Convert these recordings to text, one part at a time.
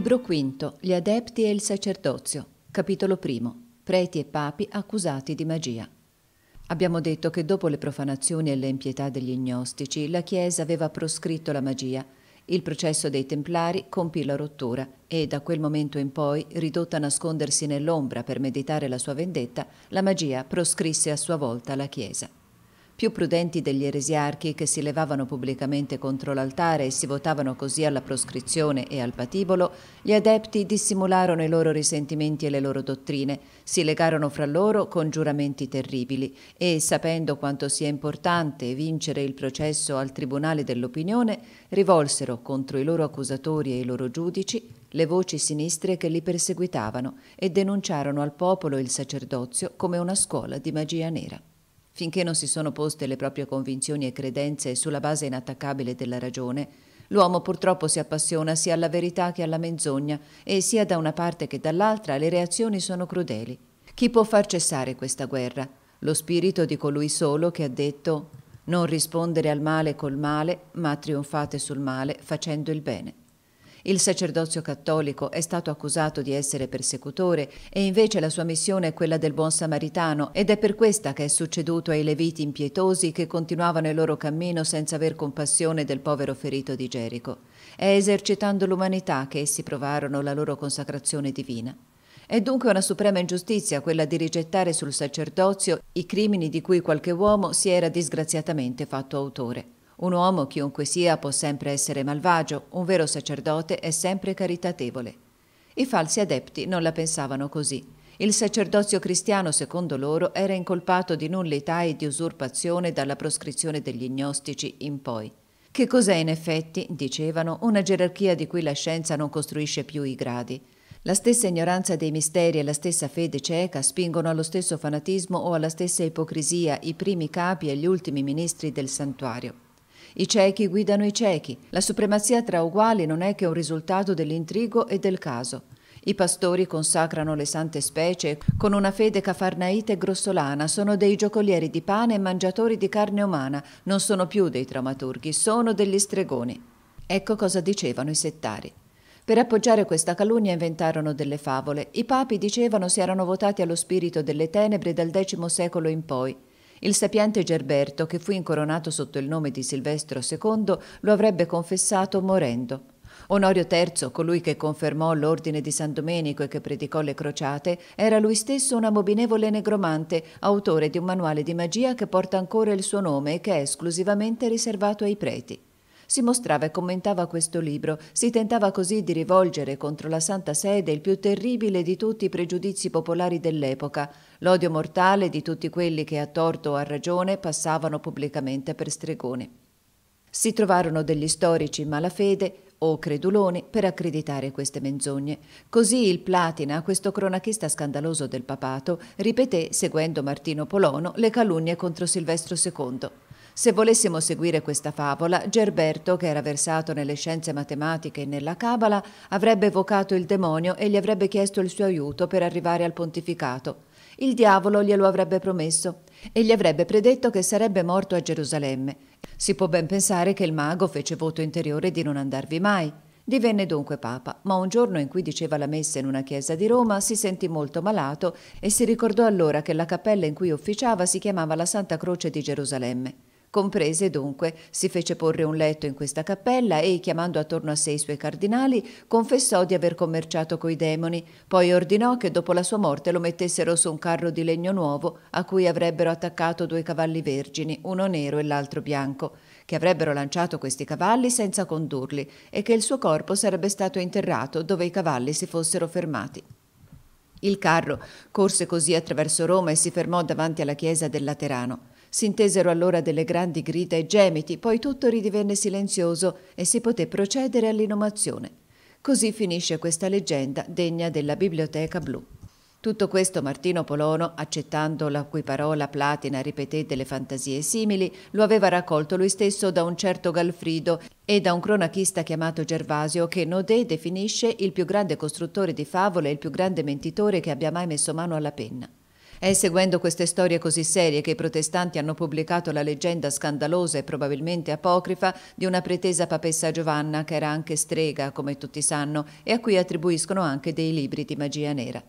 Libro V. Gli adepti e il sacerdozio. Capitolo I. Preti e papi accusati di magia. Abbiamo detto che dopo le profanazioni e le impietà degli gnostici, la Chiesa aveva proscritto la magia. Il processo dei Templari compì la rottura e da quel momento in poi, ridotta a nascondersi nell'ombra per meditare la sua vendetta, la magia proscrisse a sua volta la Chiesa più prudenti degli eresiarchi che si levavano pubblicamente contro l'altare e si votavano così alla proscrizione e al patibolo, gli adepti dissimularono i loro risentimenti e le loro dottrine, si legarono fra loro con giuramenti terribili e, sapendo quanto sia importante vincere il processo al tribunale dell'opinione, rivolsero contro i loro accusatori e i loro giudici le voci sinistre che li perseguitavano e denunciarono al popolo il sacerdozio come una scuola di magia nera. Finché non si sono poste le proprie convinzioni e credenze sulla base inattaccabile della ragione, l'uomo purtroppo si appassiona sia alla verità che alla menzogna e sia da una parte che dall'altra le reazioni sono crudeli. Chi può far cessare questa guerra? Lo spirito di colui solo che ha detto non rispondere al male col male, ma trionfate sul male facendo il bene. Il sacerdozio cattolico è stato accusato di essere persecutore e invece la sua missione è quella del buon samaritano ed è per questa che è succeduto ai leviti impietosi che continuavano il loro cammino senza aver compassione del povero ferito di Gerico. È esercitando l'umanità che essi provarono la loro consacrazione divina. È dunque una suprema ingiustizia quella di rigettare sul sacerdozio i crimini di cui qualche uomo si era disgraziatamente fatto autore. Un uomo, chiunque sia, può sempre essere malvagio, un vero sacerdote è sempre caritatevole. I falsi adepti non la pensavano così. Il sacerdozio cristiano, secondo loro, era incolpato di nullità e di usurpazione dalla proscrizione degli gnostici in poi. Che cos'è in effetti, dicevano, una gerarchia di cui la scienza non costruisce più i gradi? La stessa ignoranza dei misteri e la stessa fede cieca spingono allo stesso fanatismo o alla stessa ipocrisia i primi capi e gli ultimi ministri del santuario. I ciechi guidano i ciechi. La supremazia tra uguali non è che un risultato dell'intrigo e del caso. I pastori consacrano le sante specie con una fede cafarnaita e grossolana, sono dei giocolieri di pane e mangiatori di carne umana, non sono più dei traumaturghi, sono degli stregoni. Ecco cosa dicevano i settari. Per appoggiare questa calunnia inventarono delle favole. I papi dicevano si erano votati allo spirito delle tenebre dal X secolo in poi. Il sapiente Gerberto, che fu incoronato sotto il nome di Silvestro II, lo avrebbe confessato morendo. Onorio III, colui che confermò l'ordine di San Domenico e che predicò le crociate, era lui stesso un abominevole negromante, autore di un manuale di magia che porta ancora il suo nome e che è esclusivamente riservato ai preti si mostrava e commentava questo libro, si tentava così di rivolgere contro la Santa Sede il più terribile di tutti i pregiudizi popolari dell'epoca, l'odio mortale di tutti quelli che a torto o a ragione passavano pubblicamente per stregoni. Si trovarono degli storici in malafede o creduloni per accreditare queste menzogne. Così il Platina, questo cronachista scandaloso del papato, ripeté, seguendo Martino Polono, le calunnie contro Silvestro II. Se volessimo seguire questa favola, Gerberto, che era versato nelle scienze matematiche e nella cabala, avrebbe evocato il demonio e gli avrebbe chiesto il suo aiuto per arrivare al pontificato. Il diavolo glielo avrebbe promesso e gli avrebbe predetto che sarebbe morto a Gerusalemme. Si può ben pensare che il mago fece voto interiore di non andarvi mai. Divenne dunque papa, ma un giorno in cui diceva la messa in una chiesa di Roma si sentì molto malato e si ricordò allora che la cappella in cui officiava si chiamava la Santa Croce di Gerusalemme. Comprese dunque, si fece porre un letto in questa cappella e, chiamando attorno a sé i suoi cardinali, confessò di aver commerciato coi demoni, poi ordinò che dopo la sua morte lo mettessero su un carro di legno nuovo a cui avrebbero attaccato due cavalli vergini, uno nero e l'altro bianco, che avrebbero lanciato questi cavalli senza condurli e che il suo corpo sarebbe stato interrato dove i cavalli si fossero fermati. Il carro corse così attraverso Roma e si fermò davanti alla chiesa del Laterano. Si intesero allora delle grandi grida e gemiti, poi tutto ridivenne silenzioso e si poté procedere all'inumazione. Così finisce questa leggenda degna della Biblioteca Blu. Tutto questo Martino Polono, accettando la cui parola Platina ripeté delle fantasie simili, lo aveva raccolto lui stesso da un certo Galfrido e da un cronachista chiamato Gervasio che Nodé definisce il più grande costruttore di favole e il più grande mentitore che abbia mai messo mano alla penna. È seguendo queste storie così serie che i protestanti hanno pubblicato la leggenda scandalosa e probabilmente apocrifa di una pretesa papessa Giovanna, che era anche strega, come tutti sanno, e a cui attribuiscono anche dei libri di magia nera.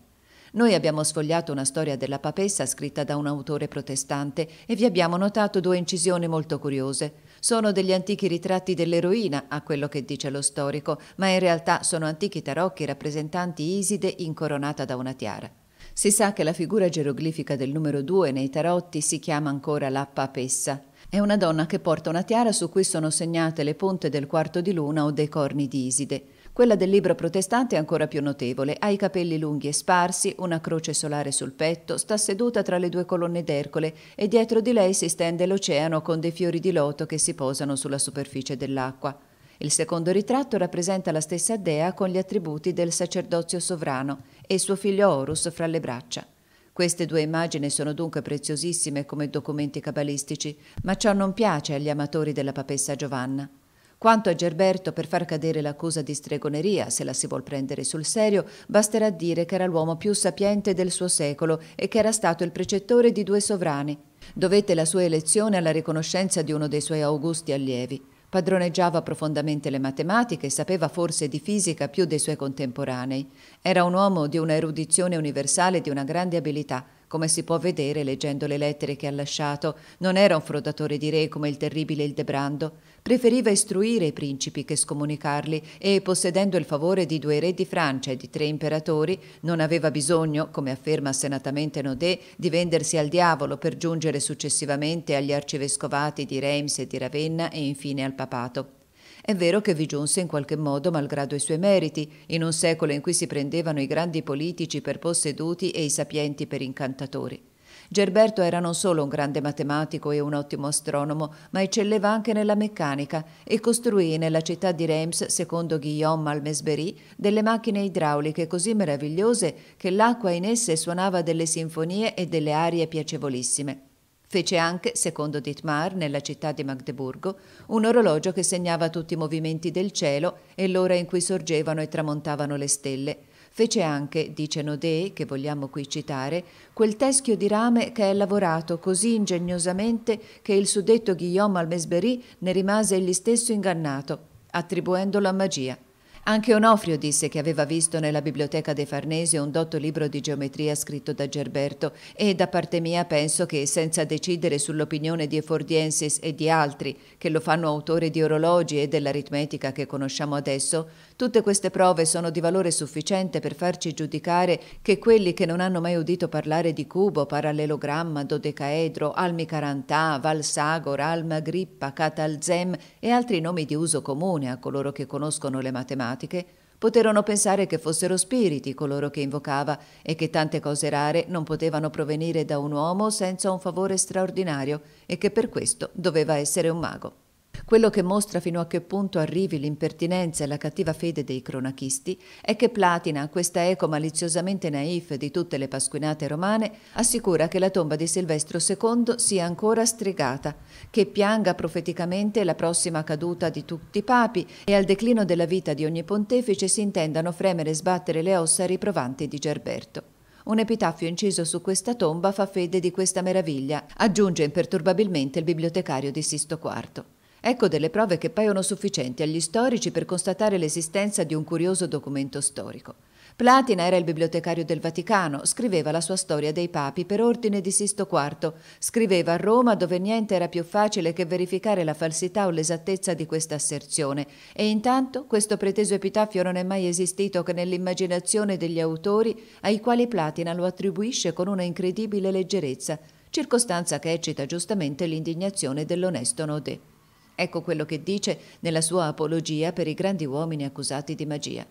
Noi abbiamo sfogliato una storia della papessa scritta da un autore protestante e vi abbiamo notato due incisioni molto curiose. Sono degli antichi ritratti dell'eroina, a quello che dice lo storico, ma in realtà sono antichi tarocchi rappresentanti Iside incoronata da una tiara. Si sa che la figura geroglifica del numero 2 nei tarotti si chiama ancora la papessa. È una donna che porta una tiara su cui sono segnate le punte del quarto di luna o dei corni di Iside. Quella del libro protestante è ancora più notevole. Ha i capelli lunghi e sparsi, una croce solare sul petto, sta seduta tra le due colonne d'Ercole e dietro di lei si stende l'oceano con dei fiori di loto che si posano sulla superficie dell'acqua. Il secondo ritratto rappresenta la stessa dea con gli attributi del sacerdozio sovrano e suo figlio Horus fra le braccia. Queste due immagini sono dunque preziosissime come documenti cabalistici, ma ciò non piace agli amatori della papessa Giovanna. Quanto a Gerberto, per far cadere l'accusa di stregoneria, se la si vuol prendere sul serio, basterà dire che era l'uomo più sapiente del suo secolo e che era stato il precettore di due sovrani. Dovette la sua elezione alla riconoscenza di uno dei suoi augusti allievi. Padroneggiava profondamente le matematiche e sapeva forse di fisica più dei suoi contemporanei. Era un uomo di una erudizione universale e di una grande abilità, come si può vedere leggendo le lettere che ha lasciato. Non era un frodatore di re come il terribile Ildebrando. Preferiva istruire i principi che scomunicarli e, possedendo il favore di due re di Francia e di tre imperatori, non aveva bisogno, come afferma senatamente Nodé, di vendersi al diavolo per giungere successivamente agli arcivescovati di Reims e di Ravenna e infine al papato. È vero che vi giunse in qualche modo malgrado i suoi meriti, in un secolo in cui si prendevano i grandi politici per posseduti e i sapienti per incantatori. Gerberto era non solo un grande matematico e un ottimo astronomo, ma eccelleva anche nella meccanica e costruì nella città di Reims, secondo Guillaume Malmesbury, delle macchine idrauliche così meravigliose che l'acqua in esse suonava delle sinfonie e delle arie piacevolissime. Fece anche, secondo Dietmar, nella città di Magdeburgo, un orologio che segnava tutti i movimenti del cielo e l'ora in cui sorgevano e tramontavano le stelle, Fece anche, dice Nodé, che vogliamo qui citare, quel teschio di rame che è lavorato così ingegnosamente che il suddetto Guillaume Almesbery ne rimase egli stesso ingannato, attribuendolo a magia. Anche Onofrio disse che aveva visto nella biblioteca dei Farnesi un dotto libro di geometria scritto da Gerberto e da parte mia penso che, senza decidere sull'opinione di Efordiensis e di altri che lo fanno autore di orologi e dell'aritmetica che conosciamo adesso, tutte queste prove sono di valore sufficiente per farci giudicare che quelli che non hanno mai udito parlare di cubo, parallelogramma, dodecaedro, almicarantà, valsagor, alma grippa, catalzem e altri nomi di uso comune a coloro che conoscono le matematiche, poterono pensare che fossero spiriti coloro che invocava e che tante cose rare non potevano provenire da un uomo senza un favore straordinario e che per questo doveva essere un mago. Quello che mostra fino a che punto arrivi l'impertinenza e la cattiva fede dei cronachisti è che Platina, questa eco maliziosamente naif di tutte le pasquinate romane, assicura che la tomba di Silvestro II sia ancora stregata, che pianga profeticamente la prossima caduta di tutti i papi e al declino della vita di ogni pontefice si intendano fremere e sbattere le ossa riprovanti di Gerberto. Un epitaffio inciso su questa tomba fa fede di questa meraviglia, aggiunge imperturbabilmente il bibliotecario di Sisto IV. Ecco delle prove che paiono sufficienti agli storici per constatare l'esistenza di un curioso documento storico. Platina era il bibliotecario del Vaticano, scriveva la sua storia dei papi per ordine di Sisto IV, scriveva a Roma dove niente era più facile che verificare la falsità o l'esattezza di questa asserzione e intanto questo preteso epitaffio non è mai esistito che nell'immaginazione degli autori ai quali Platina lo attribuisce con una incredibile leggerezza, circostanza che eccita giustamente l'indignazione dell'onesto Nodé. Ecco quello che dice nella sua apologia per i grandi uomini accusati di magia.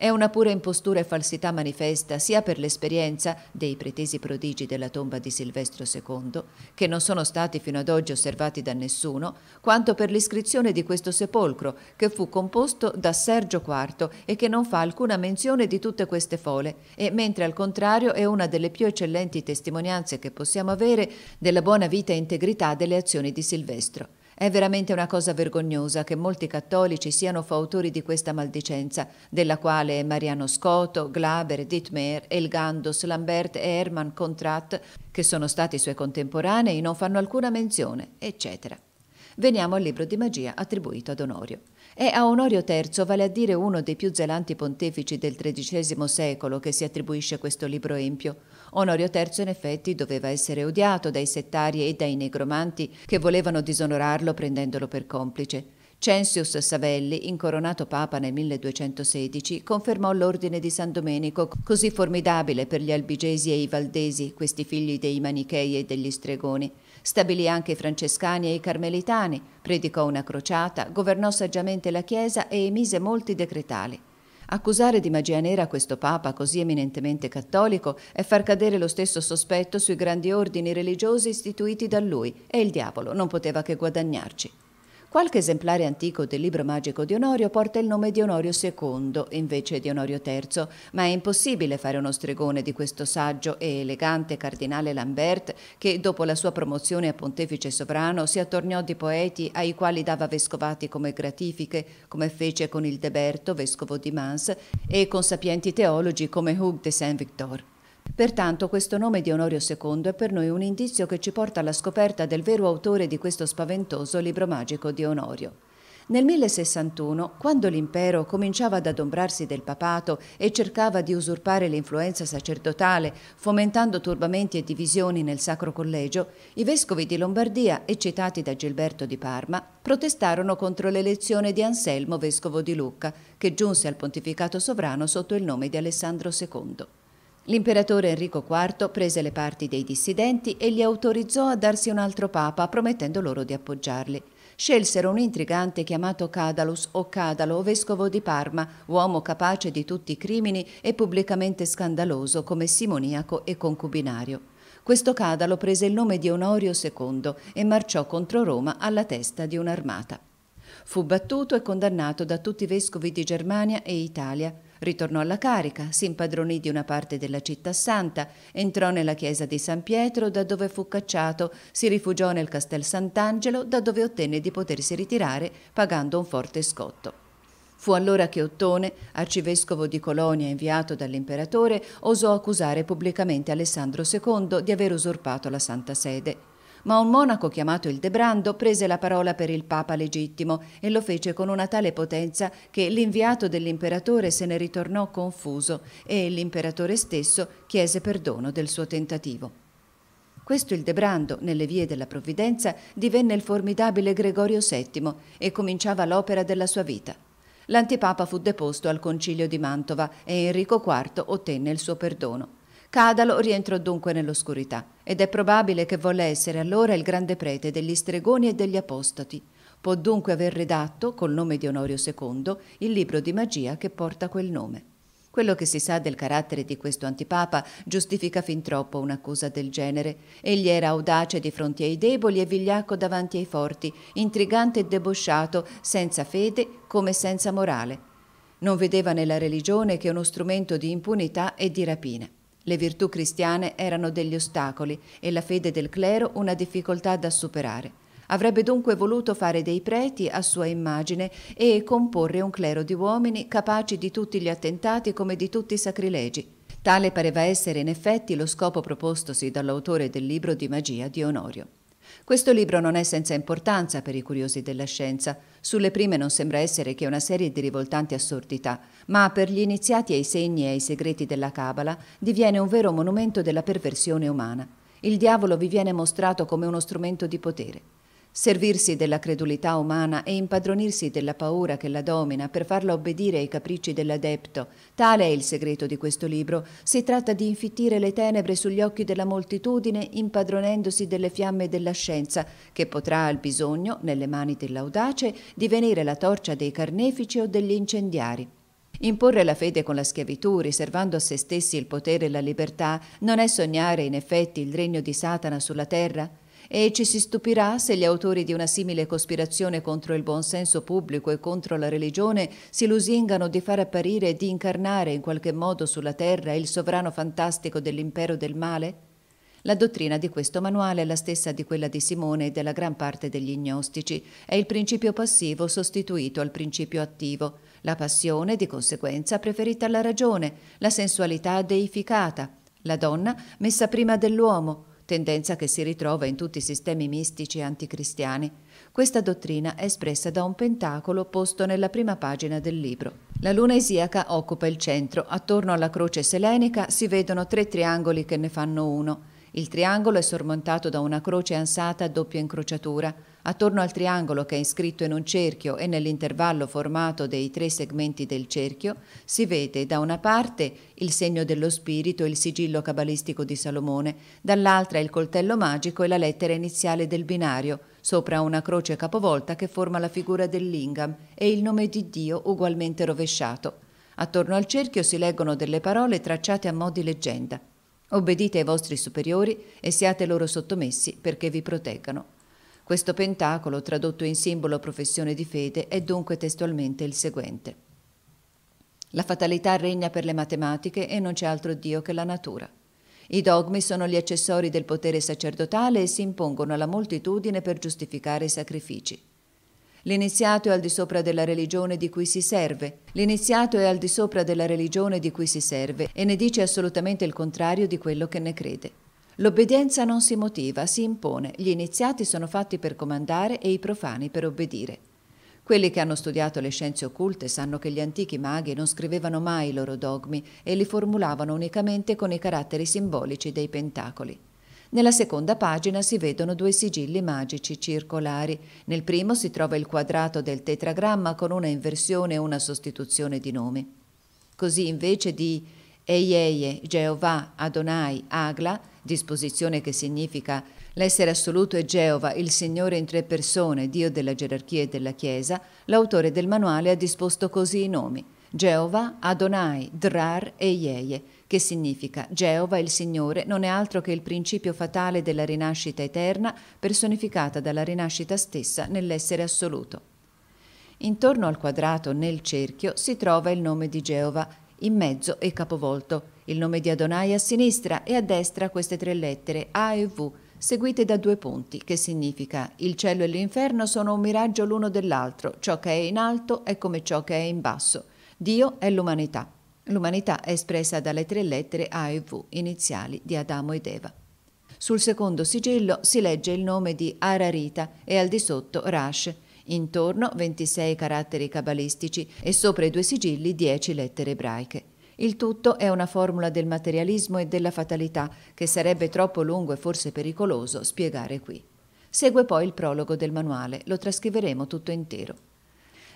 È una pura impostura e falsità manifesta sia per l'esperienza dei pretesi prodigi della tomba di Silvestro II, che non sono stati fino ad oggi osservati da nessuno, quanto per l'iscrizione di questo sepolcro, che fu composto da Sergio IV e che non fa alcuna menzione di tutte queste fole, e mentre al contrario è una delle più eccellenti testimonianze che possiamo avere della buona vita e integrità delle azioni di Silvestro. È veramente una cosa vergognosa che molti cattolici siano fautori di questa maldicenza, della quale Mariano Scoto, Glaber, Dittmer, Elgandos, Lambert e Hermann Contrat, che sono stati suoi contemporanei, non fanno alcuna menzione, eccetera. Veniamo al libro di magia attribuito ad Onorio. È a Onorio III, vale a dire uno dei più zelanti pontefici del XIII secolo, che si attribuisce questo libro empio. Onorio III in effetti doveva essere odiato dai settari e dai negromanti che volevano disonorarlo prendendolo per complice. Censius Savelli, incoronato papa nel 1216, confermò l'ordine di San Domenico, così formidabile per gli albigesi e i valdesi, questi figli dei manichei e degli stregoni. Stabilì anche i francescani e i carmelitani, predicò una crociata, governò saggiamente la Chiesa e emise molti decretali. Accusare di magia nera questo Papa così eminentemente cattolico è far cadere lo stesso sospetto sui grandi ordini religiosi istituiti da lui e il diavolo non poteva che guadagnarci. Qualche esemplare antico del libro magico di Onorio porta il nome di Onorio II invece di Onorio III, ma è impossibile fare uno stregone di questo saggio e elegante cardinale Lambert che, dopo la sua promozione a pontefice sovrano, si attorniò di poeti ai quali dava vescovati come gratifiche, come fece con il Deberto, vescovo di Mans, e con sapienti teologi come Hugues de Saint-Victor. Pertanto questo nome di Onorio II è per noi un indizio che ci porta alla scoperta del vero autore di questo spaventoso libro magico di Onorio. Nel 1061, quando l'impero cominciava ad adombrarsi del papato e cercava di usurpare l'influenza sacerdotale, fomentando turbamenti e divisioni nel Sacro Collegio, i vescovi di Lombardia, eccitati da Gilberto di Parma, protestarono contro l'elezione di Anselmo, vescovo di Lucca, che giunse al pontificato sovrano sotto il nome di Alessandro II. L'imperatore Enrico IV prese le parti dei dissidenti e li autorizzò a darsi un altro papa, promettendo loro di appoggiarli. Scelsero un intrigante chiamato Cadalus o Cadalo, vescovo di Parma, uomo capace di tutti i crimini e pubblicamente scandaloso come simoniaco e concubinario. Questo Cadalo prese il nome di Onorio II e marciò contro Roma alla testa di un'armata. Fu battuto e condannato da tutti i vescovi di Germania e Italia. Ritornò alla carica, si impadronì di una parte della città santa, entrò nella chiesa di San Pietro, da dove fu cacciato, si rifugiò nel Castel Sant'Angelo, da dove ottenne di potersi ritirare pagando un forte scotto. Fu allora che Ottone, arcivescovo di Colonia inviato dall'imperatore, osò accusare pubblicamente Alessandro II di aver usurpato la Santa Sede ma un monaco chiamato il Debrando prese la parola per il Papa legittimo e lo fece con una tale potenza che l'inviato dell'imperatore se ne ritornò confuso e l'imperatore stesso chiese perdono del suo tentativo. Questo il Debrando, nelle vie della provvidenza, divenne il formidabile Gregorio VII e cominciava l'opera della sua vita. L'antipapa fu deposto al concilio di Mantova e Enrico IV ottenne il suo perdono. Cadalo rientrò dunque nell'oscurità ed è probabile che volle essere allora il grande prete degli stregoni e degli apostati. Può dunque aver redatto, col nome di Onorio II, il libro di magia che porta quel nome. Quello che si sa del carattere di questo antipapa giustifica fin troppo un'accusa del genere. Egli era audace di fronte ai deboli e vigliacco davanti ai forti, intrigante e debosciato, senza fede come senza morale. Non vedeva nella religione che uno strumento di impunità e di rapina. Le virtù cristiane erano degli ostacoli e la fede del clero una difficoltà da superare. Avrebbe dunque voluto fare dei preti a sua immagine e comporre un clero di uomini capaci di tutti gli attentati come di tutti i sacrilegi. Tale pareva essere in effetti lo scopo propostosi dall'autore del libro di magia di Onorio. Questo libro non è senza importanza per i curiosi della scienza. Sulle prime non sembra essere che una serie di rivoltanti assurdità, ma per gli iniziati ai segni e ai segreti della Cabala diviene un vero monumento della perversione umana. Il diavolo vi viene mostrato come uno strumento di potere. Servirsi della credulità umana e impadronirsi della paura che la domina per farla obbedire ai capricci dell'adepto, tale è il segreto di questo libro. Si tratta di infittire le tenebre sugli occhi della moltitudine impadronendosi delle fiamme della scienza, che potrà al bisogno, nelle mani dell'audace, divenire la torcia dei carnefici o degli incendiari. Imporre la fede con la schiavitù, riservando a se stessi il potere e la libertà, non è sognare in effetti il regno di Satana sulla terra? E ci si stupirà se gli autori di una simile cospirazione contro il buon senso pubblico e contro la religione si lusingano di far apparire e di incarnare in qualche modo sulla terra il sovrano fantastico dell'impero del male? La dottrina di questo manuale è la stessa di quella di Simone e della gran parte degli gnostici. È il principio passivo sostituito al principio attivo, la passione di conseguenza preferita alla ragione, la sensualità deificata, la donna messa prima dell'uomo, tendenza che si ritrova in tutti i sistemi mistici anticristiani. Questa dottrina è espressa da un pentacolo posto nella prima pagina del libro. La luna isiaca occupa il centro, attorno alla croce selenica si vedono tre triangoli che ne fanno uno. Il triangolo è sormontato da una croce ansata a doppia incrociatura. Attorno al triangolo, che è iscritto in un cerchio e nell'intervallo formato dei tre segmenti del cerchio, si vede da una parte il segno dello spirito e il sigillo cabalistico di Salomone, dall'altra il coltello magico e la lettera iniziale del binario, sopra una croce capovolta che forma la figura del lingam e il nome di Dio ugualmente rovesciato. Attorno al cerchio si leggono delle parole tracciate a mo' di leggenda. Obbedite ai vostri superiori e siate loro sottomessi perché vi proteggano. Questo pentacolo, tradotto in simbolo professione di fede, è dunque testualmente il seguente. La fatalità regna per le matematiche e non c'è altro Dio che la natura. I dogmi sono gli accessori del potere sacerdotale e si impongono alla moltitudine per giustificare i sacrifici. L'iniziato è al di sopra della religione di cui si serve. L'iniziato è al di sopra della religione di cui si serve e ne dice assolutamente il contrario di quello che ne crede. L'obbedienza non si motiva, si impone. Gli iniziati sono fatti per comandare e i profani per obbedire. Quelli che hanno studiato le scienze occulte sanno che gli antichi maghi non scrivevano mai i loro dogmi e li formulavano unicamente con i caratteri simbolici dei pentacoli. Nella seconda pagina si vedono due sigilli magici circolari. Nel primo si trova il quadrato del tetragramma con una inversione e una sostituzione di nomi. Così invece di Eieie, Geovà, Adonai, Agla, disposizione che significa l'essere assoluto è Geova, il Signore in tre persone, Dio della gerarchia e della Chiesa, l'autore del manuale ha disposto così i nomi. Geova, Adonai, Drar e Ieie, che significa Geova il Signore non è altro che il principio fatale della rinascita eterna, personificata dalla rinascita stessa nell'essere assoluto. Intorno al quadrato nel cerchio si trova il nome di Geova, in mezzo e capovolto, il nome di Adonai a sinistra e a destra queste tre lettere A e V, seguite da due punti, che significa il cielo e l'inferno sono un miraggio l'uno dell'altro, ciò che è in alto è come ciò che è in basso. Dio è l'umanità. L'umanità è espressa dalle tre lettere A e V iniziali di Adamo ed Eva. Sul secondo sigillo si legge il nome di Ararita e al di sotto Rash, intorno 26 caratteri cabalistici e sopra i due sigilli 10 lettere ebraiche. Il tutto è una formula del materialismo e della fatalità che sarebbe troppo lungo e forse pericoloso spiegare qui. Segue poi il prologo del manuale, lo trascriveremo tutto intero.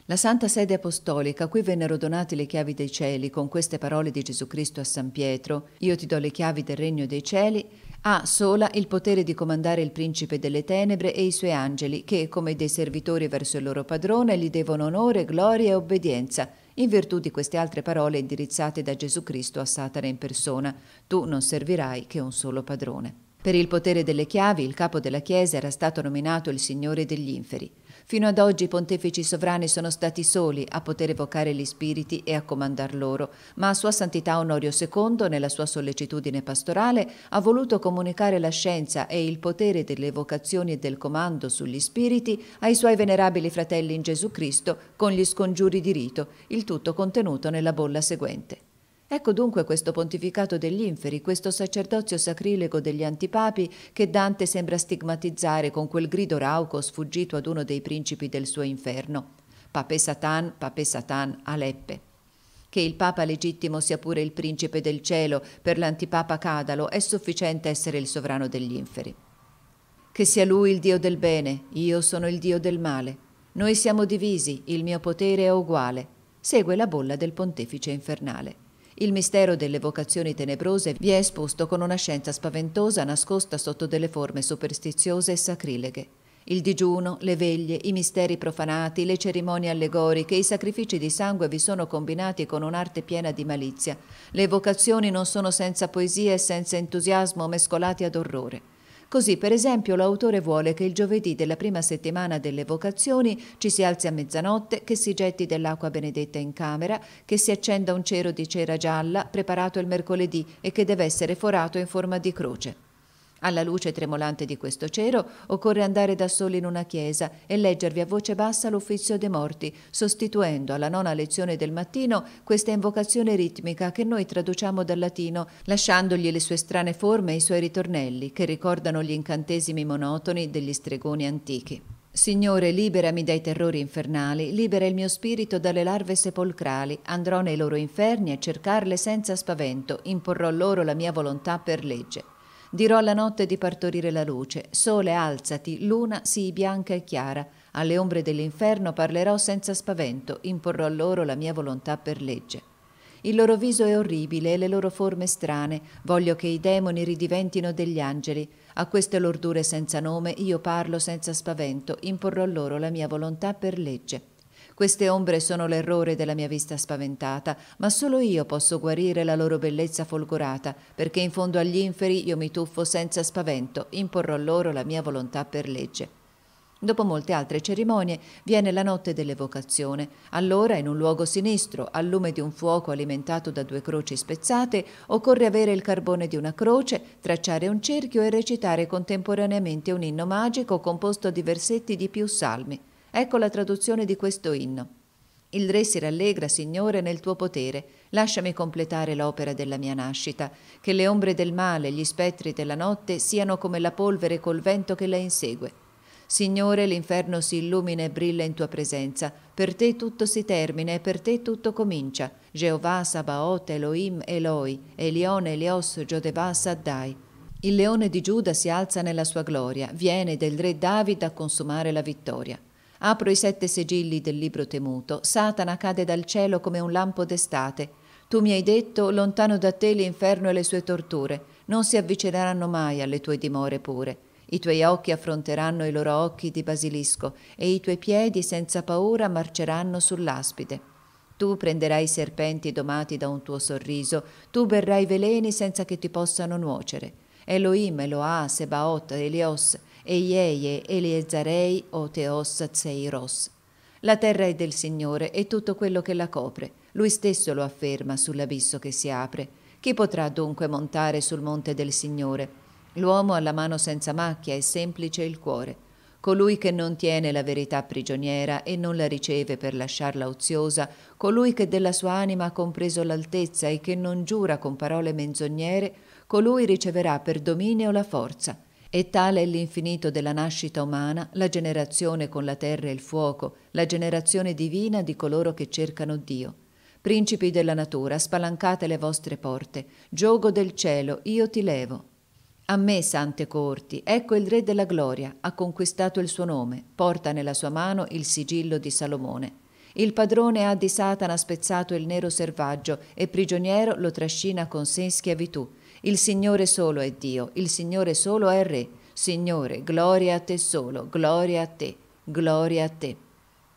La Santa Sede Apostolica, a cui vennero donate le chiavi dei cieli con queste parole di Gesù Cristo a San Pietro, Io ti do le chiavi del regno dei cieli, ha sola il potere di comandare il principe delle tenebre e i suoi angeli, che, come dei servitori verso il loro padrone, gli devono onore, gloria e obbedienza, in virtù di queste altre parole indirizzate da Gesù Cristo a Satana in persona. Tu non servirai che un solo padrone. Per il potere delle chiavi, il capo della Chiesa era stato nominato il Signore degli Inferi. Fino ad oggi i pontefici sovrani sono stati soli a poter evocare gli spiriti e a comandar loro, ma Sua Santità Onorio II, nella sua sollecitudine pastorale, ha voluto comunicare la scienza e il potere delle evocazioni e del comando sugli spiriti ai suoi venerabili fratelli in Gesù Cristo con gli scongiuri di rito, il tutto contenuto nella bolla seguente. Ecco dunque questo pontificato degli inferi, questo sacerdozio sacrilego degli antipapi che Dante sembra stigmatizzare con quel grido rauco sfuggito ad uno dei principi del suo inferno. Pape Satan, Pape Satan, Aleppe. Che il Papa legittimo sia pure il principe del cielo, per l'antipapa Cadalo è sufficiente essere il sovrano degli inferi. Che sia lui il Dio del bene, io sono il Dio del male. Noi siamo divisi, il mio potere è uguale. Segue la bolla del pontefice infernale. Il mistero delle vocazioni tenebrose vi è esposto con una scienza spaventosa nascosta sotto delle forme superstiziose e sacrileghe. Il digiuno, le veglie, i misteri profanati, le cerimonie allegoriche, i sacrifici di sangue vi sono combinati con un'arte piena di malizia. Le vocazioni non sono senza poesia e senza entusiasmo mescolati ad orrore. Così, per esempio, l'autore vuole che il giovedì della prima settimana delle vocazioni ci si alzi a mezzanotte, che si getti dell'acqua benedetta in camera, che si accenda un cero di cera gialla preparato il mercoledì e che deve essere forato in forma di croce. Alla luce tremolante di questo cero occorre andare da soli in una chiesa e leggervi a voce bassa l'uffizio dei morti, sostituendo alla nona lezione del mattino questa invocazione ritmica che noi traduciamo dal latino, lasciandogli le sue strane forme e i suoi ritornelli, che ricordano gli incantesimi monotoni degli stregoni antichi. Signore, liberami dai terrori infernali, libera il mio spirito dalle larve sepolcrali, andrò nei loro inferni a cercarle senza spavento, imporrò loro la mia volontà per legge. Dirò alla notte di partorire la luce. Sole, alzati, luna, sii bianca e chiara. Alle ombre dell'inferno parlerò senza spavento, imporrò loro la mia volontà per legge. Il loro viso è orribile e le loro forme strane. Voglio che i demoni ridiventino degli angeli. A queste lordure senza nome io parlo senza spavento, imporrò loro la mia volontà per legge. Queste ombre sono l'errore della mia vista spaventata, ma solo io posso guarire la loro bellezza folgorata, perché in fondo agli inferi io mi tuffo senza spavento, imporrò loro la mia volontà per legge. Dopo molte altre cerimonie viene la notte dell'evocazione. Allora, in un luogo sinistro, al lume di un fuoco alimentato da due croci spezzate, occorre avere il carbone di una croce, tracciare un cerchio e recitare contemporaneamente un inno magico composto di versetti di più salmi. Ecco la traduzione di questo inno. Il re si rallegra, Signore, nel tuo potere. Lasciami completare l'opera della mia nascita, che le ombre del male, gli spettri della notte siano come la polvere col vento che la insegue. Signore, l'inferno si illumina e brilla in tua presenza. Per te tutto si termina e per te tutto comincia. Geovà, Sabaoth, Elohim, Eloi, Elione, Elios, Giodevà, Saddai. Il leone di Giuda si alza nella sua gloria, viene del re David a consumare la vittoria. Apro i sette sigilli del libro temuto. Satana cade dal cielo come un lampo d'estate. Tu mi hai detto, lontano da te l'inferno e le sue torture. Non si avvicineranno mai alle tue dimore pure. I tuoi occhi affronteranno i loro occhi di basilisco e i tuoi piedi senza paura marceranno sull'aspide. Tu prenderai i serpenti domati da un tuo sorriso, tu berrai veleni senza che ti possano nuocere. Elohim, Eloah, Sebaot, Elios, Eieie, Eliezarei o Teos Zeiros. La terra è del Signore e tutto quello che la copre. Lui stesso lo afferma sull'abisso che si apre. Chi potrà dunque montare sul monte del Signore? L'uomo ha la mano senza macchia e semplice il cuore. Colui che non tiene la verità prigioniera e non la riceve per lasciarla oziosa, colui che della sua anima ha compreso l'altezza e che non giura con parole menzognere, colui riceverà per dominio la forza. E tale è l'infinito della nascita umana, la generazione con la terra e il fuoco, la generazione divina di coloro che cercano Dio. Principi della natura, spalancate le vostre porte, giogo del cielo, io ti levo. A me, sante corti, ecco il Re della Gloria, ha conquistato il suo nome, porta nella sua mano il sigillo di Salomone. Il padrone ha di Satana spezzato il nero selvaggio e prigioniero lo trascina con sé in schiavitù il Signore solo è Dio, il Signore solo è Re. Signore, gloria a te solo, gloria a te, gloria a te.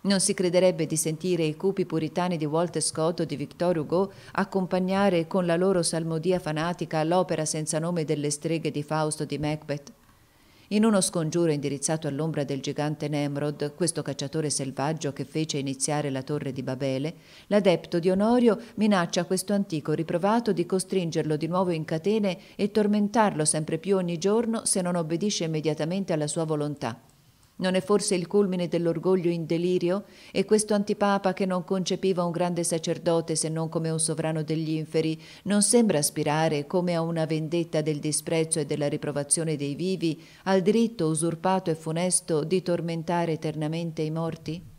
Non si crederebbe di sentire i cupi puritani di Walter Scott o di Victor Hugo accompagnare con la loro salmodia fanatica l'opera senza nome delle streghe di Fausto di Macbeth. In uno scongiuro indirizzato all'ombra del gigante Nemrod, questo cacciatore selvaggio che fece iniziare la torre di Babele, l'adepto di Onorio minaccia questo antico riprovato di costringerlo di nuovo in catene e tormentarlo sempre più ogni giorno se non obbedisce immediatamente alla sua volontà. Non è forse il culmine dell'orgoglio in delirio? E questo antipapa che non concepiva un grande sacerdote se non come un sovrano degli inferi, non sembra aspirare, come a una vendetta del disprezzo e della riprovazione dei vivi, al diritto usurpato e funesto di tormentare eternamente i morti?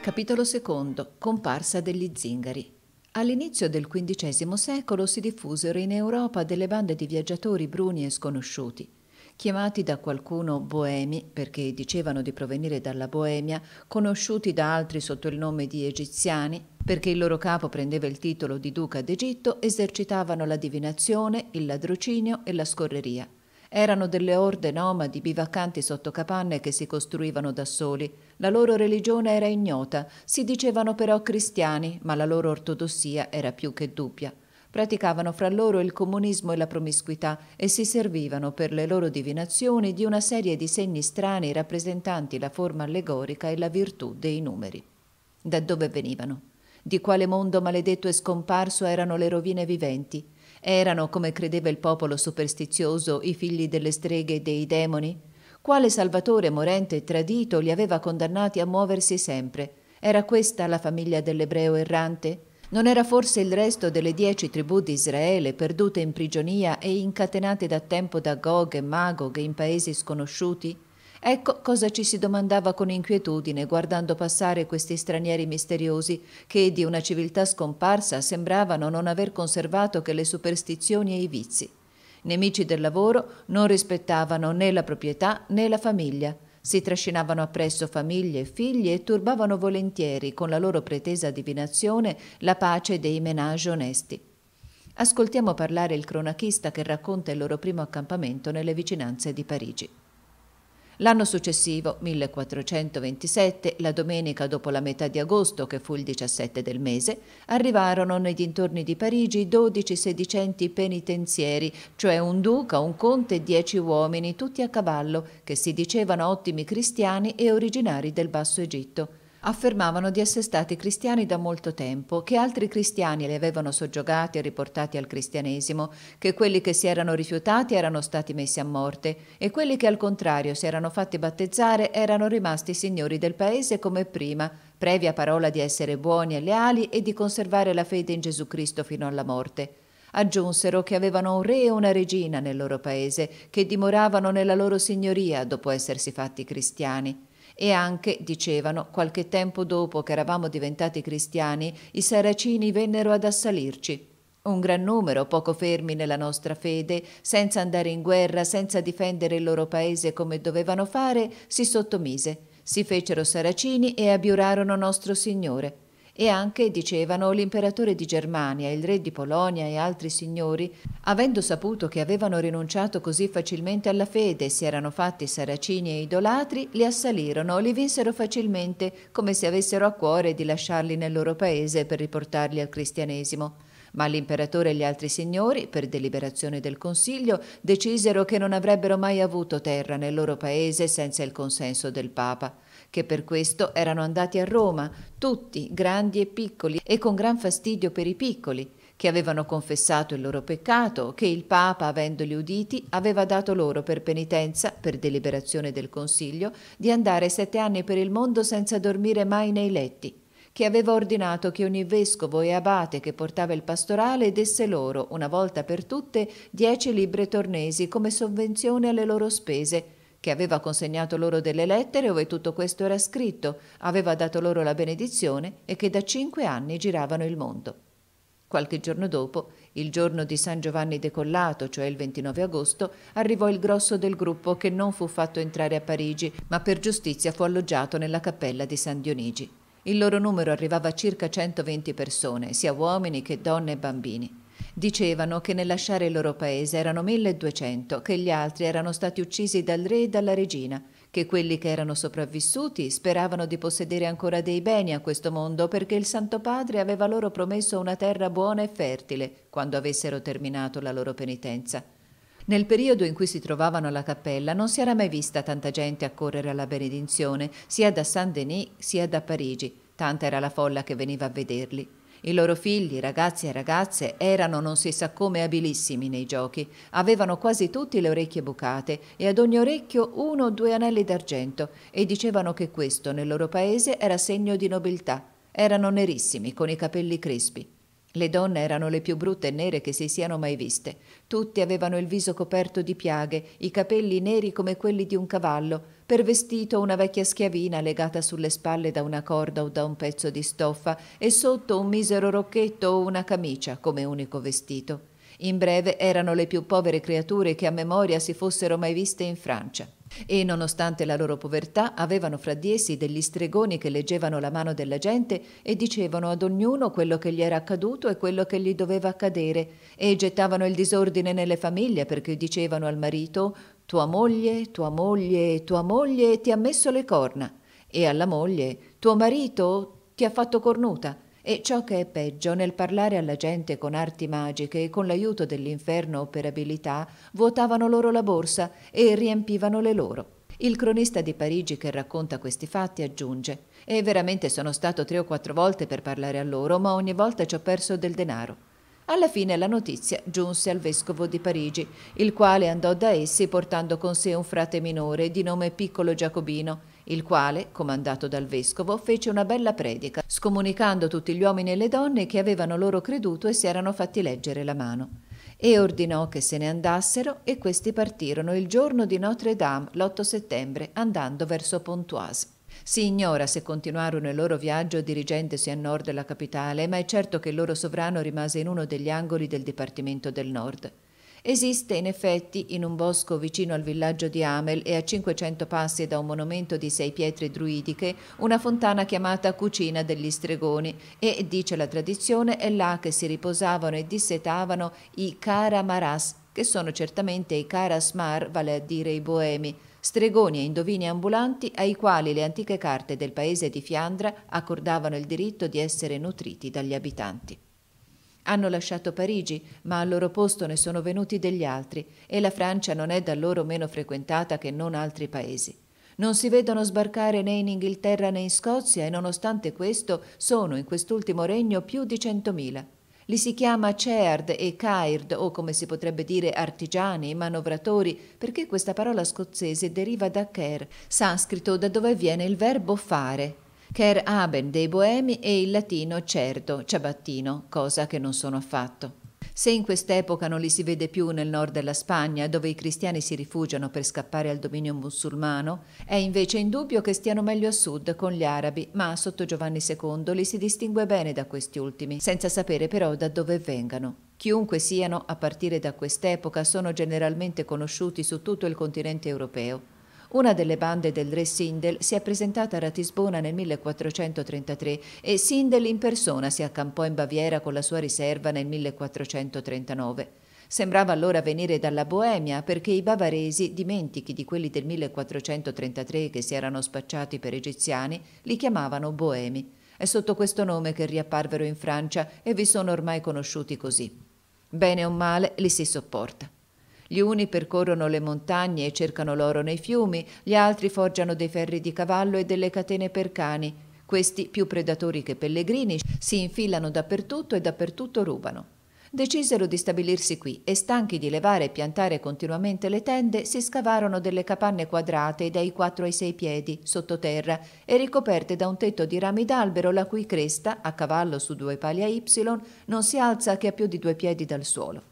Capitolo secondo. Comparsa degli zingari. All'inizio del XV secolo si diffusero in Europa delle bande di viaggiatori bruni e sconosciuti, chiamati da qualcuno boemi perché dicevano di provenire dalla Boemia, conosciuti da altri sotto il nome di egiziani perché il loro capo prendeva il titolo di duca d'Egitto, esercitavano la divinazione, il ladrocinio e la scorreria. Erano delle orde nomadi bivaccanti sotto capanne che si costruivano da soli. La loro religione era ignota, si dicevano però cristiani, ma la loro ortodossia era più che dubbia. praticavano fra loro il comunismo e la promiscuità e si servivano per le loro divinazioni di una serie di segni strani rappresentanti la forma allegorica e la virtù dei numeri. Da dove venivano? Di quale mondo maledetto e scomparso erano le rovine viventi? Erano, come credeva il popolo superstizioso, i figli delle streghe e dei demoni? Quale Salvatore morente e tradito li aveva condannati a muoversi sempre? Era questa la famiglia dell'ebreo errante? Non era forse il resto delle dieci tribù di Israele perdute in prigionia e incatenate da tempo da Gog e Magog in paesi sconosciuti? Ecco cosa ci si domandava con inquietudine guardando passare questi stranieri misteriosi che di una civiltà scomparsa sembravano non aver conservato che le superstizioni e i vizi. Nemici del lavoro non rispettavano né la proprietà né la famiglia si trascinavano appresso famiglie e figli e turbavano volentieri, con la loro pretesa divinazione, la pace dei menage onesti. Ascoltiamo parlare il cronachista che racconta il loro primo accampamento nelle vicinanze di Parigi. L'anno successivo, 1427, la domenica dopo la metà di agosto, che fu il 17 del mese, arrivarono nei dintorni di Parigi dodici sedicenti penitenzieri, cioè un duca, un conte e dieci uomini, tutti a cavallo, che si dicevano ottimi cristiani e originari del Basso Egitto affermavano di essere stati cristiani da molto tempo, che altri cristiani li avevano soggiogati e riportati al cristianesimo, che quelli che si erano rifiutati erano stati messi a morte e quelli che al contrario si erano fatti battezzare erano rimasti signori del paese come prima, previa parola di essere buoni e leali e di conservare la fede in Gesù Cristo fino alla morte. Aggiunsero che avevano un re e una regina nel loro paese, che dimoravano nella loro signoria dopo essersi fatti cristiani e anche, dicevano, qualche tempo dopo che eravamo diventati cristiani, i saracini vennero ad assalirci. Un gran numero, poco fermi nella nostra fede, senza andare in guerra, senza difendere il loro paese come dovevano fare, si sottomise, si fecero saracini e abiurarono nostro Signore e anche, dicevano, l'imperatore di Germania, il re di Polonia e altri signori, avendo saputo che avevano rinunciato così facilmente alla fede e si erano fatti saracini e idolatri, li assalirono, li vinsero facilmente, come se avessero a cuore di lasciarli nel loro paese per riportarli al cristianesimo. Ma l'imperatore e gli altri signori, per deliberazione del Consiglio, decisero che non avrebbero mai avuto terra nel loro paese senza il consenso del Papa che per questo erano andati a Roma, tutti, grandi e piccoli, e con gran fastidio per i piccoli, che avevano confessato il loro peccato, che il Papa, avendoli uditi, aveva dato loro per penitenza, per deliberazione del Consiglio, di andare sette anni per il mondo senza dormire mai nei letti, che aveva ordinato che ogni vescovo e abate che portava il pastorale desse loro, una volta per tutte, dieci libre tornesi come sovvenzione alle loro spese, che aveva consegnato loro delle lettere dove tutto questo era scritto, aveva dato loro la benedizione e che da cinque anni giravano il mondo. Qualche giorno dopo, il giorno di San Giovanni decollato, cioè il 29 agosto, arrivò il grosso del gruppo che non fu fatto entrare a Parigi, ma per giustizia fu alloggiato nella cappella di San Dionigi. Il loro numero arrivava a circa 120 persone, sia uomini che donne e bambini. Dicevano che nel lasciare il loro paese erano 1200, che gli altri erano stati uccisi dal re e dalla regina, che quelli che erano sopravvissuti speravano di possedere ancora dei beni a questo mondo perché il Santo Padre aveva loro promesso una terra buona e fertile quando avessero terminato la loro penitenza. Nel periodo in cui si trovavano alla cappella non si era mai vista tanta gente accorrere alla benedizione, sia da Saint-Denis sia da Parigi, tanta era la folla che veniva a vederli. I loro figli, ragazzi e ragazze, erano non si sa come abilissimi nei giochi. Avevano quasi tutti le orecchie bucate e ad ogni orecchio uno o due anelli d'argento e dicevano che questo nel loro paese era segno di nobiltà. Erano nerissimi, con i capelli crespi. Le donne erano le più brutte e nere che si siano mai viste. Tutti avevano il viso coperto di piaghe, i capelli neri come quelli di un cavallo, per vestito una vecchia schiavina legata sulle spalle da una corda o da un pezzo di stoffa e sotto un misero rocchetto o una camicia come unico vestito. In breve erano le più povere creature che a memoria si fossero mai viste in Francia e nonostante la loro povertà avevano fra di essi degli stregoni che leggevano la mano della gente e dicevano ad ognuno quello che gli era accaduto e quello che gli doveva accadere. E gettavano il disordine nelle famiglie perché dicevano al marito tua moglie, tua moglie, tua moglie ti ha messo le corna. E alla moglie tuo marito ti ha fatto cornuta E ciò che è peggio, nel parlare alla gente con arti magiche e con l'aiuto dell'inferno operabilità, vuotavano loro la borsa e riempivano le loro. Il cronista di Parigi che racconta questi fatti aggiunge E veramente sono stato tre o quattro volte per parlare a loro, ma ogni volta ci ho perso del denaro. Alla fine la notizia giunse al vescovo di Parigi, il quale andò da essi portando con sé un frate minore di nome Piccolo Giacobino, il quale, comandato dal vescovo, fece una bella predica, scomunicando tutti gli uomini e le donne che avevano loro creduto e si erano fatti leggere la mano. E ordinò che se ne andassero e questi partirono il giorno di Notre Dame, l'8 settembre, andando verso Pontoise. Si ignora se continuarono il loro viaggio dirigendosi a nord della capitale, ma è certo che il loro sovrano rimase in uno degli angoli del Dipartimento del Nord. Esiste in effetti in un bosco vicino al villaggio di Amel e a 500 passi da un monumento di sei pietre druidiche una fontana chiamata Cucina degli Stregoni e, dice la tradizione, è là che si riposavano e dissetavano i Karamaras, che sono certamente i Karasmar, vale a dire i boemi, stregoni e indovini ambulanti ai quali le antiche carte del paese di Fiandra accordavano il diritto di essere nutriti dagli abitanti. Hanno lasciato Parigi, ma al loro posto ne sono venuti degli altri e la Francia non è da loro meno frequentata che non altri paesi. Non si vedono sbarcare né in Inghilterra né in Scozia e nonostante questo sono in quest'ultimo regno più di centomila. Li si chiama Ceard e Caird, o come si potrebbe dire artigiani, manovratori, perché questa parola scozzese deriva da Ker, sanscrito da dove viene il verbo fare. Ker haben dei boemi e il latino cerdo, ciabattino, cosa che non sono affatto. Se in quest'epoca non li si vede più nel nord della Spagna, dove i cristiani si rifugiano per scappare al dominio musulmano, è invece indubbio che stiano meglio a sud con gli arabi, ma sotto Giovanni II li si distingue bene da questi ultimi, senza sapere però da dove vengano. Chiunque siano, a partire da quest'epoca, sono generalmente conosciuti su tutto il continente europeo. Una delle bande del re Sindel si è presentata a Ratisbona nel 1433 e Sindel in persona si accampò in Baviera con la sua riserva nel 1439. Sembrava allora venire dalla Boemia perché i bavaresi, dimentichi di quelli del 1433 che si erano spacciati per egiziani, li chiamavano Boemi. È sotto questo nome che riapparvero in Francia e vi sono ormai conosciuti così. Bene o male li si sopporta. Gli uni percorrono le montagne e cercano l'oro nei fiumi, gli altri forgiano dei ferri di cavallo e delle catene per cani. Questi, più predatori che pellegrini, si infilano dappertutto e dappertutto rubano. Decisero di stabilirsi qui e stanchi di levare e piantare continuamente le tende, si scavarono delle capanne quadrate dai quattro ai sei piedi, sottoterra, e ricoperte da un tetto di rami d'albero la cui cresta, a cavallo su due pali a Y, non si alza che a più di due piedi dal suolo.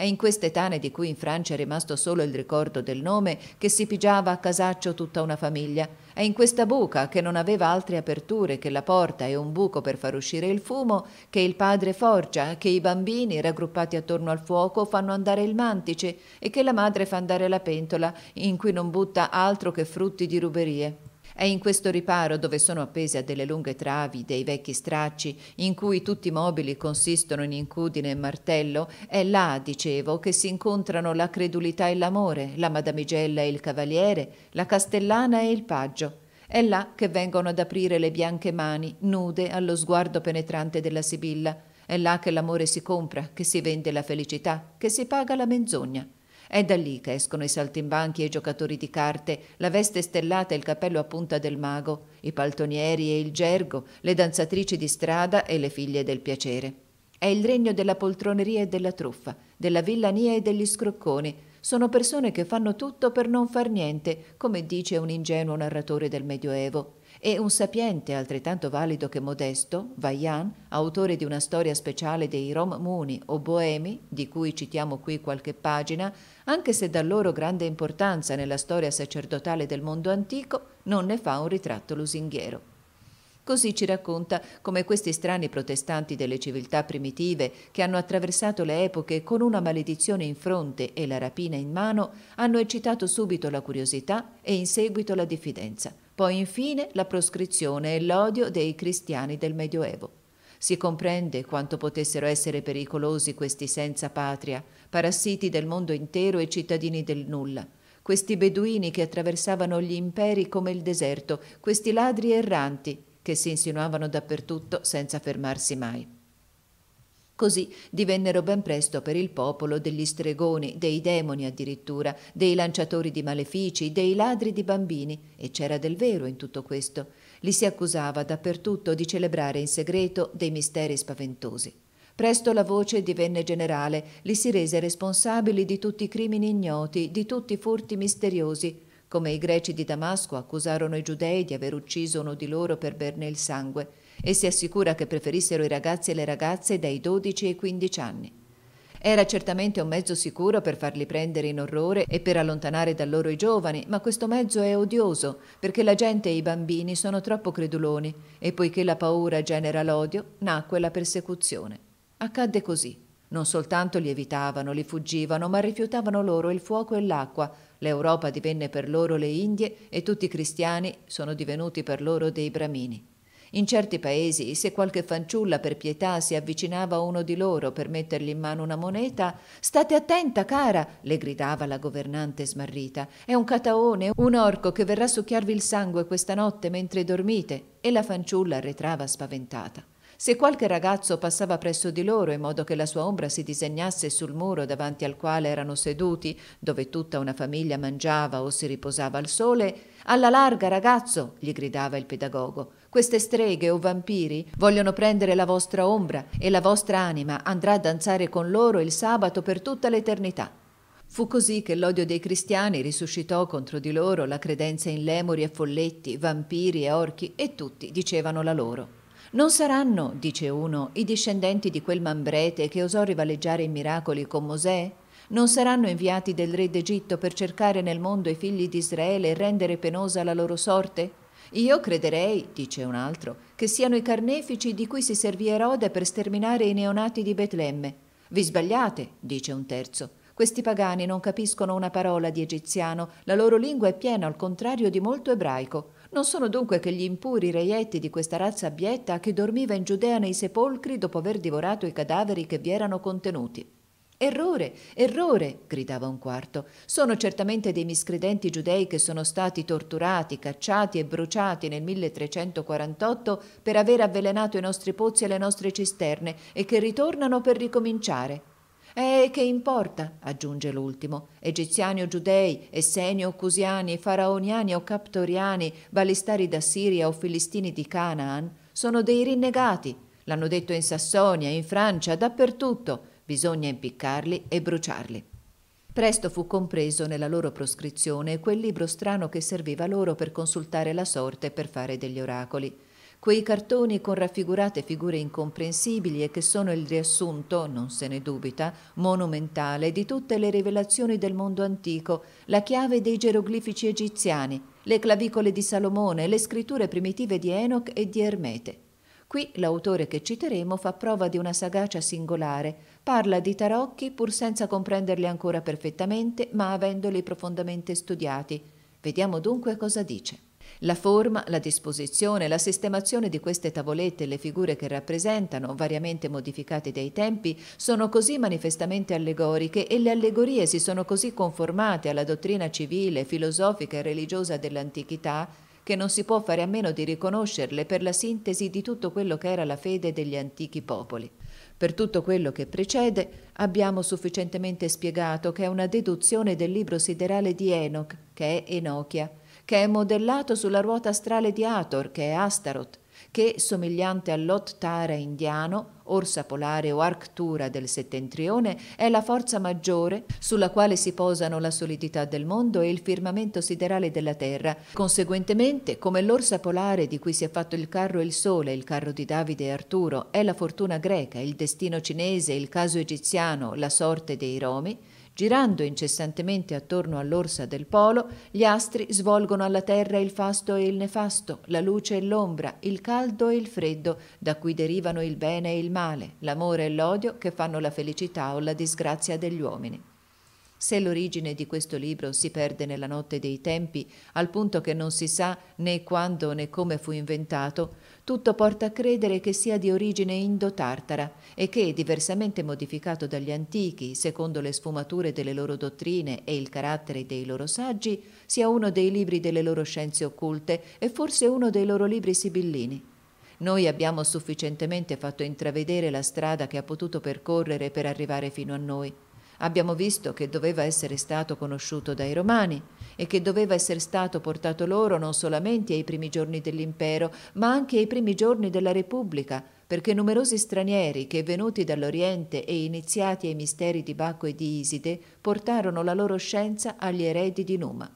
È in queste tane di cui in Francia è rimasto solo il ricordo del nome che si pigiava a casaccio tutta una famiglia. È in questa buca, che non aveva altre aperture che la porta e un buco per far uscire il fumo, che il padre forgia, che i bambini, raggruppati attorno al fuoco, fanno andare il mantice e che la madre fa andare la pentola, in cui non butta altro che frutti di ruberie. È in questo riparo dove sono appesi a delle lunghe travi dei vecchi stracci, in cui tutti i mobili consistono in incudine e martello, è là, dicevo, che si incontrano la credulità e l'amore, la madamigella e il cavaliere, la castellana e il paggio. È là che vengono ad aprire le bianche mani, nude allo sguardo penetrante della Sibilla. È là che l'amore si compra, che si vende la felicità, che si paga la menzogna. È da lì che escono i saltimbanchi e i giocatori di carte, la veste stellata e il cappello a punta del mago, i paltonieri e il gergo, le danzatrici di strada e le figlie del piacere. È il regno della poltroneria e della truffa, della villania e degli scrocconi. Sono persone che fanno tutto per non far niente, come dice un ingenuo narratore del Medioevo e un sapiente altrettanto valido che modesto, Vaillant, autore di una storia speciale dei Rom Muni o Boemi, di cui citiamo qui qualche pagina, anche se dà loro grande importanza nella storia sacerdotale del mondo antico, non ne fa un ritratto lusinghiero. Così ci racconta come questi strani protestanti delle civiltà primitive, che hanno attraversato le epoche con una maledizione in fronte e la rapina in mano, hanno eccitato subito la curiosità e in seguito la diffidenza, poi infine la proscrizione e l'odio dei cristiani del Medioevo. Si comprende quanto potessero essere pericolosi questi senza patria, parassiti del mondo intero e cittadini del nulla, questi beduini che attraversavano gli imperi come il deserto, questi ladri erranti, che si insinuavano dappertutto senza fermarsi mai. Così divennero ben presto per il popolo degli stregoni, dei demoni addirittura, dei lanciatori di malefici, dei ladri di bambini, e c'era del vero in tutto questo. Li si accusava dappertutto di celebrare in segreto dei misteri spaventosi. Presto la voce divenne generale, li si rese responsabili di tutti i crimini ignoti, di tutti i furti misteriosi, come i greci di Damasco accusarono i giudei di aver ucciso uno di loro per berne il sangue, e si assicura che preferissero i ragazzi e le ragazze dai 12 ai 15 anni. Era certamente un mezzo sicuro per farli prendere in orrore e per allontanare da loro i giovani, ma questo mezzo è odioso, perché la gente e i bambini sono troppo creduloni, e poiché la paura genera l'odio, nacque la persecuzione. Accadde così. Non soltanto li evitavano, li fuggivano, ma rifiutavano loro il fuoco e l'acqua. L'Europa divenne per loro le Indie e tutti i cristiani sono divenuti per loro dei bramini. In certi paesi, se qualche fanciulla per pietà si avvicinava a uno di loro per mettergli in mano una moneta, state attenta, cara, le gridava la governante smarrita. È un cataone, un orco che verrà a succhiarvi il sangue questa notte mentre dormite. E la fanciulla arretrava spaventata. Se qualche ragazzo passava presso di loro in modo che la sua ombra si disegnasse sul muro davanti al quale erano seduti, dove tutta una famiglia mangiava o si riposava al sole, alla larga, ragazzo, gli gridava il pedagogo. Queste streghe o vampiri vogliono prendere la vostra ombra e la vostra anima andrà a danzare con loro il sabato per tutta l'eternità. Fu così che l'odio dei cristiani risuscitò contro di loro la credenza in lemuri e folletti, vampiri e orchi, e tutti dicevano la loro. Non saranno, dice uno, i discendenti di quel mambrete che osò rivaleggiare i miracoli con Mosè? Non saranno inviati del re d'Egitto per cercare nel mondo i figli di Israele e rendere penosa la loro sorte? Io crederei, dice un altro, che siano i carnefici di cui si servì Erode per sterminare i neonati di Betlemme. Vi sbagliate, dice un terzo. Questi pagani non capiscono una parola di egiziano, la loro lingua è piena al contrario di molto ebraico. Non sono dunque che gli impuri reietti di questa razza abietta che dormiva in Giudea nei sepolcri dopo aver divorato i cadaveri che vi erano contenuti. Errore, errore, gridava un quarto. Sono certamente dei miscredenti giudei che sono stati torturati, cacciati e bruciati nel 1348 per aver avvelenato i nostri pozzi e le nostre cisterne e che ritornano per ricominciare. E che importa, aggiunge l'ultimo, egiziani o giudei, esseni o cusiani, faraoniani o captoriani, balistari da Siria o filistini di Canaan, sono dei rinnegati. L'hanno detto in Sassonia, in Francia, dappertutto. Bisogna impiccarli e bruciarli. Presto fu compreso nella loro proscrizione quel libro strano che serviva loro per consultare la sorte e per fare degli oracoli quei cartoni con raffigurate figure incomprensibili e che sono il riassunto, non se ne dubita, monumentale di tutte le rivelazioni del mondo antico, la chiave dei geroglifici egiziani, le clavicole di Salomone, le scritture primitive di Enoch e di Ermete. Qui l'autore che citeremo fa prova di una sagacia singolare, parla di tarocchi pur senza comprenderli ancora perfettamente, ma avendoli profondamente studiati. Vediamo dunque cosa dice. La forma, la disposizione, la sistemazione di queste tavolette e le figure che rappresentano, variamente modificate dai tempi, sono così manifestamente allegoriche e le allegorie si sono così conformate alla dottrina civile, filosofica e religiosa dell'antichità che non si può fare a meno di riconoscerle per la sintesi di tutto quello che era la fede degli antichi popoli. Per tutto quello che precede abbiamo sufficientemente spiegato che è una deduzione del libro siderale di Enoch, che è Enochia, che è modellato sulla ruota astrale di Hathor, che è Astaroth, che, somigliante all'Ot Tara indiano, orsa polare o Arctura del settentrione, è la forza maggiore sulla quale si posano la solidità del mondo e il firmamento siderale della Terra. Conseguentemente, come l'orsa polare di cui si è fatto il carro e il sole, il carro di Davide e Arturo, è la fortuna greca, il destino cinese, il caso egiziano, la sorte dei Romi, Girando incessantemente attorno all'orsa del polo, gli astri svolgono alla terra il fasto e il nefasto, la luce e l'ombra, il caldo e il freddo, da cui derivano il bene e il male, l'amore e l'odio che fanno la felicità o la disgrazia degli uomini. Se l'origine di questo libro si perde nella notte dei tempi, al punto che non si sa né quando né come fu inventato, tutto porta a credere che sia di origine indo-tartara e che, diversamente modificato dagli antichi, secondo le sfumature delle loro dottrine e il carattere dei loro saggi, sia uno dei libri delle loro scienze occulte e forse uno dei loro libri sibillini. noi abbiamo sufficientemente fatto intravedere la strada che ha potuto percorrere per arrivare fino a noi. Abbiamo visto che doveva essere stato conosciuto dai Romani e che doveva essere stato portato loro non solamente ai primi giorni dell'impero, ma anche ai primi giorni della Repubblica, perché numerosi stranieri che venuti dall'Oriente e iniziati ai misteri di Bacco e di Iside portarono la loro scienza agli eredi di Numa.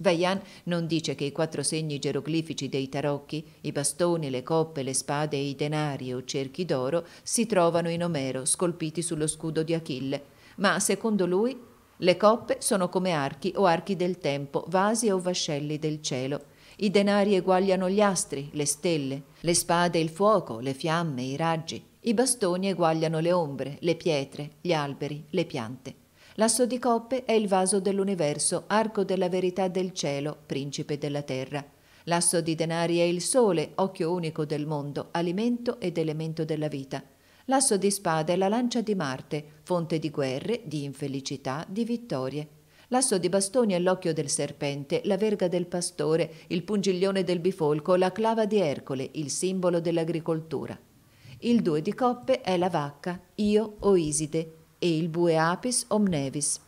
Vaillant non dice che i quattro segni geroglifici dei tarocchi, i bastoni, le coppe, le spade e i denari o cerchi d'oro, si trovano in Omero, scolpiti sullo scudo di Achille, ma secondo lui le coppe sono come archi o archi del tempo, vasi o vascelli del cielo. I denari eguagliano gli astri, le stelle, le spade il fuoco, le fiamme, i raggi. I bastoni eguagliano le ombre, le pietre, gli alberi, le piante. L'asso di coppe è il vaso dell'universo, arco della verità del cielo, principe della terra. L'asso di denari è il sole, occhio unico del mondo, alimento ed elemento della vita. L'asso di spada è la lancia di Marte, fonte di guerre, di infelicità, di vittorie. L'asso di bastoni è l'occhio del serpente, la verga del pastore, il pungiglione del bifolco, la clava di Ercole, il simbolo dell'agricoltura. Il due di coppe è la vacca, Io o Iside, e il bue apis omnevis.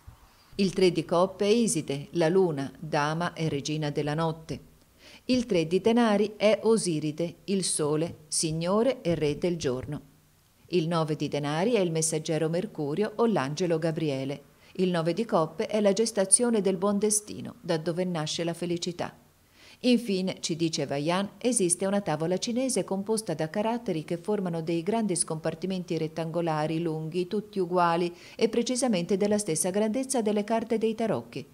Il tre di coppe è Iside, la luna, dama e regina della notte. Il tre di denari è Osiride, il sole, signore e re del giorno. Il nove di denari è il messaggero Mercurio o l'angelo Gabriele. Il nove di coppe è la gestazione del buon destino, da dove nasce la felicità. Infine, ci dice Vaillant, esiste una tavola cinese composta da caratteri che formano dei grandi scompartimenti rettangolari lunghi, tutti uguali e precisamente della stessa grandezza delle carte dei tarocchi.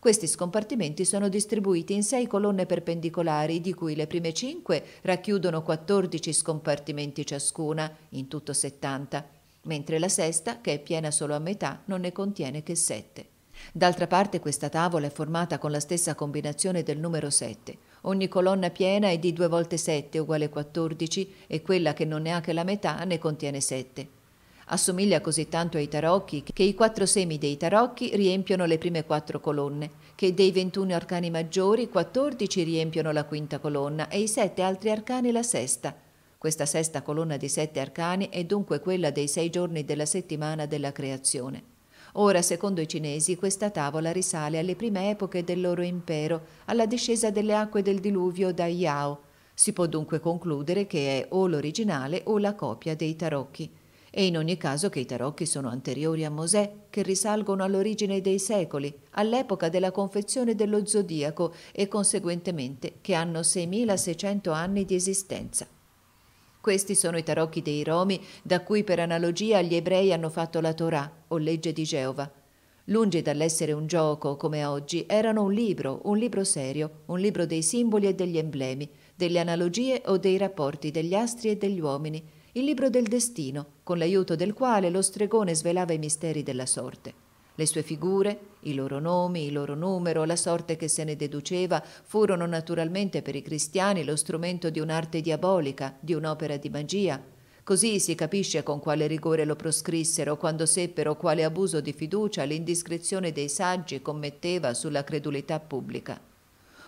Questi scompartimenti sono distribuiti in sei colonne perpendicolari, di cui le prime cinque racchiudono 14 scompartimenti ciascuna, in tutto 70, mentre la sesta, che è piena solo a metà, non ne contiene che sette. D'altra parte questa tavola è formata con la stessa combinazione del numero 7. Ogni colonna piena è di 2 volte 7 uguale 14 e quella che non ne ha che la metà ne contiene 7. Assomiglia così tanto ai tarocchi che i quattro semi dei tarocchi riempiono le prime quattro colonne, che dei 21 arcani maggiori 14 riempiono la quinta colonna e i sette altri arcani la sesta. Questa sesta colonna di sette arcani è dunque quella dei sei giorni della settimana della creazione. Ora, secondo i cinesi, questa tavola risale alle prime epoche del loro impero, alla discesa delle acque del diluvio da Yao. Si può dunque concludere che è o l'originale o la copia dei tarocchi e in ogni caso che i tarocchi sono anteriori a Mosè, che risalgono all'origine dei secoli, all'epoca della confezione dello zodiaco e conseguentemente che hanno 6600 anni di esistenza. Questi sono i tarocchi dei Romi da cui per analogia gli ebrei hanno fatto la Torah o legge di Geova. Lungi dall'essere un gioco come oggi, erano un libro, un libro serio, un libro dei simboli e degli emblemi, delle analogie o dei rapporti degli astri e degli uomini, il libro del destino, con l'aiuto del quale lo stregone svelava i misteri della sorte. Le sue figure, i loro nomi, il loro numero, la sorte che se ne deduceva, furono naturalmente per i cristiani lo strumento di un'arte diabolica, di un'opera di magia. Così si capisce con quale rigore lo proscrissero quando seppero quale abuso di fiducia l'indiscrezione dei saggi commetteva sulla credulità pubblica.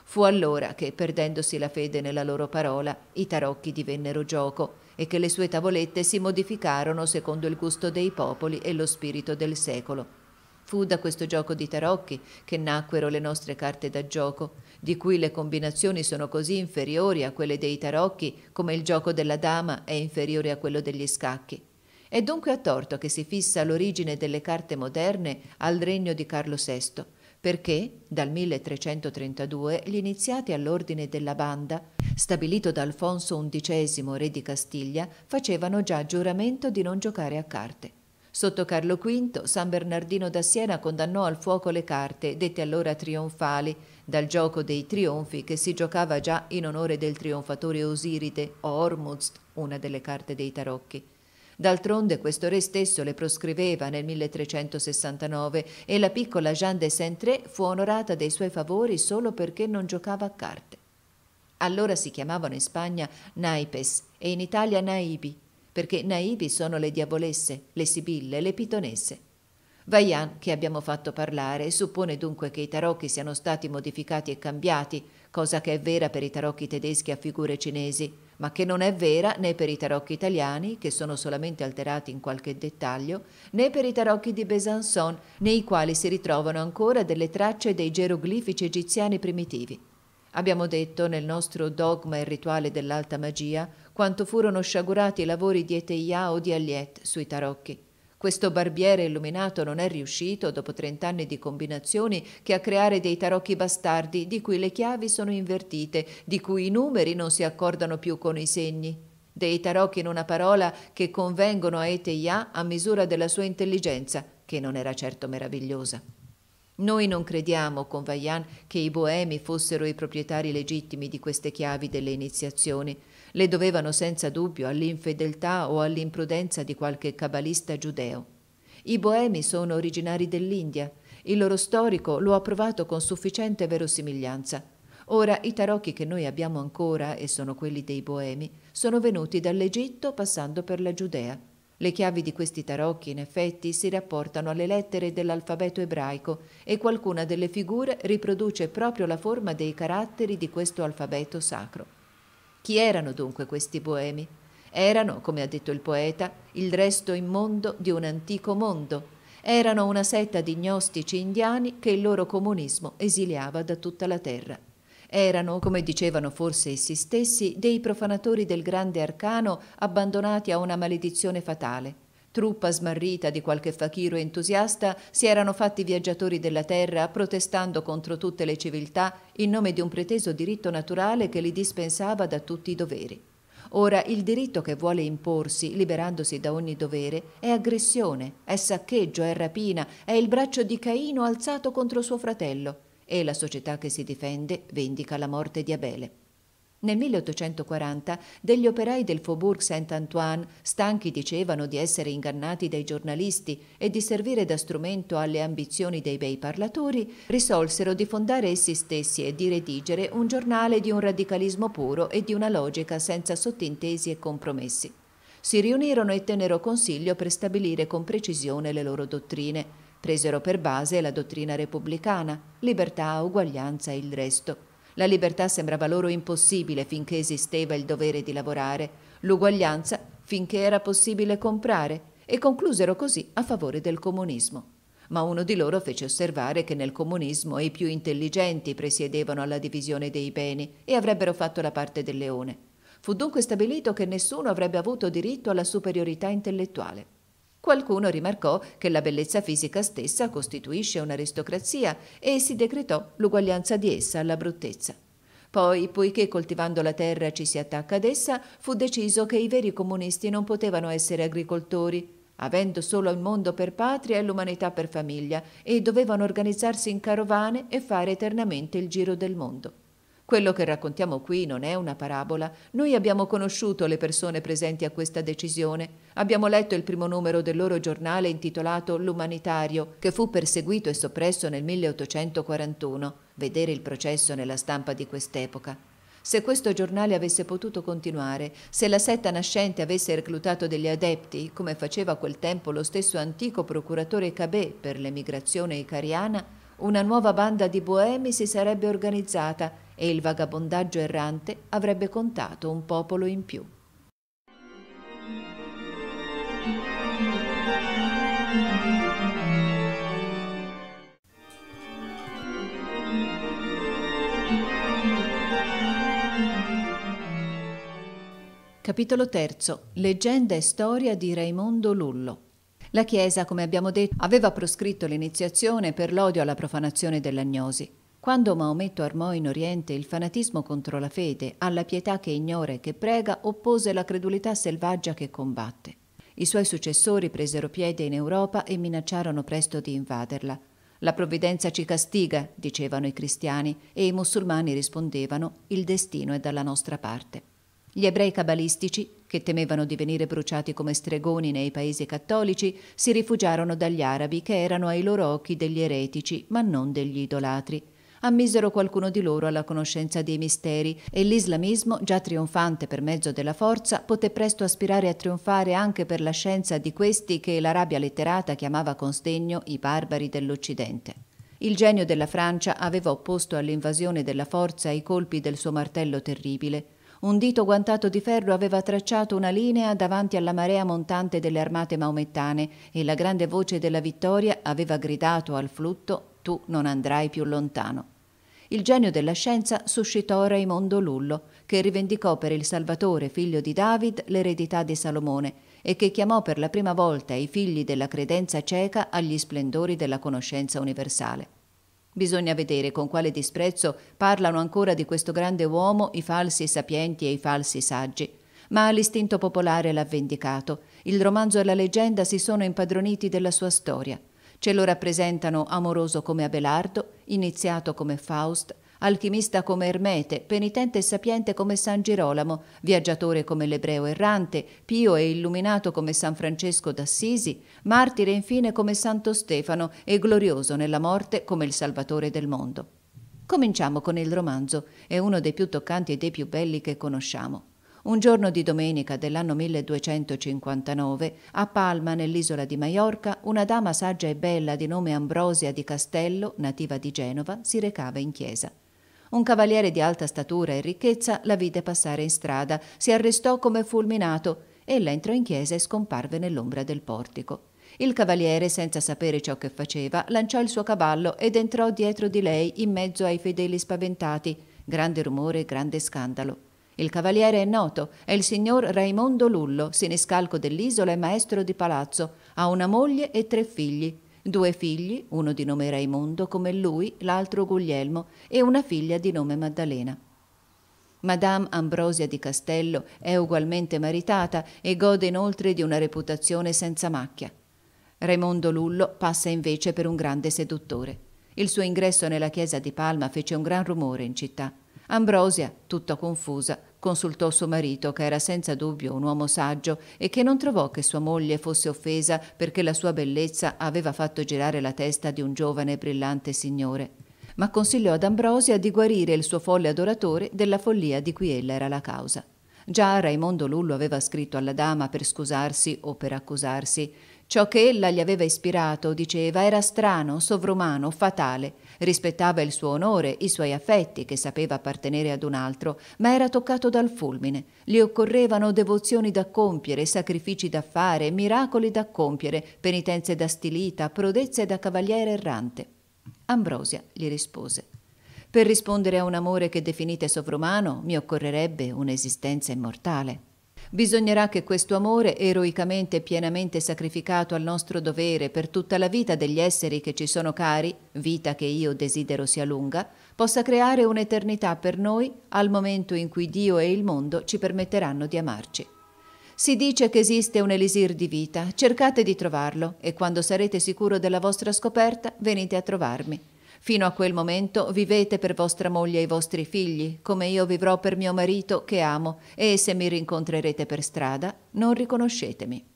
Fu allora che, perdendosi la fede nella loro parola, i tarocchi divennero gioco e che le sue tavolette si modificarono secondo il gusto dei popoli e lo spirito del secolo. Fu da questo gioco di tarocchi che nacquero le nostre carte da gioco, di cui le combinazioni sono così inferiori a quelle dei tarocchi come il gioco della dama è inferiore a quello degli scacchi. È dunque a torto che si fissa l'origine delle carte moderne al regno di Carlo VI, perché dal 1332 gli iniziati all'ordine della banda, stabilito da Alfonso XI, re di Castiglia, facevano già giuramento di non giocare a carte. Sotto Carlo V, San Bernardino da Siena condannò al fuoco le carte, dette allora trionfali, dal gioco dei trionfi che si giocava già in onore del trionfatore Osiride o Ormuzd, una delle carte dei tarocchi. D'altronde questo re stesso le proscriveva nel 1369 e la piccola Jeanne de Saint-Tré fu onorata dei suoi favori solo perché non giocava a carte. Allora si chiamavano in Spagna naipes e in Italia naibi, perché naibi sono le diavolesse, le sibille, le pitonesse. Vaillant, che abbiamo fatto parlare, suppone dunque che i tarocchi siano stati modificati e cambiati, cosa che è vera per i tarocchi tedeschi a figure cinesi, ma che non è vera né per i tarocchi italiani, che sono solamente alterati in qualche dettaglio, né per i tarocchi di Besançon, nei quali si ritrovano ancora delle tracce dei geroglifici egiziani primitivi. Abbiamo detto nel nostro dogma e rituale dell'alta magia quanto furono sciagurati i lavori di Eteia o di Aliet sui tarocchi. Questo barbiere illuminato non è riuscito, dopo trent'anni di combinazioni, che a creare dei tarocchi bastardi di cui le chiavi sono invertite, di cui i numeri non si accordano più con i segni. Dei tarocchi in una parola che convengono a Eteia a misura della sua intelligenza, che non era certo meravigliosa. Noi non crediamo, con Vaillant, che i boemi fossero i proprietari legittimi di queste chiavi delle iniziazioni. Le dovevano senza dubbio all'infedeltà o all'imprudenza di qualche cabalista giudeo. I boemi sono originari dell'India. Il loro storico lo ha provato con sufficiente verosimiglianza. Ora i tarocchi che noi abbiamo ancora, e sono quelli dei boemi, sono venuti dall'Egitto passando per la Giudea. Le chiavi di questi tarocchi, in effetti, si rapportano alle lettere dell'alfabeto ebraico e qualcuna delle figure riproduce proprio la forma dei caratteri di questo alfabeto sacro. Chi erano dunque questi boemi? Erano, come ha detto il poeta, il resto immondo di un antico mondo. Erano una setta di gnostici indiani che il loro comunismo esiliava da tutta la terra. Erano, come dicevano forse essi stessi, dei profanatori del grande arcano abbandonati a una maledizione fatale. Truppa smarrita di qualche fakiro entusiasta si erano fatti viaggiatori della terra protestando contro tutte le civiltà in nome di un preteso diritto naturale che li dispensava da tutti i doveri. Ora il diritto che vuole imporsi, liberandosi da ogni dovere, è aggressione, è saccheggio, è rapina, è il braccio di Caino alzato contro suo fratello e la società che si difende vendica la morte di Abele. Nel 1840 degli operai del Faubourg Saint-Antoine, stanchi dicevano di essere ingannati dai giornalisti e di servire da strumento alle ambizioni dei bei parlatori, risolsero di fondare essi stessi e di redigere un giornale di un radicalismo puro e di una logica senza sottintesi e compromessi. Si riunirono e tennero consiglio per stabilire con precisione le loro dottrine, Presero per base la dottrina repubblicana, libertà, uguaglianza e il resto. La libertà sembrava loro impossibile finché esisteva il dovere di lavorare, l'uguaglianza finché era possibile comprare, e conclusero così a favore del comunismo. Ma uno di loro fece osservare che nel comunismo i più intelligenti presiedevano alla divisione dei beni e avrebbero fatto la parte del leone. Fu dunque stabilito che nessuno avrebbe avuto diritto alla superiorità intellettuale. Qualcuno rimarcò che la bellezza fisica stessa costituisce un'aristocrazia e si decretò l'uguaglianza di essa alla bruttezza. Poi, poiché coltivando la terra ci si attacca ad essa, fu deciso che i veri comunisti non potevano essere agricoltori, avendo solo il mondo per patria e l'umanità per famiglia, e dovevano organizzarsi in carovane e fare eternamente il giro del mondo. Quello che raccontiamo qui non è una parabola. Noi abbiamo conosciuto le persone presenti a questa decisione. Abbiamo letto il primo numero del loro giornale intitolato L'Umanitario, che fu perseguito e soppresso nel 1841. Vedere il processo nella stampa di quest'epoca. Se questo giornale avesse potuto continuare, se la setta nascente avesse reclutato degli adepti, come faceva a quel tempo lo stesso antico procuratore Cabé per l'emigrazione icariana, una nuova banda di boemi si sarebbe organizzata e il vagabondaggio errante avrebbe contato un popolo in più. Capitolo terzo. Leggenda e storia di Raimondo Lullo. La Chiesa, come abbiamo detto, aveva proscritto l'iniziazione per l'odio alla profanazione dell'agnosi. Quando Maometto armò in Oriente il fanatismo contro la fede, alla pietà che ignora e che prega, oppose la credulità selvaggia che combatte. I suoi successori presero piede in Europa e minacciarono presto di invaderla. La provvidenza ci castiga, dicevano i cristiani, e i musulmani rispondevano, il destino è dalla nostra parte. Gli ebrei cabalistici, che temevano di venire bruciati come stregoni nei paesi cattolici, si rifugiarono dagli arabi, che erano ai loro occhi degli eretici, ma non degli idolatri ammisero qualcuno di loro alla conoscenza dei misteri e l'islamismo, già trionfante per mezzo della forza, poté presto aspirare a trionfare anche per la scienza di questi che l'Arabia letterata chiamava con sdegno i barbari dell'Occidente. Il genio della Francia aveva opposto all'invasione della forza i colpi del suo martello terribile. Un dito guantato di ferro aveva tracciato una linea davanti alla marea montante delle armate maomettane e la grande voce della vittoria aveva gridato al flutto Tu non andrai più lontano. Il genio della scienza suscitò Raimondo Lullo, che rivendicò per il Salvatore, figlio di David, l'eredità di Salomone e che chiamò per la prima volta i figli della credenza cieca agli splendori della conoscenza universale. Bisogna vedere con quale disprezzo parlano ancora di questo grande uomo i falsi sapienti e i falsi saggi. Ma l'istinto popolare l'ha vendicato. Il romanzo e la leggenda si sono impadroniti della sua storia. Ce lo rappresentano amoroso come Abelardo, iniziato come Faust, alchimista come Ermete, penitente e sapiente come San Girolamo, viaggiatore come l'ebreo errante, pio e illuminato come San Francesco d'Assisi, martire infine come Santo Stefano e glorioso nella morte come il Salvatore del mondo. Cominciamo con il romanzo, è uno dei più toccanti e dei più belli che conosciamo. Un giorno di domenica dell'anno 1259, a Palma, nell'isola di Maiorca, una dama saggia e bella di nome Ambrosia di Castello, nativa di Genova, si recava in chiesa. Un cavaliere di alta statura e ricchezza la vide passare in strada, si arrestò come fulminato. Ella entrò in chiesa e scomparve nell'ombra del portico. Il cavaliere, senza sapere ciò che faceva, lanciò il suo cavallo ed entrò dietro di lei in mezzo ai fedeli spaventati. Grande rumore grande scandalo. Il cavaliere è noto, è il signor Raimondo Lullo, siniscalco dell'isola e maestro di palazzo. Ha una moglie e tre figli. Due figli, uno di nome Raimondo come lui, l'altro Guglielmo, e una figlia di nome Maddalena. Madame Ambrosia di Castello è ugualmente maritata e gode inoltre di una reputazione senza macchia. Raimondo Lullo passa invece per un grande seduttore. Il suo ingresso nella chiesa di Palma fece un gran rumore in città. Ambrosia, tutta confusa, consultò suo marito, che era senza dubbio un uomo saggio e che non trovò che sua moglie fosse offesa perché la sua bellezza aveva fatto girare la testa di un giovane e brillante signore. Ma consigliò ad Ambrosia di guarire il suo folle adoratore della follia di cui ella era la causa. Già Raimondo Lullo aveva scritto alla dama per scusarsi o per accusarsi. Ciò che ella gli aveva ispirato, diceva, era strano, sovrumano, fatale. Rispettava il suo onore, i suoi affetti, che sapeva appartenere ad un altro, ma era toccato dal fulmine. Gli occorrevano devozioni da compiere, sacrifici da fare, miracoli da compiere, penitenze da stilita, prodezze da cavaliere errante. Ambrosia gli rispose. Per rispondere a un amore che definite sovrumano mi occorrerebbe un'esistenza immortale. Bisognerà che questo amore, eroicamente e pienamente sacrificato al nostro dovere per tutta la vita degli esseri che ci sono cari, vita che io desidero sia lunga, possa creare un'eternità per noi al momento in cui Dio e il mondo ci permetteranno di amarci. Si dice che esiste un elisir di vita, cercate di trovarlo e quando sarete sicuro della vostra scoperta venite a trovarmi. Fino a quel momento vivete per vostra moglie e i vostri figli, come io vivrò per mio marito che amo, e se mi rincontrerete per strada, non riconoscetemi.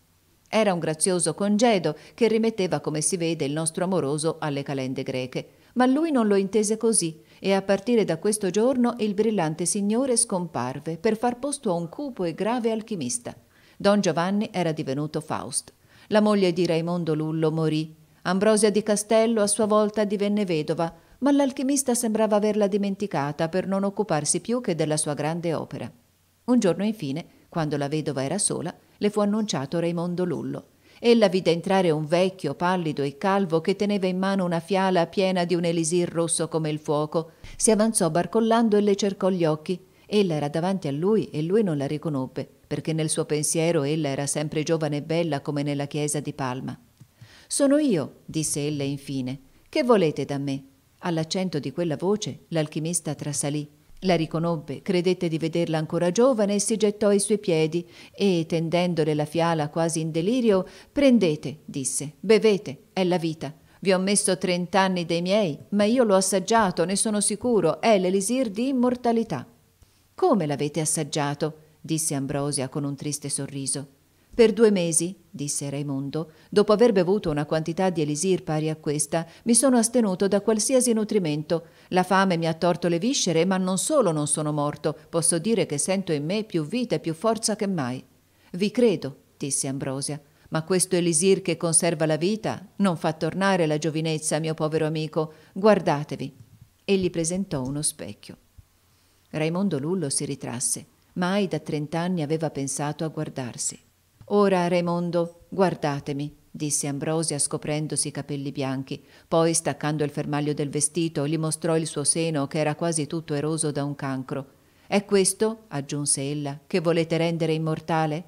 Era un grazioso congedo che rimetteva, come si vede, il nostro amoroso alle calende greche, ma lui non lo intese così e a partire da questo giorno il brillante signore scomparve per far posto a un cupo e grave alchimista. Don Giovanni era divenuto Faust. La moglie di Raimondo Lullo morì Ambrosia di Castello a sua volta divenne vedova, ma l'alchimista sembrava averla dimenticata per non occuparsi più che della sua grande opera. Un giorno infine, quando la vedova era sola, le fu annunciato Raimondo Lullo. Ella vide entrare un vecchio, pallido e calvo che teneva in mano una fiala piena di un elisir rosso come il fuoco. Si avanzò barcollando e le cercò gli occhi. Ella era davanti a lui e lui non la riconobbe, perché nel suo pensiero ella era sempre giovane e bella come nella chiesa di Palma. Sono io, disse ella infine. Che volete da me? All'accento di quella voce l'alchimista trasalì. La riconobbe, credette di vederla ancora giovane e si gettò ai suoi piedi e, tendendole la fiala quasi in delirio, prendete, disse, bevete, è la vita. Vi ho messo trent'anni dei miei, ma io l'ho assaggiato, ne sono sicuro, è l'elisir di immortalità. Come l'avete assaggiato? disse Ambrosia con un triste sorriso. Per due mesi, disse Raimondo, dopo aver bevuto una quantità di elisir pari a questa, mi sono astenuto da qualsiasi nutrimento. La fame mi ha torto le viscere, ma non solo non sono morto, posso dire che sento in me più vita e più forza che mai. Vi credo, disse Ambrosia, ma questo elisir che conserva la vita non fa tornare la giovinezza, mio povero amico. Guardatevi. E gli presentò uno specchio. Raimondo Lullo si ritrasse Mai da trent'anni aveva pensato a guardarsi. Ora, Raimondo, guardatemi, disse Ambrosia scoprendosi i capelli bianchi. Poi, staccando il fermaglio del vestito, gli mostrò il suo seno che era quasi tutto eroso da un cancro. È questo, aggiunse ella, che volete rendere immortale?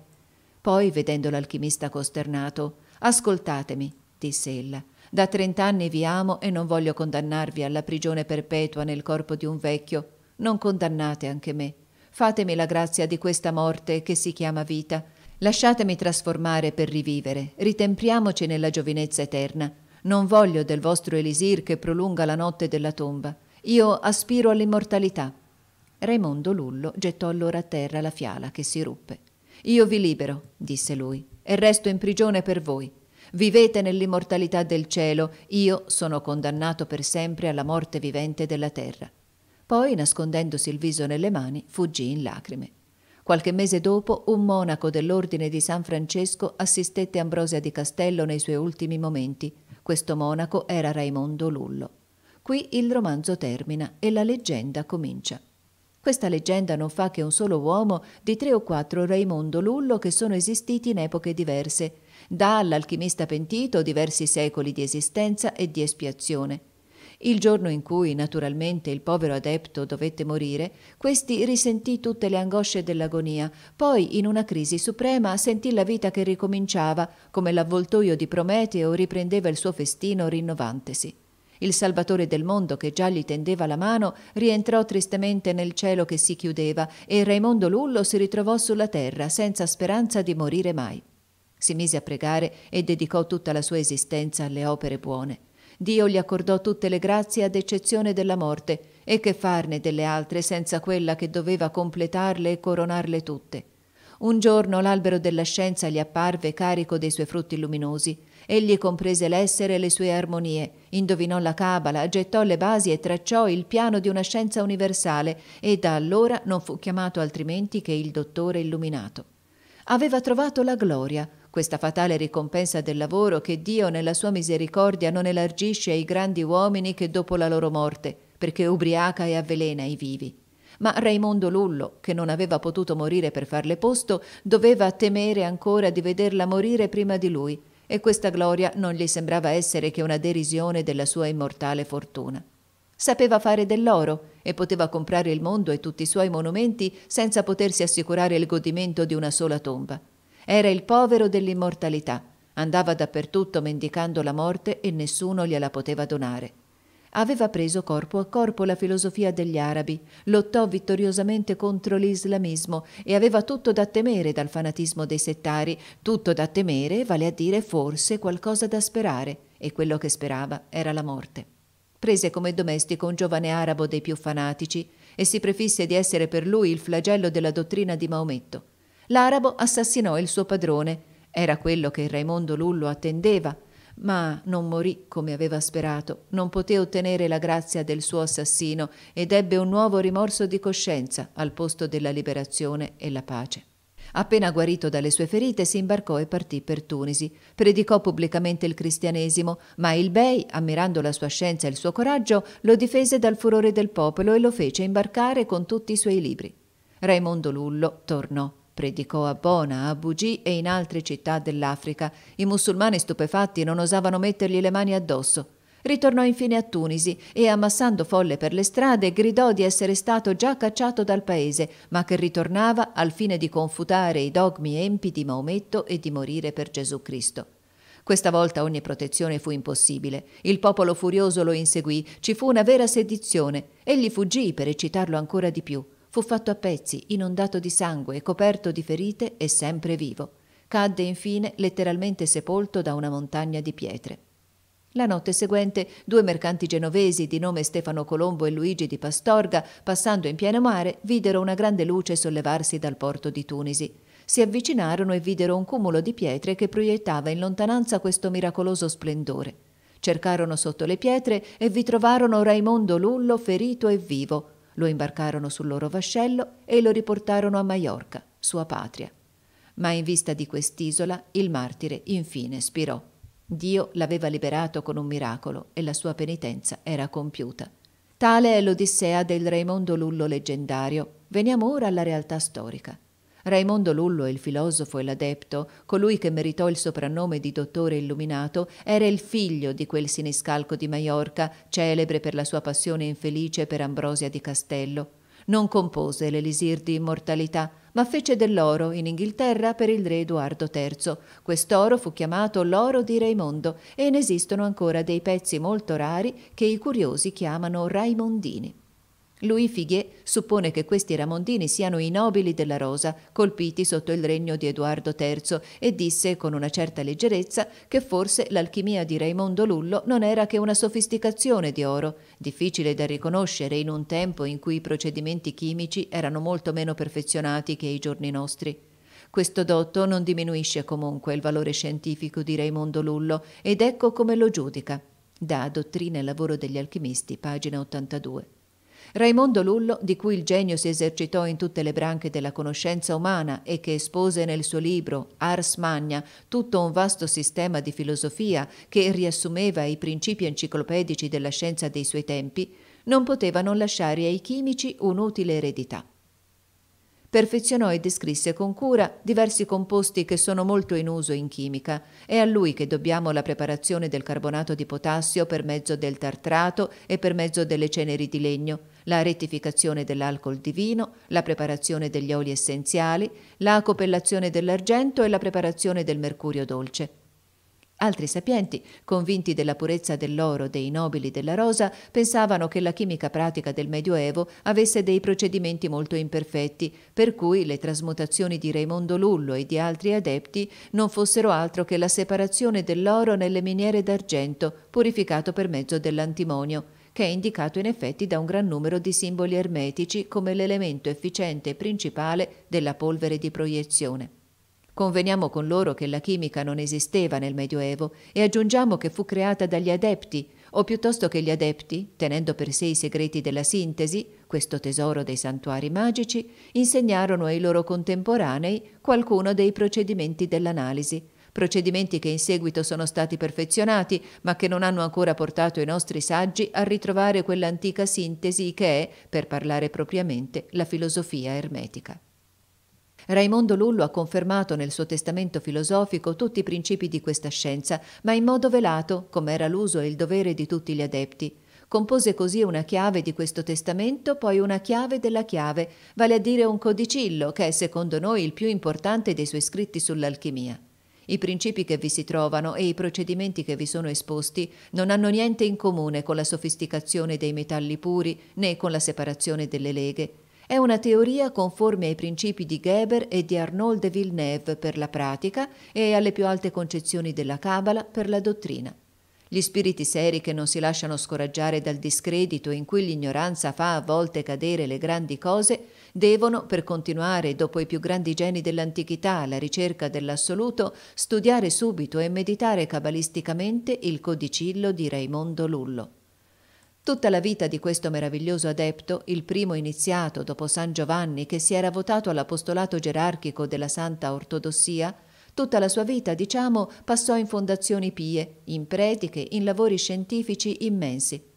Poi, vedendo l'alchimista costernato, ascoltatemi, disse ella. Da trent'anni vi amo e non voglio condannarvi alla prigione perpetua nel corpo di un vecchio. Non condannate anche me. Fatemi la grazia di questa morte che si chiama vita. Lasciatemi trasformare per rivivere. Ritempriamoci nella giovinezza eterna. Non voglio del vostro elisir che prolunga la notte della tomba. Io aspiro all'immortalità. Raimondo Lullo gettò allora a terra la fiala che si ruppe. Io vi libero, disse lui, e resto in prigione per voi. Vivete nell'immortalità del cielo, io sono condannato per sempre alla morte vivente della terra. Poi, nascondendosi il viso nelle mani, fuggì in lacrime. Qualche mese dopo, un monaco dell'ordine di San Francesco assistette Ambrosia di Castello nei suoi ultimi momenti. Questo monaco era Raimondo Lullo. Qui il romanzo termina e la leggenda comincia. Questa leggenda non fa che un solo uomo di tre o quattro Raimondo Lullo che sono esistiti in epoche diverse, dà all'alchimista pentito diversi secoli di esistenza e di espiazione. Il giorno in cui, naturalmente, il povero adepto dovette morire, questi risentì tutte le angosce dell'agonia, poi, in una crisi suprema, sentì la vita che ricominciava, come l'avvoltoio di Prometeo riprendeva il suo festino rinnovantesi. Il Salvatore del mondo, che già gli tendeva la mano, rientrò tristemente nel cielo che si chiudeva e Raimondo Lullo si ritrovò sulla terra senza speranza di morire mai. Si mise a pregare e dedicò tutta la sua esistenza alle opere buone. Dio gli accordò tutte le grazie ad eccezione della morte, e che farne delle altre senza quella che doveva completarle e coronarle tutte. Un giorno l'albero della scienza gli apparve carico dei suoi frutti luminosi. Egli comprese l'essere e le sue armonie, indovinò la cabala, gettò le basi e tracciò il piano di una scienza universale e da allora non fu chiamato altrimenti che il dottore illuminato. Aveva trovato la gloria, questa fatale ricompensa del lavoro che Dio nella sua misericordia non elargisce ai grandi uomini che dopo la loro morte, perché ubriaca e avvelena i vivi. Ma Raimondo Lullo, che non aveva potuto morire per farle posto, doveva temere ancora di vederla morire prima di lui, e questa gloria non gli sembrava essere che una derisione della sua immortale fortuna. Sapeva fare dell'oro e poteva comprare il mondo e tutti i suoi monumenti senza potersi assicurare il godimento di una sola tomba. Era il povero dell'immortalità. Andava dappertutto mendicando la morte e nessuno gliela poteva donare. Aveva preso corpo a corpo la filosofia degli arabi, lottò vittoriosamente contro l'islamismo e aveva tutto da temere dal fanatismo dei settari, tutto da temere, vale a dire forse qualcosa da sperare, e quello che sperava era la morte. Prese come domestico un giovane arabo dei più fanatici e si prefisse di essere per lui il flagello della dottrina di Maometto. L'arabo assassinò il suo padrone. Era quello che Raimondo Lullo attendeva, ma non morì come aveva sperato, non poté ottenere la grazia del suo assassino ed ebbe un nuovo rimorso di coscienza al posto della liberazione e la pace. Appena guarito dalle sue ferite, si imbarcò e partì per Tunisi. Predicò pubblicamente il cristianesimo, ma il Bey, ammirando la sua scienza e il suo coraggio, lo difese dal furore del popolo e lo fece imbarcare con tutti i suoi libri. Raimondo Lullo tornò Predicò a Bona, a Bugì e in altre città dell'Africa. I musulmani stupefatti non osavano mettergli le mani addosso. Ritornò infine a Tunisi e, ammassando folle per le strade, gridò di essere stato già cacciato dal paese, ma che ritornava al fine di confutare i dogmi empi di Maometto e di morire per Gesù Cristo. Questa volta ogni protezione fu impossibile. Il popolo furioso lo inseguì, ci fu una vera sedizione. Egli fuggì per eccitarlo ancora di più. Fu fatto a pezzi, inondato di sangue, coperto di ferite e sempre vivo. Cadde infine letteralmente sepolto da una montagna di pietre. La notte seguente due mercanti genovesi di nome Stefano Colombo e Luigi di Pastorga, passando in pieno mare, videro una grande luce sollevarsi dal porto di Tunisi. Si avvicinarono e videro un cumulo di pietre che proiettava in lontananza questo miracoloso splendore. Cercarono sotto le pietre e vi trovarono Raimondo Lullo ferito e vivo, lo imbarcarono sul loro vascello e lo riportarono a Maiorca, sua patria. Ma in vista di quest'isola il martire infine spirò. Dio l'aveva liberato con un miracolo e la sua penitenza era compiuta. Tale è l'Odissea del Raimondo Lullo leggendario, Veniamo ora alla realtà storica. Raimondo Lullo, il filosofo e l'adepto, colui che meritò il soprannome di dottore illuminato, era il figlio di quel siniscalco di Maiorca, celebre per la sua passione infelice per Ambrosia di Castello. Non compose l'elisir di immortalità, ma fece dell'oro in Inghilterra per il re Edoardo III. Quest'oro fu chiamato l'oro di Raimondo e ne esistono ancora dei pezzi molto rari che i curiosi chiamano raimondini. Louis Figuier suppone che questi ramondini siano i nobili della rosa, colpiti sotto il regno di Edoardo III, e disse con una certa leggerezza che forse l'alchimia di Raimondo Lullo non era che una sofisticazione di oro, difficile da riconoscere in un tempo in cui i procedimenti chimici erano molto meno perfezionati che ai giorni nostri. Questo dotto non diminuisce comunque il valore scientifico di Raimondo Lullo ed ecco come lo giudica. Da Dottrina e lavoro degli alchimisti, pagina 82. Raimondo Lullo, di cui il genio si esercitò in tutte le branche della conoscenza umana e che espose nel suo libro Ars Magna tutto un vasto sistema di filosofia che riassumeva i principi enciclopedici della scienza dei suoi tempi, non poteva non lasciare ai chimici un'utile eredità. Perfezionò e descrisse con cura diversi composti che sono molto in uso in chimica. È a lui che dobbiamo la preparazione del carbonato di potassio per mezzo del tartrato e per mezzo delle ceneri di legno, la rettificazione dell'alcol di vino, la preparazione degli oli essenziali, la copellazione dell'argento e la preparazione del mercurio dolce. Altri sapienti, convinti della purezza dell'oro dei nobili della rosa, pensavano che la chimica pratica del Medioevo avesse dei procedimenti molto imperfetti, per cui le trasmutazioni di Raimondo Lullo e di altri adepti non fossero altro che la separazione dell'oro nelle miniere d'argento, purificato per mezzo dell'antimonio, che è indicato in effetti da un gran numero di simboli ermetici come l'elemento efficiente e principale della polvere di proiezione. Conveniamo con loro che la chimica non esisteva nel Medioevo e aggiungiamo che fu creata dagli adepti, o piuttosto che gli adepti, tenendo per sé i segreti della sintesi, questo tesoro dei santuari magici, insegnarono ai loro contemporanei qualcuno dei procedimenti dell'analisi, procedimenti che in seguito sono stati perfezionati, ma che non hanno ancora portato i nostri saggi a ritrovare quell'antica sintesi che è, per parlare propriamente, la filosofia ermetica. Raimondo Lullo ha confermato nel suo testamento filosofico tutti i principi di questa scienza, ma in modo velato, come era l'uso e il dovere di tutti gli adepti. Compose così una chiave di questo testamento, poi una chiave della chiave, vale a dire un codicillo, che è secondo noi il più importante dei suoi scritti sull'alchimia. I principi che vi si trovano e i procedimenti che vi sono esposti non hanno niente in comune con la sofisticazione dei metalli puri né con la separazione delle leghe. È una teoria conforme ai principi di Geber e di Arnauld de Villeneuve per la pratica e alle più alte concezioni della Cabala per la dottrina. Gli spiriti seri che non si lasciano scoraggiare dal discredito in cui l'ignoranza fa a volte cadere le grandi cose, devono, per continuare dopo i più grandi geni dell'antichità alla ricerca dell'assoluto, studiare subito e meditare cabalisticamente il codicillo di Raimondo Lullo. Tutta la vita di questo meraviglioso adepto, il primo iniziato dopo San Giovanni che si era votato all'apostolato gerarchico della Santa Ortodossia, tutta la sua vita, diciamo, passò in fondazioni pie, in prediche, in lavori scientifici immensi.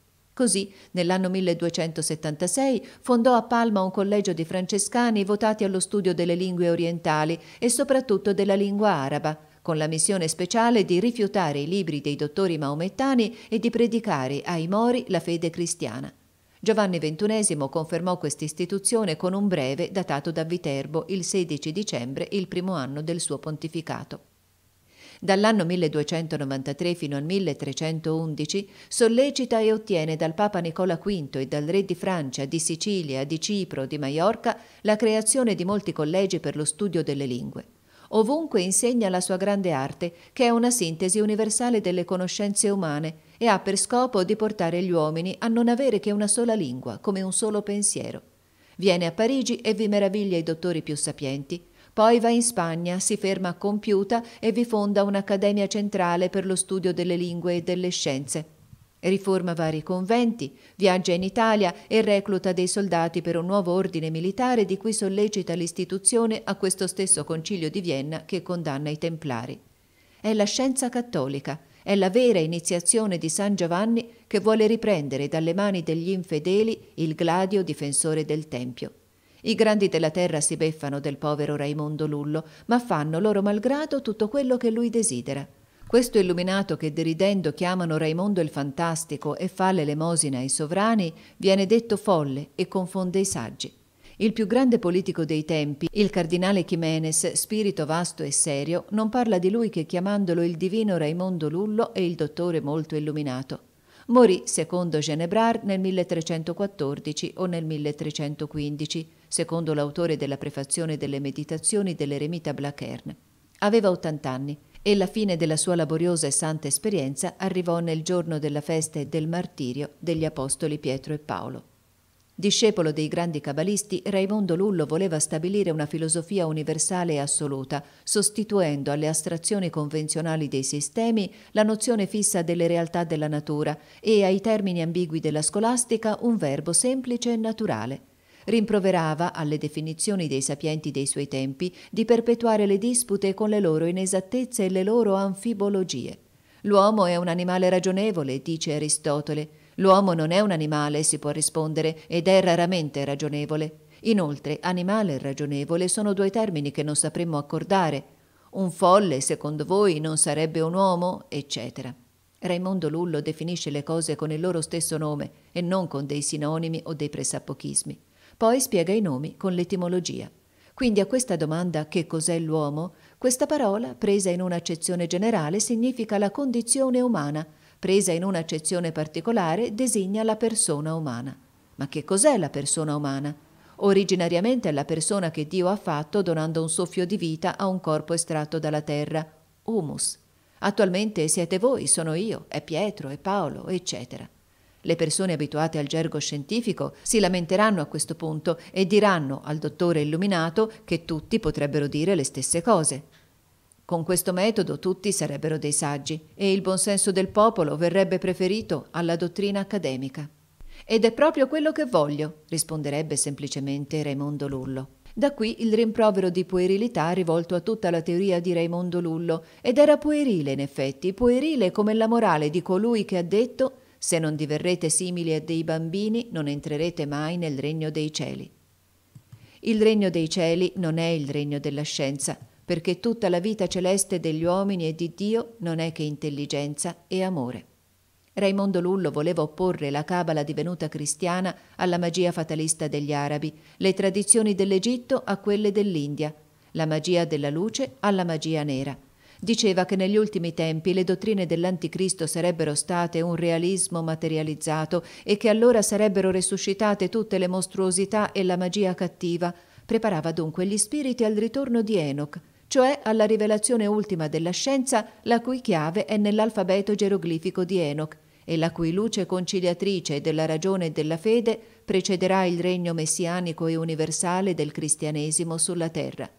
Così, nell'anno 1276, fondò a Palma un collegio di francescani votati allo studio delle lingue orientali e soprattutto della lingua araba, con la missione speciale di rifiutare i libri dei dottori maomettani e di predicare ai Mori la fede cristiana. Giovanni XXI confermò questa istituzione con un breve datato da Viterbo il 16 dicembre, il primo anno del suo pontificato. Dall'anno 1293 fino al 1311 sollecita e ottiene dal Papa Nicola V e dal Re di Francia, di Sicilia, di Cipro, di Maiorca la creazione di molti collegi per lo studio delle lingue. Ovunque insegna la sua grande arte, che è una sintesi universale delle conoscenze umane e ha per scopo di portare gli uomini a non avere che una sola lingua, come un solo pensiero. Viene a Parigi e vi meraviglia i dottori più sapienti. Poi va in Spagna, si ferma a Compiuta e vi fonda un'accademia centrale per lo studio delle lingue e delle scienze. Riforma vari conventi, viaggia in Italia e recluta dei soldati per un nuovo ordine militare di cui sollecita l'istituzione a questo stesso concilio di Vienna che condanna i Templari. È la scienza cattolica, è la vera iniziazione di San Giovanni che vuole riprendere dalle mani degli infedeli il gladio difensore del Tempio. I grandi della terra si beffano del povero Raimondo Lullo, ma fanno loro malgrado tutto quello che lui desidera. Questo illuminato che deridendo chiamano Raimondo il Fantastico e fa l'elemosina ai sovrani, viene detto folle e confonde i saggi. Il più grande politico dei tempi, il cardinale Ximenes, spirito vasto e serio, non parla di lui che chiamandolo il divino Raimondo Lullo e il dottore molto illuminato. Morì, secondo Genebrard, nel 1314 o nel 1315, secondo l'autore della prefazione delle meditazioni dell'eremita Blachern. Aveva 80 anni e la fine della sua laboriosa e santa esperienza arrivò nel giorno della festa e del martirio degli apostoli Pietro e Paolo. Discepolo dei grandi cabalisti, Raimondo Lullo voleva stabilire una filosofia universale e assoluta, sostituendo alle astrazioni convenzionali dei sistemi la nozione fissa delle realtà della natura e ai termini ambigui della scolastica un verbo semplice e naturale. Rimproverava alle definizioni dei sapienti dei suoi tempi di perpetuare le dispute con le loro inesattezze e le loro anfibologie. L'uomo è un animale ragionevole, dice Aristotele, L'uomo non è un animale, si può rispondere, ed è raramente ragionevole. Inoltre, animale e ragionevole sono due termini che non sapremmo accordare. Un folle, secondo voi, non sarebbe un uomo? eccetera. Raimondo Lullo definisce le cose con il loro stesso nome e non con dei sinonimi o dei pressappochismi. Poi spiega i nomi con l'etimologia. Quindi a questa domanda che cos'è l'uomo, questa parola, presa in un'accezione generale, significa la condizione umana, presa in un'accezione particolare, designa la persona umana. Ma che cos'è la persona umana? Originariamente è la persona che Dio ha fatto donando un soffio di vita a un corpo estratto dalla terra, humus. Attualmente siete voi, sono io, è Pietro, è Paolo, eccetera. Le persone abituate al gergo scientifico si lamenteranno a questo punto e diranno al dottore illuminato che tutti potrebbero dire le stesse cose. Con questo metodo tutti sarebbero dei saggi e il buonsenso del popolo verrebbe preferito alla dottrina accademica. Ed è proprio quello che voglio, risponderebbe semplicemente Raimondo Lullo. Da qui il rimprovero di puerilità rivolto a tutta la teoria di Raimondo Lullo, ed era puerile in effetti, puerile come la morale di colui che ha detto se non diverrete simili a dei bambini non entrerete mai nel regno dei cieli. Il regno dei cieli non è il regno della scienza, perché tutta la vita celeste degli uomini e di Dio non è che intelligenza e amore. Raimondo Lullo voleva opporre la cabala divenuta cristiana alla magia fatalista degli arabi, le tradizioni dell'Egitto a quelle dell'India, la magia della luce alla magia nera. Diceva che negli ultimi tempi le dottrine dell'Anticristo sarebbero state un realismo materializzato e che allora sarebbero resuscitate tutte le mostruosità e la magia cattiva. Preparava dunque gli spiriti al ritorno di Enoch, cioè alla rivelazione ultima della scienza, la cui chiave è nell'alfabeto geroglifico di Enoch e la cui luce conciliatrice della ragione e della fede precederà il regno messianico e universale del cristianesimo sulla terra.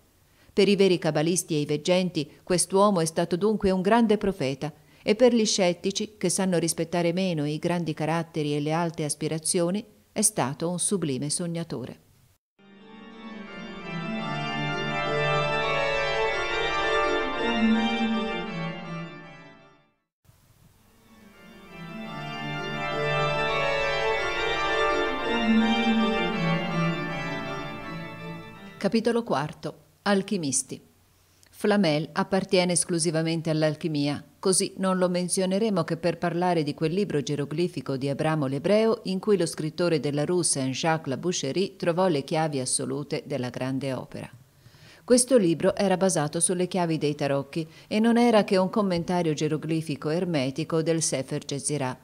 Per i veri cabalisti e i veggenti, quest'uomo è stato dunque un grande profeta, e per gli scettici, che sanno rispettare meno i grandi caratteri e le alte aspirazioni, è stato un sublime sognatore. Capitolo IV. Alchimisti. Flamel appartiene esclusivamente all'alchimia, così non lo menzioneremo che per parlare di quel libro geroglifico di Abramo l'Ebreo in cui lo scrittore della Rue Saint-Jacques La Boucherie trovò le chiavi assolute della grande opera. Questo libro era basato sulle chiavi dei tarocchi e non era che un commentario geroglifico ermetico del Sefer Jezirah,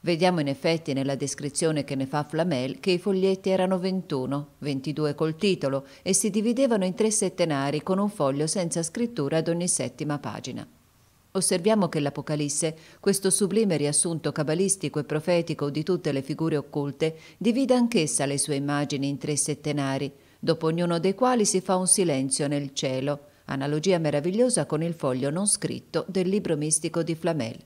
Vediamo in effetti nella descrizione che ne fa Flamel che i foglietti erano 21, 22 col titolo, e si dividevano in tre settenari con un foglio senza scrittura ad ogni settima pagina. Osserviamo che l'Apocalisse, questo sublime riassunto cabalistico e profetico di tutte le figure occulte, divide anch'essa le sue immagini in tre settenari, dopo ognuno dei quali si fa un silenzio nel cielo, analogia meravigliosa con il foglio non scritto del libro mistico di Flamel.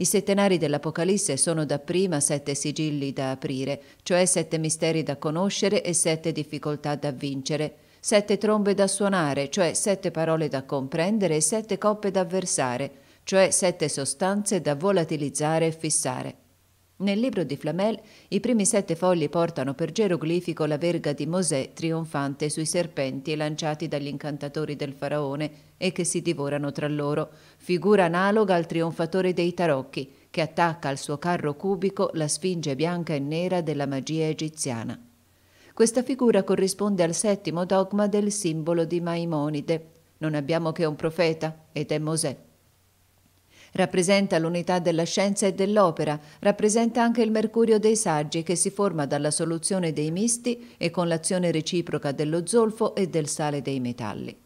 I settenari dell'Apocalisse sono dapprima sette sigilli da aprire, cioè sette misteri da conoscere e sette difficoltà da vincere, sette trombe da suonare, cioè sette parole da comprendere e sette coppe da versare, cioè sette sostanze da volatilizzare e fissare. Nel libro di Flamel i primi sette fogli portano per geroglifico la verga di Mosè trionfante sui serpenti lanciati dagli incantatori del faraone e che si divorano tra loro, figura analoga al trionfatore dei tarocchi, che attacca al suo carro cubico la sfinge bianca e nera della magia egiziana. Questa figura corrisponde al settimo dogma del simbolo di Maimonide. Non abbiamo che un profeta, ed è Mosè. Rappresenta l'unità della scienza e dell'opera, rappresenta anche il mercurio dei saggi che si forma dalla soluzione dei misti e con l'azione reciproca dello zolfo e del sale dei metalli.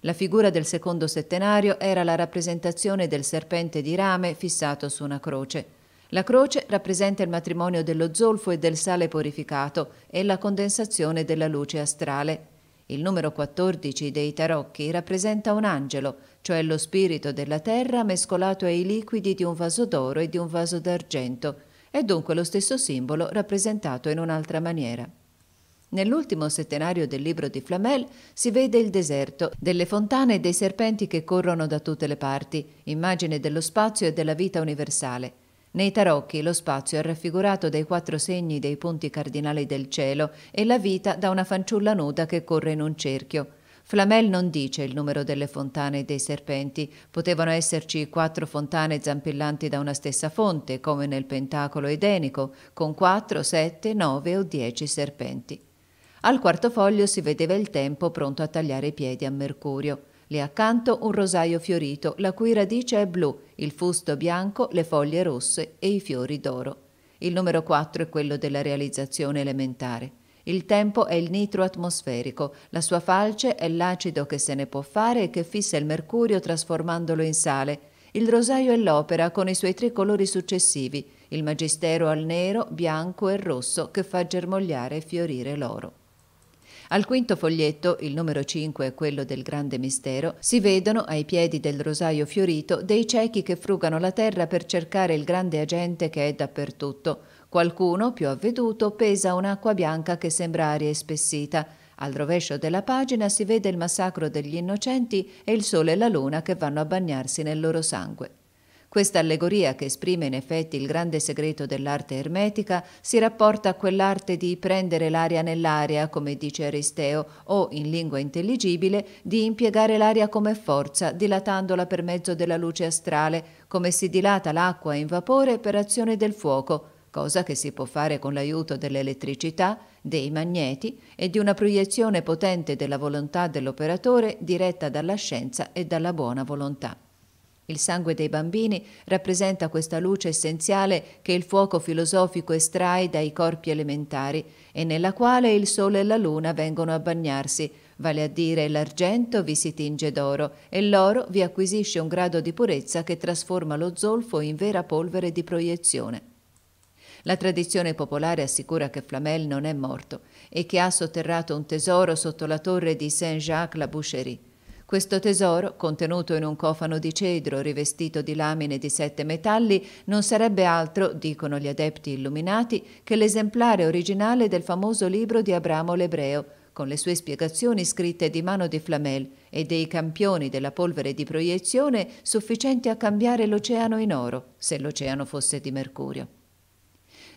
La figura del secondo settenario era la rappresentazione del serpente di rame fissato su una croce. La croce rappresenta il matrimonio dello zolfo e del sale purificato e la condensazione della luce astrale. Il numero 14 dei tarocchi rappresenta un angelo, cioè lo spirito della terra mescolato ai liquidi di un vaso d'oro e di un vaso d'argento, è dunque lo stesso simbolo rappresentato in un'altra maniera. Nell'ultimo settenario del libro di Flamel si vede il deserto, delle fontane e dei serpenti che corrono da tutte le parti, immagine dello spazio e della vita universale. Nei tarocchi lo spazio è raffigurato dai quattro segni dei punti cardinali del cielo e la vita da una fanciulla nuda che corre in un cerchio. Flamel non dice il numero delle fontane e dei serpenti. Potevano esserci quattro fontane zampillanti da una stessa fonte, come nel pentacolo edenico, con quattro, sette, nove o dieci serpenti. Al quarto foglio si vedeva il tempo pronto a tagliare i piedi a Mercurio. Lì accanto un rosaio fiorito, la cui radice è blu, il fusto bianco, le foglie rosse e i fiori d'oro. Il numero 4 è quello della realizzazione elementare. Il tempo è il nitro atmosferico, la sua falce è l'acido che se ne può fare e che fissa il mercurio trasformandolo in sale. Il rosaio è l'opera con i suoi tre colori successivi, il magistero al nero, bianco e rosso che fa germogliare e fiorire l'oro. Al quinto foglietto, il numero 5 è quello del grande mistero, si vedono ai piedi del rosaio fiorito dei ciechi che frugano la terra per cercare il grande agente che è dappertutto. Qualcuno, più avveduto, pesa un'acqua bianca che sembra aria espessita. Al rovescio della pagina si vede il massacro degli innocenti e il sole e la luna che vanno a bagnarsi nel loro sangue. Questa allegoria, che esprime in effetti il grande segreto dell'arte ermetica, si rapporta a quell'arte di prendere l'aria nell'aria, come dice Aristeo, o, in lingua intelligibile, di impiegare l'aria come forza, dilatandola per mezzo della luce astrale, come si dilata l'acqua in vapore per azione del fuoco, cosa che si può fare con l'aiuto dell'elettricità, dei magneti e di una proiezione potente della volontà dell'operatore diretta dalla scienza e dalla buona volontà. Il sangue dei bambini rappresenta questa luce essenziale che il fuoco filosofico estrae dai corpi elementari e nella quale il sole e la luna vengono a bagnarsi, vale a dire l'argento vi si tinge d'oro e l'oro vi acquisisce un grado di purezza che trasforma lo zolfo in vera polvere di proiezione. La tradizione popolare assicura che Flamel non è morto e che ha sotterrato un tesoro sotto la torre di Saint-Jacques-la-Boucherie. Questo tesoro, contenuto in un cofano di cedro rivestito di lamine di sette metalli, non sarebbe altro, dicono gli adepti illuminati, che l'esemplare originale del famoso libro di Abramo l'Ebreo, con le sue spiegazioni scritte di mano di Flamel e dei campioni della polvere di proiezione sufficienti a cambiare l'oceano in oro, se l'oceano fosse di mercurio.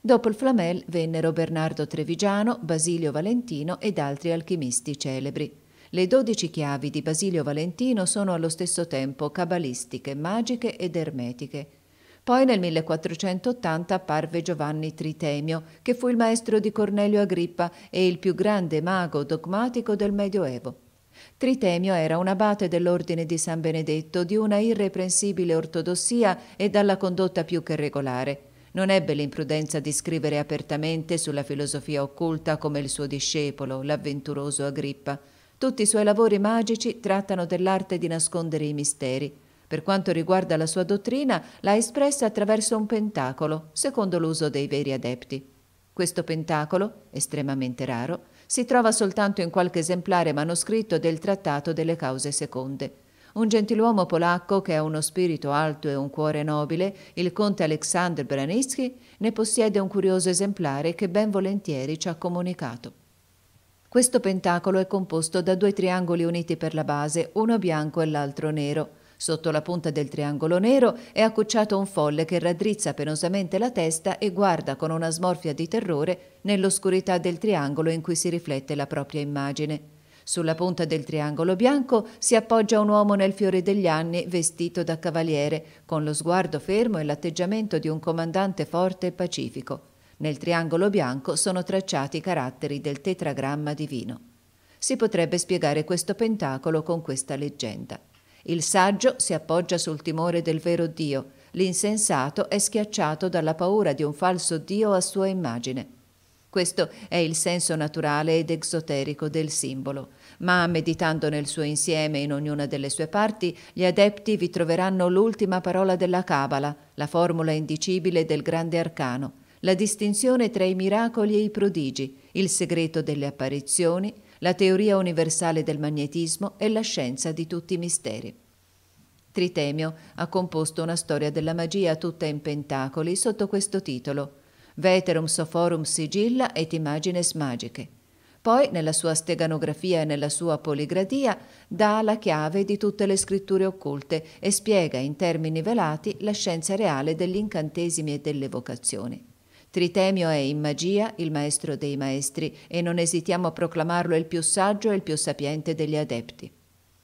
Dopo il Flamel vennero Bernardo Trevigiano, Basilio Valentino ed altri alchimisti celebri. Le dodici chiavi di Basilio Valentino sono allo stesso tempo cabalistiche, magiche ed ermetiche. Poi nel 1480 apparve Giovanni Tritemio, che fu il maestro di Cornelio Agrippa e il più grande mago dogmatico del Medioevo. Tritemio era un abate dell'ordine di San Benedetto di una irreprensibile ortodossia e dalla condotta più che regolare. Non ebbe l'imprudenza di scrivere apertamente sulla filosofia occulta come il suo discepolo, l'avventuroso Agrippa. Tutti i suoi lavori magici trattano dell'arte di nascondere i misteri. Per quanto riguarda la sua dottrina, l'ha espressa attraverso un pentacolo, secondo l'uso dei veri adepti. Questo pentacolo, estremamente raro, si trova soltanto in qualche esemplare manoscritto del Trattato delle cause seconde. Un gentiluomo polacco che ha uno spirito alto e un cuore nobile, il conte Alexander Branisky, ne possiede un curioso esemplare che ben volentieri ci ha comunicato. Questo pentacolo è composto da due triangoli uniti per la base, uno bianco e l'altro nero. Sotto la punta del triangolo nero è accucciato un folle che raddrizza penosamente la testa e guarda con una smorfia di terrore nell'oscurità del triangolo in cui si riflette la propria immagine. Sulla punta del triangolo bianco si appoggia un uomo nel fiore degli anni vestito da cavaliere, con lo sguardo fermo e l'atteggiamento di un comandante forte e pacifico. Nel triangolo bianco sono tracciati i caratteri del tetragramma divino. Si potrebbe spiegare questo pentacolo con questa leggenda. Il saggio si appoggia sul timore del vero Dio, l'insensato è schiacciato dalla paura di un falso Dio a sua immagine. Questo è il senso naturale ed esoterico del simbolo, ma meditando nel suo insieme in ognuna delle sue parti, gli adepti vi troveranno l'ultima parola della Cabala, la formula indicibile del grande arcano, la distinzione tra i miracoli e i prodigi, il segreto delle apparizioni, la teoria universale del magnetismo e la scienza di tutti i misteri. Tritemio ha composto una storia della magia tutta in pentacoli sotto questo titolo Veterum Sophorum Sigilla et Imagines Magiche. Poi, nella sua steganografia e nella sua poligradia, dà la chiave di tutte le scritture occulte e spiega in termini velati la scienza reale degli incantesimi e delle vocazioni. Tritemio è in magia il maestro dei maestri e non esitiamo a proclamarlo il più saggio e il più sapiente degli adepti.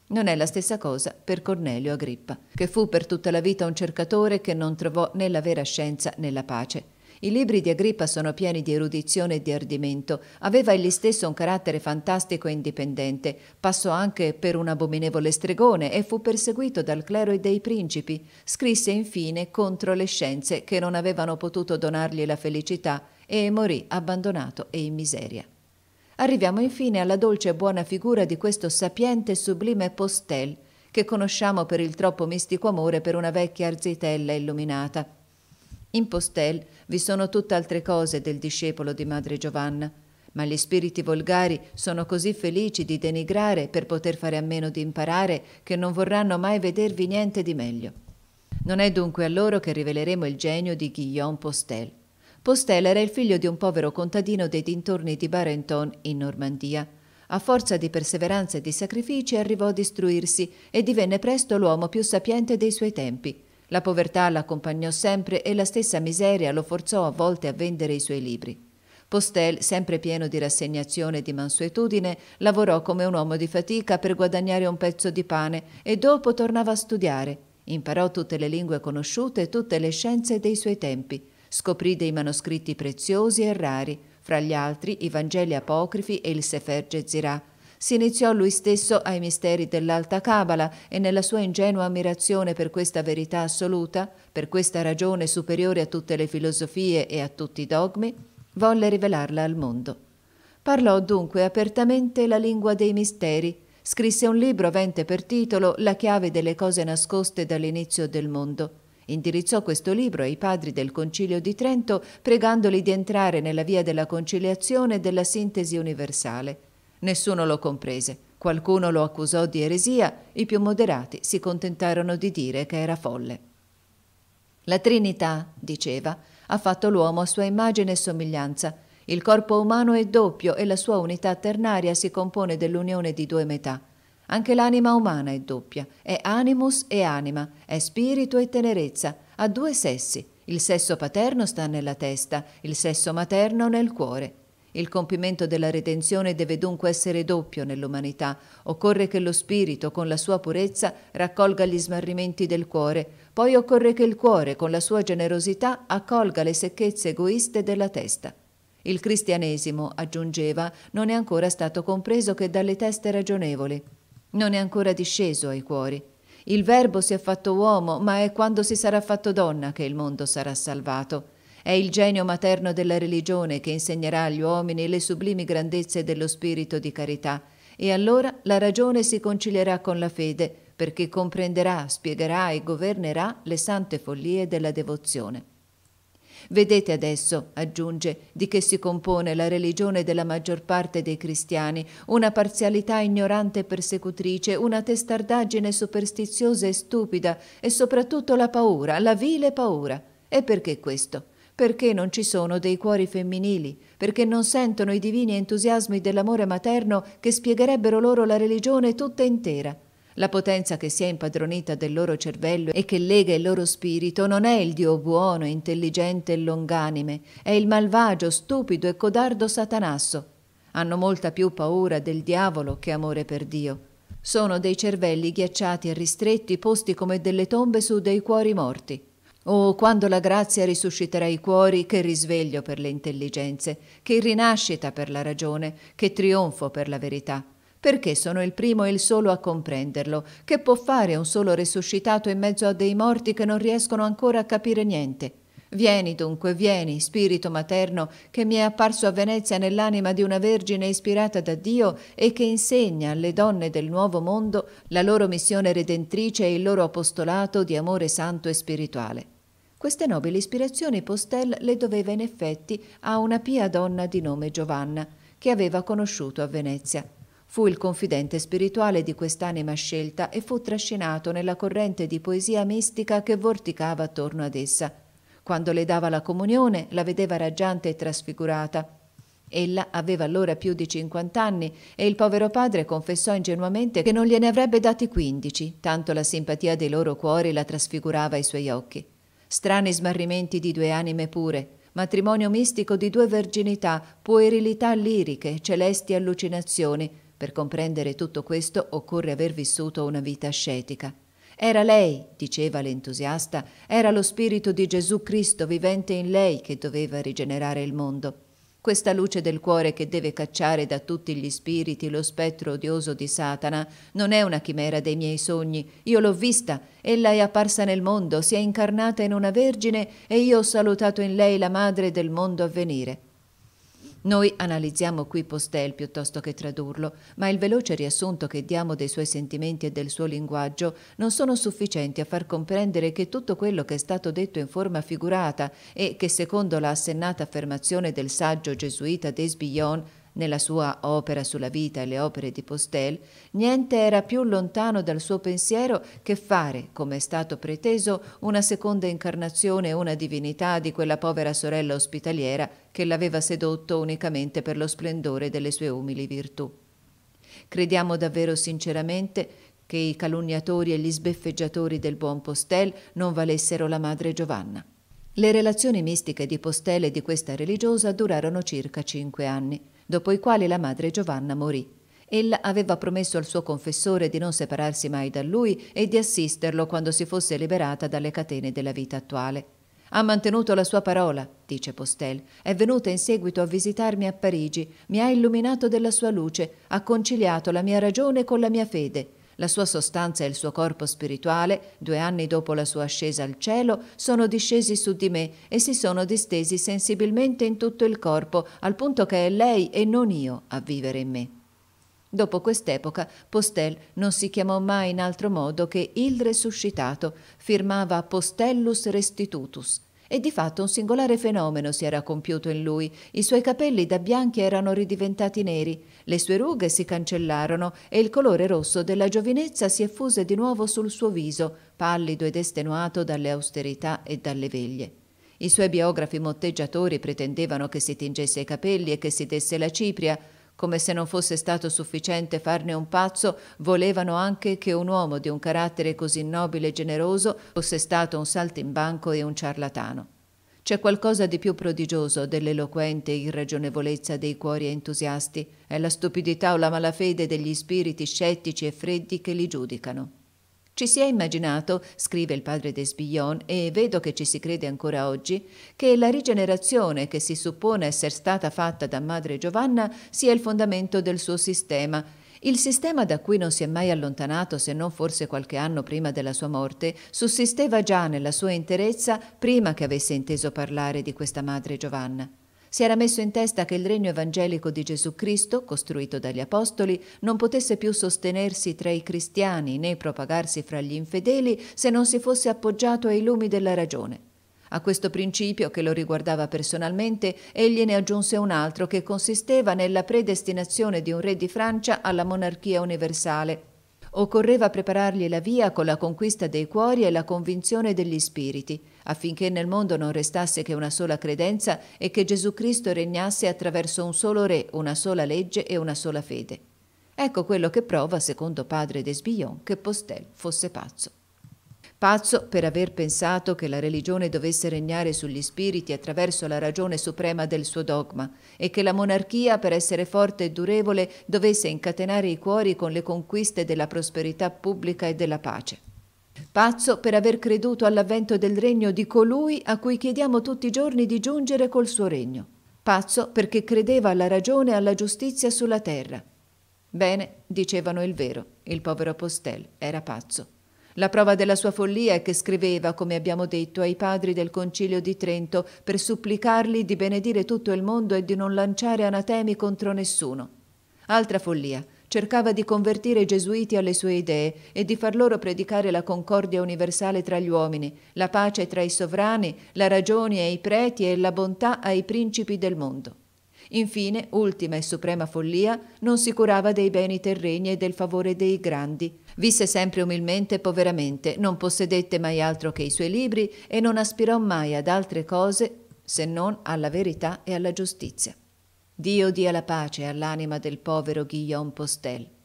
Non è la stessa cosa per Cornelio Agrippa, che fu per tutta la vita un cercatore che non trovò né la vera scienza né la pace. I libri di Agrippa sono pieni di erudizione e di ardimento. Aveva egli stesso un carattere fantastico e indipendente. Passò anche per un abominevole stregone e fu perseguito dal clero e dei principi. Scrisse infine contro le scienze che non avevano potuto donargli la felicità e morì abbandonato e in miseria. Arriviamo infine alla dolce e buona figura di questo sapiente e sublime Postel, che conosciamo per il troppo mistico amore per una vecchia arzitella illuminata in Postel vi sono tutt'altre cose del discepolo di Madre Giovanna, ma gli spiriti volgari sono così felici di denigrare per poter fare a meno di imparare che non vorranno mai vedervi niente di meglio. Non è dunque a loro che riveleremo il genio di Guillaume Postel. Postel era il figlio di un povero contadino dei dintorni di Barenton in Normandia. A forza di perseveranza e di sacrifici arrivò a istruirsi e divenne presto l'uomo più sapiente dei suoi tempi la povertà l'accompagnò sempre e la stessa miseria lo forzò a volte a vendere i suoi libri. Postel, sempre pieno di rassegnazione e di mansuetudine, lavorò come un uomo di fatica per guadagnare un pezzo di pane e dopo tornava a studiare. Imparò tutte le lingue conosciute e tutte le scienze dei suoi tempi. Scoprì dei manoscritti preziosi e rari, fra gli altri i Vangeli apocrifi e il Sefer Gezirah, si iniziò lui stesso ai misteri dell'alta cabala e nella sua ingenua ammirazione per questa verità assoluta, per questa ragione superiore a tutte le filosofie e a tutti i dogmi, volle rivelarla al mondo. Parlò dunque apertamente la lingua dei misteri, scrisse un libro avente per titolo La chiave delle cose nascoste dall'inizio del mondo. Indirizzò questo libro ai padri del Concilio di Trento, pregandoli di entrare nella via della conciliazione e della sintesi universale. Nessuno lo comprese. Qualcuno lo accusò di eresia, i più moderati si contentarono di dire che era folle. La Trinità, diceva, ha fatto l'uomo a sua immagine e somiglianza. Il corpo umano è doppio e la sua unità ternaria si compone dell'unione di due metà. Anche l'anima umana è doppia, è animus e anima, è spirito e tenerezza, ha due sessi. Il sesso paterno sta nella testa, il sesso materno nel cuore. Il compimento della redenzione deve dunque essere doppio nell'umanità. Occorre che lo spirito, con la sua purezza, raccolga gli smarrimenti del cuore, poi occorre che il cuore, con la sua generosità, accolga le secchezze egoiste della testa. Il cristianesimo, aggiungeva, non è ancora stato compreso che dalle teste ragionevoli. Non è ancora disceso ai cuori. Il Verbo si è fatto uomo, ma è quando si sarà fatto donna che il mondo sarà salvato. È il genio materno della religione che insegnerà agli uomini le sublimi grandezze dello spirito di carità, e allora la ragione si concilierà con la fede, perché comprenderà, spiegherà e governerà le sante follie della devozione. Vedete adesso, aggiunge, di che si compone la religione della maggior parte dei cristiani, una parzialità ignorante e persecutrice, una testardaggine superstiziosa e stupida, e soprattutto la paura, la vile paura. E perché questo? Perché non ci sono dei cuori femminili? Perché non sentono i divini entusiasmi dell'amore materno che spiegherebbero loro la religione tutta intera? La potenza che si è impadronita del loro cervello e che lega il loro spirito non è il Dio buono, intelligente e longanime, è il malvagio, stupido e codardo Satanasso. Hanno molta più paura del diavolo che amore per Dio. Sono dei cervelli ghiacciati e ristretti, posti come delle tombe su dei cuori morti. Oh, quando la grazia risusciterà i cuori, che risveglio per le intelligenze, che rinascita per la ragione, che trionfo per la verità. Perché sono il primo e il solo a comprenderlo. Che può fare un solo risuscitato in mezzo a dei morti che non riescono ancora a capire niente? Vieni dunque, vieni, spirito materno, che mi è apparso a Venezia nell'anima di una vergine ispirata da Dio e che insegna alle donne del nuovo mondo la loro missione redentrice e il loro apostolato di amore santo e spirituale. Queste nobili ispirazioni Postel le doveva in effetti a una pia donna di nome Giovanna, che aveva conosciuto a Venezia. Fu il confidente spirituale di quest'anima scelta e fu trascinato nella corrente di poesia mistica che vorticava attorno ad essa quando le dava la comunione la vedeva raggiante e trasfigurata. Ella aveva allora più di cinquant'anni e il povero padre confessò ingenuamente che non gliene avrebbe dati quindici, tanto la simpatia dei loro cuori la trasfigurava ai suoi occhi. Strani smarrimenti di due anime pure, matrimonio mistico di due verginità, puerilità liriche, celesti allucinazioni. Per comprendere tutto questo occorre aver vissuto una vita ascetica. Era lei, diceva l'entusiasta, era lo spirito di Gesù Cristo vivente in lei che doveva rigenerare il mondo. Questa luce del cuore che deve cacciare da tutti gli spiriti lo spettro odioso di Satana non è una chimera dei miei sogni. Io l'ho vista, ella è apparsa nel mondo, si è incarnata in una vergine e io ho salutato in lei la madre del mondo a venire. Noi analizziamo qui Postel piuttosto che tradurlo, ma il veloce riassunto che diamo dei suoi sentimenti e del suo linguaggio non sono sufficienti a far comprendere che tutto quello che è stato detto in forma figurata e che secondo la assennata affermazione del saggio gesuita Desbillon nella sua opera sulla vita e le opere di Postel, niente era più lontano dal suo pensiero che fare, come è stato preteso, una seconda incarnazione e una divinità di quella povera sorella ospitaliera che l'aveva sedotto unicamente per lo splendore delle sue umili virtù. Crediamo davvero sinceramente che i calunniatori e gli sbeffeggiatori del buon Postel non valessero la madre Giovanna. Le relazioni mistiche di Postel e di questa religiosa durarono circa cinque anni dopo i quali la madre Giovanna morì. Ella aveva promesso al suo confessore di non separarsi mai da lui e di assisterlo quando si fosse liberata dalle catene della vita attuale. Ha mantenuto la sua parola, dice Postel. È venuta in seguito a visitarmi a Parigi, mi ha illuminato della sua luce, ha conciliato la mia ragione con la mia fede. La sua sostanza e il suo corpo spirituale, due anni dopo la sua ascesa al cielo, sono discesi su di me e si sono distesi sensibilmente in tutto il corpo, al punto che è lei e non io a vivere in me. Dopo quest'epoca Postel non si chiamò mai in altro modo che il resuscitato, firmava Postellus Restitutus, e di fatto un singolare fenomeno si era compiuto in lui. I suoi capelli da bianchi erano ridiventati neri, le sue rughe si cancellarono e il colore rosso della giovinezza si effuse di nuovo sul suo viso, pallido ed estenuato dalle austerità e dalle veglie. I suoi biografi motteggiatori pretendevano che si tingesse i capelli e che si desse la cipria, come se non fosse stato sufficiente farne un pazzo, volevano anche che un uomo di un carattere così nobile e generoso fosse stato un saltimbanco e un ciarlatano. C'è qualcosa di più prodigioso dell'eloquente irragionevolezza dei cuori entusiasti, è la stupidità o la malafede degli spiriti scettici e freddi che li giudicano. Ci si è immaginato, scrive il padre Desbillon, e vedo che ci si crede ancora oggi, che la rigenerazione che si suppone essere stata fatta da Madre Giovanna sia il fondamento del suo sistema, il sistema da cui non si è mai allontanato se non forse qualche anno prima della sua morte, sussisteva già nella sua interezza prima che avesse inteso parlare di questa Madre Giovanna. Si era messo in testa che il regno evangelico di Gesù Cristo, costruito dagli Apostoli, non potesse più sostenersi tra i cristiani né propagarsi fra gli infedeli se non si fosse appoggiato ai lumi della ragione. A questo principio, che lo riguardava personalmente, egli ne aggiunse un altro che consisteva nella predestinazione di un re di Francia alla monarchia universale. Occorreva preparargli la via con la conquista dei cuori e la convinzione degli spiriti, affinché nel mondo non restasse che una sola credenza e che Gesù Cristo regnasse attraverso un solo re, una sola legge e una sola fede. Ecco quello che prova, secondo padre Desbillon, che Postel fosse pazzo. Pazzo per aver pensato che la religione dovesse regnare sugli spiriti attraverso la ragione suprema del suo dogma e che la monarchia, per essere forte e durevole, dovesse incatenare i cuori con le conquiste della prosperità pubblica e della pace. Pazzo per aver creduto all'avvento del regno di colui a cui chiediamo tutti i giorni di giungere col suo regno. Pazzo perché credeva alla ragione e alla giustizia sulla terra. Bene, dicevano il vero, il povero Postel era pazzo. La prova della sua follia è che scriveva, come abbiamo detto, ai padri del concilio di Trento per supplicarli di benedire tutto il mondo e di non lanciare anatemi contro nessuno. Altra follia. Cercava di convertire i gesuiti alle sue idee e di far loro predicare la concordia universale tra gli uomini, la pace tra i sovrani, la ragione ai preti e la bontà ai principi del mondo. Infine, ultima e suprema follia, non si curava dei beni terreni e del favore dei grandi. Visse sempre umilmente e poveramente, non possedette mai altro che i suoi libri e non aspirò mai ad altre cose se non alla verità e alla giustizia. Dio dia la pace all'anima del povero Guillaume Postel.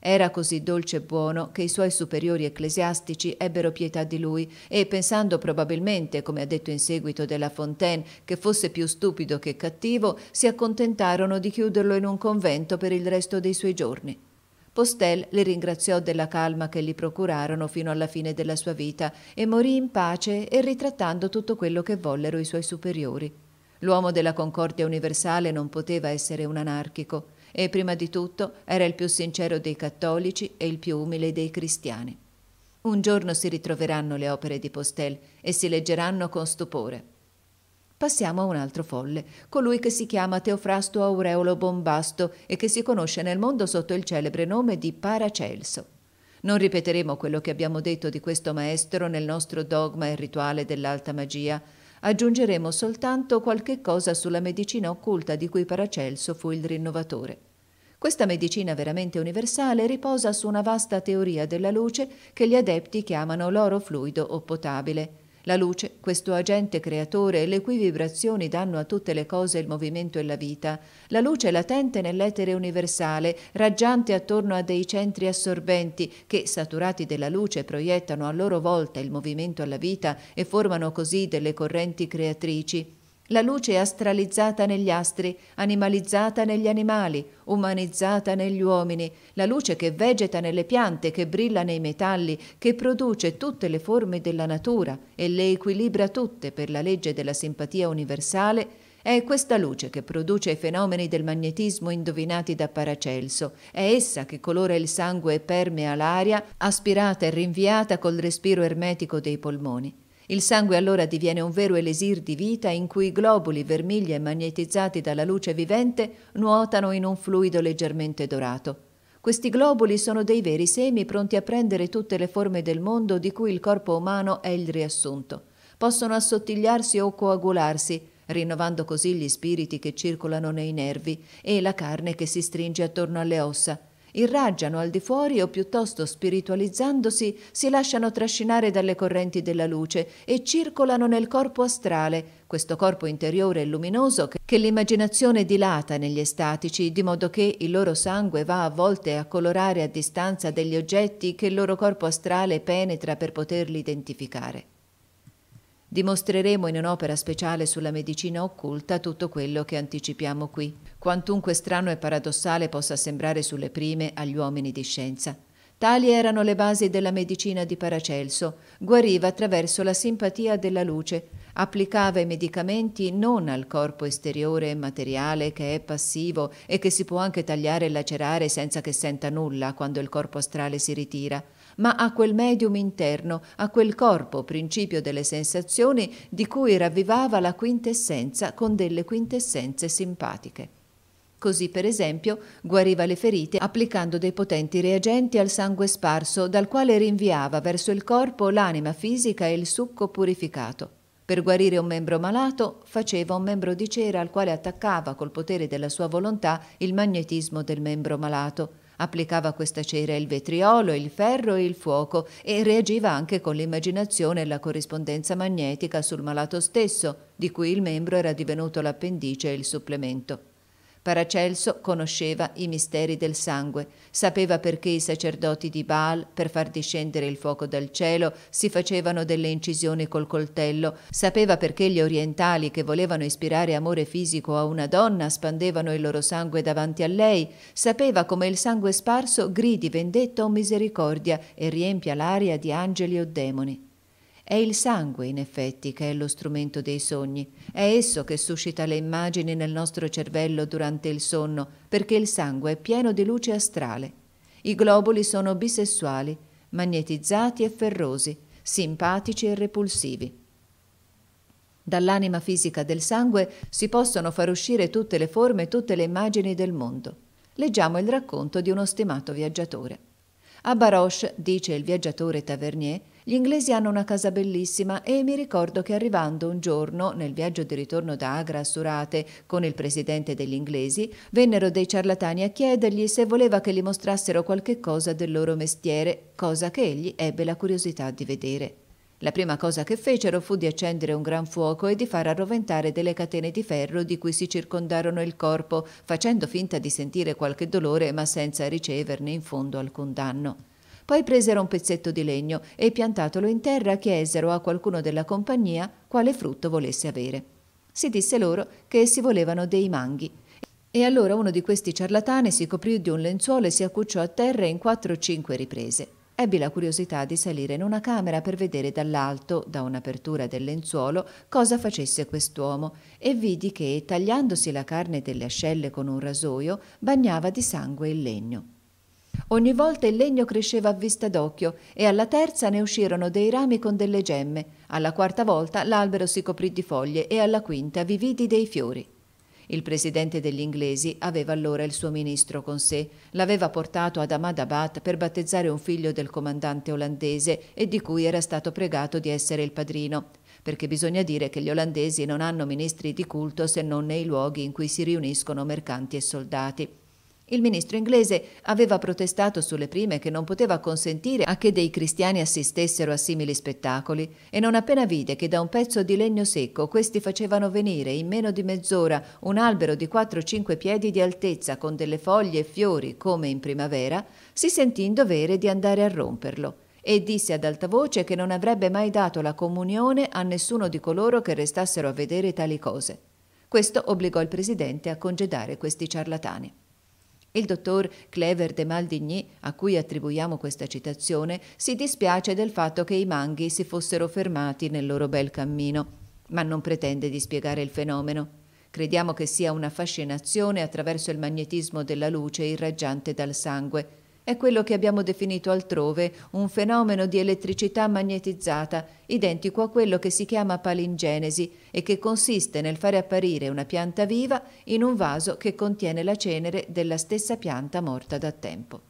Era così dolce e buono che i suoi superiori ecclesiastici ebbero pietà di lui e, pensando probabilmente, come ha detto in seguito della Fontaine, che fosse più stupido che cattivo, si accontentarono di chiuderlo in un convento per il resto dei suoi giorni. Postel li ringraziò della calma che gli procurarono fino alla fine della sua vita e morì in pace e ritrattando tutto quello che vollero i suoi superiori. L'uomo della concordia universale non poteva essere un anarchico e prima di tutto era il più sincero dei cattolici e il più umile dei cristiani. Un giorno si ritroveranno le opere di Postel e si leggeranno con stupore. Passiamo a un altro folle, colui che si chiama Teofrasto Aureolo Bombasto e che si conosce nel mondo sotto il celebre nome di Paracelso. Non ripeteremo quello che abbiamo detto di questo maestro nel nostro dogma e rituale dell'alta magia, aggiungeremo soltanto qualche cosa sulla medicina occulta di cui Paracelso fu il rinnovatore. Questa medicina veramente universale riposa su una vasta teoria della luce che gli adepti chiamano l'oro fluido o potabile. La luce, questo agente creatore, le cui vibrazioni danno a tutte le cose il movimento e la vita. La luce latente nell'etere universale, raggiante attorno a dei centri assorbenti che, saturati della luce, proiettano a loro volta il movimento alla vita e formano così delle correnti creatrici. La luce è astralizzata negli astri, animalizzata negli animali, umanizzata negli uomini, la luce che vegeta nelle piante, che brilla nei metalli, che produce tutte le forme della natura e le equilibra tutte per la legge della simpatia universale, è questa luce che produce i fenomeni del magnetismo indovinati da Paracelso, è essa che colora il sangue e permea l'aria, aspirata e rinviata col respiro ermetico dei polmoni. Il sangue allora diviene un vero elisir di vita in cui globuli vermigli e magnetizzati dalla luce vivente nuotano in un fluido leggermente dorato. Questi globuli sono dei veri semi pronti a prendere tutte le forme del mondo di cui il corpo umano è il riassunto. Possono assottigliarsi o coagularsi, rinnovando così gli spiriti che circolano nei nervi e la carne che si stringe attorno alle ossa irraggiano al di fuori o piuttosto spiritualizzandosi si lasciano trascinare dalle correnti della luce e circolano nel corpo astrale, questo corpo interiore e luminoso che l'immaginazione dilata negli estatici, di modo che il loro sangue va a volte a colorare a distanza degli oggetti che il loro corpo astrale penetra per poterli identificare. Dimostreremo in un'opera speciale sulla medicina occulta tutto quello che anticipiamo qui, quantunque strano e paradossale possa sembrare sulle prime agli uomini di scienza. Tali erano le basi della medicina di Paracelso. Guariva attraverso la simpatia della luce, applicava i medicamenti non al corpo esteriore e materiale che è passivo e che si può anche tagliare e lacerare senza che senta nulla quando il corpo astrale si ritira, ma a quel medium interno, a quel corpo, principio delle sensazioni, di cui ravvivava la quintessenza con delle quintessenze simpatiche. Così, per esempio, guariva le ferite applicando dei potenti reagenti al sangue sparso, dal quale rinviava verso il corpo l'anima fisica e il succo purificato. Per guarire un membro malato, faceva un membro di cera al quale attaccava col potere della sua volontà il magnetismo del membro malato Applicava questa cera il vetriolo, il ferro e il fuoco e reagiva anche con l'immaginazione e la corrispondenza magnetica sul malato stesso, di cui il membro era divenuto l'appendice e il supplemento. Paracelso conosceva i misteri del sangue, sapeva perché i sacerdoti di Baal, per far discendere il fuoco dal cielo, si facevano delle incisioni col coltello, sapeva perché gli orientali che volevano ispirare amore fisico a una donna spandevano il loro sangue davanti a lei, sapeva come il sangue sparso gridi vendetta o misericordia e riempia l'aria di angeli o demoni. È il sangue, in effetti, che è lo strumento dei sogni. È esso che suscita le immagini nel nostro cervello durante il sonno, perché il sangue è pieno di luce astrale. I globuli sono bisessuali, magnetizzati e ferrosi, simpatici e repulsivi. Dall'anima fisica del sangue si possono far uscire tutte le forme e tutte le immagini del mondo. Leggiamo il racconto di uno stimato viaggiatore. A Baroche, dice il viaggiatore Tavernier, gli inglesi hanno una casa bellissima e mi ricordo che arrivando un giorno, nel viaggio di ritorno da Agra a Surate con il presidente degli inglesi, vennero dei ciarlatani a chiedergli se voleva che gli mostrassero qualche cosa del loro mestiere, cosa che egli ebbe la curiosità di vedere. La prima cosa che fecero fu di accendere un gran fuoco e di far arroventare delle catene di ferro di cui si circondarono il corpo, facendo finta di sentire qualche dolore ma senza riceverne in fondo alcun danno. Poi presero un pezzetto di legno e piantatolo in terra chiesero a qualcuno della compagnia quale frutto volesse avere. Si disse loro che essi volevano dei manghi. E allora uno di questi ciarlatani si coprì di un lenzuolo e si accucciò a terra in quattro o cinque riprese. Ebbi la curiosità di salire in una camera per vedere dall'alto, da un'apertura del lenzuolo, cosa facesse quest'uomo e vidi che, tagliandosi la carne delle ascelle con un rasoio, bagnava di sangue il legno. Ogni volta il legno cresceva a vista d'occhio e alla terza ne uscirono dei rami con delle gemme, alla quarta volta l'albero si coprì di foglie e alla quinta vi vidi dei fiori. Il presidente degli inglesi aveva allora il suo ministro con sé, l'aveva portato ad Ahmadabad per battezzare un figlio del comandante olandese e di cui era stato pregato di essere il padrino, perché bisogna dire che gli olandesi non hanno ministri di culto se non nei luoghi in cui si riuniscono mercanti e soldati. Il ministro inglese aveva protestato sulle prime che non poteva consentire a che dei cristiani assistessero a simili spettacoli e non appena vide che da un pezzo di legno secco questi facevano venire in meno di mezz'ora un albero di 4-5 piedi di altezza con delle foglie e fiori come in primavera, si sentì in dovere di andare a romperlo e disse ad alta voce che non avrebbe mai dato la comunione a nessuno di coloro che restassero a vedere tali cose. Questo obbligò il presidente a congedare questi ciarlatani. Il dottor Clever de Maldigny, a cui attribuiamo questa citazione, si dispiace del fatto che i manghi si fossero fermati nel loro bel cammino, ma non pretende di spiegare il fenomeno. Crediamo che sia una fascinazione attraverso il magnetismo della luce irraggiante dal sangue, è quello che abbiamo definito altrove un fenomeno di elettricità magnetizzata, identico a quello che si chiama palingenesi e che consiste nel fare apparire una pianta viva in un vaso che contiene la cenere della stessa pianta morta da tempo.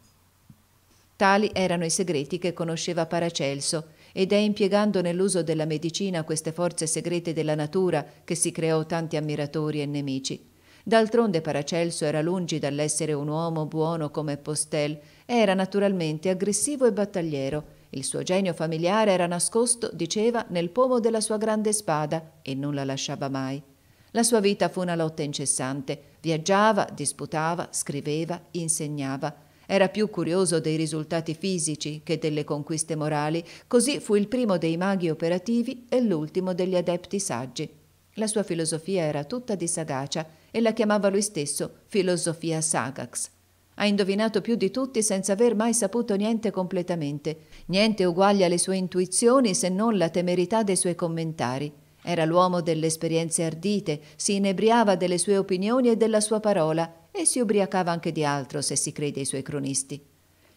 Tali erano i segreti che conosceva Paracelso ed è impiegando nell'uso della medicina queste forze segrete della natura che si creò tanti ammiratori e nemici. D'altronde Paracelso era lungi dall'essere un uomo buono come Postel, era naturalmente aggressivo e battagliero. Il suo genio familiare era nascosto, diceva, nel pomo della sua grande spada e non la lasciava mai. La sua vita fu una lotta incessante. Viaggiava, disputava, scriveva, insegnava. Era più curioso dei risultati fisici che delle conquiste morali, così fu il primo dei maghi operativi e l'ultimo degli adepti saggi. La sua filosofia era tutta di sagacia e la chiamava lui stesso filosofia sagax. Ha indovinato più di tutti senza aver mai saputo niente completamente, niente uguale alle sue intuizioni se non la temerità dei suoi commentari. Era l'uomo delle esperienze ardite, si inebriava delle sue opinioni e della sua parola e si ubriacava anche di altro se si crede ai suoi cronisti.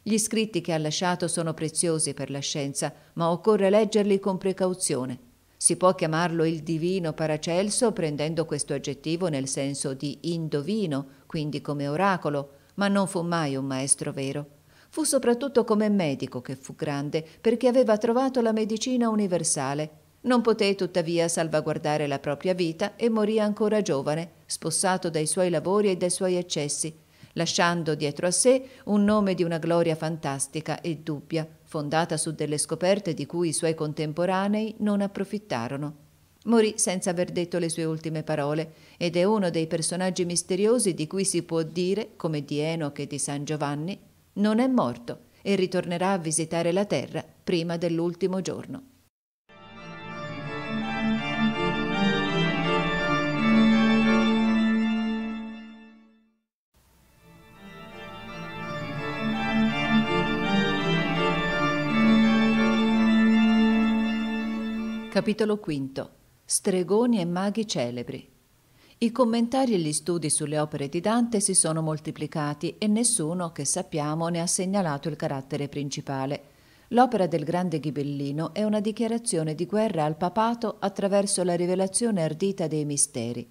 Gli scritti che ha lasciato sono preziosi per la scienza, ma occorre leggerli con precauzione. Si può chiamarlo il divino Paracelso prendendo questo aggettivo nel senso di indovino, quindi come oracolo, ma non fu mai un maestro vero. Fu soprattutto come medico che fu grande, perché aveva trovato la medicina universale. Non poté tuttavia salvaguardare la propria vita e morì ancora giovane, spossato dai suoi lavori e dai suoi eccessi, lasciando dietro a sé un nome di una gloria fantastica e dubbia, fondata su delle scoperte di cui i suoi contemporanei non approfittarono. Morì senza aver detto le sue ultime parole ed è uno dei personaggi misteriosi di cui si può dire, come di Enoch e di San Giovanni, non è morto e ritornerà a visitare la terra prima dell'ultimo giorno. Capitolo V. Stregoni e maghi celebri. I commentari e gli studi sulle opere di Dante si sono moltiplicati e nessuno, che sappiamo, ne ha segnalato il carattere principale. L'opera del grande Ghibellino è una dichiarazione di guerra al papato attraverso la rivelazione ardita dei misteri.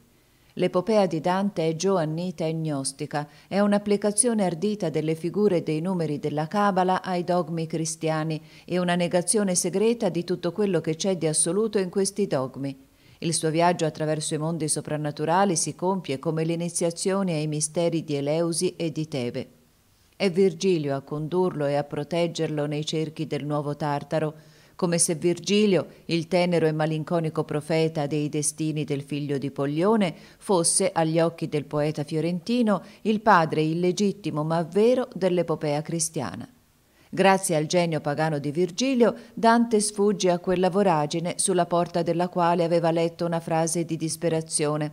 L'epopea di Dante è giovannita e gnostica, è un'applicazione ardita delle figure e dei numeri della Cabala ai dogmi cristiani e una negazione segreta di tutto quello che c'è di assoluto in questi dogmi. Il suo viaggio attraverso i mondi soprannaturali si compie come l'iniziazione ai misteri di Eleusi e di Tebe. È Virgilio a condurlo e a proteggerlo nei cerchi del nuovo Tartaro, come se Virgilio, il tenero e malinconico profeta dei destini del figlio di Poglione, fosse, agli occhi del poeta fiorentino, il padre illegittimo ma vero dell'epopea cristiana. Grazie al genio pagano di Virgilio, Dante sfugge a quella voragine sulla porta della quale aveva letto una frase di disperazione.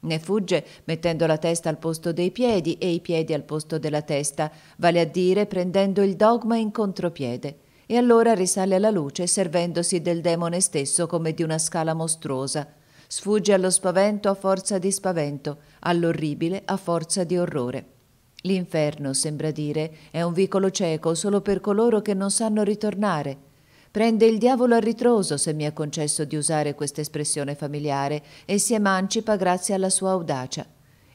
Ne fugge mettendo la testa al posto dei piedi e i piedi al posto della testa, vale a dire prendendo il dogma in contropiede e allora risale alla luce servendosi del demone stesso come di una scala mostruosa. Sfugge allo spavento a forza di spavento, all'orribile a forza di orrore. L'inferno, sembra dire, è un vicolo cieco solo per coloro che non sanno ritornare. Prende il diavolo a ritroso, se mi è concesso di usare questa espressione familiare, e si emancipa grazie alla sua audacia.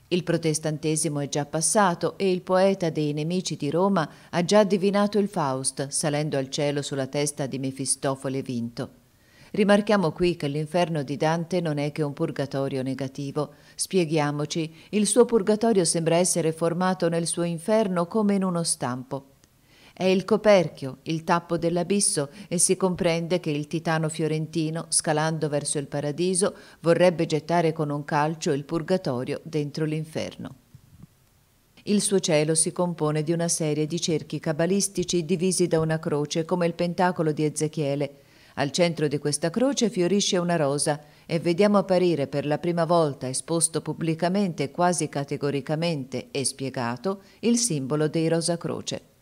Il protestantesimo è già passato e il poeta dei nemici di Roma ha già divinato il Faust, salendo al cielo sulla testa di Mefistofole vinto. Rimarchiamo qui che l'inferno di Dante non è che un purgatorio negativo. Spieghiamoci, il suo purgatorio sembra essere formato nel suo inferno come in uno stampo. È il coperchio, il tappo dell'abisso e si comprende che il titano fiorentino, scalando verso il paradiso, vorrebbe gettare con un calcio il purgatorio dentro l'inferno. Il suo cielo si compone di una serie di cerchi cabalistici divisi da una croce come il pentacolo di Ezechiele. Al centro di questa croce fiorisce una rosa e vediamo apparire per la prima volta esposto pubblicamente quasi categoricamente e spiegato il simbolo dei Rosa Croce.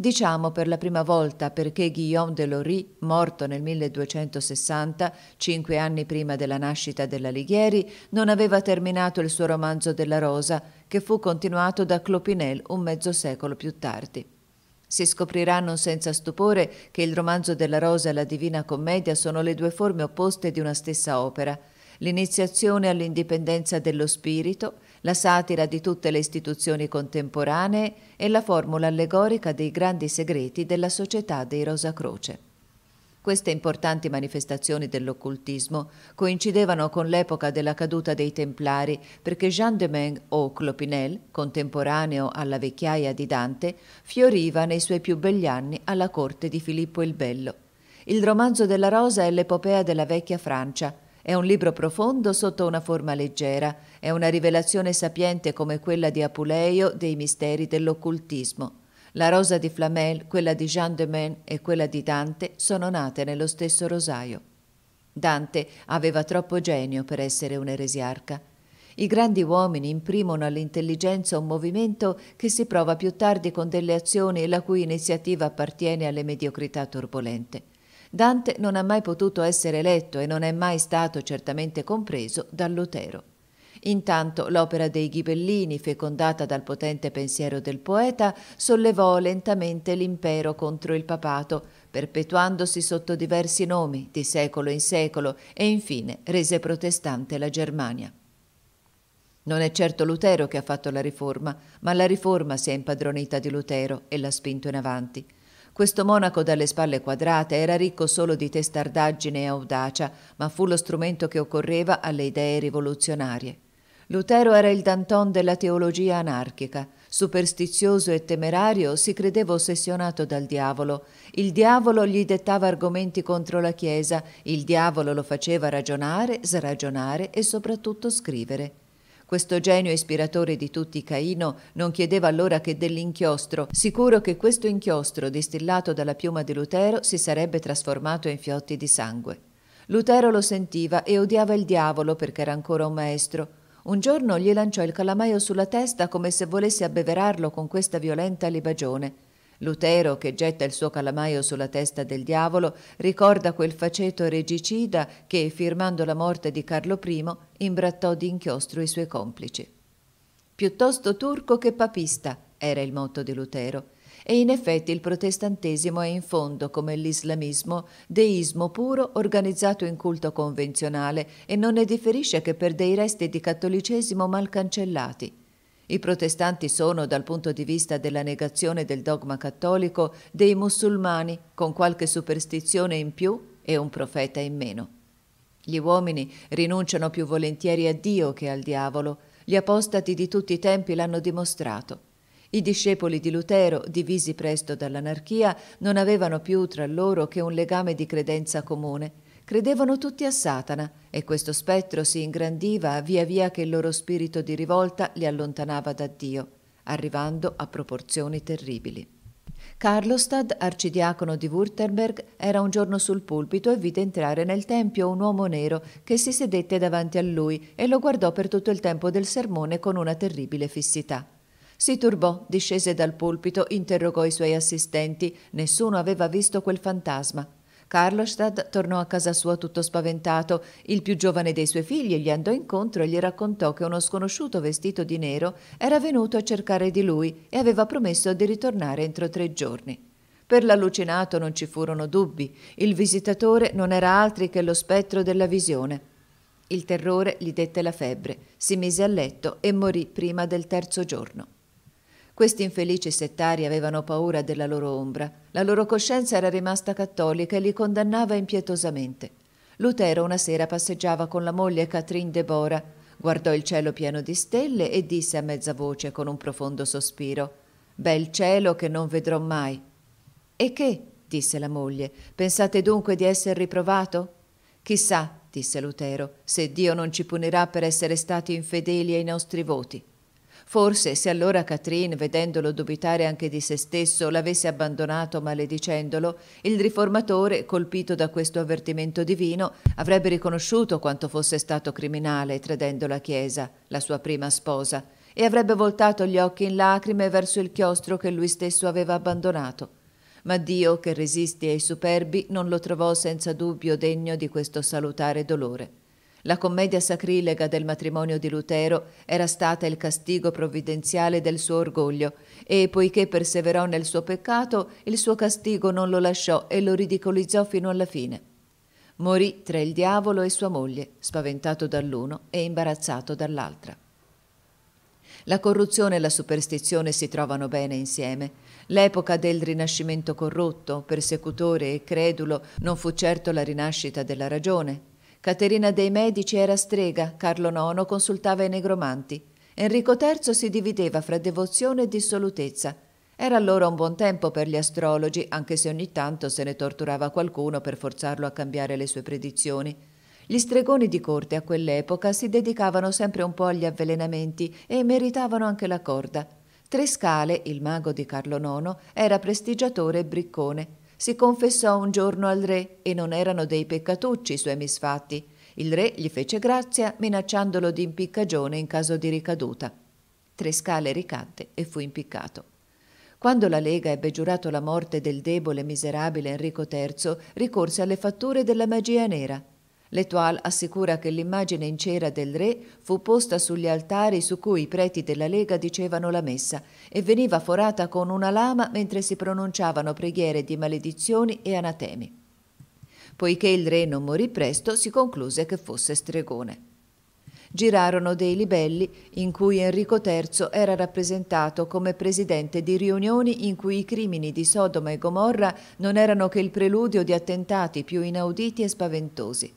Diciamo per la prima volta perché Guillaume de Lory, morto nel 1260, cinque anni prima della nascita dell'Alighieri, non aveva terminato il suo romanzo della Rosa, che fu continuato da Clopinel un mezzo secolo più tardi. Si scoprirà non senza stupore che il romanzo della Rosa e la Divina Commedia sono le due forme opposte di una stessa opera, l'iniziazione all'indipendenza dello spirito la satira di tutte le istituzioni contemporanee e la formula allegorica dei grandi segreti della società dei Rosacroce. Queste importanti manifestazioni dell'occultismo coincidevano con l'epoca della caduta dei Templari perché Jean de Meung o Clopinel, contemporaneo alla vecchiaia di Dante, fioriva nei suoi più begli anni alla corte di Filippo il Bello. Il romanzo della Rosa è l'epopea della vecchia Francia, è un libro profondo sotto una forma leggera, è una rivelazione sapiente come quella di Apuleio dei misteri dell'occultismo. La rosa di Flamel, quella di Jean de Maine e quella di Dante sono nate nello stesso rosaio. Dante aveva troppo genio per essere un eresiarca. I grandi uomini imprimono all'intelligenza un movimento che si prova più tardi con delle azioni la cui iniziativa appartiene alle mediocrità turbolente. Dante non ha mai potuto essere letto e non è mai stato certamente compreso da Lutero. Intanto l'opera dei Ghibellini, fecondata dal potente pensiero del poeta, sollevò lentamente l'impero contro il papato, perpetuandosi sotto diversi nomi, di secolo in secolo, e infine rese protestante la Germania. Non è certo Lutero che ha fatto la riforma, ma la riforma si è impadronita di Lutero e l'ha spinto in avanti. Questo monaco dalle spalle quadrate era ricco solo di testardaggine e audacia, ma fu lo strumento che occorreva alle idee rivoluzionarie. Lutero era il Danton della teologia anarchica. Superstizioso e temerario, si credeva ossessionato dal diavolo. Il diavolo gli dettava argomenti contro la Chiesa, il diavolo lo faceva ragionare, sragionare e soprattutto scrivere. Questo genio ispiratore di tutti Caino non chiedeva allora che dell'inchiostro, sicuro che questo inchiostro distillato dalla piuma di Lutero si sarebbe trasformato in fiotti di sangue. Lutero lo sentiva e odiava il diavolo perché era ancora un maestro. Un giorno gli lanciò il calamaio sulla testa come se volesse abbeverarlo con questa violenta libagione. Lutero, che getta il suo calamaio sulla testa del diavolo, ricorda quel faceto regicida che, firmando la morte di Carlo I, imbrattò di inchiostro i suoi complici. Piuttosto turco che papista era il motto di Lutero e in effetti il protestantesimo è in fondo, come l'islamismo, deismo puro organizzato in culto convenzionale e non ne differisce che per dei resti di cattolicesimo mal cancellati. I protestanti sono, dal punto di vista della negazione del dogma cattolico, dei musulmani con qualche superstizione in più e un profeta in meno. Gli uomini rinunciano più volentieri a Dio che al diavolo. Gli apostati di tutti i tempi l'hanno dimostrato. I discepoli di Lutero, divisi presto dall'anarchia, non avevano più tra loro che un legame di credenza comune. Credevano tutti a Satana e questo spettro si ingrandiva via via che il loro spirito di rivolta li allontanava da Dio, arrivando a proporzioni terribili. Carlostad, arcidiacono di Württemberg, era un giorno sul pulpito e vide entrare nel tempio un uomo nero che si sedette davanti a lui e lo guardò per tutto il tempo del sermone con una terribile fissità. Si turbò, discese dal pulpito, interrogò i suoi assistenti. Nessuno aveva visto quel fantasma. Karlstadt tornò a casa sua tutto spaventato. Il più giovane dei suoi figli gli andò incontro e gli raccontò che uno sconosciuto vestito di nero era venuto a cercare di lui e aveva promesso di ritornare entro tre giorni. Per l'allucinato non ci furono dubbi. Il visitatore non era altri che lo spettro della visione. Il terrore gli dette la febbre, si mise a letto e morì prima del terzo giorno. Questi infelici settari avevano paura della loro ombra. La loro coscienza era rimasta cattolica e li condannava impietosamente. Lutero una sera passeggiava con la moglie Catherine de Bora, guardò il cielo pieno di stelle e disse a mezza voce con un profondo sospiro: Bel cielo che non vedrò mai. E che? disse la moglie. Pensate dunque di essere riprovato? Chissà, disse Lutero, se Dio non ci punirà per essere stati infedeli ai nostri voti. Forse se allora Catherine, vedendolo dubitare anche di se stesso, l'avesse abbandonato maledicendolo, il riformatore, colpito da questo avvertimento divino, avrebbe riconosciuto quanto fosse stato criminale tradendo la Chiesa, la sua prima sposa, e avrebbe voltato gli occhi in lacrime verso il chiostro che lui stesso aveva abbandonato. Ma Dio, che resiste ai superbi, non lo trovò senza dubbio degno di questo salutare dolore. La commedia sacrilega del matrimonio di Lutero era stata il castigo provvidenziale del suo orgoglio e poiché perseverò nel suo peccato, il suo castigo non lo lasciò e lo ridicolizzò fino alla fine. Morì tra il diavolo e sua moglie, spaventato dall'uno e imbarazzato dall'altra. La corruzione e la superstizione si trovano bene insieme. L'epoca del rinascimento corrotto, persecutore e credulo non fu certo la rinascita della ragione, Caterina dei Medici era strega, Carlo IX consultava i negromanti. Enrico III si divideva fra devozione e dissolutezza. Era allora un buon tempo per gli astrologi, anche se ogni tanto se ne torturava qualcuno per forzarlo a cambiare le sue predizioni. Gli stregoni di corte a quell'epoca si dedicavano sempre un po' agli avvelenamenti e meritavano anche la corda. Trescale, il mago di Carlo IX, era prestigiatore e briccone. Si confessò un giorno al re e non erano dei peccatucci i suoi misfatti. Il re gli fece grazia minacciandolo di impiccagione in caso di ricaduta. Trescale ricadde e fu impiccato. Quando la Lega ebbe giurato la morte del debole e miserabile Enrico III, ricorse alle fatture della magia nera. L'Etoile assicura che l'immagine in cera del re fu posta sugli altari su cui i preti della Lega dicevano la messa e veniva forata con una lama mentre si pronunciavano preghiere di maledizioni e anatemi. Poiché il re non morì presto, si concluse che fosse stregone. Girarono dei libelli in cui Enrico III era rappresentato come presidente di riunioni in cui i crimini di Sodoma e Gomorra non erano che il preludio di attentati più inauditi e spaventosi.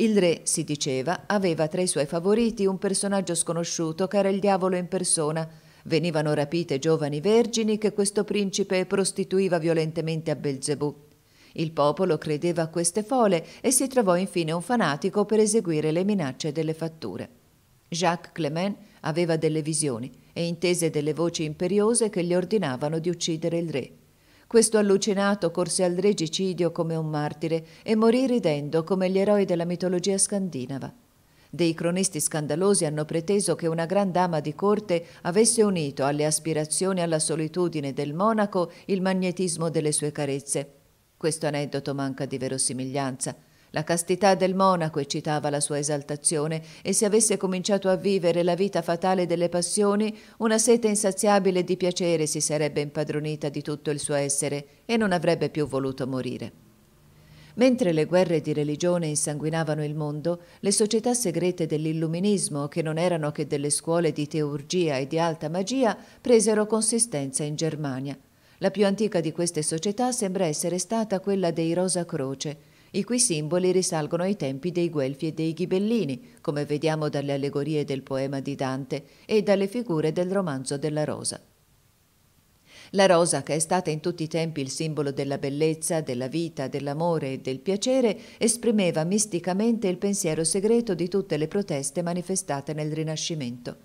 Il re, si diceva, aveva tra i suoi favoriti un personaggio sconosciuto che era il diavolo in persona. Venivano rapite giovani vergini che questo principe prostituiva violentemente a Belzebù. Il popolo credeva a queste fole e si trovò infine un fanatico per eseguire le minacce delle fatture. Jacques Clement aveva delle visioni e intese delle voci imperiose che gli ordinavano di uccidere il re. Questo allucinato corse al regicidio come un martire e morì ridendo come gli eroi della mitologia scandinava. Dei cronisti scandalosi hanno preteso che una gran dama di corte avesse unito alle aspirazioni alla solitudine del monaco il magnetismo delle sue carezze. Questo aneddoto manca di verosimiglianza. La castità del monaco eccitava la sua esaltazione e se avesse cominciato a vivere la vita fatale delle passioni, una sete insaziabile di piacere si sarebbe impadronita di tutto il suo essere e non avrebbe più voluto morire. Mentre le guerre di religione insanguinavano il mondo, le società segrete dell'illuminismo, che non erano che delle scuole di teurgia e di alta magia, presero consistenza in Germania. La più antica di queste società sembra essere stata quella dei Rosa Croce, i cui simboli risalgono ai tempi dei Guelfi e dei Ghibellini, come vediamo dalle allegorie del poema di Dante e dalle figure del romanzo della rosa. La rosa, che è stata in tutti i tempi il simbolo della bellezza, della vita, dell'amore e del piacere, esprimeva misticamente il pensiero segreto di tutte le proteste manifestate nel Rinascimento.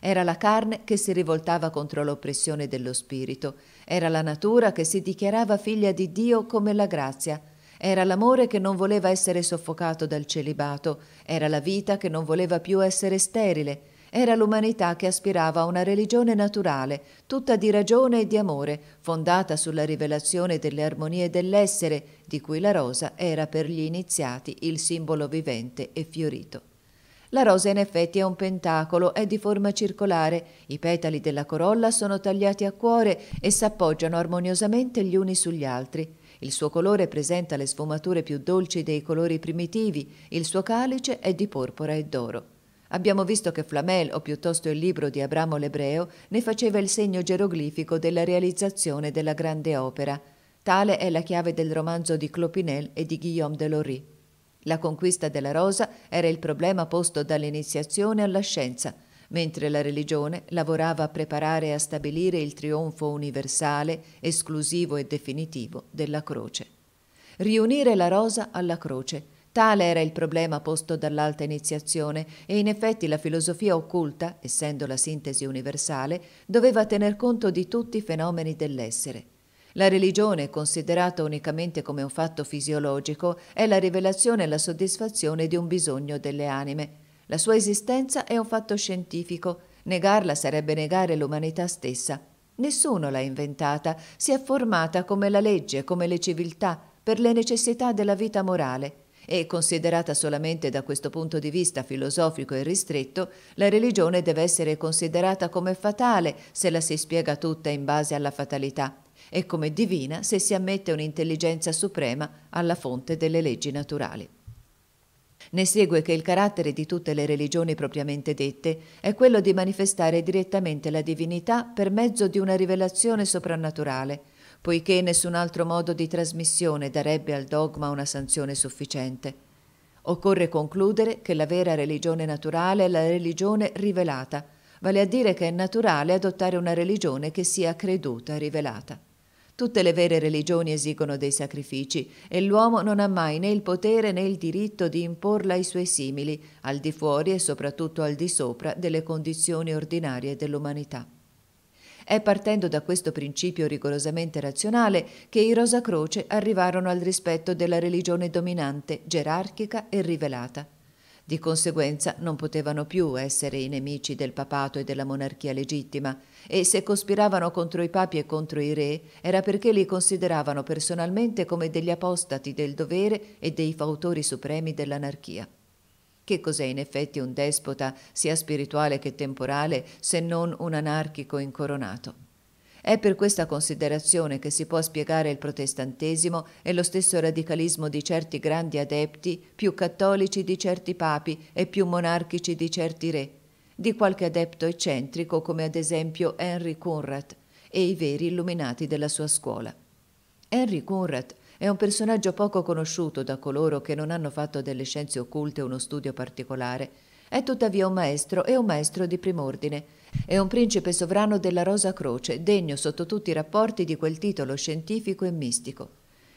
Era la carne che si rivoltava contro l'oppressione dello spirito, era la natura che si dichiarava figlia di Dio come la grazia, era l'amore che non voleva essere soffocato dal celibato, era la vita che non voleva più essere sterile, era l'umanità che aspirava a una religione naturale, tutta di ragione e di amore, fondata sulla rivelazione delle armonie dell'essere, di cui la rosa era per gli iniziati il simbolo vivente e fiorito. La rosa in effetti è un pentacolo, è di forma circolare, i petali della corolla sono tagliati a cuore e s'appoggiano armoniosamente gli uni sugli altri. Il suo colore presenta le sfumature più dolci dei colori primitivi, il suo calice è di porpora e d'oro. Abbiamo visto che Flamel, o piuttosto il libro di Abramo l'Ebreo, ne faceva il segno geroglifico della realizzazione della grande opera. Tale è la chiave del romanzo di Clopinel e di Guillaume Delory. La conquista della rosa era il problema posto dall'iniziazione alla scienza, mentre la religione lavorava a preparare e a stabilire il trionfo universale, esclusivo e definitivo della croce. Riunire la rosa alla croce, tale era il problema posto dall'alta iniziazione e in effetti la filosofia occulta, essendo la sintesi universale, doveva tener conto di tutti i fenomeni dell'essere. La religione, considerata unicamente come un fatto fisiologico, è la rivelazione e la soddisfazione di un bisogno delle anime, la sua esistenza è un fatto scientifico, negarla sarebbe negare l'umanità stessa. Nessuno l'ha inventata, si è formata come la legge, come le civiltà, per le necessità della vita morale e, considerata solamente da questo punto di vista filosofico e ristretto, la religione deve essere considerata come fatale se la si spiega tutta in base alla fatalità e come divina se si ammette un'intelligenza suprema alla fonte delle leggi naturali. Ne segue che il carattere di tutte le religioni propriamente dette è quello di manifestare direttamente la divinità per mezzo di una rivelazione soprannaturale, poiché nessun altro modo di trasmissione darebbe al dogma una sanzione sufficiente. Occorre concludere che la vera religione naturale è la religione rivelata, vale a dire che è naturale adottare una religione che sia creduta rivelata. Tutte le vere religioni esigono dei sacrifici e l'uomo non ha mai né il potere né il diritto di imporla ai suoi simili, al di fuori e soprattutto al di sopra delle condizioni ordinarie dell'umanità. È partendo da questo principio rigorosamente razionale che i Rosa Croce arrivarono al rispetto della religione dominante, gerarchica e rivelata. Di conseguenza non potevano più essere i nemici del papato e della monarchia legittima, e se cospiravano contro i papi e contro i re era perché li consideravano personalmente come degli apostati del dovere e dei fautori supremi dell'anarchia. Che cos'è in effetti un despota, sia spirituale che temporale, se non un anarchico incoronato? È per questa considerazione che si può spiegare il protestantesimo e lo stesso radicalismo di certi grandi adepti, più cattolici di certi papi e più monarchici di certi re, di qualche adepto eccentrico come ad esempio Henry Conrad e i veri illuminati della sua scuola. Henry Conrad è un personaggio poco conosciuto da coloro che non hanno fatto delle scienze occulte uno studio particolare. È tuttavia un maestro e un maestro di prim'ordine. È un principe sovrano della Rosa Croce, degno sotto tutti i rapporti di quel titolo scientifico e mistico.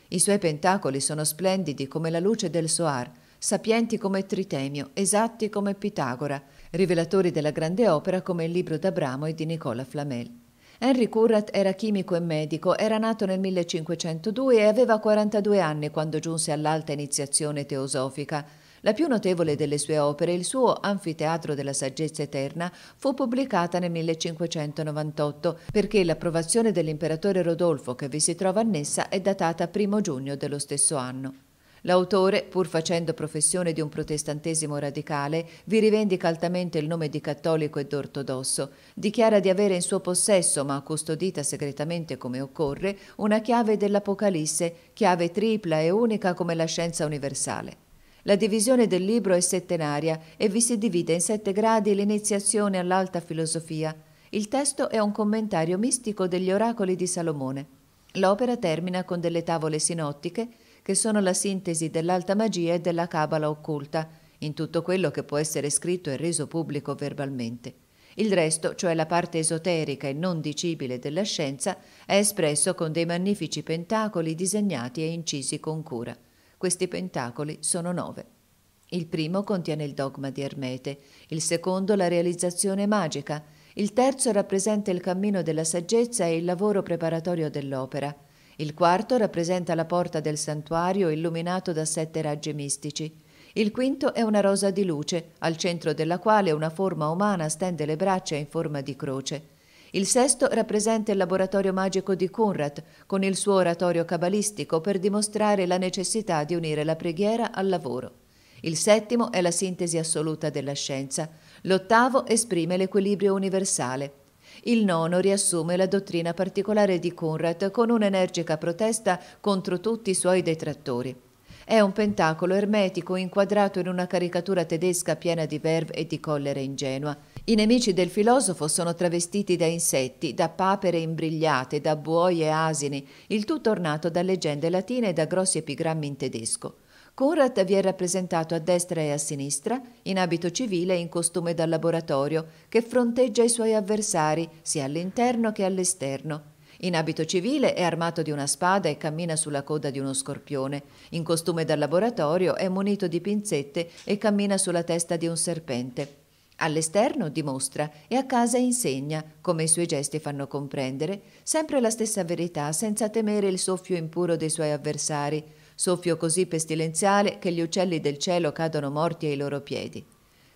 I suoi pentacoli sono splendidi come la luce del Soar, sapienti come Tritemio, esatti come Pitagora, rivelatori della grande opera come il libro d'Abramo e di Nicola Flamel. Henry Currat era chimico e medico, era nato nel 1502 e aveva 42 anni quando giunse all'alta iniziazione teosofica. La più notevole delle sue opere, il suo Anfiteatro della saggezza eterna, fu pubblicata nel 1598 perché l'approvazione dell'imperatore Rodolfo che vi si trova annessa è datata 1 giugno dello stesso anno. L'autore, pur facendo professione di un protestantesimo radicale, vi rivendica altamente il nome di cattolico ed ortodosso, dichiara di avere in suo possesso, ma custodita segretamente come occorre, una chiave dell'Apocalisse, chiave tripla e unica come la scienza universale. La divisione del libro è settenaria e vi si divide in sette gradi l'iniziazione all'alta filosofia. Il testo è un commentario mistico degli oracoli di Salomone. L'opera termina con delle tavole sinottiche che sono la sintesi dell'alta magia e della cabala occulta, in tutto quello che può essere scritto e reso pubblico verbalmente. Il resto, cioè la parte esoterica e non dicibile della scienza, è espresso con dei magnifici pentacoli disegnati e incisi con cura. Questi pentacoli sono nove. Il primo contiene il dogma di Ermete, il secondo la realizzazione magica, il terzo rappresenta il cammino della saggezza e il lavoro preparatorio dell'opera, il quarto rappresenta la porta del santuario illuminato da sette raggi mistici. Il quinto è una rosa di luce, al centro della quale una forma umana stende le braccia in forma di croce. Il sesto rappresenta il laboratorio magico di Kunrat, con il suo oratorio cabalistico per dimostrare la necessità di unire la preghiera al lavoro. Il settimo è la sintesi assoluta della scienza. L'ottavo esprime l'equilibrio universale. Il nono riassume la dottrina particolare di Conrad con un'energica protesta contro tutti i suoi detrattori. È un pentacolo ermetico inquadrato in una caricatura tedesca piena di verve e di collera ingenua. I nemici del filosofo sono travestiti da insetti, da papere imbrigliate, da buoi e asini, il tutto ornato da leggende latine e da grossi epigrammi in tedesco. Conrad vi è rappresentato a destra e a sinistra, in abito civile e in costume da laboratorio, che fronteggia i suoi avversari, sia all'interno che all'esterno. In abito civile è armato di una spada e cammina sulla coda di uno scorpione. In costume da laboratorio è munito di pinzette e cammina sulla testa di un serpente. All'esterno dimostra e a casa insegna, come i suoi gesti fanno comprendere, sempre la stessa verità senza temere il soffio impuro dei suoi avversari, soffio così pestilenziale che gli uccelli del cielo cadono morti ai loro piedi.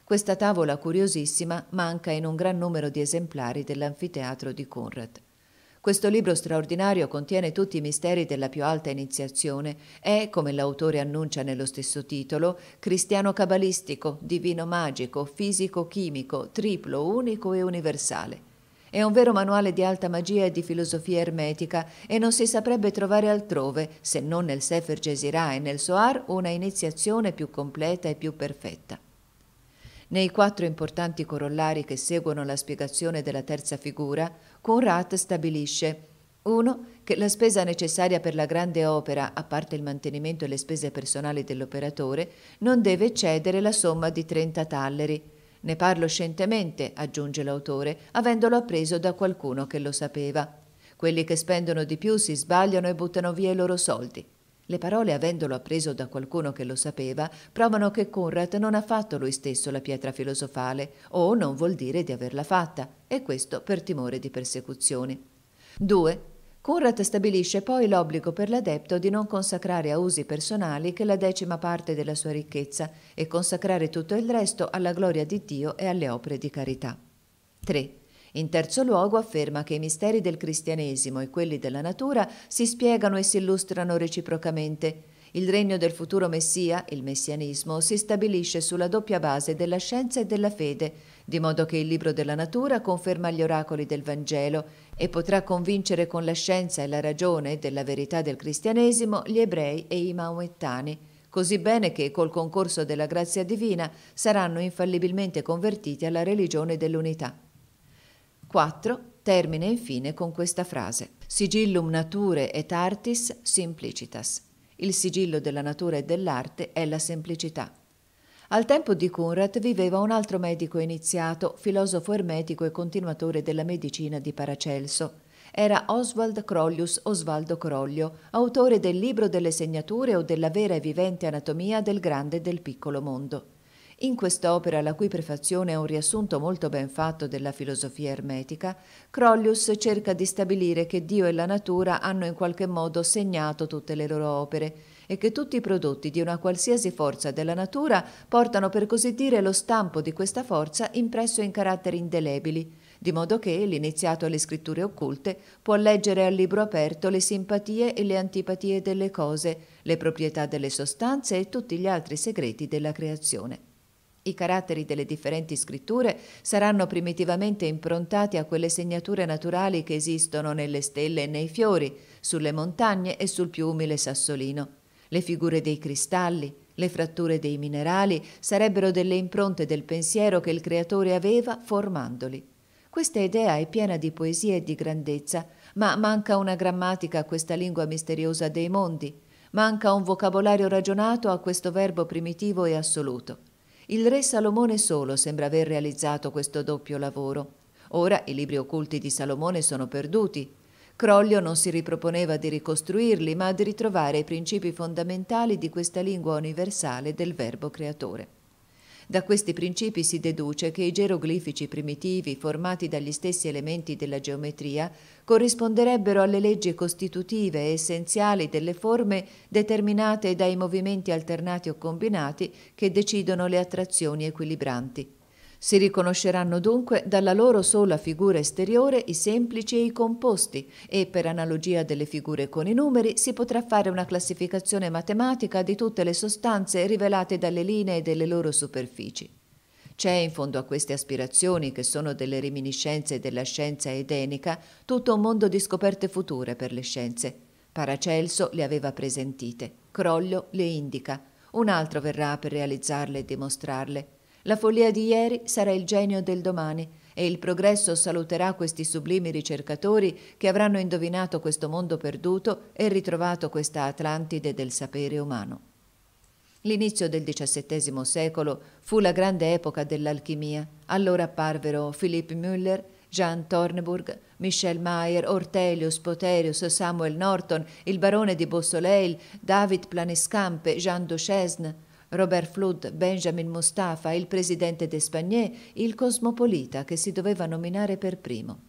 Questa tavola curiosissima manca in un gran numero di esemplari dell'anfiteatro di Conrad. Questo libro straordinario contiene tutti i misteri della più alta iniziazione, è, come l'autore annuncia nello stesso titolo, cristiano cabalistico, divino magico, fisico chimico, triplo, unico e universale. È un vero manuale di alta magia e di filosofia ermetica e non si saprebbe trovare altrove, se non nel Sefer Gesirah e nel Soar, una iniziazione più completa e più perfetta. Nei quattro importanti corollari che seguono la spiegazione della terza figura, Conrad stabilisce 1. Che la spesa necessaria per la grande opera, a parte il mantenimento e le spese personali dell'operatore, non deve eccedere la somma di 30 talleri, ne parlo scientemente, aggiunge l'autore, avendolo appreso da qualcuno che lo sapeva. Quelli che spendono di più si sbagliano e buttano via i loro soldi. Le parole avendolo appreso da qualcuno che lo sapeva provano che Conrad non ha fatto lui stesso la pietra filosofale, o non vuol dire di averla fatta, e questo per timore di persecuzioni. 2. Conrad stabilisce poi l'obbligo per l'adepto di non consacrare a usi personali che la decima parte della sua ricchezza e consacrare tutto il resto alla gloria di Dio e alle opere di carità. 3. In terzo luogo afferma che i misteri del cristianesimo e quelli della natura si spiegano e si illustrano reciprocamente. Il regno del futuro Messia, il messianismo, si stabilisce sulla doppia base della scienza e della fede, di modo che il libro della natura conferma gli oracoli del Vangelo e potrà convincere con la scienza e la ragione della verità del cristianesimo gli ebrei e i maomettani, così bene che col concorso della grazia divina saranno infallibilmente convertiti alla religione dell'unità. 4. termina infine con questa frase: Sigillum nature et artis simplicitas. Il sigillo della natura e dell'arte è la semplicità. Al tempo di Conrad viveva un altro medico iniziato, filosofo ermetico e continuatore della medicina di Paracelso. Era Oswald Crollius Osvaldo Crollio, autore del libro delle segnature o della vera e vivente anatomia del grande e del piccolo mondo. In quest'opera, la cui prefazione è un riassunto molto ben fatto della filosofia ermetica, Crollius cerca di stabilire che Dio e la natura hanno in qualche modo segnato tutte le loro opere e che tutti i prodotti di una qualsiasi forza della natura portano per così dire lo stampo di questa forza impresso in caratteri indelebili, di modo che l'iniziato alle scritture occulte può leggere al libro aperto le simpatie e le antipatie delle cose, le proprietà delle sostanze e tutti gli altri segreti della creazione. I caratteri delle differenti scritture saranno primitivamente improntati a quelle segnature naturali che esistono nelle stelle e nei fiori, sulle montagne e sul più umile sassolino. Le figure dei cristalli, le fratture dei minerali sarebbero delle impronte del pensiero che il creatore aveva formandoli. Questa idea è piena di poesia e di grandezza, ma manca una grammatica a questa lingua misteriosa dei mondi, manca un vocabolario ragionato a questo verbo primitivo e assoluto. Il re Salomone solo sembra aver realizzato questo doppio lavoro. Ora i libri occulti di Salomone sono perduti. Crollio non si riproponeva di ricostruirli, ma di ritrovare i principi fondamentali di questa lingua universale del verbo creatore. Da questi principi si deduce che i geroglifici primitivi, formati dagli stessi elementi della geometria, corrisponderebbero alle leggi costitutive e essenziali delle forme determinate dai movimenti alternati o combinati che decidono le attrazioni equilibranti. Si riconosceranno dunque dalla loro sola figura esteriore i semplici e i composti e per analogia delle figure con i numeri si potrà fare una classificazione matematica di tutte le sostanze rivelate dalle linee delle loro superfici. C'è in fondo a queste aspirazioni, che sono delle reminiscenze della scienza edenica, tutto un mondo di scoperte future per le scienze. Paracelso le aveva presentite, Croglio le indica, un altro verrà per realizzarle e dimostrarle. La follia di ieri sarà il genio del domani e il progresso saluterà questi sublimi ricercatori che avranno indovinato questo mondo perduto e ritrovato questa Atlantide del sapere umano. L'inizio del XVII secolo fu la grande epoca dell'alchimia. Allora apparvero Philipp Müller, Jean Torneburg, Michel Mayer, Ortelius, Poterius, Samuel Norton, il barone di Beausoleil, David Planescampe, Jean Duchesne, Robert Flood, Benjamin Mustafa, il presidente d'Espagné, il cosmopolita che si doveva nominare per primo.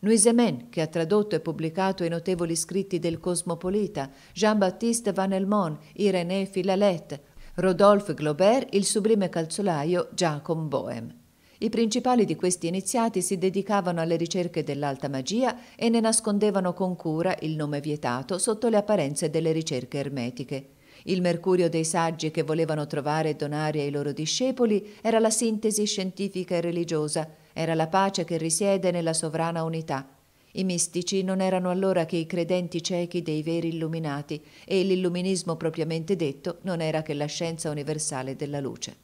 Nuisemen, che ha tradotto e pubblicato i notevoli scritti del Cosmopolita, Jean-Baptiste Van Helmont, Irénée Philalet, Rodolphe Glaubert, il sublime calzolaio Giacomo Bohem. I principali di questi iniziati si dedicavano alle ricerche dell'alta magia e ne nascondevano con cura il nome vietato sotto le apparenze delle ricerche ermetiche. Il mercurio dei saggi che volevano trovare e donare ai loro discepoli era la sintesi scientifica e religiosa, era la pace che risiede nella sovrana unità. I mistici non erano allora che i credenti ciechi dei veri illuminati e l'illuminismo propriamente detto non era che la scienza universale della luce.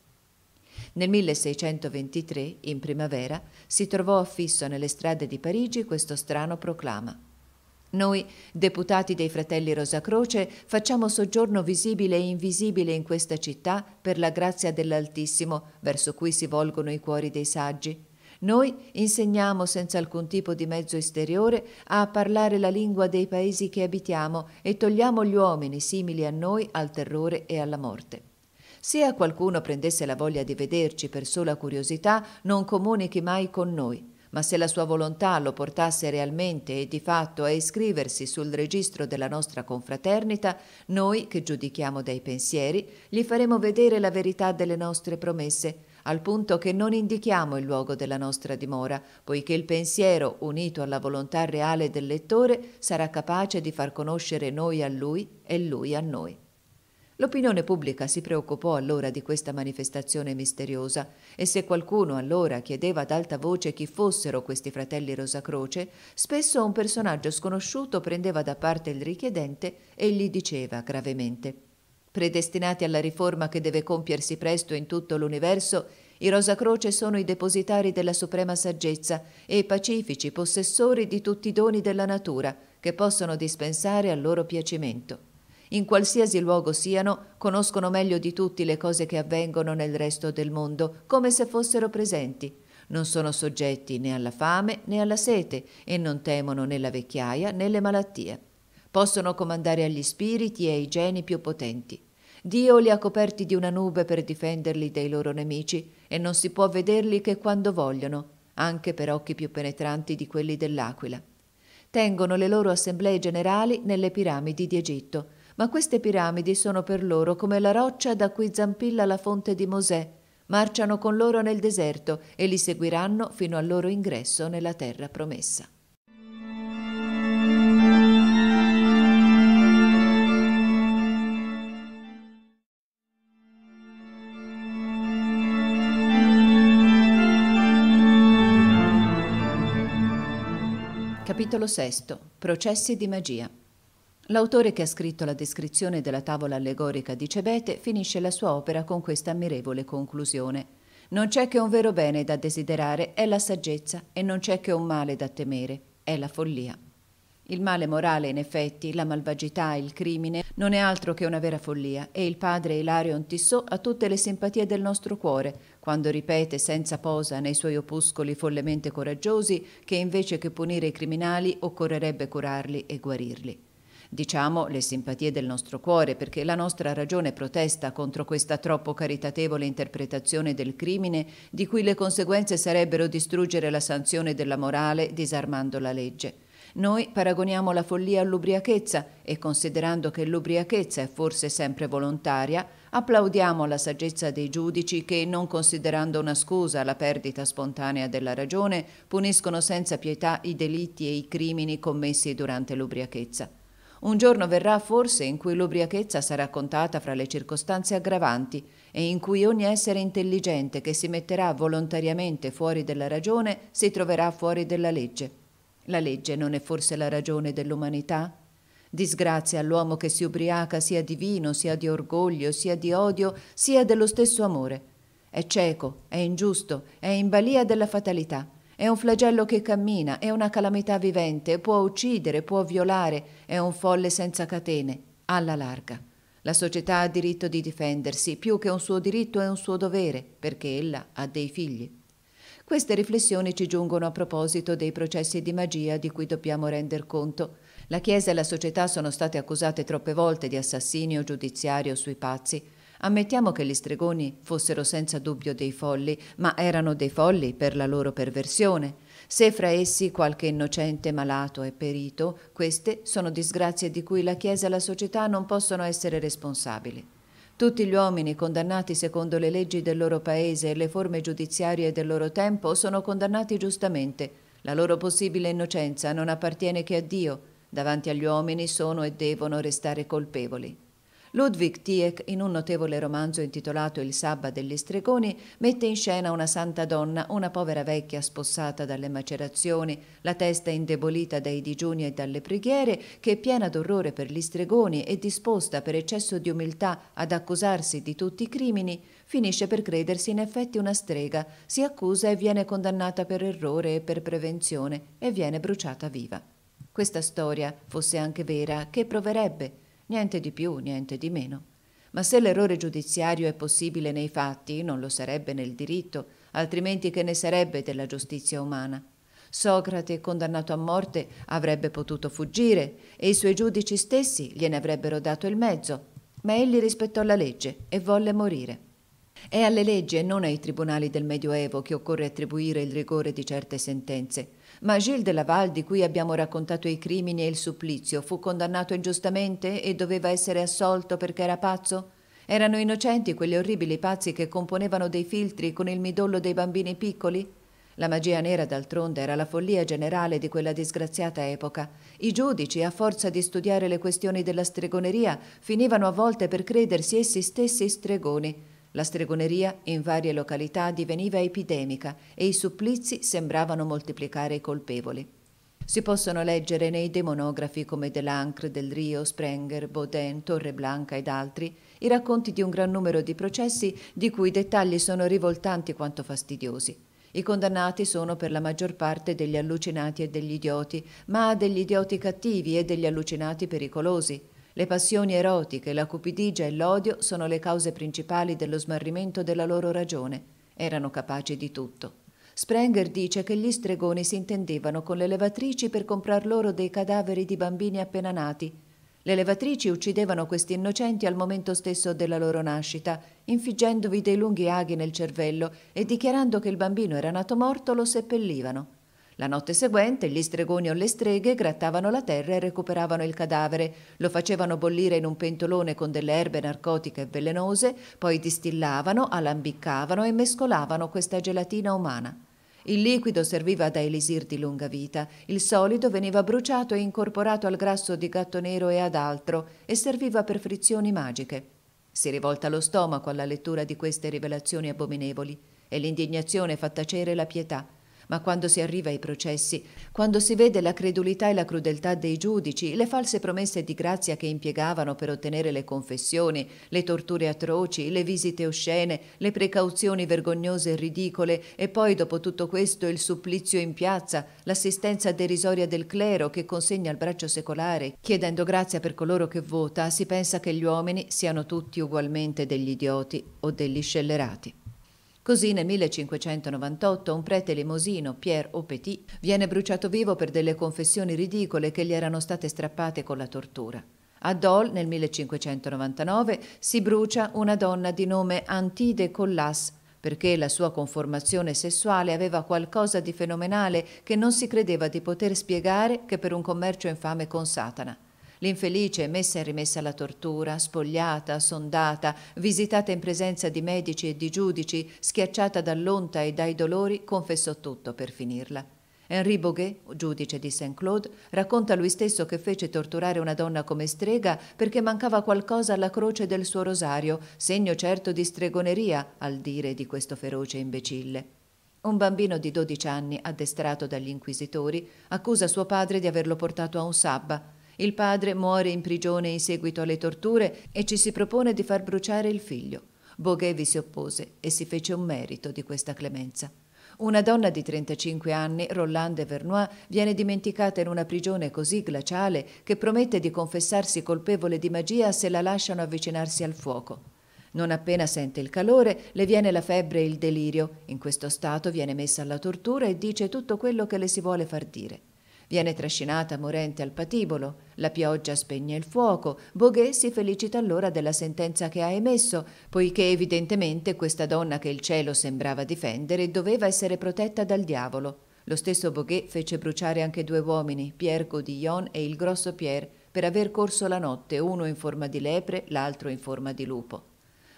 Nel 1623, in primavera, si trovò affisso nelle strade di Parigi questo strano proclama. Noi, deputati dei fratelli Rosacroce, facciamo soggiorno visibile e invisibile in questa città per la grazia dell'Altissimo, verso cui si volgono i cuori dei saggi. Noi insegniamo senza alcun tipo di mezzo esteriore a parlare la lingua dei paesi che abitiamo e togliamo gli uomini simili a noi al terrore e alla morte. Se a qualcuno prendesse la voglia di vederci per sola curiosità, non comunichi mai con noi ma se la sua volontà lo portasse realmente e di fatto a iscriversi sul registro della nostra confraternita, noi, che giudichiamo dai pensieri, gli faremo vedere la verità delle nostre promesse, al punto che non indichiamo il luogo della nostra dimora, poiché il pensiero, unito alla volontà reale del lettore, sarà capace di far conoscere noi a lui e lui a noi. L'opinione pubblica si preoccupò allora di questa manifestazione misteriosa e se qualcuno allora chiedeva ad alta voce chi fossero questi fratelli Rosacroce, spesso un personaggio sconosciuto prendeva da parte il richiedente e gli diceva gravemente Predestinati alla riforma che deve compiersi presto in tutto l'universo, I Rosacroce sono i depositari della suprema saggezza e i pacifici possessori di tutti i doni della natura che possono dispensare al loro piacimento. In qualsiasi luogo siano, conoscono meglio di tutti le cose che avvengono nel resto del mondo, come se fossero presenti. Non sono soggetti né alla fame né alla sete e non temono né la vecchiaia né le malattie. Possono comandare agli spiriti e ai geni più potenti. Dio li ha coperti di una nube per difenderli dai loro nemici e non si può vederli che quando vogliono, anche per occhi più penetranti di quelli dell'aquila. Tengono le loro assemblee generali nelle piramidi di Egitto, ma queste piramidi sono per loro come la roccia da cui zampilla la fonte di Mosè. Marciano con loro nel deserto e li seguiranno fino al loro ingresso nella terra promessa. Capitolo VI. Processi di magia. L'autore che ha scritto la descrizione della tavola allegorica di Cebete finisce la sua opera con questa ammirevole conclusione. Non c'è che un vero bene da desiderare, è la saggezza, e non c'è che un male da temere, è la follia. Il male morale, in effetti, la malvagità, il crimine, non è altro che una vera follia, e il padre Ilarion Tissot ha tutte le simpatie del nostro cuore, quando ripete senza posa nei suoi opuscoli follemente coraggiosi che invece che punire i criminali occorrerebbe curarli e guarirli. Diciamo le simpatie del nostro cuore, perché la nostra ragione protesta contro questa troppo caritatevole interpretazione del crimine, di cui le conseguenze sarebbero distruggere la sanzione della morale disarmando la legge. Noi paragoniamo la follia all'ubriachezza e considerando che l'ubriachezza è forse sempre volontaria, applaudiamo la saggezza dei giudici che, non considerando una scusa la perdita spontanea della ragione, puniscono senza pietà i delitti e i crimini commessi durante l'ubriachezza. Un giorno verrà forse in cui l'ubriachezza sarà contata fra le circostanze aggravanti e in cui ogni essere intelligente che si metterà volontariamente fuori della ragione si troverà fuori della legge. La legge non è forse la ragione dell'umanità? Disgrazia all'uomo che si ubriaca sia di vino, sia di orgoglio, sia di odio, sia dello stesso amore. È cieco, è ingiusto, è in balia della fatalità è un flagello che cammina, è una calamità vivente, può uccidere, può violare, è un folle senza catene, alla larga. La società ha diritto di difendersi, più che un suo diritto è un suo dovere, perché ella ha dei figli. Queste riflessioni ci giungono a proposito dei processi di magia di cui dobbiamo render conto. La Chiesa e la società sono state accusate troppe volte di assassinio giudiziario sui pazzi, Ammettiamo che gli stregoni fossero senza dubbio dei folli, ma erano dei folli per la loro perversione. Se fra essi qualche innocente malato è perito, queste sono disgrazie di cui la Chiesa e la società non possono essere responsabili. Tutti gli uomini condannati secondo le leggi del loro paese e le forme giudiziarie del loro tempo sono condannati giustamente. La loro possibile innocenza non appartiene che a Dio. Davanti agli uomini sono e devono restare colpevoli. Ludwig Tieck, in un notevole romanzo intitolato Il sabba degli stregoni, mette in scena una santa donna, una povera vecchia spossata dalle macerazioni, la testa indebolita dai digiuni e dalle preghiere, che piena d'orrore per gli stregoni e disposta per eccesso di umiltà ad accusarsi di tutti i crimini, finisce per credersi in effetti una strega, si accusa e viene condannata per errore e per prevenzione e viene bruciata viva. Questa storia, fosse anche vera, che proverebbe? Niente di più, niente di meno. Ma se l'errore giudiziario è possibile nei fatti, non lo sarebbe nel diritto, altrimenti che ne sarebbe della giustizia umana? Socrate, condannato a morte, avrebbe potuto fuggire e i suoi giudici stessi gliene avrebbero dato il mezzo, ma egli rispettò la legge e volle morire. È alle leggi e non ai tribunali del Medioevo che occorre attribuire il rigore di certe sentenze, ma Gilles de Laval, di cui abbiamo raccontato i crimini e il supplizio, fu condannato ingiustamente e doveva essere assolto perché era pazzo? Erano innocenti quegli orribili pazzi che componevano dei filtri con il midollo dei bambini piccoli? La magia nera, d'altronde, era la follia generale di quella disgraziata epoca. I giudici, a forza di studiare le questioni della stregoneria, finivano a volte per credersi essi stessi stregoni la stregoneria in varie località diveniva epidemica e i supplizi sembravano moltiplicare i colpevoli. Si possono leggere nei demonografi come Delancre, Del Rio, Sprenger, Baudin, Torreblanca ed altri i racconti di un gran numero di processi di cui i dettagli sono rivoltanti quanto fastidiosi. I condannati sono per la maggior parte degli allucinati e degli idioti, ma degli idioti cattivi e degli allucinati pericolosi. Le passioni erotiche, la cupidigia e l'odio sono le cause principali dello smarrimento della loro ragione. Erano capaci di tutto. Sprenger dice che gli stregoni si intendevano con le levatrici per comprar loro dei cadaveri di bambini appena nati. Le levatrici uccidevano questi innocenti al momento stesso della loro nascita, infiggendovi dei lunghi aghi nel cervello e dichiarando che il bambino era nato morto lo seppellivano. La notte seguente gli stregoni o le streghe grattavano la terra e recuperavano il cadavere, lo facevano bollire in un pentolone con delle erbe narcotiche e velenose, poi distillavano, alambiccavano e mescolavano questa gelatina umana. Il liquido serviva da elisir di lunga vita, il solido veniva bruciato e incorporato al grasso di gatto nero e ad altro e serviva per frizioni magiche. Si rivolta lo stomaco alla lettura di queste rivelazioni abominevoli e l'indignazione fa tacere la pietà ma quando si arriva ai processi, quando si vede la credulità e la crudeltà dei giudici, le false promesse di grazia che impiegavano per ottenere le confessioni, le torture atroci, le visite oscene, le precauzioni vergognose e ridicole, e poi dopo tutto questo il supplizio in piazza, l'assistenza derisoria del clero che consegna il braccio secolare, chiedendo grazia per coloro che vota, si pensa che gli uomini siano tutti ugualmente degli idioti o degli scellerati. Così nel 1598 un prete limosino, Pierre Aupetit, viene bruciato vivo per delle confessioni ridicole che gli erano state strappate con la tortura. A Dole, nel 1599, si brucia una donna di nome Antide Collas, perché la sua conformazione sessuale aveva qualcosa di fenomenale che non si credeva di poter spiegare che per un commercio infame con Satana. L'infelice, messa e rimessa alla tortura, spogliata, sondata, visitata in presenza di medici e di giudici, schiacciata dall'onta e dai dolori, confessò tutto per finirla. Henri Boguet, giudice di Saint-Claude, racconta lui stesso che fece torturare una donna come strega perché mancava qualcosa alla croce del suo rosario, segno certo di stregoneria, al dire di questo feroce imbecille. Un bambino di dodici anni, addestrato dagli inquisitori, accusa suo padre di averlo portato a un sabba, il padre muore in prigione in seguito alle torture e ci si propone di far bruciare il figlio. Boguet vi si oppose e si fece un merito di questa clemenza. Una donna di 35 anni, Rolande Vernois, viene dimenticata in una prigione così glaciale che promette di confessarsi colpevole di magia se la lasciano avvicinarsi al fuoco. Non appena sente il calore, le viene la febbre e il delirio. In questo stato viene messa alla tortura e dice tutto quello che le si vuole far dire. Viene trascinata morente al patibolo, la pioggia spegne il fuoco, Boguet si felicita allora della sentenza che ha emesso, poiché evidentemente questa donna che il cielo sembrava difendere doveva essere protetta dal diavolo. Lo stesso Boguet fece bruciare anche due uomini, Pierre Godillon e il grosso Pierre, per aver corso la notte, uno in forma di lepre, l'altro in forma di lupo.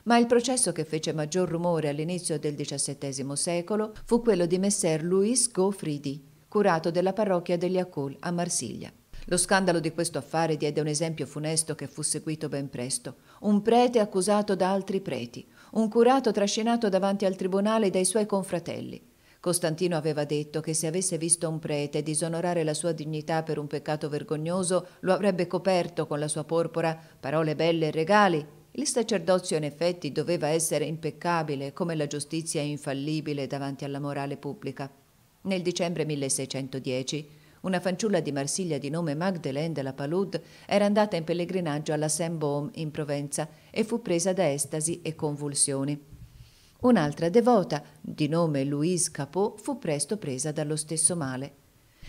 Ma il processo che fece maggior rumore all'inizio del XVII secolo fu quello di Messer Louis Gaufridi, curato della parrocchia degli Accol a Marsiglia. Lo scandalo di questo affare diede un esempio funesto che fu seguito ben presto. Un prete accusato da altri preti, un curato trascinato davanti al tribunale dai suoi confratelli. Costantino aveva detto che se avesse visto un prete disonorare la sua dignità per un peccato vergognoso, lo avrebbe coperto con la sua porpora, parole belle e regali. Il sacerdozio in effetti doveva essere impeccabile, come la giustizia infallibile davanti alla morale pubblica. Nel dicembre 1610 una fanciulla di Marsiglia di nome Magdeleine de la Palude era andata in pellegrinaggio alla Saint-Baume in Provenza e fu presa da estasi e convulsioni. Un'altra devota, di nome Louise Capot, fu presto presa dallo stesso male.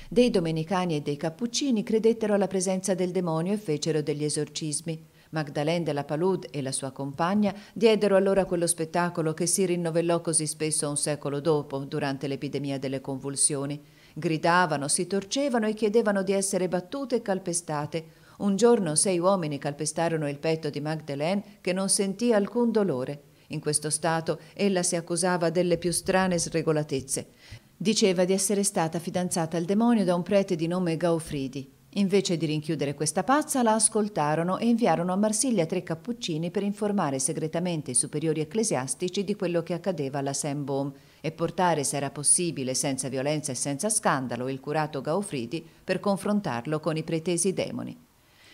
Dei domenicani e dei cappuccini credettero alla presenza del demonio e fecero degli esorcismi. Magdalene della Palud e la sua compagna diedero allora quello spettacolo che si rinnovellò così spesso un secolo dopo, durante l'epidemia delle convulsioni. Gridavano, si torcevano e chiedevano di essere battute e calpestate. Un giorno sei uomini calpestarono il petto di Magdalene che non sentì alcun dolore. In questo stato ella si accusava delle più strane sregolatezze. Diceva di essere stata fidanzata al demonio da un prete di nome Gaufridi. Invece di rinchiudere questa pazza, la ascoltarono e inviarono a Marsiglia tre cappuccini per informare segretamente i superiori ecclesiastici di quello che accadeva alla Saint-Baume e portare, se era possibile, senza violenza e senza scandalo, il curato Gaufridi per confrontarlo con i pretesi demoni.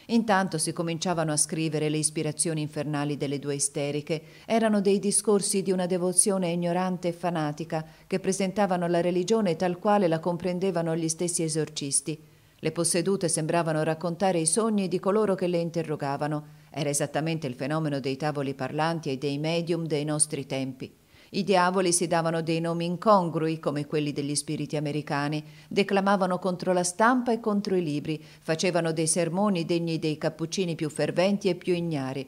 Intanto si cominciavano a scrivere le ispirazioni infernali delle due isteriche. Erano dei discorsi di una devozione ignorante e fanatica che presentavano la religione tal quale la comprendevano gli stessi esorcisti. Le possedute sembravano raccontare i sogni di coloro che le interrogavano. Era esattamente il fenomeno dei tavoli parlanti e dei medium dei nostri tempi. I diavoli si davano dei nomi incongrui come quelli degli spiriti americani, declamavano contro la stampa e contro i libri, facevano dei sermoni degni dei cappuccini più ferventi e più ignari.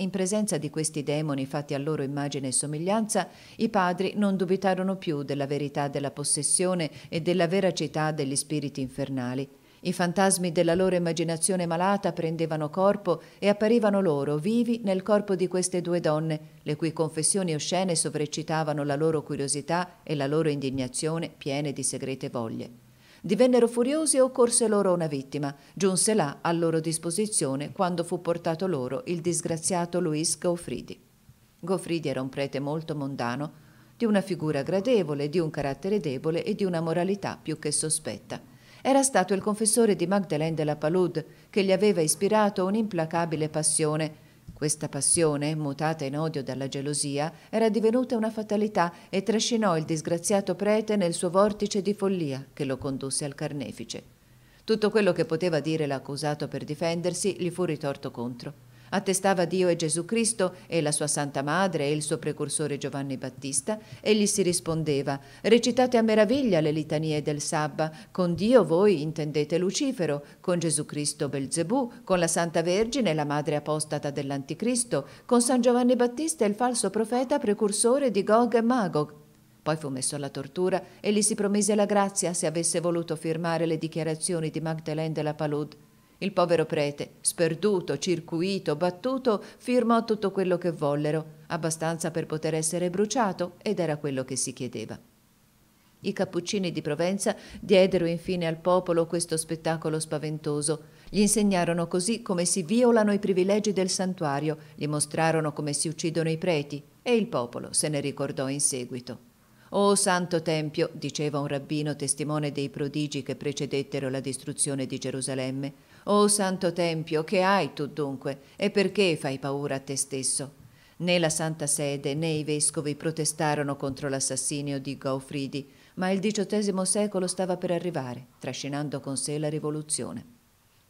In presenza di questi demoni fatti a loro immagine e somiglianza, i padri non dubitarono più della verità della possessione e della veracità degli spiriti infernali. I fantasmi della loro immaginazione malata prendevano corpo e apparivano loro, vivi, nel corpo di queste due donne, le cui confessioni oscene sovreccitavano la loro curiosità e la loro indignazione piene di segrete voglie. Divennero furiosi e occorse loro una vittima. Giunse là a loro disposizione quando fu portato loro il disgraziato Luis Gaufridi. Gaufridi era un prete molto mondano, di una figura gradevole, di un carattere debole e di una moralità più che sospetta era stato il confessore di Magdalene de la Palud che gli aveva ispirato un'implacabile passione. Questa passione, mutata in odio dalla gelosia, era divenuta una fatalità e trascinò il disgraziato prete nel suo vortice di follia che lo condusse al carnefice. Tutto quello che poteva dire l'accusato per difendersi gli fu ritorto contro attestava Dio e Gesù Cristo e la sua Santa Madre e il suo precursore Giovanni Battista, egli si rispondeva, recitate a meraviglia le litanie del Sabba, con Dio voi intendete Lucifero, con Gesù Cristo Belzebù, con la Santa Vergine la madre apostata dell'Anticristo, con San Giovanni Battista il falso profeta precursore di Gog e Magog. Poi fu messo alla tortura e gli si promise la grazia se avesse voluto firmare le dichiarazioni di Magdalene della Palud. Il povero prete, sperduto, circuito, battuto, firmò tutto quello che vollero, abbastanza per poter essere bruciato, ed era quello che si chiedeva. I cappuccini di Provenza diedero infine al popolo questo spettacolo spaventoso. Gli insegnarono così come si violano i privilegi del santuario, gli mostrarono come si uccidono i preti, e il popolo se ne ricordò in seguito. O santo Tempio, diceva un rabbino testimone dei prodigi che precedettero la distruzione di Gerusalemme, o santo Tempio, che hai tu dunque, e perché fai paura a te stesso? Né la Santa Sede né i vescovi protestarono contro l'assassinio di Gaufridi, ma il XVIII secolo stava per arrivare, trascinando con sé la rivoluzione.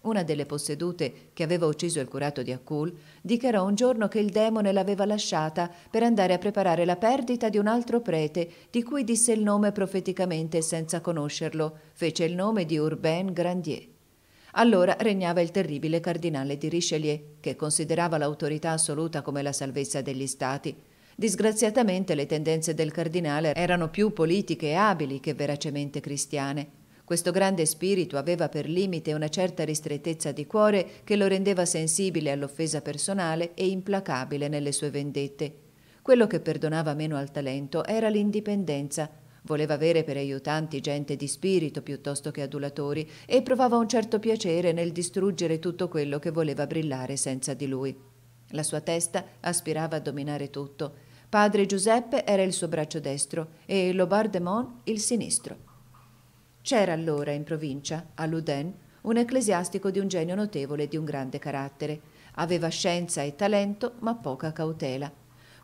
Una delle possedute che aveva ucciso il curato di Akul dichiarò un giorno che il demone l'aveva lasciata per andare a preparare la perdita di un altro prete, di cui disse il nome profeticamente senza conoscerlo, fece il nome di Urbain Grandier. Allora regnava il terribile cardinale di Richelieu, che considerava l'autorità assoluta come la salvezza degli stati. Disgraziatamente le tendenze del cardinale erano più politiche e abili che veracemente cristiane. Questo grande spirito aveva per limite una certa ristrettezza di cuore che lo rendeva sensibile all'offesa personale e implacabile nelle sue vendette. Quello che perdonava meno al talento era l'indipendenza, Voleva avere per aiutanti gente di spirito piuttosto che adulatori e provava un certo piacere nel distruggere tutto quello che voleva brillare senza di lui. La sua testa aspirava a dominare tutto. Padre Giuseppe era il suo braccio destro e Lobardemont il sinistro. C'era allora in provincia, a Loudun, un ecclesiastico di un genio notevole e di un grande carattere. Aveva scienza e talento, ma poca cautela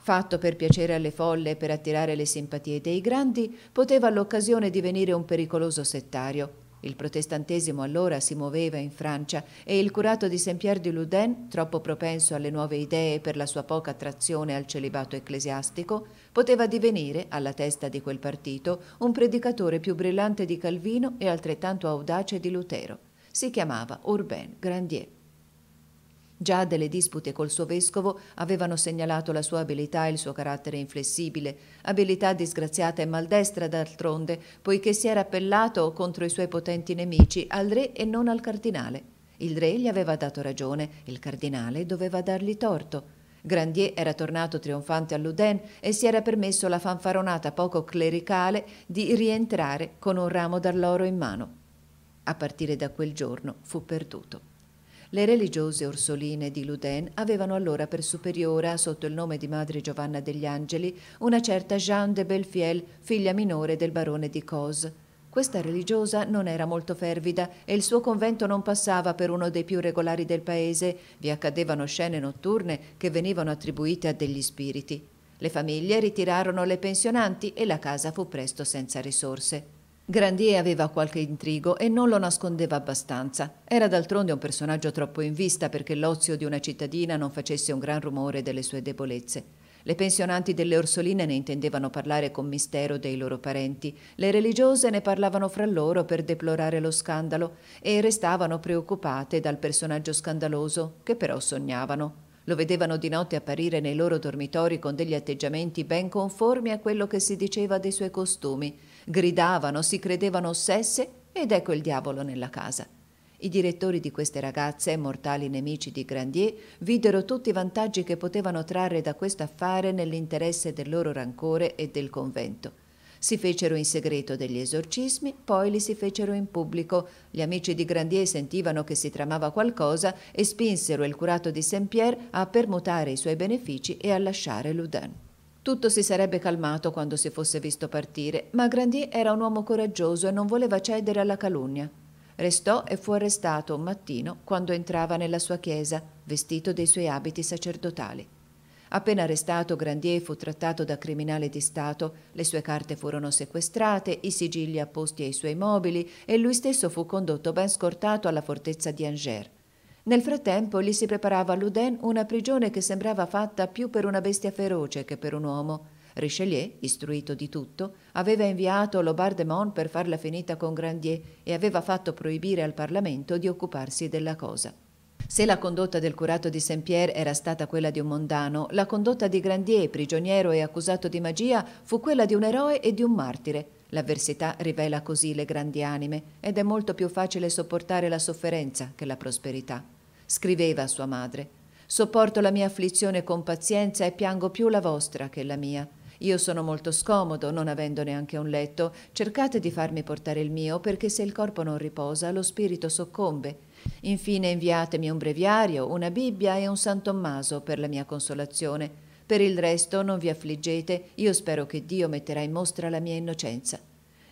fatto per piacere alle folle e per attirare le simpatie dei grandi, poteva all'occasione divenire un pericoloso settario. Il protestantesimo allora si muoveva in Francia e il curato di Saint-Pierre de Loudun, troppo propenso alle nuove idee per la sua poca attrazione al celibato ecclesiastico, poteva divenire, alla testa di quel partito, un predicatore più brillante di Calvino e altrettanto audace di Lutero. Si chiamava Urbain Grandier. Già delle dispute col suo vescovo avevano segnalato la sua abilità e il suo carattere inflessibile, abilità disgraziata e maldestra d'altronde, poiché si era appellato contro i suoi potenti nemici al re e non al cardinale. Il re gli aveva dato ragione, il cardinale doveva dargli torto. Grandier era tornato trionfante a Loudun e si era permesso la fanfaronata poco clericale di rientrare con un ramo d'alloro in mano. A partire da quel giorno fu perduto. Le religiose orsoline di Loudun avevano allora per superiora, sotto il nome di Madre Giovanna degli Angeli, una certa Jeanne de Belfiel, figlia minore del barone di Cos. Questa religiosa non era molto fervida e il suo convento non passava per uno dei più regolari del paese, vi accadevano scene notturne che venivano attribuite a degli spiriti. Le famiglie ritirarono le pensionanti e la casa fu presto senza risorse. Grandier aveva qualche intrigo e non lo nascondeva abbastanza. Era d'altronde un personaggio troppo in vista perché l'ozio di una cittadina non facesse un gran rumore delle sue debolezze. Le pensionanti delle Orsoline ne intendevano parlare con mistero dei loro parenti, le religiose ne parlavano fra loro per deplorare lo scandalo e restavano preoccupate dal personaggio scandaloso, che però sognavano. Lo vedevano di notte apparire nei loro dormitori con degli atteggiamenti ben conformi a quello che si diceva dei suoi costumi Gridavano, si credevano ossesse ed ecco il diavolo nella casa. I direttori di queste ragazze, mortali nemici di Grandier, videro tutti i vantaggi che potevano trarre da questo affare nell'interesse del loro rancore e del convento. Si fecero in segreto degli esorcismi, poi li si fecero in pubblico. Gli amici di Grandier sentivano che si tramava qualcosa e spinsero il curato di Saint-Pierre a permutare i suoi benefici e a lasciare Loudun. Tutto si sarebbe calmato quando si fosse visto partire, ma Grandier era un uomo coraggioso e non voleva cedere alla calunnia. Restò e fu arrestato un mattino quando entrava nella sua chiesa, vestito dei suoi abiti sacerdotali. Appena arrestato, Grandier fu trattato da criminale di Stato, le sue carte furono sequestrate, i sigilli apposti ai suoi mobili e lui stesso fu condotto ben scortato alla fortezza di Angers. Nel frattempo gli si preparava a Loudun una prigione che sembrava fatta più per una bestia feroce che per un uomo. Richelieu, istruito di tutto, aveva inviato Lobardemont per farla finita con Grandier e aveva fatto proibire al Parlamento di occuparsi della cosa. Se la condotta del curato di Saint-Pierre era stata quella di un mondano, la condotta di Grandier, prigioniero e accusato di magia, fu quella di un eroe e di un martire. L'avversità rivela così le grandi anime ed è molto più facile sopportare la sofferenza che la prosperità. Scriveva a sua madre. Sopporto la mia afflizione con pazienza e piango più la vostra che la mia. Io sono molto scomodo, non avendo neanche un letto. Cercate di farmi portare il mio, perché se il corpo non riposa, lo spirito soccombe. Infine inviatemi un breviario, una Bibbia e un San Tommaso per la mia consolazione. Per il resto non vi affliggete, io spero che Dio metterà in mostra la mia innocenza.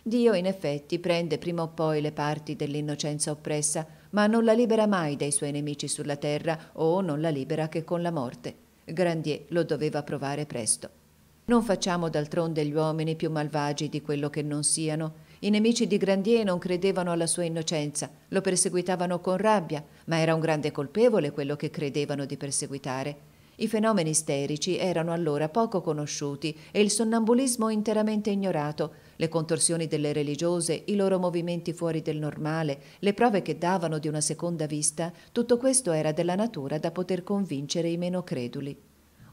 Dio in effetti prende prima o poi le parti dell'innocenza oppressa, ma non la libera mai dai suoi nemici sulla terra o non la libera che con la morte. Grandier lo doveva provare presto. Non facciamo d'altronde gli uomini più malvagi di quello che non siano. I nemici di Grandier non credevano alla sua innocenza, lo perseguitavano con rabbia, ma era un grande colpevole quello che credevano di perseguitare. I fenomeni isterici erano allora poco conosciuti e il sonnambulismo interamente ignorato, le contorsioni delle religiose, i loro movimenti fuori del normale, le prove che davano di una seconda vista, tutto questo era della natura da poter convincere i meno creduli.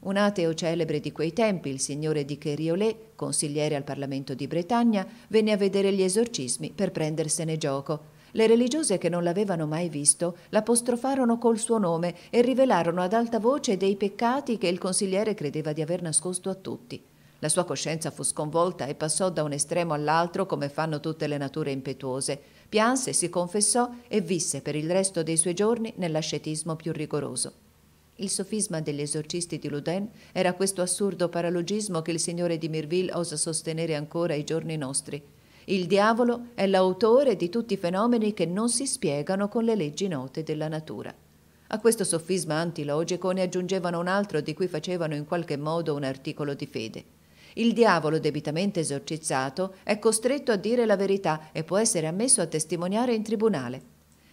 Un ateo celebre di quei tempi, il signore di Keriolet, consigliere al Parlamento di Bretagna, venne a vedere gli esorcismi per prendersene gioco. Le religiose che non l'avevano mai visto l'apostrofarono col suo nome e rivelarono ad alta voce dei peccati che il consigliere credeva di aver nascosto a tutti. La sua coscienza fu sconvolta e passò da un estremo all'altro come fanno tutte le nature impetuose. Pianse, si confessò e visse per il resto dei suoi giorni nell'ascetismo più rigoroso. Il sofisma degli esorcisti di Loudun era questo assurdo paralogismo che il signore di Mirville osa sostenere ancora ai giorni nostri. Il diavolo è l'autore di tutti i fenomeni che non si spiegano con le leggi note della natura. A questo sofisma antilogico ne aggiungevano un altro di cui facevano in qualche modo un articolo di fede. Il diavolo debitamente esorcizzato è costretto a dire la verità e può essere ammesso a testimoniare in tribunale.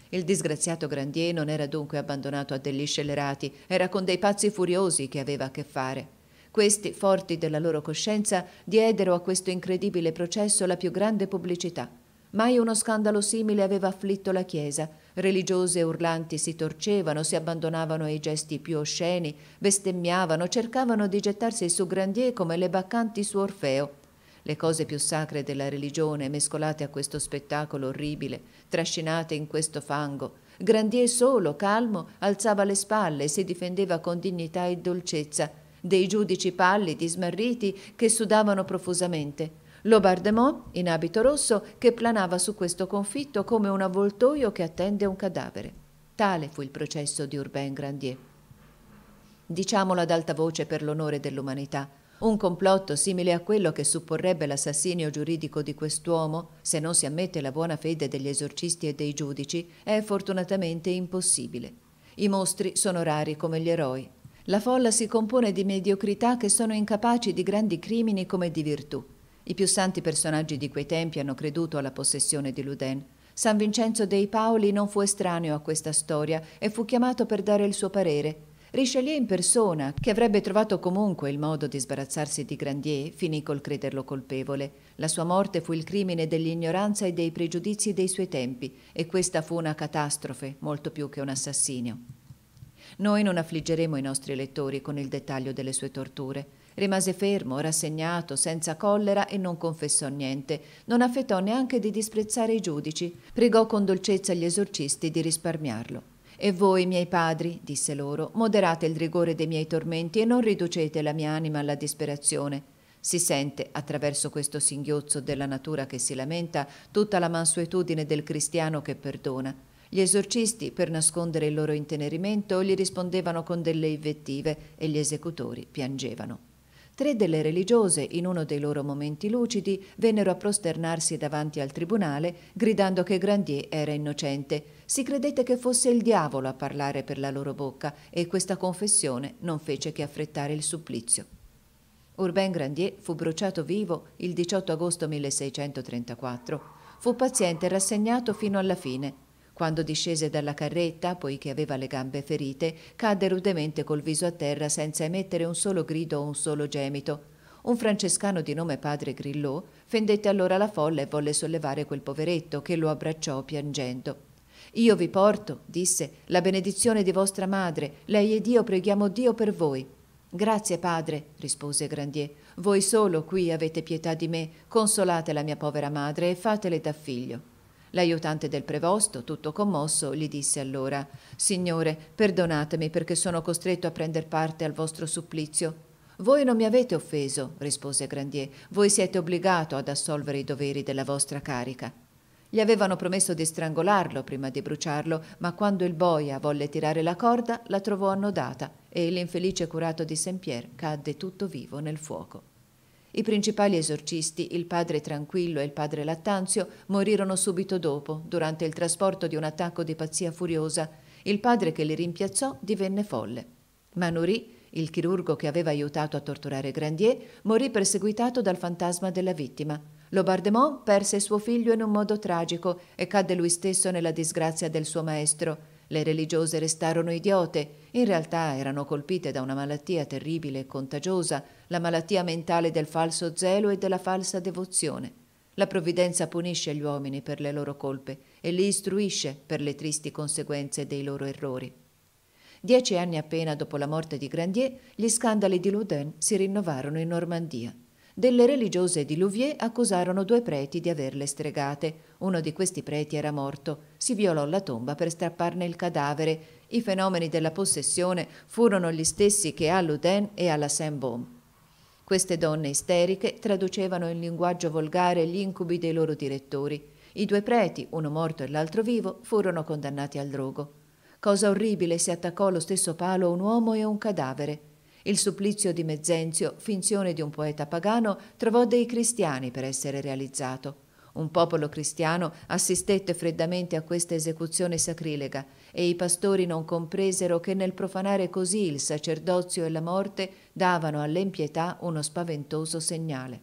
Il disgraziato Grandier non era dunque abbandonato a degli scellerati, era con dei pazzi furiosi che aveva a che fare. Questi, forti della loro coscienza, diedero a questo incredibile processo la più grande pubblicità. Mai uno scandalo simile aveva afflitto la Chiesa. Religiose urlanti si torcevano, si abbandonavano ai gesti più osceni, bestemmiavano, cercavano di gettarsi su Grandier come le baccanti su Orfeo. Le cose più sacre della religione, mescolate a questo spettacolo orribile, trascinate in questo fango. Grandier solo, calmo, alzava le spalle e si difendeva con dignità e dolcezza dei giudici pallidi, smarriti, che sudavano profusamente. Lobardemont, in abito rosso, che planava su questo confitto come un avvoltoio che attende un cadavere. Tale fu il processo di Urbain Grandier. Diciamolo ad alta voce per l'onore dell'umanità. Un complotto simile a quello che supporrebbe l'assassinio giuridico di quest'uomo, se non si ammette la buona fede degli esorcisti e dei giudici, è fortunatamente impossibile. I mostri sono rari come gli eroi. La folla si compone di mediocrità che sono incapaci di grandi crimini come di virtù. I più santi personaggi di quei tempi hanno creduto alla possessione di Luden. San Vincenzo dei Paoli non fu estraneo a questa storia e fu chiamato per dare il suo parere. Richelieu in persona, che avrebbe trovato comunque il modo di sbarazzarsi di Grandier, finì col crederlo colpevole. La sua morte fu il crimine dell'ignoranza e dei pregiudizi dei suoi tempi, e questa fu una catastrofe, molto più che un assassinio. Noi non affliggeremo i nostri lettori con il dettaglio delle sue torture. Rimase fermo, rassegnato, senza collera e non confessò niente. Non affettò neanche di disprezzare i giudici. Pregò con dolcezza gli esorcisti di risparmiarlo. E voi, miei padri, disse loro, moderate il rigore dei miei tormenti e non riducete la mia anima alla disperazione. Si sente, attraverso questo singhiozzo della natura che si lamenta, tutta la mansuetudine del cristiano che perdona. Gli esorcisti, per nascondere il loro intenerimento, gli rispondevano con delle invettive e gli esecutori piangevano. Tre delle religiose, in uno dei loro momenti lucidi, vennero a prosternarsi davanti al tribunale, gridando che Grandier era innocente. Si credette che fosse il diavolo a parlare per la loro bocca e questa confessione non fece che affrettare il supplizio. Urbain Grandier fu bruciato vivo il 18 agosto 1634. Fu paziente e rassegnato fino alla fine, quando discese dalla carretta, poiché aveva le gambe ferite, cadde rudemente col viso a terra senza emettere un solo grido o un solo gemito. Un francescano di nome padre Grillot fendette allora la folla e volle sollevare quel poveretto, che lo abbracciò piangendo. Io vi porto, disse, la benedizione di vostra madre. Lei ed io preghiamo Dio per voi. Grazie, padre, rispose Grandier. Voi solo qui avete pietà di me. Consolate la mia povera madre e fatele da figlio. L'aiutante del prevosto, tutto commosso, gli disse allora Signore, perdonatemi perché sono costretto a prender parte al vostro supplizio. Voi non mi avete offeso, rispose Grandier, voi siete obbligato ad assolvere i doveri della vostra carica. Gli avevano promesso di strangolarlo prima di bruciarlo, ma quando il boia volle tirare la corda, la trovò annodata e l'infelice curato di Saint-Pierre cadde tutto vivo nel fuoco. I principali esorcisti, il padre Tranquillo e il padre Lattanzio, morirono subito dopo, durante il trasporto di un attacco di pazzia furiosa. Il padre che li rimpiazzò divenne folle. Manoury, il chirurgo che aveva aiutato a torturare Grandier, morì perseguitato dal fantasma della vittima. Lobardemont perse suo figlio in un modo tragico e cadde lui stesso nella disgrazia del suo maestro. Le religiose restarono idiote, in realtà erano colpite da una malattia terribile e contagiosa, la malattia mentale del falso zelo e della falsa devozione. La provvidenza punisce gli uomini per le loro colpe e li istruisce per le tristi conseguenze dei loro errori. Dieci anni appena dopo la morte di Grandier, gli scandali di Loudun si rinnovarono in Normandia. Delle religiose di Louviers accusarono due preti di averle stregate. Uno di questi preti era morto. Si violò la tomba per strapparne il cadavere. I fenomeni della possessione furono gli stessi che a Loudun e alla Saint-Baume. Queste donne isteriche traducevano in linguaggio volgare gli incubi dei loro direttori. I due preti, uno morto e l'altro vivo, furono condannati al drogo. Cosa orribile si attaccò allo stesso palo un uomo e un cadavere. Il supplizio di Mezzenzio, finzione di un poeta pagano, trovò dei cristiani per essere realizzato. Un popolo cristiano assistette freddamente a questa esecuzione sacrilega e i pastori non compresero che nel profanare così il sacerdozio e la morte davano all'empietà uno spaventoso segnale.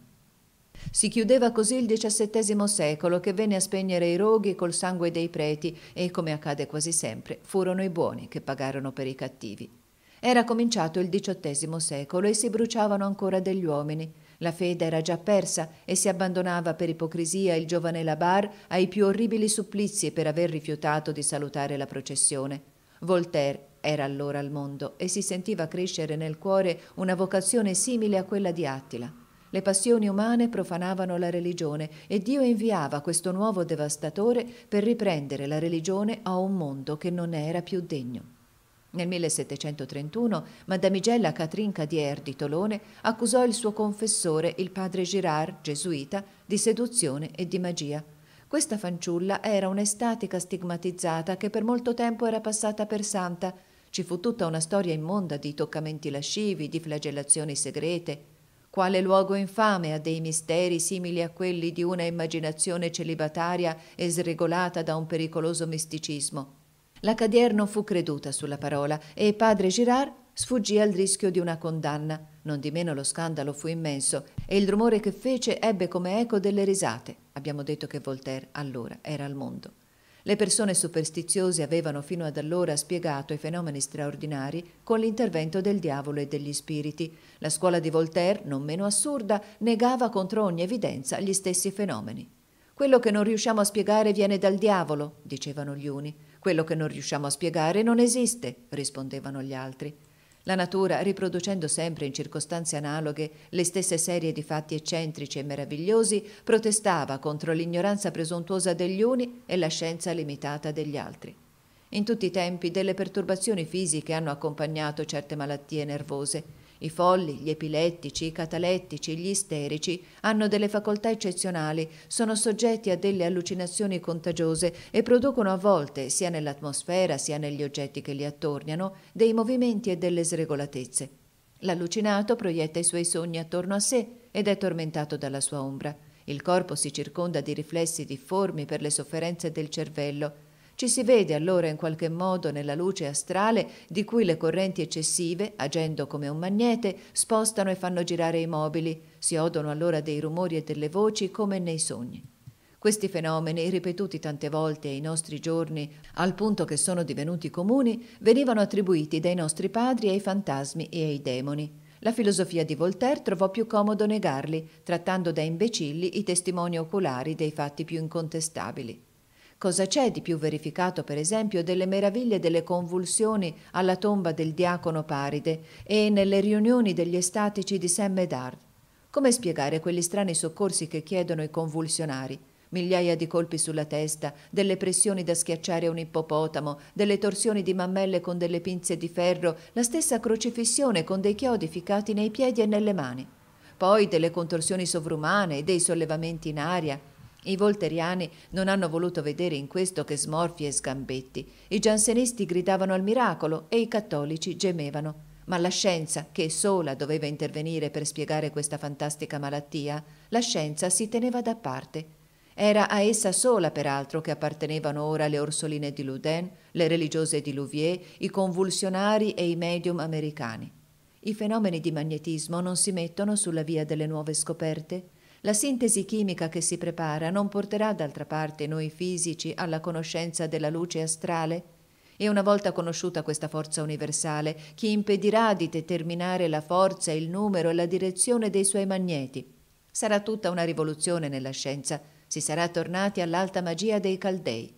Si chiudeva così il XVII secolo che venne a spegnere i roghi col sangue dei preti e, come accade quasi sempre, furono i buoni che pagarono per i cattivi. Era cominciato il XVIII secolo e si bruciavano ancora degli uomini. La fede era già persa e si abbandonava per ipocrisia il giovane Labar ai più orribili supplizi per aver rifiutato di salutare la processione. Voltaire era allora al mondo e si sentiva crescere nel cuore una vocazione simile a quella di Attila. Le passioni umane profanavano la religione e Dio inviava questo nuovo devastatore per riprendere la religione a un mondo che non era più degno. Nel 1731 Madamigella Catherine Cadier di Tolone accusò il suo confessore, il padre Girard, gesuita, di seduzione e di magia. Questa fanciulla era un'estatica stigmatizzata che per molto tempo era passata per santa. Ci fu tutta una storia immonda di toccamenti lascivi, di flagellazioni segrete. Quale luogo infame ha dei misteri simili a quelli di una immaginazione celibataria e sregolata da un pericoloso misticismo. La Cadier non fu creduta sulla parola e padre Girard sfuggì al rischio di una condanna. Non di meno lo scandalo fu immenso e il rumore che fece ebbe come eco delle risate. Abbiamo detto che Voltaire allora era al mondo. Le persone superstiziose avevano fino ad allora spiegato i fenomeni straordinari con l'intervento del diavolo e degli spiriti. La scuola di Voltaire, non meno assurda, negava contro ogni evidenza gli stessi fenomeni. Quello che non riusciamo a spiegare viene dal diavolo, dicevano gli uni. Quello che non riusciamo a spiegare non esiste, rispondevano gli altri. La natura, riproducendo sempre in circostanze analoghe le stesse serie di fatti eccentrici e meravigliosi, protestava contro l'ignoranza presuntuosa degli uni e la scienza limitata degli altri. In tutti i tempi delle perturbazioni fisiche hanno accompagnato certe malattie nervose i folli, gli epilettici, i catalettici, gli isterici hanno delle facoltà eccezionali, sono soggetti a delle allucinazioni contagiose e producono a volte, sia nell'atmosfera sia negli oggetti che li attorniano, dei movimenti e delle sregolatezze. L'allucinato proietta i suoi sogni attorno a sé ed è tormentato dalla sua ombra. Il corpo si circonda di riflessi difformi per le sofferenze del cervello ci si vede allora in qualche modo nella luce astrale di cui le correnti eccessive, agendo come un magnete, spostano e fanno girare i mobili, si odono allora dei rumori e delle voci come nei sogni. Questi fenomeni, ripetuti tante volte ai nostri giorni, al punto che sono divenuti comuni, venivano attribuiti dai nostri padri ai fantasmi e ai demoni. La filosofia di Voltaire trovò più comodo negarli, trattando da imbecilli i testimoni oculari dei fatti più incontestabili. Cosa c'è di più verificato, per esempio, delle meraviglie delle convulsioni alla tomba del diacono Paride e nelle riunioni degli estatici di Saint Médard? Come spiegare quegli strani soccorsi che chiedono i convulsionari? Migliaia di colpi sulla testa, delle pressioni da schiacciare un ippopotamo, delle torsioni di mammelle con delle pinze di ferro, la stessa crocifissione con dei chiodi ficcati nei piedi e nelle mani. Poi delle contorsioni sovrumane, dei sollevamenti in aria, i volteriani non hanno voluto vedere in questo che smorfie e sgambetti. I giansenisti gridavano al miracolo e i cattolici gemevano. Ma la scienza, che sola doveva intervenire per spiegare questa fantastica malattia, la scienza si teneva da parte. Era a essa sola, peraltro, che appartenevano ora le orsoline di Loudun, le religiose di Louvier, i convulsionari e i medium americani. I fenomeni di magnetismo non si mettono sulla via delle nuove scoperte? La sintesi chimica che si prepara non porterà d'altra parte noi fisici alla conoscenza della luce astrale? E una volta conosciuta questa forza universale, chi impedirà di determinare la forza, il numero e la direzione dei suoi magneti? Sarà tutta una rivoluzione nella scienza, si sarà tornati all'alta magia dei Caldei.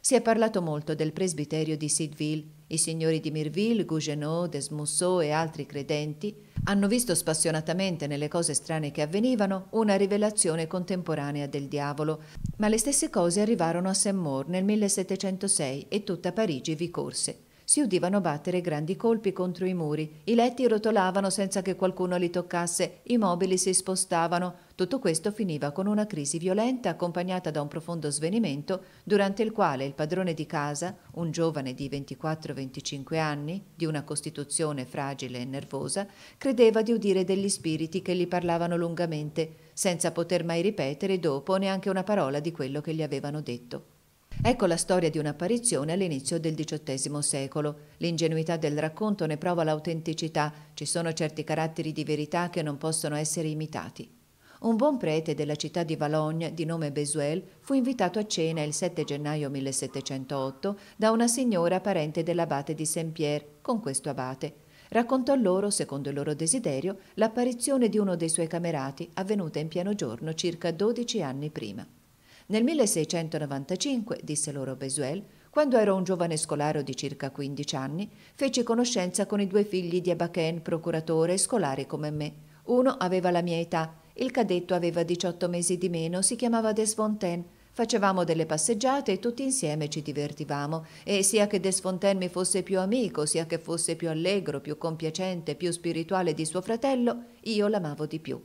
Si è parlato molto del presbiterio di Sidville. I signori di Mirville, Gougenot, Desmousseau e altri credenti hanno visto spassionatamente nelle cose strane che avvenivano una rivelazione contemporanea del diavolo, ma le stesse cose arrivarono a Saint-Maur nel 1706 e tutta Parigi vi corse. Si udivano battere grandi colpi contro i muri, i letti rotolavano senza che qualcuno li toccasse, i mobili si spostavano. Tutto questo finiva con una crisi violenta accompagnata da un profondo svenimento, durante il quale il padrone di casa, un giovane di 24-25 anni, di una costituzione fragile e nervosa, credeva di udire degli spiriti che gli parlavano lungamente, senza poter mai ripetere dopo neanche una parola di quello che gli avevano detto. Ecco la storia di un'apparizione all'inizio del XVIII secolo. L'ingenuità del racconto ne prova l'autenticità, ci sono certi caratteri di verità che non possono essere imitati. Un buon prete della città di Valogne, di nome Besuel, fu invitato a cena il 7 gennaio 1708 da una signora parente dell'abate di Saint-Pierre, con questo abate. Raccontò loro, secondo il loro desiderio, l'apparizione di uno dei suoi camerati avvenuta in pieno giorno circa dodici anni prima. Nel 1695, disse loro Besuel, quando ero un giovane scolaro di circa 15 anni, feci conoscenza con i due figli di Abachen, procuratore e scolari come me. Uno aveva la mia età, il cadetto aveva 18 mesi di meno, si chiamava Desfontaine. Facevamo delle passeggiate e tutti insieme ci divertivamo, e sia che Desfontaine mi fosse più amico, sia che fosse più allegro, più compiacente, più spirituale di suo fratello, io l'amavo di più.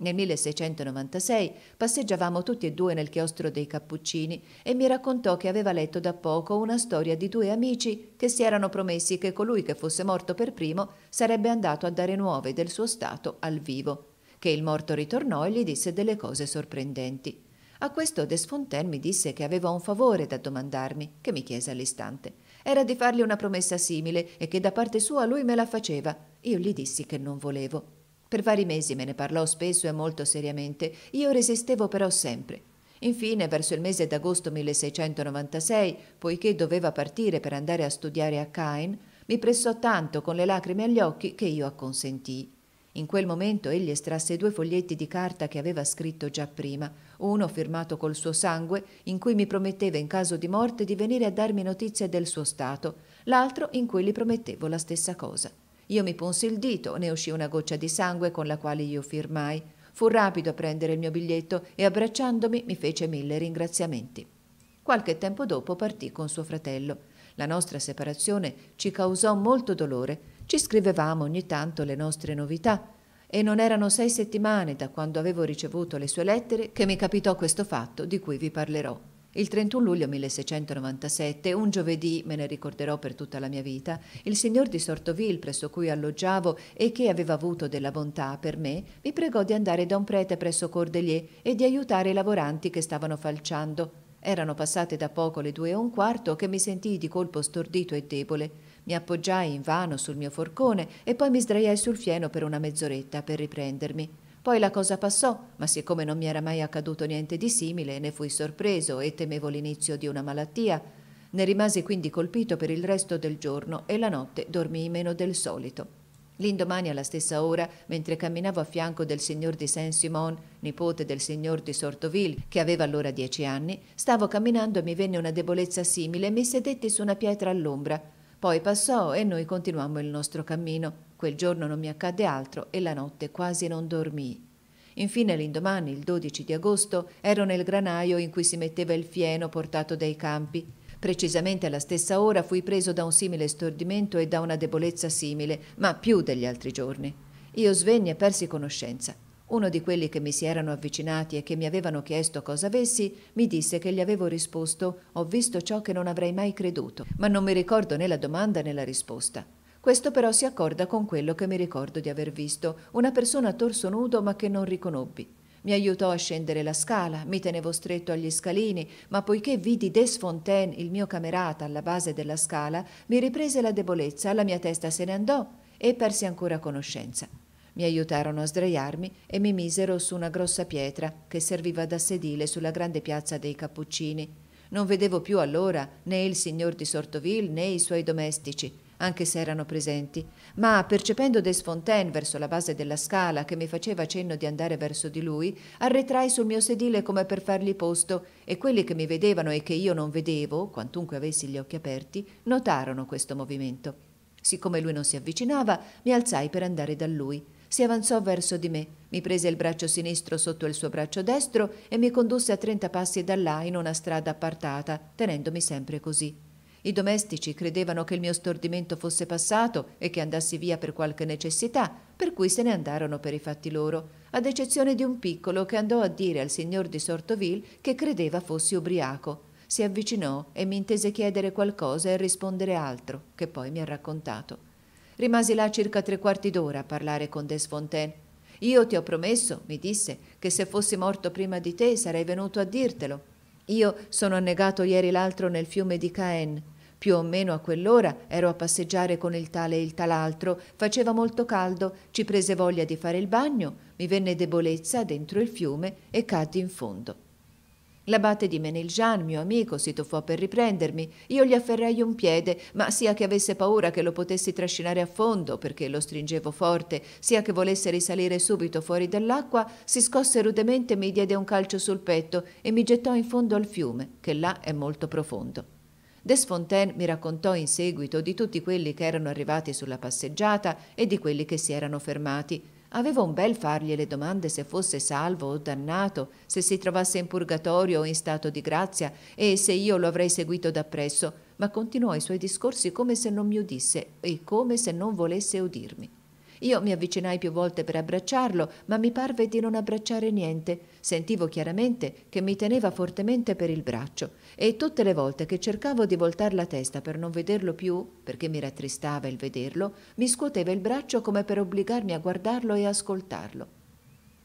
Nel 1696 passeggiavamo tutti e due nel chiostro dei Cappuccini e mi raccontò che aveva letto da poco una storia di due amici che si erano promessi che colui che fosse morto per primo sarebbe andato a dare nuove del suo stato al vivo, che il morto ritornò e gli disse delle cose sorprendenti. A questo Desfontaine mi disse che aveva un favore da domandarmi, che mi chiese all'istante. Era di fargli una promessa simile e che da parte sua lui me la faceva. Io gli dissi che non volevo. Per vari mesi me ne parlò spesso e molto seriamente, io resistevo però sempre. Infine, verso il mese d'agosto 1696, poiché doveva partire per andare a studiare a Caen, mi pressò tanto con le lacrime agli occhi che io acconsentii. In quel momento egli estrasse due foglietti di carta che aveva scritto già prima, uno firmato col suo sangue, in cui mi prometteva in caso di morte di venire a darmi notizie del suo stato, l'altro in cui gli promettevo la stessa cosa. Io mi punsi il dito, ne uscì una goccia di sangue con la quale io firmai. Fu rapido a prendere il mio biglietto e abbracciandomi mi fece mille ringraziamenti. Qualche tempo dopo partì con suo fratello. La nostra separazione ci causò molto dolore. Ci scrivevamo ogni tanto le nostre novità e non erano sei settimane da quando avevo ricevuto le sue lettere che mi capitò questo fatto di cui vi parlerò. Il 31 luglio 1697, un giovedì, me ne ricorderò per tutta la mia vita, il signor di Sortoville, presso cui alloggiavo e che aveva avuto della bontà per me, mi pregò di andare da un prete presso Cordelier e di aiutare i lavoranti che stavano falciando. Erano passate da poco le due e un quarto che mi sentii di colpo stordito e debole. Mi appoggiai invano sul mio forcone e poi mi sdraiai sul fieno per una mezz'oretta per riprendermi. Poi la cosa passò, ma siccome non mi era mai accaduto niente di simile, ne fui sorpreso e temevo l'inizio di una malattia, ne rimasi quindi colpito per il resto del giorno e la notte dormii meno del solito. L'indomani alla stessa ora, mentre camminavo a fianco del signor di Saint-Simon, nipote del signor di Sortoville, che aveva allora dieci anni, stavo camminando e mi venne una debolezza simile e mi sedetti su una pietra all'ombra. Poi passò e noi continuammo il nostro cammino. Quel giorno non mi accadde altro e la notte quasi non dormii. Infine l'indomani, il 12 di agosto, ero nel granaio in cui si metteva il fieno portato dai campi. Precisamente alla stessa ora fui preso da un simile stordimento e da una debolezza simile, ma più degli altri giorni. Io svenni e persi conoscenza. Uno di quelli che mi si erano avvicinati e che mi avevano chiesto cosa avessi, mi disse che gli avevo risposto ho visto ciò che non avrei mai creduto, ma non mi ricordo né la domanda né la risposta. Questo però si accorda con quello che mi ricordo di aver visto, una persona a torso nudo ma che non riconobbi. Mi aiutò a scendere la scala, mi tenevo stretto agli scalini, ma poiché vidi Desfontaine, il mio camerata, alla base della scala, mi riprese la debolezza, la mia testa se ne andò e persi ancora conoscenza. Mi aiutarono a sdraiarmi e mi misero su una grossa pietra che serviva da sedile sulla grande piazza dei Cappuccini. Non vedevo più allora né il signor di Sortoville né i suoi domestici anche se erano presenti, ma percependo Desfontaine verso la base della scala che mi faceva cenno di andare verso di lui, arretrai sul mio sedile come per fargli posto e quelli che mi vedevano e che io non vedevo, quantunque avessi gli occhi aperti, notarono questo movimento. Siccome lui non si avvicinava, mi alzai per andare da lui. Si avanzò verso di me, mi prese il braccio sinistro sotto il suo braccio destro e mi condusse a trenta passi da là in una strada appartata, tenendomi sempre così. I domestici credevano che il mio stordimento fosse passato e che andassi via per qualche necessità, per cui se ne andarono per i fatti loro, ad eccezione di un piccolo che andò a dire al signor di Sortoville che credeva fossi ubriaco. Si avvicinò e mi intese chiedere qualcosa e rispondere altro, che poi mi ha raccontato. Rimasi là circa tre quarti d'ora a parlare con Desfontaine. Io ti ho promesso, mi disse, che se fossi morto prima di te sarei venuto a dirtelo. Io sono annegato ieri l'altro nel fiume di Caen. Più o meno a quell'ora ero a passeggiare con il tale e il tal'altro, faceva molto caldo, ci prese voglia di fare il bagno, mi venne debolezza dentro il fiume e caddi in fondo. L'abate di Meniljan, mio amico, si tuffò per riprendermi. Io gli afferrai un piede, ma sia che avesse paura che lo potessi trascinare a fondo, perché lo stringevo forte, sia che volesse risalire subito fuori dall'acqua, si scosse rudemente e mi diede un calcio sul petto e mi gettò in fondo al fiume, che là è molto profondo. Desfontaine mi raccontò in seguito di tutti quelli che erano arrivati sulla passeggiata e di quelli che si erano fermati, Aveva un bel fargli le domande se fosse salvo o dannato, se si trovasse in purgatorio o in stato di grazia e se io lo avrei seguito dappresso, ma continuò i suoi discorsi come se non mi udisse e come se non volesse udirmi. Io mi avvicinai più volte per abbracciarlo, ma mi parve di non abbracciare niente. Sentivo chiaramente che mi teneva fortemente per il braccio e tutte le volte che cercavo di voltar la testa per non vederlo più, perché mi rattristava il vederlo, mi scuoteva il braccio come per obbligarmi a guardarlo e ascoltarlo.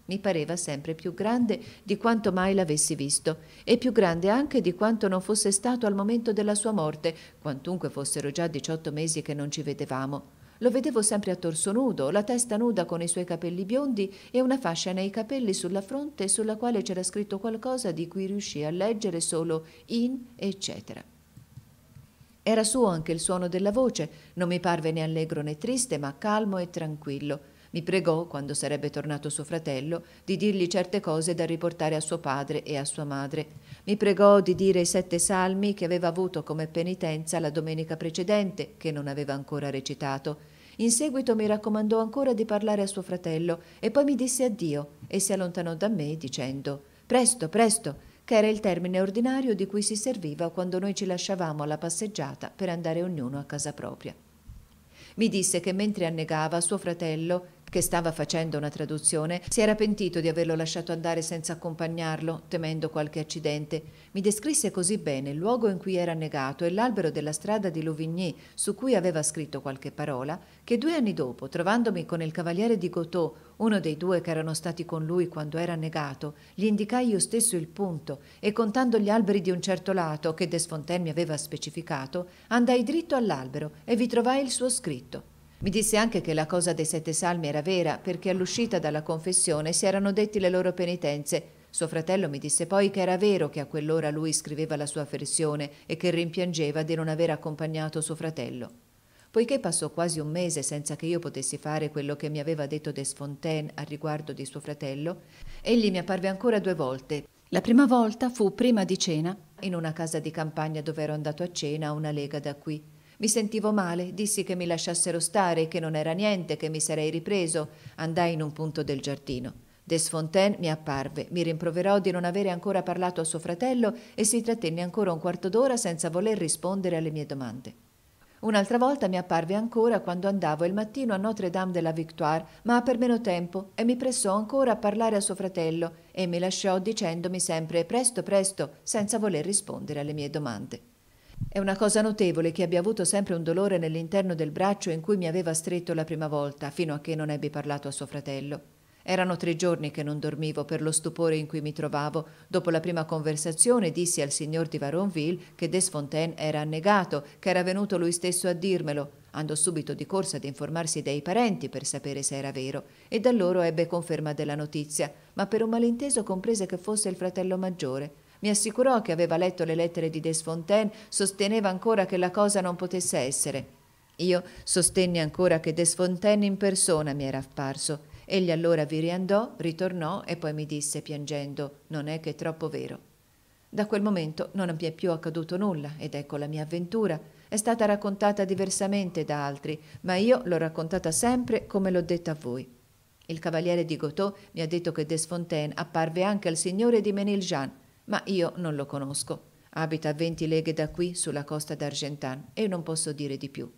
Mi pareva sempre più grande di quanto mai l'avessi visto e più grande anche di quanto non fosse stato al momento della sua morte, quantunque fossero già diciotto mesi che non ci vedevamo. Lo vedevo sempre a torso nudo, la testa nuda con i suoi capelli biondi e una fascia nei capelli sulla fronte sulla quale c'era scritto qualcosa di cui riuscì a leggere solo in, eccetera. Era suo anche il suono della voce, non mi parve né allegro né triste, ma calmo e tranquillo. Mi pregò, quando sarebbe tornato suo fratello, di dirgli certe cose da riportare a suo padre e a sua madre. Mi pregò di dire i sette salmi che aveva avuto come penitenza la domenica precedente, che non aveva ancora recitato. In seguito mi raccomandò ancora di parlare a suo fratello e poi mi disse addio e si allontanò da me dicendo Presto, presto, che era il termine ordinario di cui si serviva quando noi ci lasciavamo alla passeggiata per andare ognuno a casa propria. Mi disse che mentre annegava suo fratello che stava facendo una traduzione, si era pentito di averlo lasciato andare senza accompagnarlo, temendo qualche accidente. Mi descrisse così bene il luogo in cui era annegato e l'albero della strada di Louvigny, su cui aveva scritto qualche parola, che due anni dopo, trovandomi con il cavaliere di Goteau, uno dei due che erano stati con lui quando era annegato, gli indicai io stesso il punto e contando gli alberi di un certo lato che Desfontaine mi aveva specificato, andai dritto all'albero e vi trovai il suo scritto. Mi disse anche che la cosa dei sette salmi era vera, perché all'uscita dalla confessione si erano detti le loro penitenze. Suo fratello mi disse poi che era vero che a quell'ora lui scriveva la sua versione e che rimpiangeva di non aver accompagnato suo fratello. Poiché passò quasi un mese senza che io potessi fare quello che mi aveva detto Desfontaine a riguardo di suo fratello, egli mi apparve ancora due volte. La prima volta fu prima di cena, in una casa di campagna dove ero andato a cena a una lega da qui. Mi sentivo male, dissi che mi lasciassero stare, che non era niente, che mi sarei ripreso. Andai in un punto del giardino. Desfontaine mi apparve, mi rimproverò di non avere ancora parlato a suo fratello e si trattenne ancora un quarto d'ora senza voler rispondere alle mie domande. Un'altra volta mi apparve ancora quando andavo il mattino a Notre Dame de la Victoire, ma per meno tempo, e mi pressò ancora a parlare a suo fratello e mi lasciò dicendomi sempre presto, presto, senza voler rispondere alle mie domande. È una cosa notevole che abbia avuto sempre un dolore nell'interno del braccio in cui mi aveva stretto la prima volta, fino a che non ebbi parlato a suo fratello. Erano tre giorni che non dormivo per lo stupore in cui mi trovavo. Dopo la prima conversazione dissi al signor di Varonville che Desfontaine era annegato, che era venuto lui stesso a dirmelo. Andò subito di corsa ad informarsi dei parenti per sapere se era vero, e da loro ebbe conferma della notizia, ma per un malinteso comprese che fosse il fratello maggiore. Mi assicurò che aveva letto le lettere di Desfontaine, sosteneva ancora che la cosa non potesse essere. Io sostenni ancora che Desfontaine in persona mi era apparso. Egli allora vi riandò, ritornò e poi mi disse piangendo: Non è che è troppo vero. Da quel momento non mi è più accaduto nulla ed ecco la mia avventura. È stata raccontata diversamente da altri, ma io l'ho raccontata sempre come l'ho detta a voi. Il cavaliere di Goteau mi ha detto che Desfontaine apparve anche al signore di Meniljean, ma io non lo conosco. Abita a venti leghe da qui, sulla costa d'Argentan, e non posso dire di più.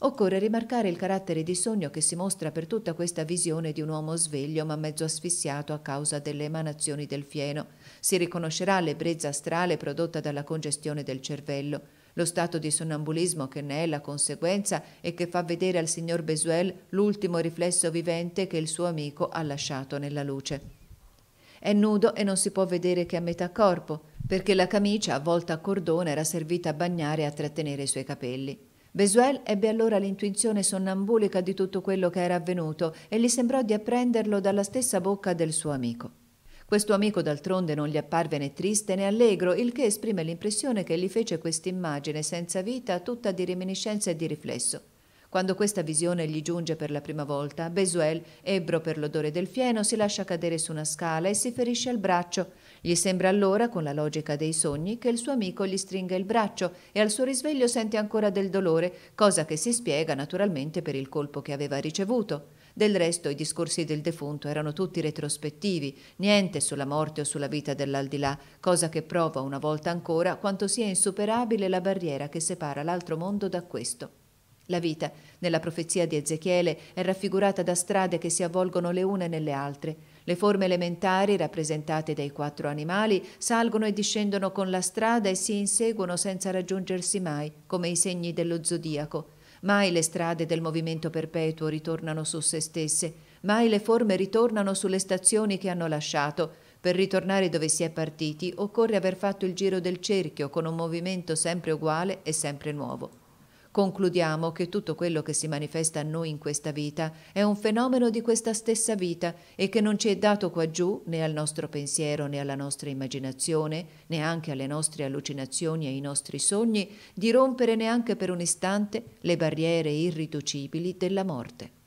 Occorre rimarcare il carattere di sogno che si mostra per tutta questa visione di un uomo sveglio ma mezzo asfissiato a causa delle emanazioni del fieno. Si riconoscerà l'ebbrezza astrale prodotta dalla congestione del cervello, lo stato di sonnambulismo che ne è la conseguenza e che fa vedere al signor Besuel l'ultimo riflesso vivente che il suo amico ha lasciato nella luce. È nudo e non si può vedere che a metà corpo, perché la camicia, avvolta a cordone, era servita a bagnare e a trattenere i suoi capelli. Besuel ebbe allora l'intuizione sonnambulica di tutto quello che era avvenuto e gli sembrò di apprenderlo dalla stessa bocca del suo amico. Questo amico d'altronde non gli apparve né triste né allegro, il che esprime l'impressione che gli fece quest'immagine senza vita tutta di reminiscenza e di riflesso. Quando questa visione gli giunge per la prima volta, Besuel, ebbro per l'odore del fieno, si lascia cadere su una scala e si ferisce al braccio. Gli sembra allora, con la logica dei sogni, che il suo amico gli stringa il braccio e al suo risveglio sente ancora del dolore, cosa che si spiega naturalmente per il colpo che aveva ricevuto. Del resto i discorsi del defunto erano tutti retrospettivi, niente sulla morte o sulla vita dell'aldilà, cosa che prova una volta ancora quanto sia insuperabile la barriera che separa l'altro mondo da questo. La vita, nella profezia di Ezechiele, è raffigurata da strade che si avvolgono le une nelle altre. Le forme elementari, rappresentate dai quattro animali, salgono e discendono con la strada e si inseguono senza raggiungersi mai, come i segni dello zodiaco. Mai le strade del movimento perpetuo ritornano su se stesse, mai le forme ritornano sulle stazioni che hanno lasciato. Per ritornare dove si è partiti occorre aver fatto il giro del cerchio con un movimento sempre uguale e sempre nuovo. Concludiamo che tutto quello che si manifesta a noi in questa vita è un fenomeno di questa stessa vita e che non ci è dato qua giù né al nostro pensiero né alla nostra immaginazione, neanche alle nostre allucinazioni e ai nostri sogni, di rompere neanche per un istante le barriere irriducibili della morte.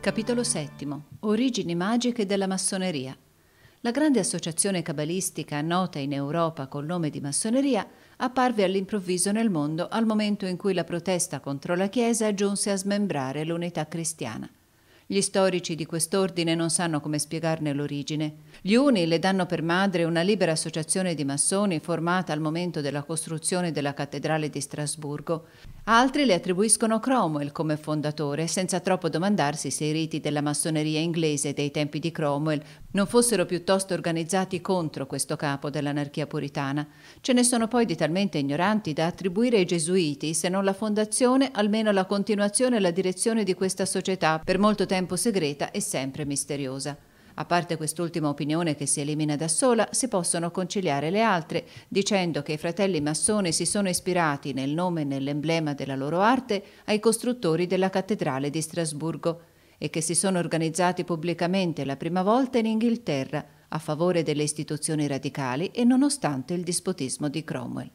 Capitolo VII. Origini magiche della massoneria. La grande associazione cabalistica nota in Europa col nome di massoneria apparve all'improvviso nel mondo al momento in cui la protesta contro la Chiesa giunse a smembrare l'unità cristiana. Gli storici di quest'ordine non sanno come spiegarne l'origine. Gli uni le danno per madre una libera associazione di massoni formata al momento della costruzione della cattedrale di Strasburgo. Altri le attribuiscono Cromwell come fondatore, senza troppo domandarsi se i riti della massoneria inglese dei tempi di Cromwell non fossero piuttosto organizzati contro questo capo dell'anarchia puritana. Ce ne sono poi di talmente ignoranti da attribuire ai gesuiti, se non la fondazione, almeno la continuazione e la direzione di questa società per molto tempo segreta e sempre misteriosa. A parte quest'ultima opinione che si elimina da sola, si possono conciliare le altre, dicendo che i fratelli massoni si sono ispirati nel nome e nell'emblema della loro arte ai costruttori della cattedrale di Strasburgo e che si sono organizzati pubblicamente la prima volta in Inghilterra a favore delle istituzioni radicali e nonostante il dispotismo di Cromwell.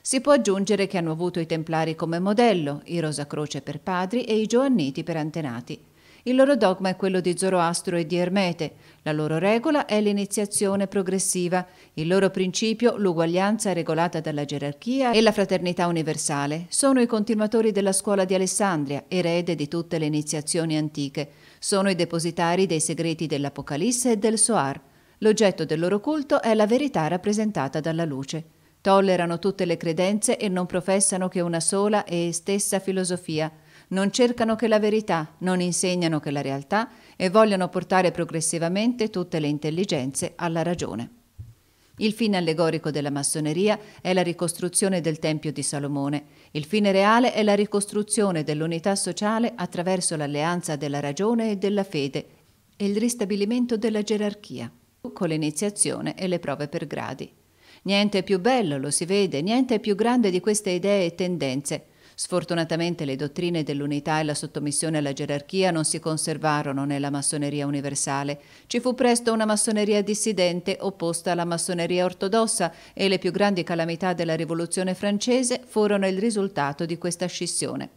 Si può aggiungere che hanno avuto i Templari come modello, i Rosacroce per padri e i Giovanniti per antenati il loro dogma è quello di Zoroastro e di Ermete, la loro regola è l'iniziazione progressiva, il loro principio l'uguaglianza regolata dalla gerarchia e la fraternità universale. Sono i continuatori della scuola di Alessandria, erede di tutte le iniziazioni antiche. Sono i depositari dei segreti dell'Apocalisse e del Soar. L'oggetto del loro culto è la verità rappresentata dalla luce. Tollerano tutte le credenze e non professano che una sola e stessa filosofia – non cercano che la verità, non insegnano che la realtà e vogliono portare progressivamente tutte le intelligenze alla ragione. Il fine allegorico della massoneria è la ricostruzione del Tempio di Salomone. Il fine reale è la ricostruzione dell'unità sociale attraverso l'alleanza della ragione e della fede e il ristabilimento della gerarchia, con l'iniziazione e le prove per gradi. Niente è più bello, lo si vede, niente è più grande di queste idee e tendenze, Sfortunatamente le dottrine dell'unità e la sottomissione alla gerarchia non si conservarono nella massoneria universale. Ci fu presto una massoneria dissidente opposta alla massoneria ortodossa e le più grandi calamità della rivoluzione francese furono il risultato di questa scissione.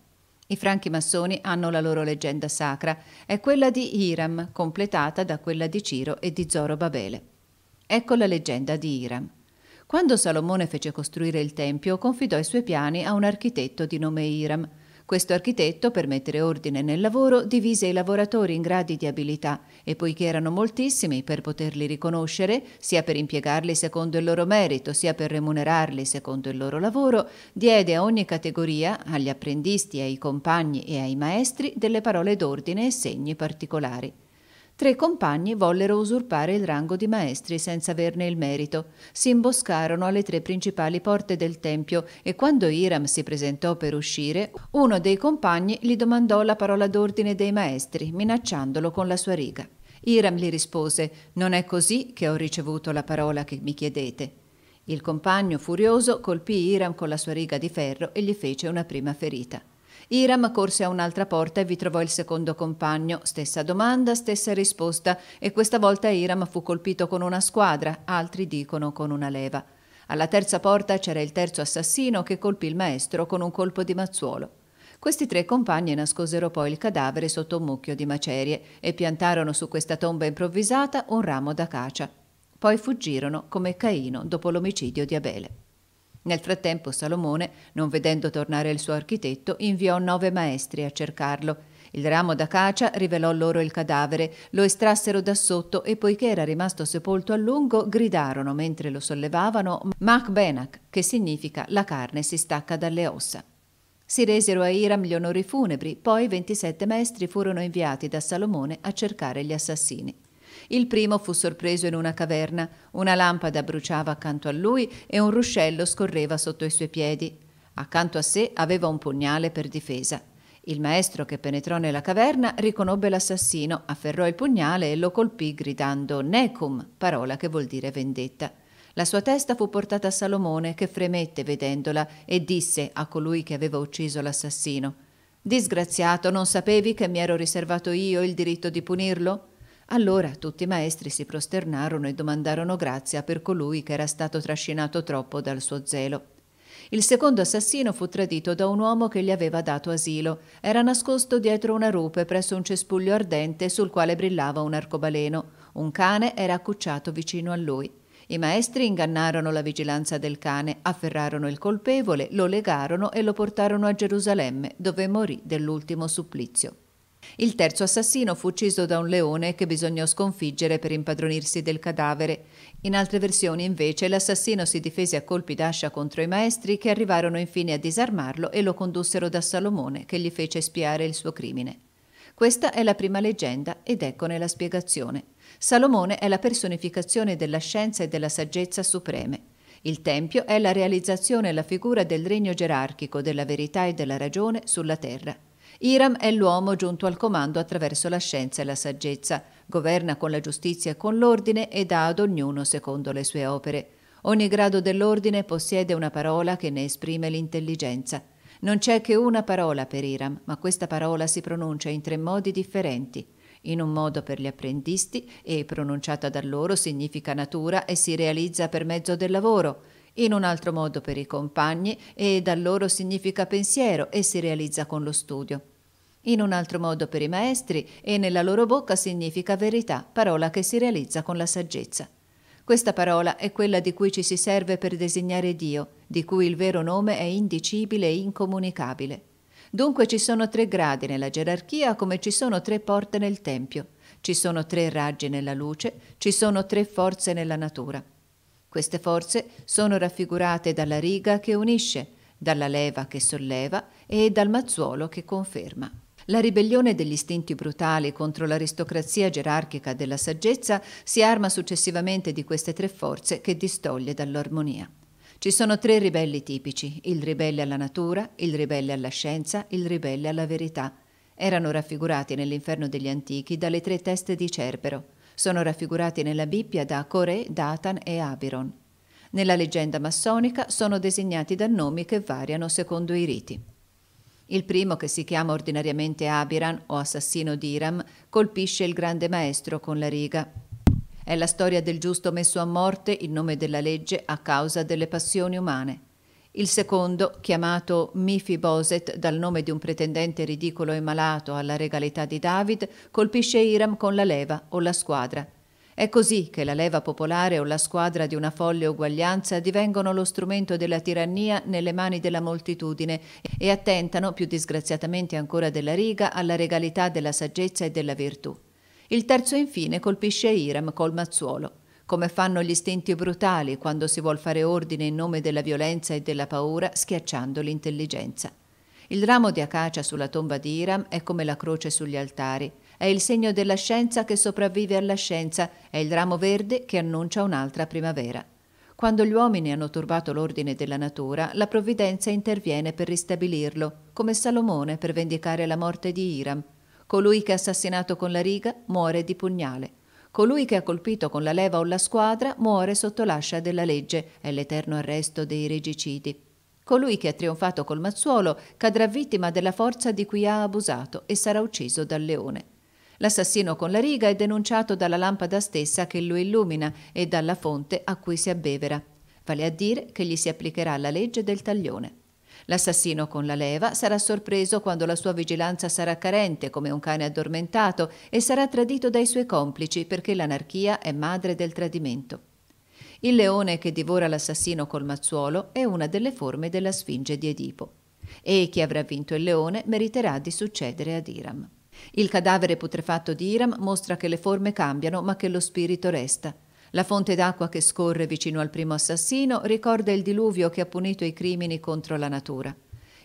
I franchi massoni hanno la loro leggenda sacra, è quella di Hiram, completata da quella di Ciro e di Zorobabele. Ecco la leggenda di Hiram. Quando Salomone fece costruire il Tempio, confidò i suoi piani a un architetto di nome Hiram. Questo architetto, per mettere ordine nel lavoro, divise i lavoratori in gradi di abilità e poiché erano moltissimi per poterli riconoscere, sia per impiegarli secondo il loro merito, sia per remunerarli secondo il loro lavoro, diede a ogni categoria, agli apprendisti, ai compagni e ai maestri, delle parole d'ordine e segni particolari. Tre compagni vollero usurpare il rango di maestri senza averne il merito. Si imboscarono alle tre principali porte del tempio e quando Hiram si presentò per uscire, uno dei compagni gli domandò la parola d'ordine dei maestri, minacciandolo con la sua riga. Hiram gli rispose: Non è così che ho ricevuto la parola che mi chiedete. Il compagno, furioso, colpì Hiram con la sua riga di ferro e gli fece una prima ferita. Iram corse a un'altra porta e vi trovò il secondo compagno. Stessa domanda, stessa risposta, e questa volta Iram fu colpito con una squadra, altri dicono con una leva. Alla terza porta c'era il terzo assassino che colpì il maestro con un colpo di mazzuolo. Questi tre compagni nascosero poi il cadavere sotto un mucchio di macerie e piantarono su questa tomba improvvisata un ramo d'acacia. Poi fuggirono come Caino dopo l'omicidio di Abele. Nel frattempo Salomone, non vedendo tornare il suo architetto, inviò nove maestri a cercarlo. Il ramo d'acacia rivelò loro il cadavere, lo estrassero da sotto e poiché era rimasto sepolto a lungo, gridarono mentre lo sollevavano Machbenak, che significa la carne si stacca dalle ossa. Si resero a Iram gli onori funebri, poi 27 maestri furono inviati da Salomone a cercare gli assassini. Il primo fu sorpreso in una caverna, una lampada bruciava accanto a lui e un ruscello scorreva sotto i suoi piedi. Accanto a sé aveva un pugnale per difesa. Il maestro che penetrò nella caverna riconobbe l'assassino, afferrò il pugnale e lo colpì gridando Necum, parola che vuol dire vendetta. La sua testa fu portata a Salomone, che fremette vedendola, e disse a colui che aveva ucciso l'assassino Disgraziato, non sapevi che mi ero riservato io il diritto di punirlo? Allora tutti i maestri si prosternarono e domandarono grazia per colui che era stato trascinato troppo dal suo zelo. Il secondo assassino fu tradito da un uomo che gli aveva dato asilo. Era nascosto dietro una rupe presso un cespuglio ardente sul quale brillava un arcobaleno. Un cane era accucciato vicino a lui. I maestri ingannarono la vigilanza del cane, afferrarono il colpevole, lo legarono e lo portarono a Gerusalemme, dove morì dell'ultimo supplizio. Il terzo assassino fu ucciso da un leone che bisognò sconfiggere per impadronirsi del cadavere. In altre versioni, invece, l'assassino si difese a colpi d'ascia contro i maestri che arrivarono infine a disarmarlo e lo condussero da Salomone, che gli fece spiare il suo crimine. Questa è la prima leggenda ed eccone la spiegazione. Salomone è la personificazione della scienza e della saggezza supreme. Il Tempio è la realizzazione e la figura del regno gerarchico della verità e della ragione sulla terra. Iram è l'uomo giunto al comando attraverso la scienza e la saggezza, governa con la giustizia e con l'ordine e dà ad ognuno secondo le sue opere. Ogni grado dell'ordine possiede una parola che ne esprime l'intelligenza. Non c'è che una parola per Iram, ma questa parola si pronuncia in tre modi differenti. In un modo per gli apprendisti e pronunciata da loro significa natura e si realizza per mezzo del lavoro, in un altro modo per i compagni e da loro significa pensiero e si realizza con lo studio. In un altro modo per i maestri e nella loro bocca significa verità, parola che si realizza con la saggezza. Questa parola è quella di cui ci si serve per designare Dio, di cui il vero nome è indicibile e incomunicabile. Dunque ci sono tre gradi nella gerarchia come ci sono tre porte nel Tempio, ci sono tre raggi nella luce, ci sono tre forze nella natura. Queste forze sono raffigurate dalla riga che unisce, dalla leva che solleva e dal mazzuolo che conferma. La ribellione degli istinti brutali contro l'aristocrazia gerarchica della saggezza si arma successivamente di queste tre forze che distoglie dall'armonia. Ci sono tre ribelli tipici, il ribelle alla natura, il ribelle alla scienza, il ribelle alla verità. Erano raffigurati nell'inferno degli antichi dalle tre teste di Cerbero. Sono raffigurati nella Bibbia da Corè, Datan e Abiron. Nella leggenda massonica sono designati da nomi che variano secondo i riti. Il primo, che si chiama ordinariamente Abiran o assassino di Iram, colpisce il grande maestro con la riga. È la storia del giusto messo a morte in nome della legge a causa delle passioni umane. Il secondo, chiamato Mifiboset dal nome di un pretendente ridicolo e malato alla regalità di David, colpisce Iram con la leva o la squadra. È così che la leva popolare o la squadra di una folle uguaglianza divengono lo strumento della tirannia nelle mani della moltitudine e attentano, più disgraziatamente ancora della riga, alla regalità della saggezza e della virtù. Il terzo infine colpisce Iram col mazzuolo, come fanno gli istinti brutali quando si vuol fare ordine in nome della violenza e della paura, schiacciando l'intelligenza. Il ramo di acacia sulla tomba di Iram è come la croce sugli altari, è il segno della scienza che sopravvive alla scienza, è il ramo verde che annuncia un'altra primavera. Quando gli uomini hanno turbato l'ordine della natura, la provvidenza interviene per ristabilirlo, come Salomone per vendicare la morte di Iram. Colui che ha assassinato con la riga muore di pugnale. Colui che ha colpito con la leva o la squadra muore sotto l'ascia della legge, è l'eterno arresto dei regicidi. Colui che ha trionfato col mazzuolo cadrà vittima della forza di cui ha abusato e sarà ucciso dal leone. L'assassino con la riga è denunciato dalla lampada stessa che lo illumina e dalla fonte a cui si abbevera, vale a dire che gli si applicherà la legge del taglione. L'assassino con la leva sarà sorpreso quando la sua vigilanza sarà carente come un cane addormentato e sarà tradito dai suoi complici perché l'anarchia è madre del tradimento. Il leone che divora l'assassino col mazzuolo è una delle forme della Sfinge di Edipo. E chi avrà vinto il leone meriterà di succedere ad Iram. Il cadavere putrefatto di Iram mostra che le forme cambiano ma che lo spirito resta. La fonte d'acqua che scorre vicino al primo assassino ricorda il diluvio che ha punito i crimini contro la natura.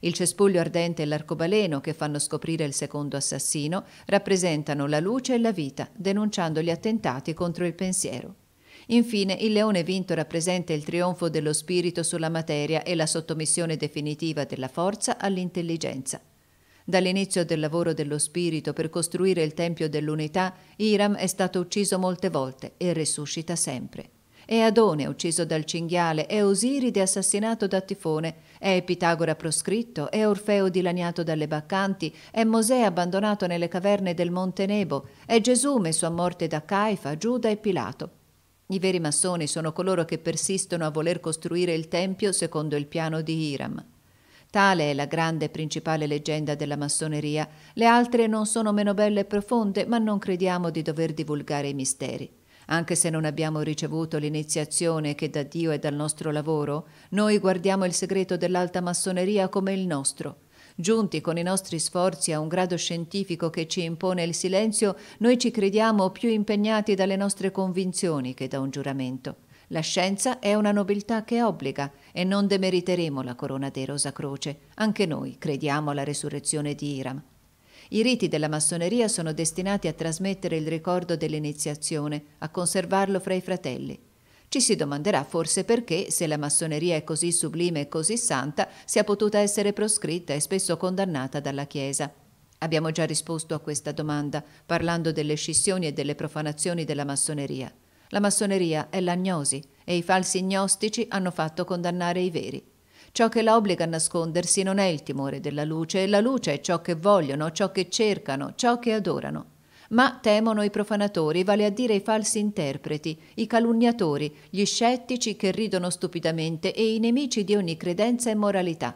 Il cespuglio ardente e l'arcobaleno che fanno scoprire il secondo assassino rappresentano la luce e la vita, denunciando gli attentati contro il pensiero. Infine, il leone vinto rappresenta il trionfo dello spirito sulla materia e la sottomissione definitiva della forza all'intelligenza. Dall'inizio del lavoro dello spirito per costruire il Tempio dell'Unità, Iram è stato ucciso molte volte e risuscita sempre. È Adone ucciso dal cinghiale, è Osiride assassinato da Tifone, è Pitagora proscritto, è Orfeo dilaniato dalle baccanti, è Mosè abbandonato nelle caverne del Monte Nebo, è Gesù messo a morte da Caifa, Giuda e Pilato. I veri massoni sono coloro che persistono a voler costruire il Tempio secondo il piano di Hiram. Tale è la grande e principale leggenda della massoneria. Le altre non sono meno belle e profonde, ma non crediamo di dover divulgare i misteri. Anche se non abbiamo ricevuto l'iniziazione che da Dio e dal nostro lavoro, noi guardiamo il segreto dell'alta massoneria come il nostro. Giunti con i nostri sforzi a un grado scientifico che ci impone il silenzio, noi ci crediamo più impegnati dalle nostre convinzioni che da un giuramento. La scienza è una nobiltà che obbliga e non demeriteremo la corona dei Rosa Croce. Anche noi crediamo alla resurrezione di Iram. I riti della massoneria sono destinati a trasmettere il ricordo dell'iniziazione, a conservarlo fra i fratelli. Ci si domanderà forse perché, se la massoneria è così sublime e così santa, sia potuta essere proscritta e spesso condannata dalla Chiesa. Abbiamo già risposto a questa domanda, parlando delle scissioni e delle profanazioni della massoneria. La massoneria è l'agnosi e i falsi gnostici hanno fatto condannare i veri. Ciò che la obbliga a nascondersi non è il timore della luce, e la luce è ciò che vogliono, ciò che cercano, ciò che adorano. Ma temono i profanatori, vale a dire i falsi interpreti, i calunniatori, gli scettici che ridono stupidamente e i nemici di ogni credenza e moralità.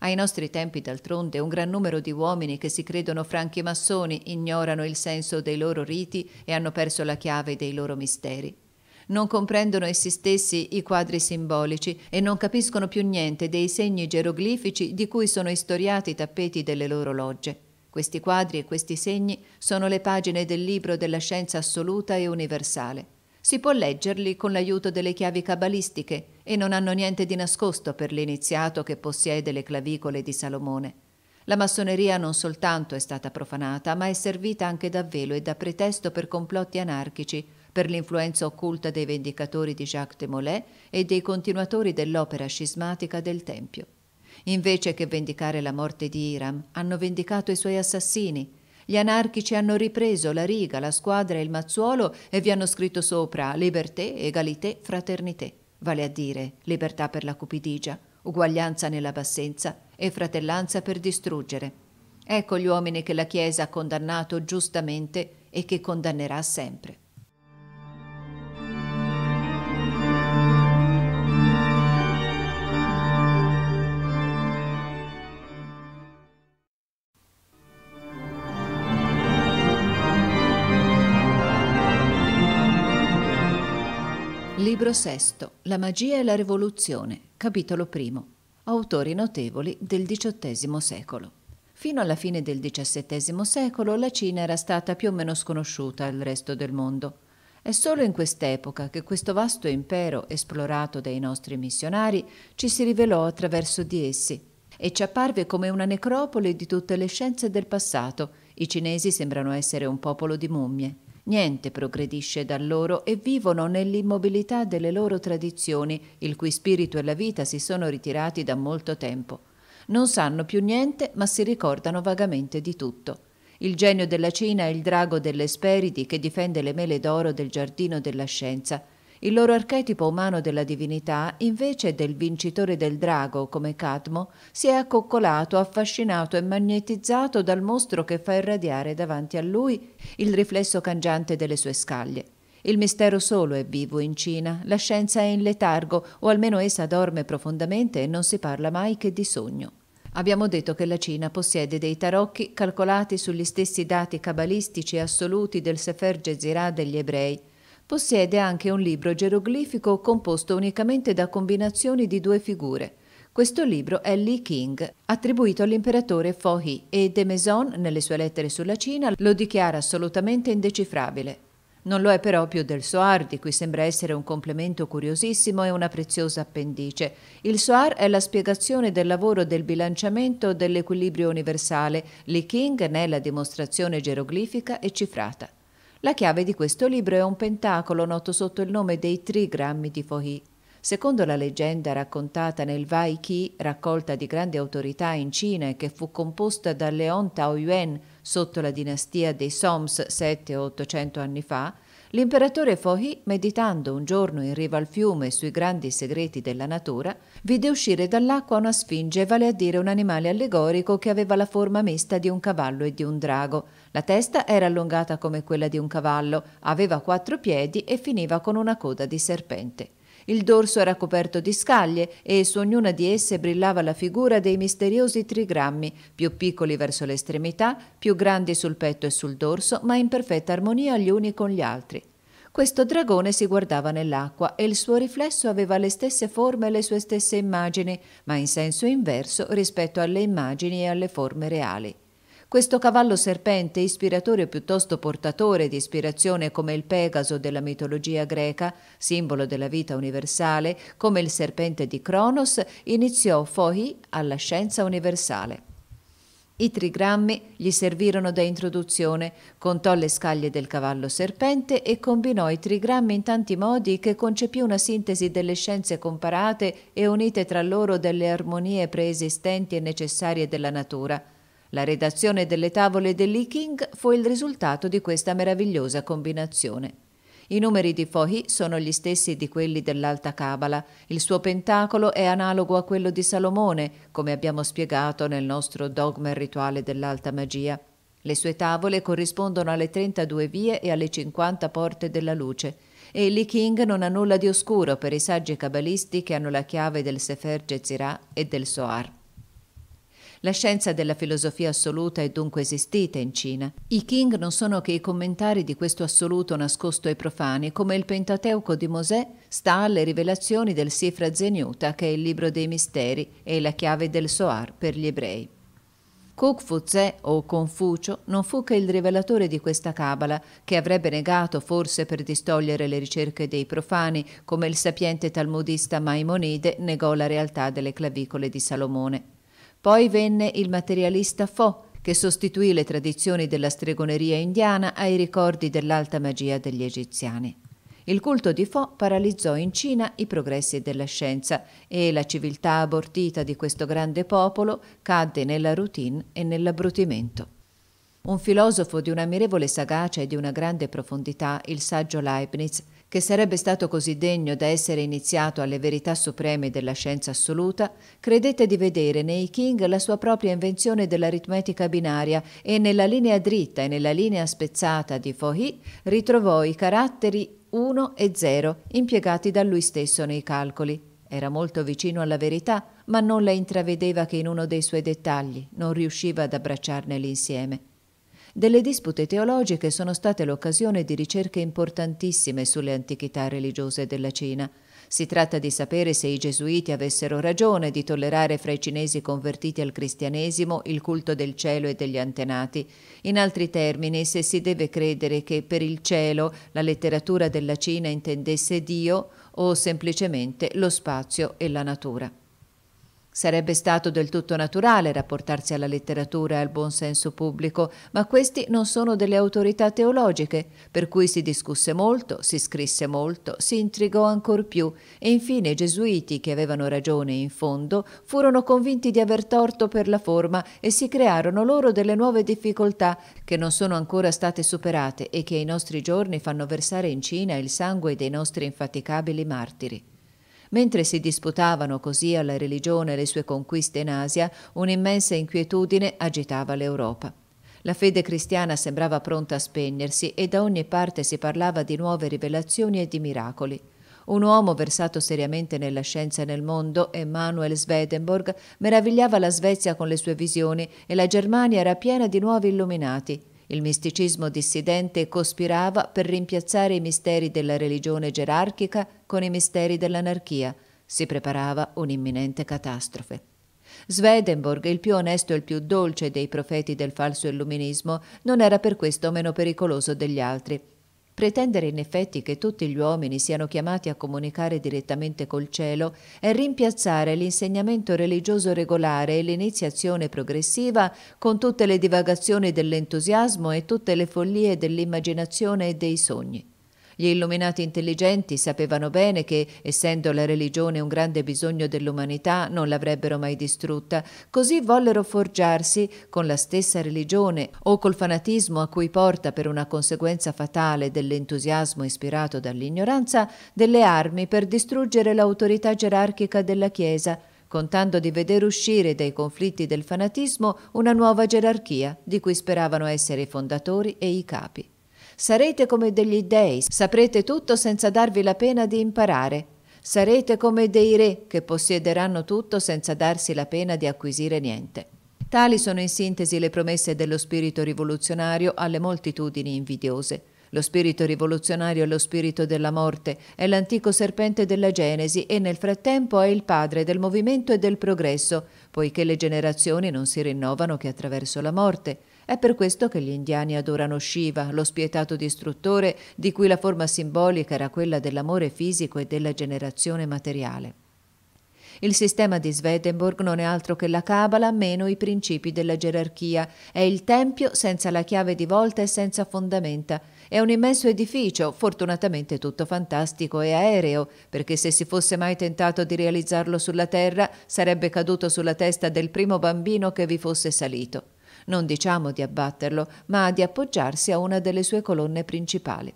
Ai nostri tempi, d'altronde, un gran numero di uomini che si credono franchi massoni ignorano il senso dei loro riti e hanno perso la chiave dei loro misteri. Non comprendono essi stessi i quadri simbolici e non capiscono più niente dei segni geroglifici di cui sono istoriati i tappeti delle loro logge. Questi quadri e questi segni sono le pagine del libro della scienza assoluta e universale. Si può leggerli con l'aiuto delle chiavi cabalistiche e non hanno niente di nascosto per l'iniziato che possiede le clavicole di Salomone. La massoneria non soltanto è stata profanata, ma è servita anche da velo e da pretesto per complotti anarchici, per l'influenza occulta dei vendicatori di Jacques de Molay e dei continuatori dell'opera scismatica del Tempio. Invece che vendicare la morte di Iram, hanno vendicato i suoi assassini, gli anarchici hanno ripreso la riga, la squadra e il mazzuolo e vi hanno scritto sopra liberté, egalité, fraternité, vale a dire libertà per la cupidigia, uguaglianza nella bassenza e fratellanza per distruggere. Ecco gli uomini che la Chiesa ha condannato giustamente e che condannerà sempre. Libro VI. La magia e la rivoluzione. Capitolo I. Autori notevoli del XVIII secolo. Fino alla fine del XVII secolo la Cina era stata più o meno sconosciuta al resto del mondo. È solo in quest'epoca che questo vasto impero, esplorato dai nostri missionari, ci si rivelò attraverso di essi e ci apparve come una necropoli di tutte le scienze del passato. I cinesi sembrano essere un popolo di mummie. Niente progredisce da loro e vivono nell'immobilità delle loro tradizioni, il cui spirito e la vita si sono ritirati da molto tempo. Non sanno più niente, ma si ricordano vagamente di tutto. Il genio della Cina è il drago delle Speridi che difende le mele d'oro del giardino della scienza il loro archetipo umano della divinità, invece del vincitore del drago come Cadmo, si è accoccolato, affascinato e magnetizzato dal mostro che fa irradiare davanti a lui il riflesso cangiante delle sue scaglie. Il mistero solo è vivo in Cina, la scienza è in letargo, o almeno essa dorme profondamente e non si parla mai che di sogno. Abbiamo detto che la Cina possiede dei tarocchi calcolati sugli stessi dati cabalistici assoluti del Sefer Gezirah degli ebrei, Possiede anche un libro geroglifico composto unicamente da combinazioni di due figure. Questo libro è Li King, attribuito all'imperatore Fo Hi, e De Maison, nelle sue lettere sulla Cina, lo dichiara assolutamente indecifrabile. Non lo è però più del Soar, di cui sembra essere un complemento curiosissimo e una preziosa appendice. Il Soar è la spiegazione del lavoro del bilanciamento dell'equilibrio universale. Li King ne è la dimostrazione geroglifica e cifrata. La chiave di questo libro è un pentacolo noto sotto il nome dei trigrammi di Fohi. Secondo la leggenda raccontata nel Wai Qi, raccolta di grandi autorità in Cina e che fu composta da Leon Taoyuan, sotto la dinastia dei Soms 7 o 800 anni fa, l'imperatore Fohi, meditando un giorno in riva al fiume sui grandi segreti della natura, vide uscire dall'acqua una sfinge, vale a dire un animale allegorico che aveva la forma mista di un cavallo e di un drago. La testa era allungata come quella di un cavallo, aveva quattro piedi e finiva con una coda di serpente. Il dorso era coperto di scaglie e su ognuna di esse brillava la figura dei misteriosi trigrammi, più piccoli verso le estremità, più grandi sul petto e sul dorso, ma in perfetta armonia gli uni con gli altri. Questo dragone si guardava nell'acqua e il suo riflesso aveva le stesse forme e le sue stesse immagini, ma in senso inverso rispetto alle immagini e alle forme reali. Questo cavallo serpente, ispiratore o piuttosto portatore di ispirazione come il Pegaso della mitologia greca, simbolo della vita universale, come il serpente di Cronos, iniziò Fohi alla scienza universale. I trigrammi gli servirono da introduzione, contò le scaglie del cavallo serpente e combinò i trigrammi in tanti modi che concepì una sintesi delle scienze comparate e unite tra loro delle armonie preesistenti e necessarie della natura, la redazione delle tavole dell'I King fu il risultato di questa meravigliosa combinazione. I numeri di Fohi sono gli stessi di quelli dell'Alta Cabala. Il suo pentacolo è analogo a quello di Salomone, come abbiamo spiegato nel nostro dogma rituale dell'alta magia. Le sue tavole corrispondono alle 32 vie e alle 50 porte della luce. E Li King non ha nulla di oscuro per i saggi cabalisti che hanno la chiave del Sefer Jezirah e del Soar. La scienza della filosofia assoluta è dunque esistita in Cina. I King non sono che i commentari di questo assoluto nascosto ai profani, come il Pentateuco di Mosè sta alle rivelazioni del Sifra Zeniuta, che è il libro dei misteri e la chiave del Soar per gli ebrei. Kuk Tse o Confucio non fu che il rivelatore di questa cabala, che avrebbe negato forse per distogliere le ricerche dei profani, come il sapiente talmudista Maimonide negò la realtà delle clavicole di Salomone. Poi venne il materialista Fo, che sostituì le tradizioni della stregoneria indiana ai ricordi dell'alta magia degli egiziani. Il culto di Fo paralizzò in Cina i progressi della scienza e la civiltà abortita di questo grande popolo cadde nella routine e nell'abbrutimento. Un filosofo di un'ammirevole sagacia e di una grande profondità, il saggio Leibniz, che sarebbe stato così degno da essere iniziato alle verità supreme della scienza assoluta, credette di vedere nei King la sua propria invenzione dell'aritmetica binaria e nella linea dritta e nella linea spezzata di Fohi ritrovò i caratteri 1 e 0 impiegati da lui stesso nei calcoli. Era molto vicino alla verità, ma non la intravedeva che in uno dei suoi dettagli, non riusciva ad abbracciarne l'insieme. Delle dispute teologiche sono state l'occasione di ricerche importantissime sulle antichità religiose della Cina. Si tratta di sapere se i gesuiti avessero ragione di tollerare fra i cinesi convertiti al cristianesimo il culto del cielo e degli antenati. In altri termini, se si deve credere che per il cielo la letteratura della Cina intendesse Dio o semplicemente lo spazio e la natura. Sarebbe stato del tutto naturale rapportarsi alla letteratura e al buon senso pubblico, ma questi non sono delle autorità teologiche, per cui si discusse molto, si scrisse molto, si intrigò ancor più e infine i gesuiti, che avevano ragione in fondo, furono convinti di aver torto per la forma e si crearono loro delle nuove difficoltà che non sono ancora state superate e che ai nostri giorni fanno versare in Cina il sangue dei nostri infaticabili martiri. Mentre si disputavano così alla religione le sue conquiste in Asia, un'immensa inquietudine agitava l'Europa. La fede cristiana sembrava pronta a spegnersi e da ogni parte si parlava di nuove rivelazioni e di miracoli. Un uomo versato seriamente nella scienza e nel mondo, Emanuel Swedenborg, meravigliava la Svezia con le sue visioni e la Germania era piena di nuovi illuminati. Il misticismo dissidente cospirava per rimpiazzare i misteri della religione gerarchica con i misteri dell'anarchia. Si preparava un'imminente catastrofe. Swedenborg, il più onesto e il più dolce dei profeti del falso illuminismo, non era per questo meno pericoloso degli altri. Pretendere in effetti che tutti gli uomini siano chiamati a comunicare direttamente col cielo è rimpiazzare l'insegnamento religioso regolare e l'iniziazione progressiva con tutte le divagazioni dell'entusiasmo e tutte le follie dell'immaginazione e dei sogni. Gli illuminati intelligenti sapevano bene che, essendo la religione un grande bisogno dell'umanità, non l'avrebbero mai distrutta, così vollero forgiarsi con la stessa religione o col fanatismo a cui porta per una conseguenza fatale dell'entusiasmo ispirato dall'ignoranza, delle armi per distruggere l'autorità gerarchica della Chiesa, contando di veder uscire dai conflitti del fanatismo una nuova gerarchia di cui speravano essere i fondatori e i capi. Sarete come degli dei, saprete tutto senza darvi la pena di imparare. Sarete come dei re che possiederanno tutto senza darsi la pena di acquisire niente. Tali sono in sintesi le promesse dello spirito rivoluzionario alle moltitudini invidiose. Lo spirito rivoluzionario è lo spirito della morte, è l'antico serpente della Genesi e nel frattempo è il padre del movimento e del progresso, poiché le generazioni non si rinnovano che attraverso la morte. È per questo che gli indiani adorano Shiva, lo spietato distruttore di cui la forma simbolica era quella dell'amore fisico e della generazione materiale. Il sistema di Swedenborg non è altro che la cabala meno i principi della gerarchia, è il tempio senza la chiave di volta e senza fondamenta, è un immenso edificio, fortunatamente tutto fantastico e aereo, perché se si fosse mai tentato di realizzarlo sulla terra sarebbe caduto sulla testa del primo bambino che vi fosse salito non diciamo di abbatterlo, ma di appoggiarsi a una delle sue colonne principali.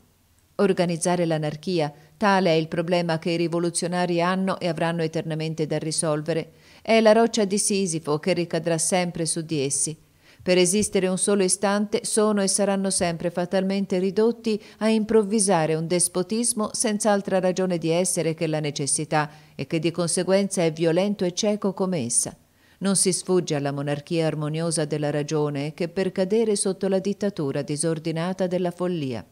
Organizzare l'anarchia, tale è il problema che i rivoluzionari hanno e avranno eternamente da risolvere. È la roccia di Sisifo che ricadrà sempre su di essi. Per esistere un solo istante sono e saranno sempre fatalmente ridotti a improvvisare un despotismo senza altra ragione di essere che la necessità e che di conseguenza è violento e cieco come essa. Non si sfugge alla monarchia armoniosa della ragione che per cadere sotto la dittatura disordinata della follia.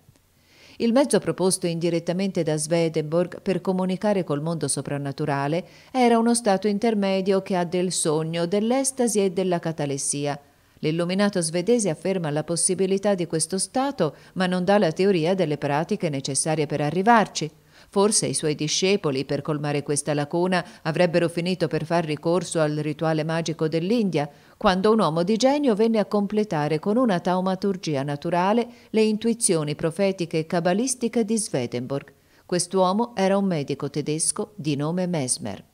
Il mezzo proposto indirettamente da Swedenborg per comunicare col mondo soprannaturale era uno stato intermedio che ha del sogno, dell'estasi e della catalessia. L'illuminato svedese afferma la possibilità di questo stato, ma non dà la teoria delle pratiche necessarie per arrivarci. Forse i suoi discepoli, per colmare questa lacuna, avrebbero finito per far ricorso al rituale magico dell'India, quando un uomo di genio venne a completare con una taumaturgia naturale le intuizioni profetiche e cabalistiche di Swedenborg. Quest'uomo era un medico tedesco di nome Mesmer.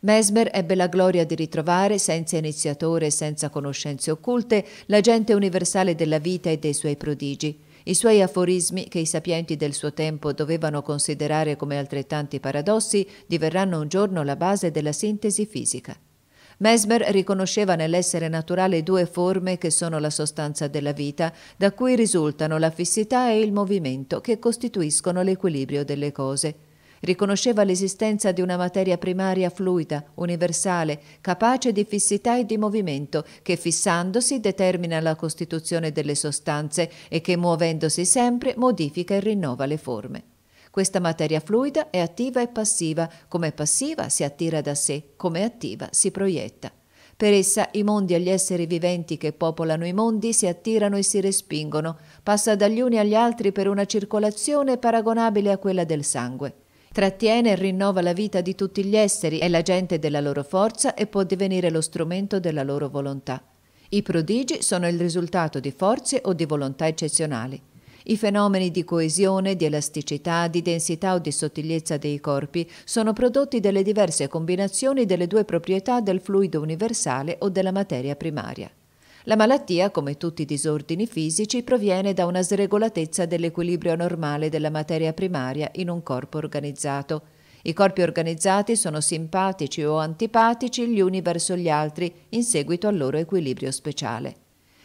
Mesmer ebbe la gloria di ritrovare, senza iniziatore e senza conoscenze occulte, l'agente universale della vita e dei suoi prodigi. I suoi aforismi, che i sapienti del suo tempo dovevano considerare come altrettanti paradossi, diverranno un giorno la base della sintesi fisica. Mesmer riconosceva nell'essere naturale due forme che sono la sostanza della vita, da cui risultano la fissità e il movimento, che costituiscono l'equilibrio delle cose riconosceva l'esistenza di una materia primaria fluida, universale, capace di fissità e di movimento, che fissandosi determina la costituzione delle sostanze e che muovendosi sempre modifica e rinnova le forme. Questa materia fluida è attiva e passiva, come passiva si attira da sé, come attiva si proietta. Per essa i mondi e gli esseri viventi che popolano i mondi si attirano e si respingono, passa dagli uni agli altri per una circolazione paragonabile a quella del sangue. Trattiene e rinnova la vita di tutti gli esseri, è l'agente della loro forza e può divenire lo strumento della loro volontà. I prodigi sono il risultato di forze o di volontà eccezionali. I fenomeni di coesione, di elasticità, di densità o di sottigliezza dei corpi sono prodotti dalle diverse combinazioni delle due proprietà del fluido universale o della materia primaria. La malattia, come tutti i disordini fisici, proviene da una sregolatezza dell'equilibrio normale della materia primaria in un corpo organizzato. I corpi organizzati sono simpatici o antipatici gli uni verso gli altri in seguito al loro equilibrio speciale.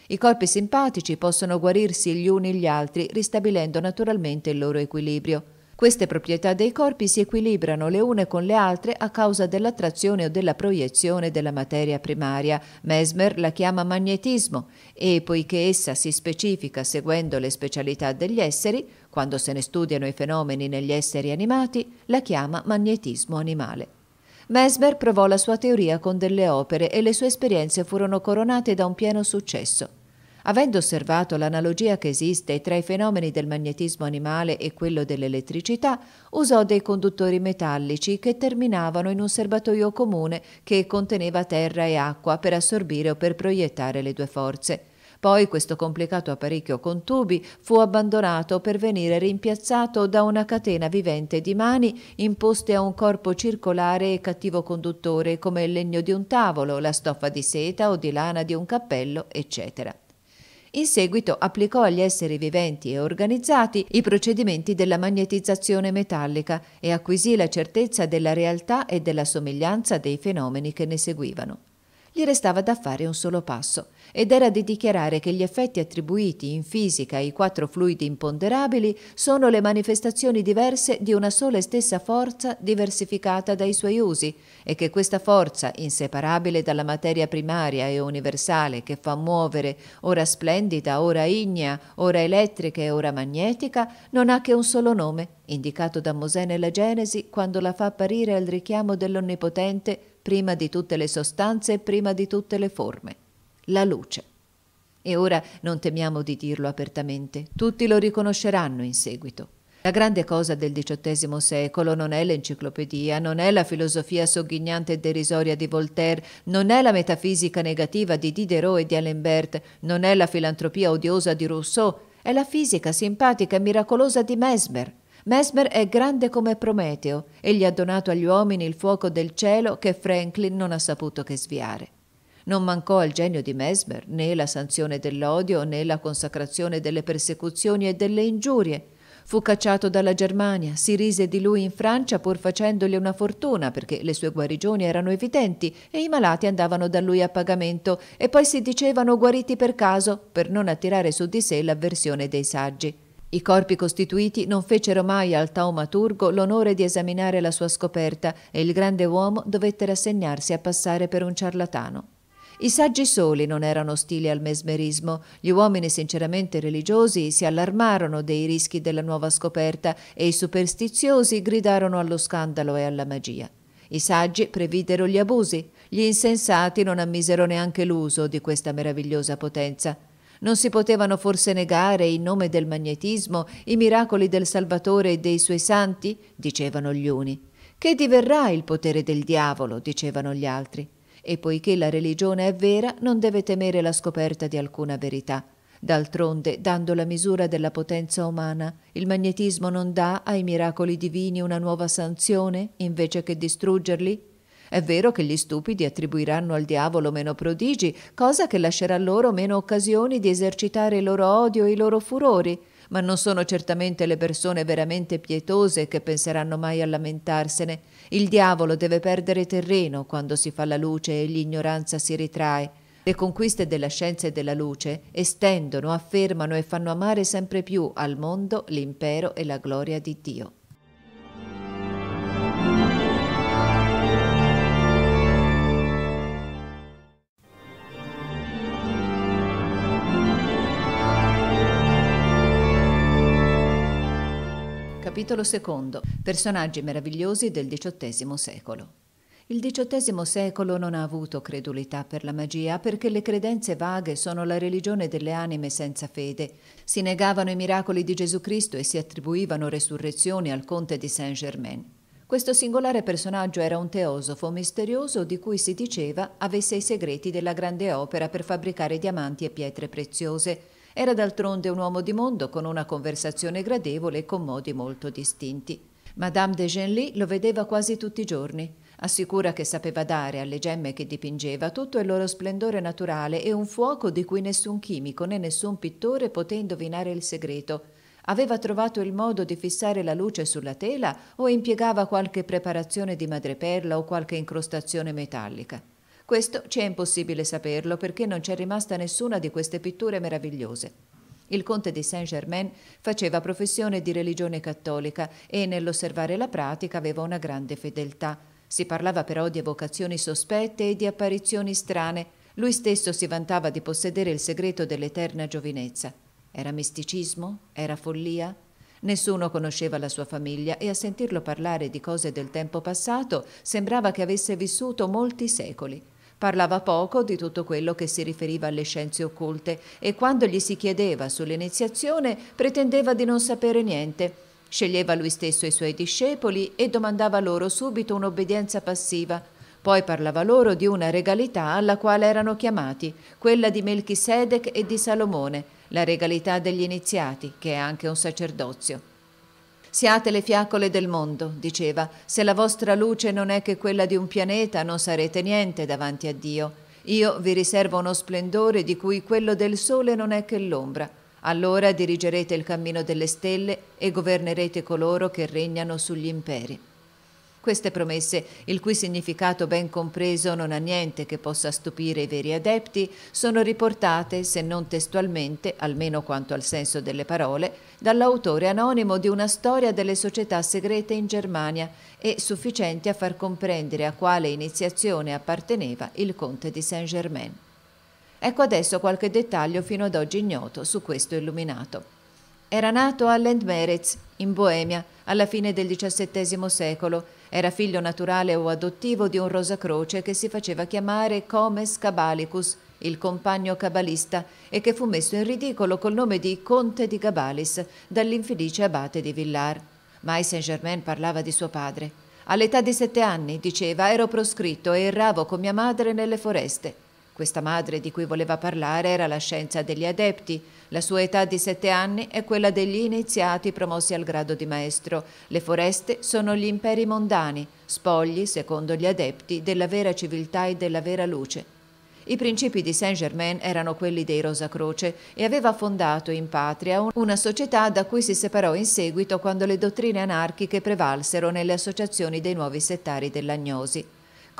I corpi simpatici possono guarirsi gli uni gli altri ristabilendo naturalmente il loro equilibrio. Queste proprietà dei corpi si equilibrano le une con le altre a causa dell'attrazione o della proiezione della materia primaria. Mesmer la chiama magnetismo e poiché essa si specifica seguendo le specialità degli esseri, quando se ne studiano i fenomeni negli esseri animati, la chiama magnetismo animale. Mesmer provò la sua teoria con delle opere e le sue esperienze furono coronate da un pieno successo. Avendo osservato l'analogia che esiste tra i fenomeni del magnetismo animale e quello dell'elettricità, usò dei conduttori metallici che terminavano in un serbatoio comune che conteneva terra e acqua per assorbire o per proiettare le due forze. Poi questo complicato apparecchio con tubi fu abbandonato per venire rimpiazzato da una catena vivente di mani imposte a un corpo circolare e cattivo conduttore come il legno di un tavolo, la stoffa di seta o di lana di un cappello, eccetera. In seguito applicò agli esseri viventi e organizzati i procedimenti della magnetizzazione metallica e acquisì la certezza della realtà e della somiglianza dei fenomeni che ne seguivano. Gli restava da fare un solo passo, ed era di dichiarare che gli effetti attribuiti in fisica ai quattro fluidi imponderabili sono le manifestazioni diverse di una sola e stessa forza diversificata dai suoi usi, e che questa forza, inseparabile dalla materia primaria e universale che fa muovere, ora splendida, ora ignea, ora elettrica e ora magnetica, non ha che un solo nome, indicato da Mosè nella Genesi quando la fa apparire al richiamo dell'Onnipotente prima di tutte le sostanze e prima di tutte le forme, la luce. E ora non temiamo di dirlo apertamente, tutti lo riconosceranno in seguito. La grande cosa del XVIII secolo non è l'enciclopedia, non è la filosofia sogghignante e derisoria di Voltaire, non è la metafisica negativa di Diderot e di Alembert, non è la filantropia odiosa di Rousseau, è la fisica simpatica e miracolosa di Mesmer, Mesmer è grande come Prometeo, egli ha donato agli uomini il fuoco del cielo che Franklin non ha saputo che sviare. Non mancò al genio di Mesmer né la sanzione dell'odio né la consacrazione delle persecuzioni e delle ingiurie. Fu cacciato dalla Germania, si rise di lui in Francia pur facendogli una fortuna perché le sue guarigioni erano evidenti e i malati andavano da lui a pagamento e poi si dicevano guariti per caso per non attirare su di sé l'avversione dei saggi. I corpi costituiti non fecero mai al taumaturgo l'onore di esaminare la sua scoperta e il grande uomo dovette rassegnarsi a passare per un ciarlatano. I saggi soli non erano ostili al mesmerismo, gli uomini sinceramente religiosi si allarmarono dei rischi della nuova scoperta e i superstiziosi gridarono allo scandalo e alla magia. I saggi previdero gli abusi, gli insensati non ammisero neanche l'uso di questa meravigliosa potenza. Non si potevano forse negare, in nome del magnetismo, i miracoli del Salvatore e dei suoi santi? dicevano gli uni. Che diverrà il potere del diavolo? dicevano gli altri. E poiché la religione è vera, non deve temere la scoperta di alcuna verità. D'altronde, dando la misura della potenza umana, il magnetismo non dà ai miracoli divini una nuova sanzione invece che distruggerli? È vero che gli stupidi attribuiranno al diavolo meno prodigi, cosa che lascerà loro meno occasioni di esercitare il loro odio e i loro furori, ma non sono certamente le persone veramente pietose che penseranno mai a lamentarsene. Il diavolo deve perdere terreno quando si fa la luce e l'ignoranza si ritrae. Le conquiste della scienza e della luce estendono, affermano e fanno amare sempre più al mondo l'impero e la gloria di Dio. Capitolo secondo. Personaggi meravigliosi del XVIII secolo. Il XVIII secolo non ha avuto credulità per la magia perché le credenze vaghe sono la religione delle anime senza fede. Si negavano i miracoli di Gesù Cristo e si attribuivano resurrezioni al conte di Saint-Germain. Questo singolare personaggio era un teosofo misterioso di cui si diceva avesse i segreti della grande opera per fabbricare diamanti e pietre preziose era d'altronde un uomo di mondo con una conversazione gradevole e con modi molto distinti. Madame de Genlis lo vedeva quasi tutti i giorni. Assicura che sapeva dare alle gemme che dipingeva tutto il loro splendore naturale e un fuoco di cui nessun chimico né nessun pittore poté indovinare il segreto. Aveva trovato il modo di fissare la luce sulla tela o impiegava qualche preparazione di madreperla o qualche incrostazione metallica. Questo ci è impossibile saperlo perché non c'è rimasta nessuna di queste pitture meravigliose. Il conte di Saint-Germain faceva professione di religione cattolica e nell'osservare la pratica aveva una grande fedeltà. Si parlava però di evocazioni sospette e di apparizioni strane. Lui stesso si vantava di possedere il segreto dell'eterna giovinezza. Era misticismo? Era follia? Nessuno conosceva la sua famiglia e a sentirlo parlare di cose del tempo passato sembrava che avesse vissuto molti secoli. Parlava poco di tutto quello che si riferiva alle scienze occulte e quando gli si chiedeva sull'iniziazione pretendeva di non sapere niente. Sceglieva lui stesso i suoi discepoli e domandava loro subito un'obbedienza passiva. Poi parlava loro di una regalità alla quale erano chiamati, quella di Melchisedec e di Salomone, la regalità degli iniziati, che è anche un sacerdozio. Siate le fiaccole del mondo, diceva, se la vostra luce non è che quella di un pianeta non sarete niente davanti a Dio. Io vi riservo uno splendore di cui quello del sole non è che l'ombra. Allora dirigerete il cammino delle stelle e governerete coloro che regnano sugli imperi. Queste promesse, il cui significato ben compreso non ha niente che possa stupire i veri adepti, sono riportate, se non testualmente, almeno quanto al senso delle parole, dall'autore anonimo di una storia delle società segrete in Germania e sufficienti a far comprendere a quale iniziazione apparteneva il conte di Saint-Germain. Ecco adesso qualche dettaglio fino ad oggi ignoto su questo illuminato. Era nato a Lendmeretz, in Boemia, alla fine del XVII secolo. Era figlio naturale o adottivo di un rosacroce che si faceva chiamare Comes Cabalicus, il compagno cabalista, e che fu messo in ridicolo col nome di Conte di Gabalis dall'infelice abate di Villars. Mai Saint-Germain parlava di suo padre. All'età di sette anni, diceva, ero proscritto e erravo con mia madre nelle foreste. Questa madre di cui voleva parlare era la scienza degli adepti. La sua età di sette anni è quella degli iniziati promossi al grado di maestro. Le foreste sono gli imperi mondani, spogli, secondo gli adepti, della vera civiltà e della vera luce. I principi di Saint-Germain erano quelli dei Rosacroce e aveva fondato in patria una società da cui si separò in seguito quando le dottrine anarchiche prevalsero nelle associazioni dei nuovi settari dell'agnosi.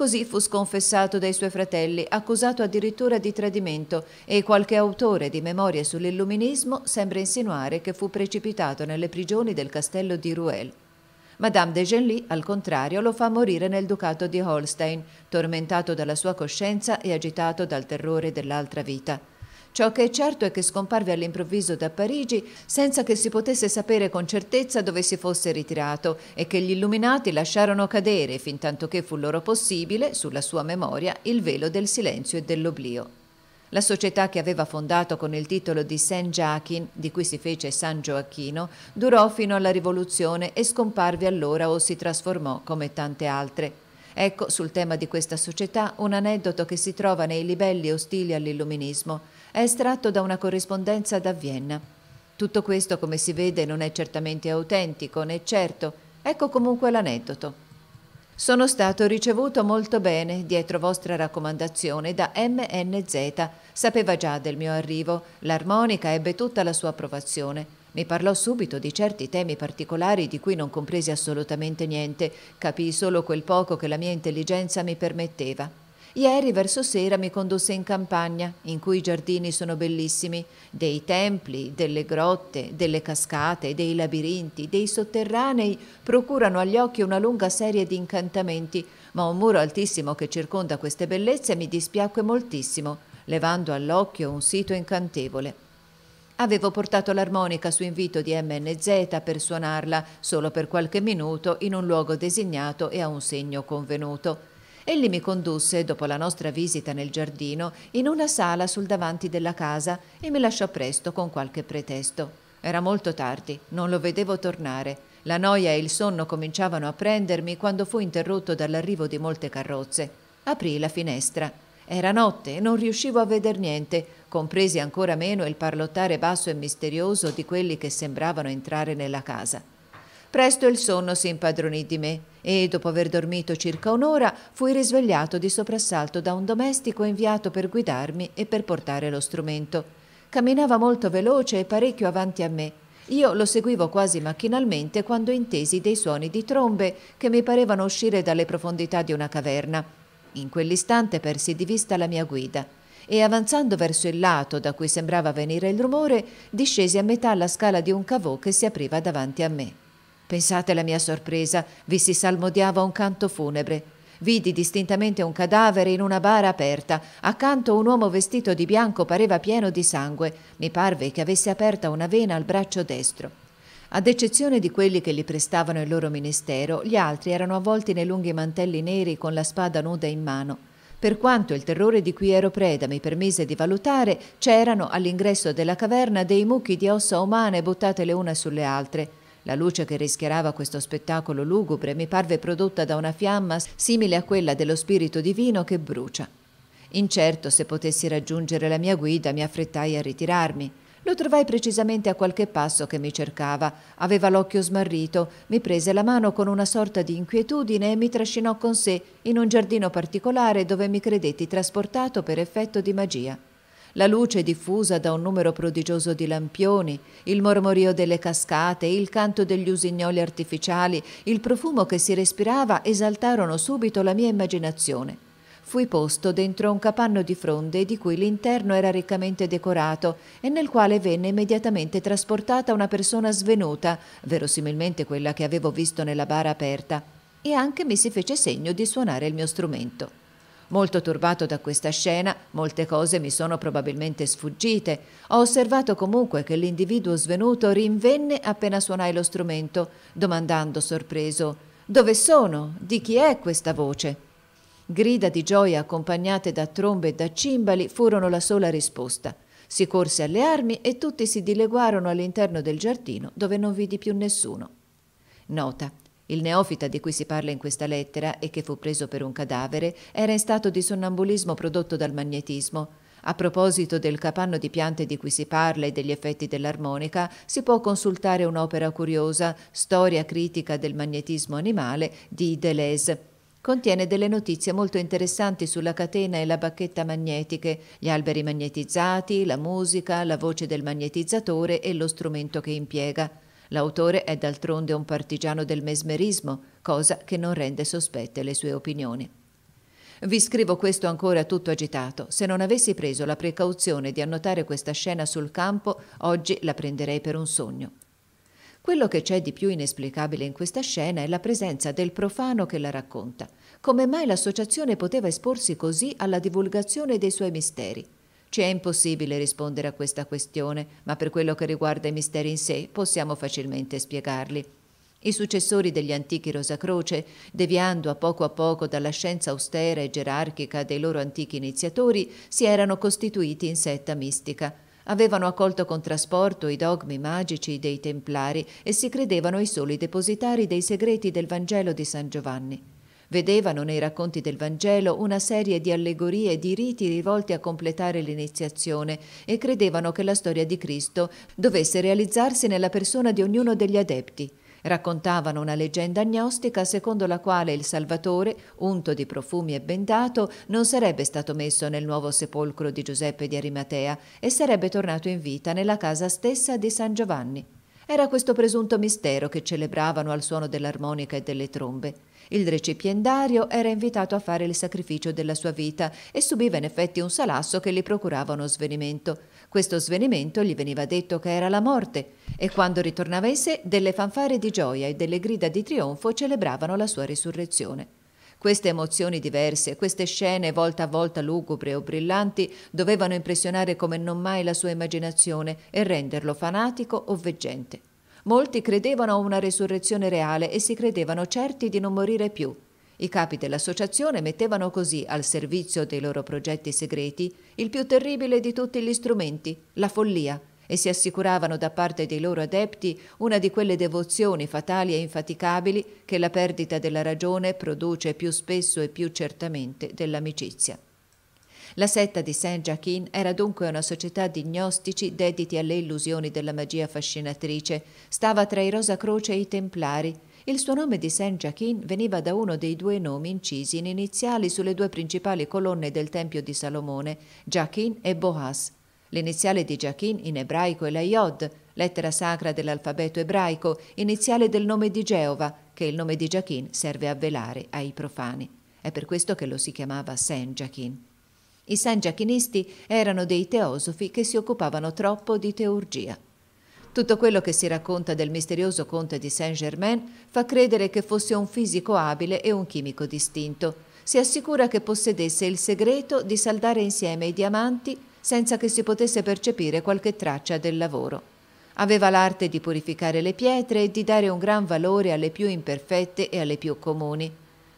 Così fu sconfessato dai suoi fratelli, accusato addirittura di tradimento e qualche autore di memorie sull'illuminismo sembra insinuare che fu precipitato nelle prigioni del castello di Ruel. Madame de Genlis, al contrario, lo fa morire nel ducato di Holstein, tormentato dalla sua coscienza e agitato dal terrore dell'altra vita. Ciò che è certo è che scomparve all'improvviso da Parigi senza che si potesse sapere con certezza dove si fosse ritirato e che gli illuminati lasciarono cadere, fin tanto che fu loro possibile, sulla sua memoria, il velo del silenzio e dell'oblio. La società che aveva fondato con il titolo di Saint Jachin, di cui si fece San Gioacchino, durò fino alla rivoluzione e scomparve allora o si trasformò come tante altre. Ecco sul tema di questa società un aneddoto che si trova nei libelli ostili all'illuminismo. È estratto da una corrispondenza da Vienna. Tutto questo, come si vede, non è certamente autentico né certo. Ecco comunque l'aneddoto. Sono stato ricevuto molto bene dietro vostra raccomandazione da MNZ. Sapeva già del mio arrivo. L'armonica ebbe tutta la sua approvazione. Mi parlò subito di certi temi particolari di cui non compresi assolutamente niente, capii solo quel poco che la mia intelligenza mi permetteva. Ieri verso sera mi condusse in campagna, in cui i giardini sono bellissimi, dei templi, delle grotte, delle cascate, dei labirinti, dei sotterranei procurano agli occhi una lunga serie di incantamenti, ma un muro altissimo che circonda queste bellezze mi dispiacque moltissimo, levando all'occhio un sito incantevole. Avevo portato l'armonica su invito di MNZ per suonarla solo per qualche minuto in un luogo designato e a un segno convenuto. Egli mi condusse, dopo la nostra visita nel giardino, in una sala sul davanti della casa e mi lasciò presto con qualche pretesto. Era molto tardi, non lo vedevo tornare. La noia e il sonno cominciavano a prendermi quando fu interrotto dall'arrivo di molte carrozze. Aprì la finestra. Era notte e non riuscivo a veder niente, compresi ancora meno il parlottare basso e misterioso di quelli che sembravano entrare nella casa. Presto il sonno si impadronì di me e, dopo aver dormito circa un'ora, fui risvegliato di soprassalto da un domestico inviato per guidarmi e per portare lo strumento. Camminava molto veloce e parecchio avanti a me. Io lo seguivo quasi macchinalmente quando intesi dei suoni di trombe che mi parevano uscire dalle profondità di una caverna. In quell'istante persi di vista la mia guida. e avanzando verso il lato da cui sembrava venire il rumore, discesi a metà la scala di un cavò che si apriva davanti a me. Pensate alla mia sorpresa, vi si salmodiava un canto funebre. Vidi distintamente un cadavere in una bara aperta. Accanto un uomo vestito di bianco pareva pieno di sangue. Mi parve che avesse aperta una vena al braccio destro. Ad eccezione di quelli che gli prestavano il loro ministero, gli altri erano avvolti nei lunghi mantelli neri con la spada nuda in mano. Per quanto il terrore di cui ero preda mi permise di valutare, c'erano all'ingresso della caverna dei mucchi di ossa umane buttate le une sulle altre. La luce che rischiarava questo spettacolo lugubre mi parve prodotta da una fiamma simile a quella dello spirito divino che brucia. Incerto se potessi raggiungere la mia guida, mi affrettai a ritirarmi. Lo trovai precisamente a qualche passo che mi cercava. Aveva l'occhio smarrito, mi prese la mano con una sorta di inquietudine e mi trascinò con sé in un giardino particolare dove mi credetti trasportato per effetto di magia. La luce diffusa da un numero prodigioso di lampioni, il mormorio delle cascate, il canto degli usignoli artificiali, il profumo che si respirava esaltarono subito la mia immaginazione fui posto dentro un capanno di fronde di cui l'interno era riccamente decorato e nel quale venne immediatamente trasportata una persona svenuta, verosimilmente quella che avevo visto nella bara aperta, e anche mi si fece segno di suonare il mio strumento. Molto turbato da questa scena, molte cose mi sono probabilmente sfuggite. Ho osservato comunque che l'individuo svenuto rinvenne appena suonai lo strumento, domandando sorpreso Dove sono? Di chi è questa voce? Grida di gioia accompagnate da trombe e da cimbali furono la sola risposta. Si corse alle armi e tutti si dileguarono all'interno del giardino dove non vidi più nessuno. Nota. Il neofita di cui si parla in questa lettera e che fu preso per un cadavere era in stato di sonnambulismo prodotto dal magnetismo. A proposito del capanno di piante di cui si parla e degli effetti dell'armonica, si può consultare un'opera curiosa, Storia critica del magnetismo animale, di Deleuze, Contiene delle notizie molto interessanti sulla catena e la bacchetta magnetiche, gli alberi magnetizzati, la musica, la voce del magnetizzatore e lo strumento che impiega. L'autore è d'altronde un partigiano del mesmerismo, cosa che non rende sospette le sue opinioni. Vi scrivo questo ancora tutto agitato. Se non avessi preso la precauzione di annotare questa scena sul campo, oggi la prenderei per un sogno. Quello che c'è di più inesplicabile in questa scena è la presenza del profano che la racconta. Come mai l'associazione poteva esporsi così alla divulgazione dei suoi misteri? Ci è impossibile rispondere a questa questione, ma per quello che riguarda i misteri in sé possiamo facilmente spiegarli. I successori degli antichi Rosacroce, deviando a poco a poco dalla scienza austera e gerarchica dei loro antichi iniziatori, si erano costituiti in setta mistica Avevano accolto con trasporto i dogmi magici dei Templari e si credevano i soli depositari dei segreti del Vangelo di San Giovanni. Vedevano nei racconti del Vangelo una serie di allegorie e di riti rivolti a completare l'iniziazione e credevano che la storia di Cristo dovesse realizzarsi nella persona di ognuno degli adepti, Raccontavano una leggenda gnostica secondo la quale il Salvatore, unto di profumi e bendato, non sarebbe stato messo nel nuovo sepolcro di Giuseppe di Arimatea e sarebbe tornato in vita nella casa stessa di San Giovanni. Era questo presunto mistero che celebravano al suono dell'armonica e delle trombe. Il recipiendario era invitato a fare il sacrificio della sua vita e subiva in effetti un salasso che gli procurava uno svenimento. Questo svenimento gli veniva detto che era la morte e quando ritornava in sé delle fanfare di gioia e delle grida di trionfo celebravano la sua risurrezione. Queste emozioni diverse, queste scene volta a volta lugubre o brillanti dovevano impressionare come non mai la sua immaginazione e renderlo fanatico o veggente. Molti credevano a una risurrezione reale e si credevano certi di non morire più, i capi dell'associazione mettevano così al servizio dei loro progetti segreti il più terribile di tutti gli strumenti, la follia, e si assicuravano da parte dei loro adepti una di quelle devozioni fatali e infaticabili che la perdita della ragione produce più spesso e più certamente dell'amicizia. La setta di Saint Jacquin era dunque una società di gnostici dediti alle illusioni della magia fascinatrice, stava tra i Rosa Croce e i Templari, il suo nome di Saint Jacquin veniva da uno dei due nomi incisi in iniziali sulle due principali colonne del Tempio di Salomone, Jacquin e Boaz. L'iniziale di Jacquin in ebraico è la Yod, lettera sacra dell'alfabeto ebraico, iniziale del nome di Geova, che il nome di Jacquin serve a velare ai profani. È per questo che lo si chiamava Saint Jacquin. I san giachinisti erano dei teosofi che si occupavano troppo di teurgia. Tutto quello che si racconta del misterioso conte di Saint-Germain fa credere che fosse un fisico abile e un chimico distinto. Si assicura che possedesse il segreto di saldare insieme i diamanti senza che si potesse percepire qualche traccia del lavoro. Aveva l'arte di purificare le pietre e di dare un gran valore alle più imperfette e alle più comuni.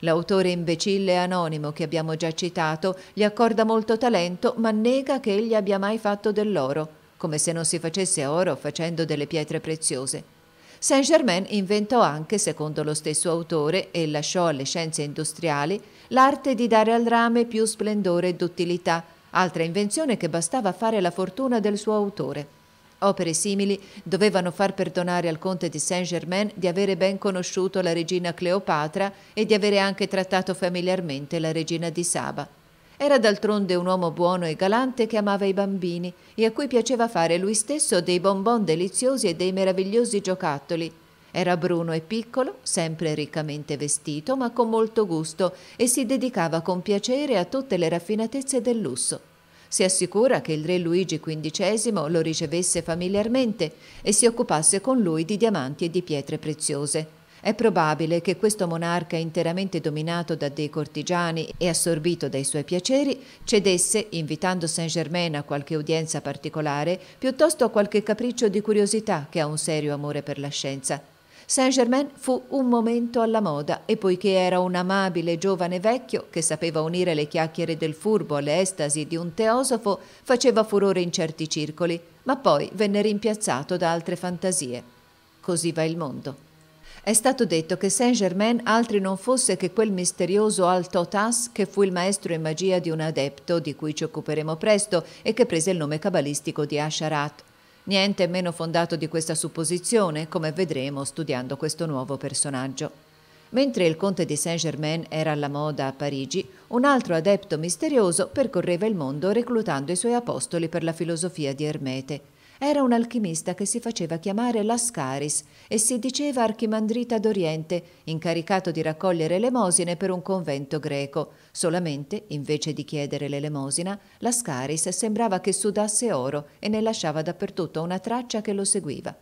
L'autore imbecille anonimo che abbiamo già citato gli accorda molto talento, ma nega che egli abbia mai fatto dell'oro, come se non si facesse oro facendo delle pietre preziose. Saint-Germain inventò anche, secondo lo stesso autore, e lasciò alle scienze industriali, l'arte di dare al rame più splendore e duttilità, altra invenzione che bastava fare la fortuna del suo autore. Opere simili dovevano far perdonare al conte di Saint-Germain di avere ben conosciuto la regina Cleopatra e di avere anche trattato familiarmente la regina di Saba. Era d'altronde un uomo buono e galante che amava i bambini e a cui piaceva fare lui stesso dei bonbon deliziosi e dei meravigliosi giocattoli. Era bruno e piccolo, sempre riccamente vestito, ma con molto gusto e si dedicava con piacere a tutte le raffinatezze del lusso si assicura che il re Luigi XV lo ricevesse familiarmente e si occupasse con lui di diamanti e di pietre preziose. È probabile che questo monarca interamente dominato da dei cortigiani e assorbito dai suoi piaceri cedesse, invitando Saint-Germain a qualche udienza particolare, piuttosto a qualche capriccio di curiosità che a un serio amore per la scienza. Saint-Germain fu un momento alla moda e poiché era un amabile giovane vecchio che sapeva unire le chiacchiere del furbo alle estasi di un teosofo, faceva furore in certi circoli, ma poi venne rimpiazzato da altre fantasie. Così va il mondo. È stato detto che Saint-Germain altri non fosse che quel misterioso Alto Tas che fu il maestro in magia di un adepto, di cui ci occuperemo presto, e che prese il nome cabalistico di Asharat. Niente meno fondato di questa supposizione, come vedremo studiando questo nuovo personaggio. Mentre il conte di Saint-Germain era alla moda a Parigi, un altro adepto misterioso percorreva il mondo reclutando i suoi apostoli per la filosofia di Ermete. Era un alchimista che si faceva chiamare Lascaris e si diceva archimandrita d'Oriente, incaricato di raccogliere elemosine per un convento greco. Solamente, invece di chiedere l'elemosina, Lascaris sembrava che sudasse oro e ne lasciava dappertutto una traccia che lo seguiva.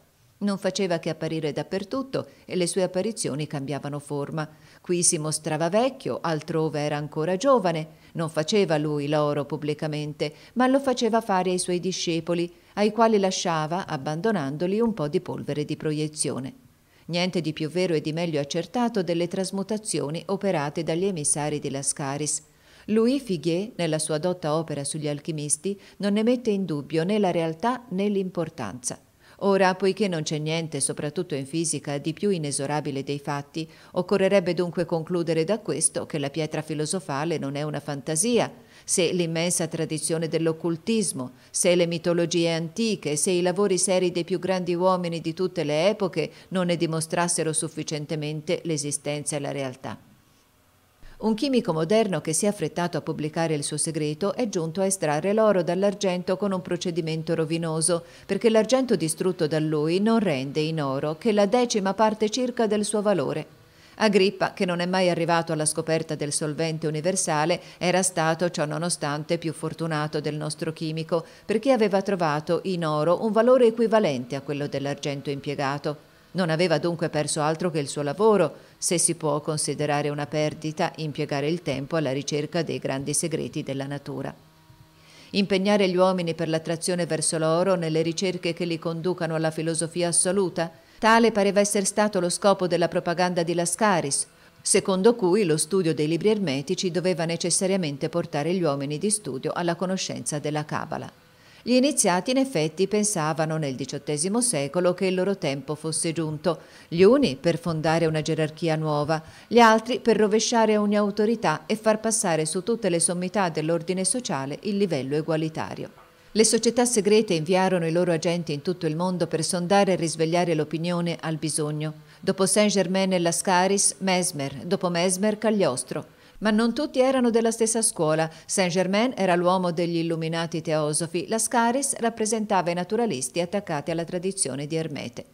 Non faceva che apparire dappertutto e le sue apparizioni cambiavano forma. Qui si mostrava vecchio, altrove era ancora giovane. Non faceva lui l'oro pubblicamente, ma lo faceva fare ai suoi discepoli, ai quali lasciava, abbandonandoli, un po' di polvere di proiezione. Niente di più vero e di meglio accertato delle trasmutazioni operate dagli emissari di Lascaris. Louis Figuier, nella sua dotta opera sugli alchimisti, non ne mette in dubbio né la realtà né l'importanza. Ora, poiché non c'è niente, soprattutto in fisica, di più inesorabile dei fatti, occorrerebbe dunque concludere da questo che la pietra filosofale non è una fantasia, se l'immensa tradizione dell'occultismo, se le mitologie antiche, se i lavori seri dei più grandi uomini di tutte le epoche non ne dimostrassero sufficientemente l'esistenza e la realtà. Un chimico moderno che si è affrettato a pubblicare il suo segreto è giunto a estrarre l'oro dall'argento con un procedimento rovinoso, perché l'argento distrutto da lui non rende in oro che la decima parte circa del suo valore. Agrippa, che non è mai arrivato alla scoperta del solvente universale, era stato, ciò nonostante, più fortunato del nostro chimico, perché aveva trovato in oro un valore equivalente a quello dell'argento impiegato. Non aveva dunque perso altro che il suo lavoro, se si può considerare una perdita impiegare il tempo alla ricerca dei grandi segreti della natura. Impegnare gli uomini per l'attrazione verso l'oro nelle ricerche che li conducano alla filosofia assoluta, Tale pareva essere stato lo scopo della propaganda di Lascaris, secondo cui lo studio dei libri ermetici doveva necessariamente portare gli uomini di studio alla conoscenza della Cabala. Gli iniziati in effetti pensavano nel XVIII secolo che il loro tempo fosse giunto, gli uni per fondare una gerarchia nuova, gli altri per rovesciare ogni autorità e far passare su tutte le sommità dell'ordine sociale il livello egualitario. Le società segrete inviarono i loro agenti in tutto il mondo per sondare e risvegliare l'opinione al bisogno. Dopo Saint-Germain e Lascaris, Mesmer, dopo Mesmer, Cagliostro. Ma non tutti erano della stessa scuola. Saint-Germain era l'uomo degli illuminati teosofi, Lascaris rappresentava i naturalisti attaccati alla tradizione di Ermete.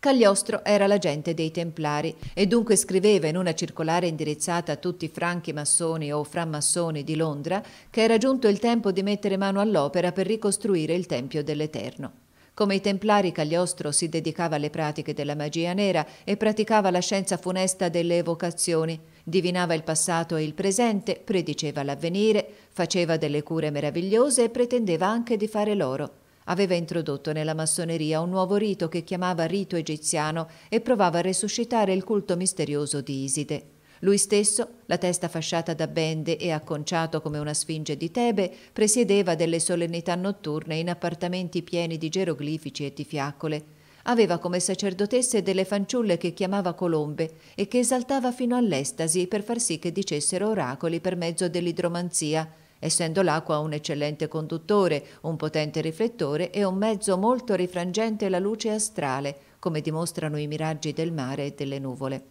Cagliostro era l'agente dei Templari e dunque scriveva in una circolare indirizzata a tutti i franchi massoni o frammassoni di Londra che era giunto il tempo di mettere mano all'opera per ricostruire il Tempio dell'Eterno. Come i Templari, Cagliostro si dedicava alle pratiche della magia nera e praticava la scienza funesta delle evocazioni, divinava il passato e il presente, prediceva l'avvenire, faceva delle cure meravigliose e pretendeva anche di fare l'oro aveva introdotto nella massoneria un nuovo rito che chiamava rito egiziano e provava a resuscitare il culto misterioso di Iside. Lui stesso, la testa fasciata da bende e acconciato come una sfinge di Tebe, presiedeva delle solennità notturne in appartamenti pieni di geroglifici e di fiaccole. Aveva come sacerdotesse delle fanciulle che chiamava colombe e che esaltava fino all'estasi per far sì che dicessero oracoli per mezzo dell'idromanzia, essendo l'acqua un eccellente conduttore, un potente riflettore e un mezzo molto rifrangente alla luce astrale, come dimostrano i miraggi del mare e delle nuvole.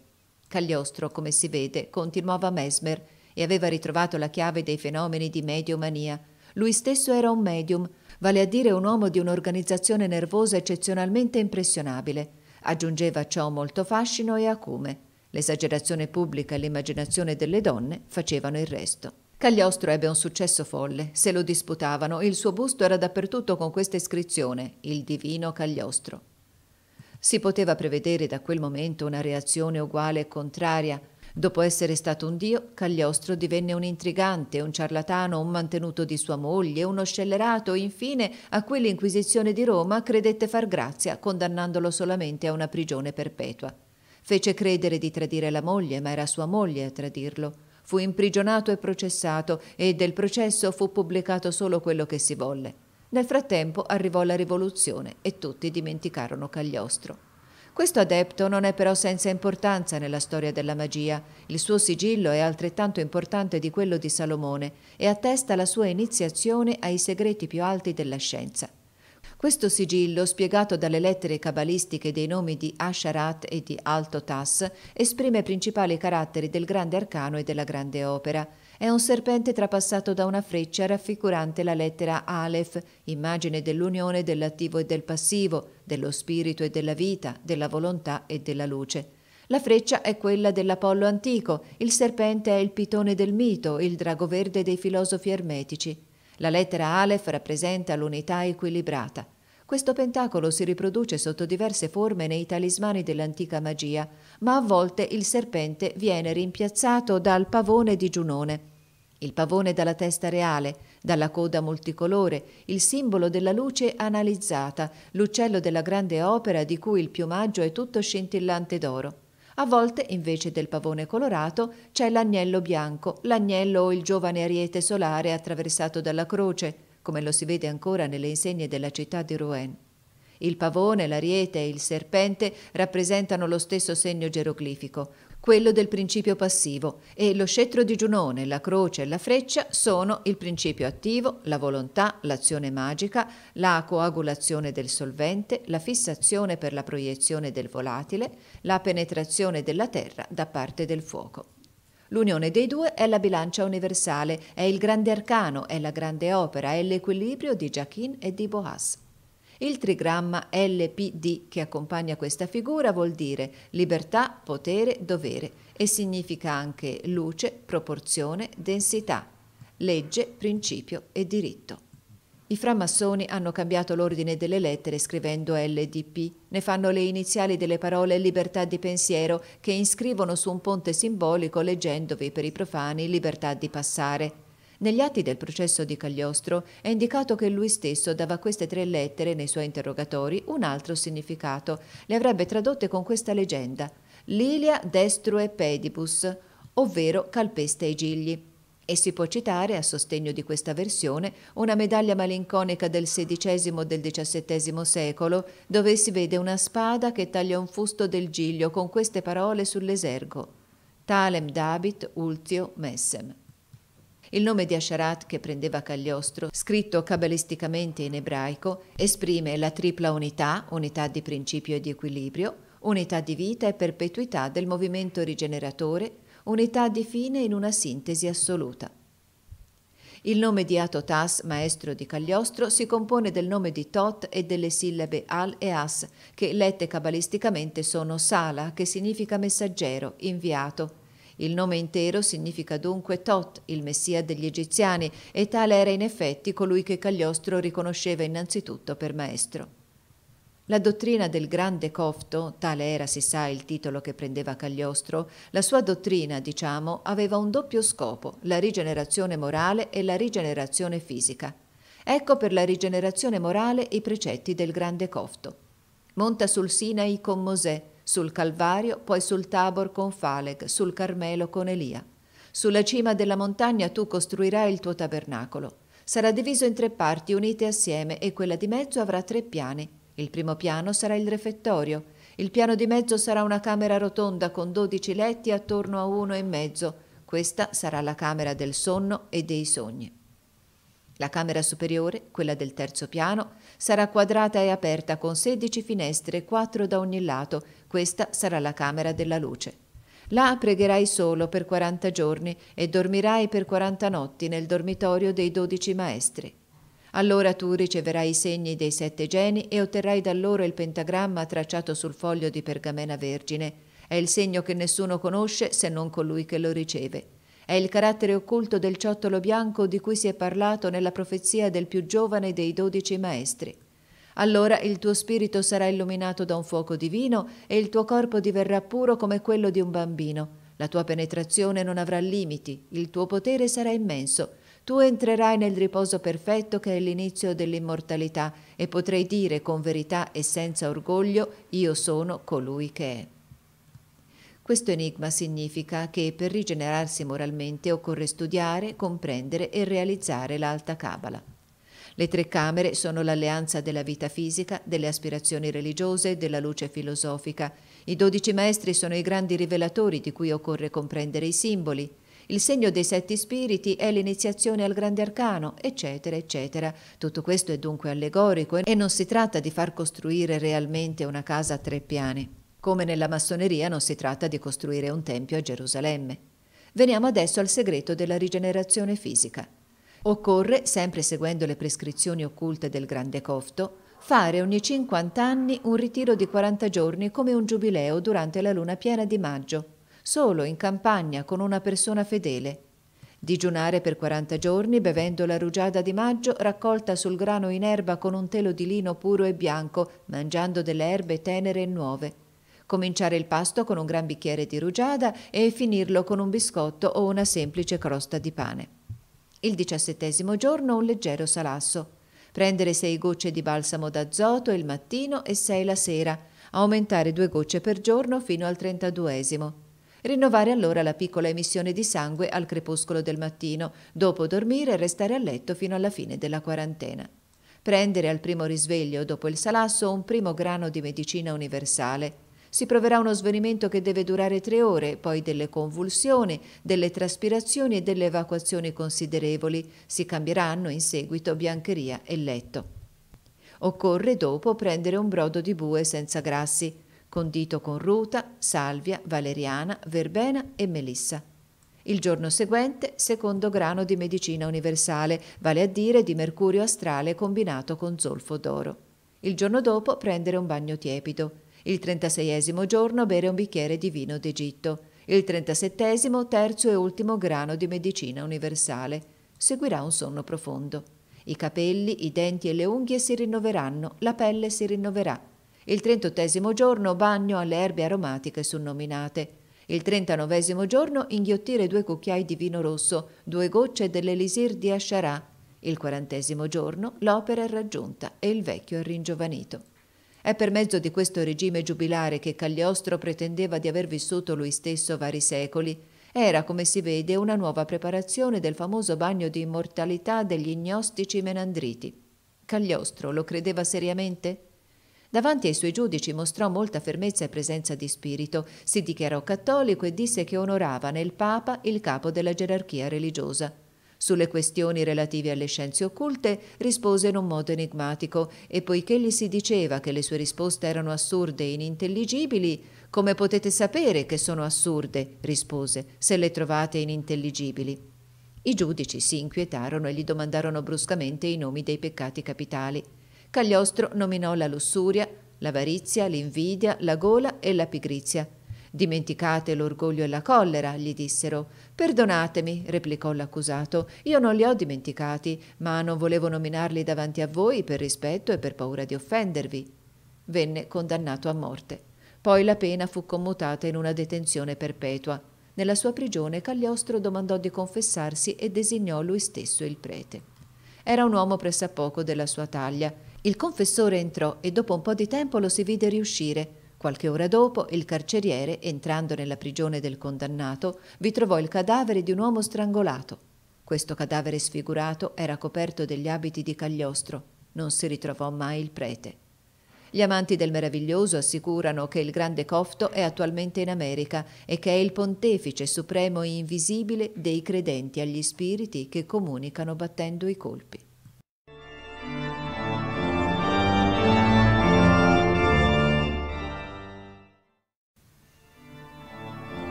Cagliostro, come si vede, continuava Mesmer e aveva ritrovato la chiave dei fenomeni di mediomania. Lui stesso era un medium, vale a dire un uomo di un'organizzazione nervosa eccezionalmente impressionabile. Aggiungeva ciò molto fascino e acume. L'esagerazione pubblica e l'immaginazione delle donne facevano il resto. Cagliostro ebbe un successo folle, se lo disputavano, il suo busto era dappertutto con questa iscrizione, il divino Cagliostro. Si poteva prevedere da quel momento una reazione uguale e contraria. Dopo essere stato un dio, Cagliostro divenne un intrigante, un ciarlatano, un mantenuto di sua moglie, uno scellerato, infine a cui l'Inquisizione di Roma credette far grazia, condannandolo solamente a una prigione perpetua. Fece credere di tradire la moglie, ma era sua moglie a tradirlo. Fu imprigionato e processato e del processo fu pubblicato solo quello che si volle. Nel frattempo arrivò la rivoluzione e tutti dimenticarono Cagliostro. Questo adepto non è però senza importanza nella storia della magia. Il suo sigillo è altrettanto importante di quello di Salomone e attesta la sua iniziazione ai segreti più alti della scienza. Questo sigillo, spiegato dalle lettere cabalistiche dei nomi di Asharat e di Alto Tas, esprime i principali caratteri del grande arcano e della grande opera. È un serpente trapassato da una freccia raffigurante la lettera Aleph, immagine dell'unione dell'attivo e del passivo, dello spirito e della vita, della volontà e della luce. La freccia è quella dell'Apollo antico, il serpente è il pitone del mito, il drago verde dei filosofi ermetici. La lettera Aleph rappresenta l'unità equilibrata. Questo pentacolo si riproduce sotto diverse forme nei talismani dell'antica magia, ma a volte il serpente viene rimpiazzato dal pavone di Giunone. Il pavone dalla testa reale, dalla coda multicolore, il simbolo della luce analizzata, l'uccello della grande opera di cui il piumaggio è tutto scintillante d'oro. A volte, invece del pavone colorato, c'è l'agnello bianco, l'agnello o il giovane ariete solare attraversato dalla croce, come lo si vede ancora nelle insegne della città di Rouen. Il pavone, l'ariete e il serpente rappresentano lo stesso segno geroglifico, quello del principio passivo, e lo scettro di Giunone, la croce e la freccia sono il principio attivo, la volontà, l'azione magica, la coagulazione del solvente, la fissazione per la proiezione del volatile, la penetrazione della terra da parte del fuoco. L'unione dei due è la bilancia universale, è il grande arcano, è la grande opera, è l'equilibrio di Jacquin e di Boas. Il trigramma LPD che accompagna questa figura vuol dire libertà, potere, dovere e significa anche luce, proporzione, densità, legge, principio e diritto. I frammassoni hanno cambiato l'ordine delle lettere scrivendo LDP, ne fanno le iniziali delle parole libertà di pensiero che inscrivono su un ponte simbolico leggendovi per i profani libertà di passare. Negli atti del processo di Cagliostro è indicato che lui stesso dava a queste tre lettere nei suoi interrogatori un altro significato. Le avrebbe tradotte con questa leggenda: Lilia destrue pedibus, ovvero calpeste ai gigli. E si può citare, a sostegno di questa versione, una medaglia malinconica del XVI o del XVII secolo, dove si vede una spada che taglia un fusto del giglio con queste parole sull'esergo: Talem dabit ultio messem. Il nome di Asharat che prendeva Cagliostro, scritto cabalisticamente in ebraico, esprime la tripla unità, unità di principio e di equilibrio, unità di vita e perpetuità del movimento rigeneratore, unità di fine in una sintesi assoluta. Il nome di Atotas, maestro di Cagliostro, si compone del nome di Tot e delle sillabe Al e As, che lette cabalisticamente sono Sala, che significa messaggero, inviato. Il nome intero significa dunque Tot, il messia degli egiziani, e tale era in effetti colui che Cagliostro riconosceva innanzitutto per maestro. La dottrina del grande Cofto, tale era si sa il titolo che prendeva Cagliostro, la sua dottrina, diciamo, aveva un doppio scopo, la rigenerazione morale e la rigenerazione fisica. Ecco per la rigenerazione morale i precetti del grande Cofto. Monta sul Sinai con Mosè, sul Calvario, poi sul Tabor con Faleg, sul Carmelo con Elia. Sulla cima della montagna tu costruirai il tuo tabernacolo. Sarà diviso in tre parti unite assieme e quella di mezzo avrà tre piani il primo piano sarà il refettorio, il piano di mezzo sarà una camera rotonda con dodici letti attorno a uno e mezzo. Questa sarà la camera del sonno e dei sogni. La camera superiore, quella del terzo piano, sarà quadrata e aperta con sedici finestre, quattro da ogni lato. Questa sarà la camera della luce. Là pregherai solo per quaranta giorni e dormirai per quaranta notti nel dormitorio dei dodici maestri. Allora tu riceverai i segni dei sette geni e otterrai da loro il pentagramma tracciato sul foglio di pergamena vergine. È il segno che nessuno conosce se non colui che lo riceve. È il carattere occulto del ciottolo bianco di cui si è parlato nella profezia del più giovane dei dodici maestri. Allora il tuo spirito sarà illuminato da un fuoco divino e il tuo corpo diverrà puro come quello di un bambino. La tua penetrazione non avrà limiti, il tuo potere sarà immenso tu entrerai nel riposo perfetto che è l'inizio dell'immortalità e potrai dire con verità e senza orgoglio io sono colui che è. Questo enigma significa che per rigenerarsi moralmente occorre studiare, comprendere e realizzare l'alta cabala. Le tre camere sono l'alleanza della vita fisica, delle aspirazioni religiose e della luce filosofica. I dodici maestri sono i grandi rivelatori di cui occorre comprendere i simboli. Il segno dei sette spiriti è l'iniziazione al grande arcano, eccetera, eccetera. Tutto questo è dunque allegorico e non si tratta di far costruire realmente una casa a tre piani, come nella massoneria non si tratta di costruire un tempio a Gerusalemme. Veniamo adesso al segreto della rigenerazione fisica. Occorre, sempre seguendo le prescrizioni occulte del grande Cofto, fare ogni 50 anni un ritiro di 40 giorni come un giubileo durante la luna piena di maggio solo in campagna con una persona fedele. Digiunare per 40 giorni bevendo la rugiada di maggio raccolta sul grano in erba con un telo di lino puro e bianco, mangiando delle erbe tenere e nuove. Cominciare il pasto con un gran bicchiere di rugiada e finirlo con un biscotto o una semplice crosta di pane. Il diciassettesimo giorno un leggero salasso. Prendere sei gocce di balsamo d'azoto il mattino e sei la sera. Aumentare due gocce per giorno fino al trentaduesimo. Rinnovare allora la piccola emissione di sangue al crepuscolo del mattino, dopo dormire e restare a letto fino alla fine della quarantena. Prendere al primo risveglio, dopo il salasso, un primo grano di medicina universale. Si proverà uno svenimento che deve durare tre ore, poi delle convulsioni, delle traspirazioni e delle evacuazioni considerevoli. Si cambieranno in seguito biancheria e letto. Occorre dopo prendere un brodo di bue senza grassi, condito con ruta, salvia, valeriana, verbena e melissa. Il giorno seguente, secondo grano di medicina universale, vale a dire di mercurio astrale combinato con zolfo d'oro. Il giorno dopo prendere un bagno tiepido. Il trentaseiesimo giorno bere un bicchiere di vino d'Egitto. Il trentasettesimo, terzo e ultimo grano di medicina universale. Seguirà un sonno profondo. I capelli, i denti e le unghie si rinnoveranno, la pelle si rinnoverà. Il trentottesimo giorno bagno alle erbe aromatiche sonnominate. Il trentanovesimo giorno inghiottire due cucchiai di vino rosso, due gocce dell'elisir di Asciarà. Il quarantesimo giorno l'opera è raggiunta e il vecchio è ringiovanito. È per mezzo di questo regime giubilare che Cagliostro pretendeva di aver vissuto lui stesso vari secoli. Era, come si vede, una nuova preparazione del famoso bagno di immortalità degli gnostici menandriti. Cagliostro lo credeva seriamente? Davanti ai suoi giudici mostrò molta fermezza e presenza di spirito, si dichiarò cattolico e disse che onorava nel Papa il capo della gerarchia religiosa. Sulle questioni relative alle scienze occulte rispose in un modo enigmatico e poiché gli si diceva che le sue risposte erano assurde e inintelligibili, come potete sapere che sono assurde, rispose, se le trovate inintelligibili. I giudici si inquietarono e gli domandarono bruscamente i nomi dei peccati capitali. Cagliostro nominò la lussuria, l'avarizia, l'invidia, la gola e la pigrizia. Dimenticate l'orgoglio e la collera, gli dissero. Perdonatemi, replicò l'accusato, io non li ho dimenticati, ma non volevo nominarli davanti a voi per rispetto e per paura di offendervi. Venne condannato a morte. Poi la pena fu commutata in una detenzione perpetua. Nella sua prigione Cagliostro domandò di confessarsi e designò lui stesso il prete. Era un uomo pressappoco della sua taglia. Il confessore entrò e dopo un po' di tempo lo si vide riuscire. Qualche ora dopo il carceriere, entrando nella prigione del condannato, vi trovò il cadavere di un uomo strangolato. Questo cadavere sfigurato era coperto degli abiti di Cagliostro. Non si ritrovò mai il prete. Gli amanti del meraviglioso assicurano che il grande Cofto è attualmente in America e che è il pontefice supremo e invisibile dei credenti agli spiriti che comunicano battendo i colpi.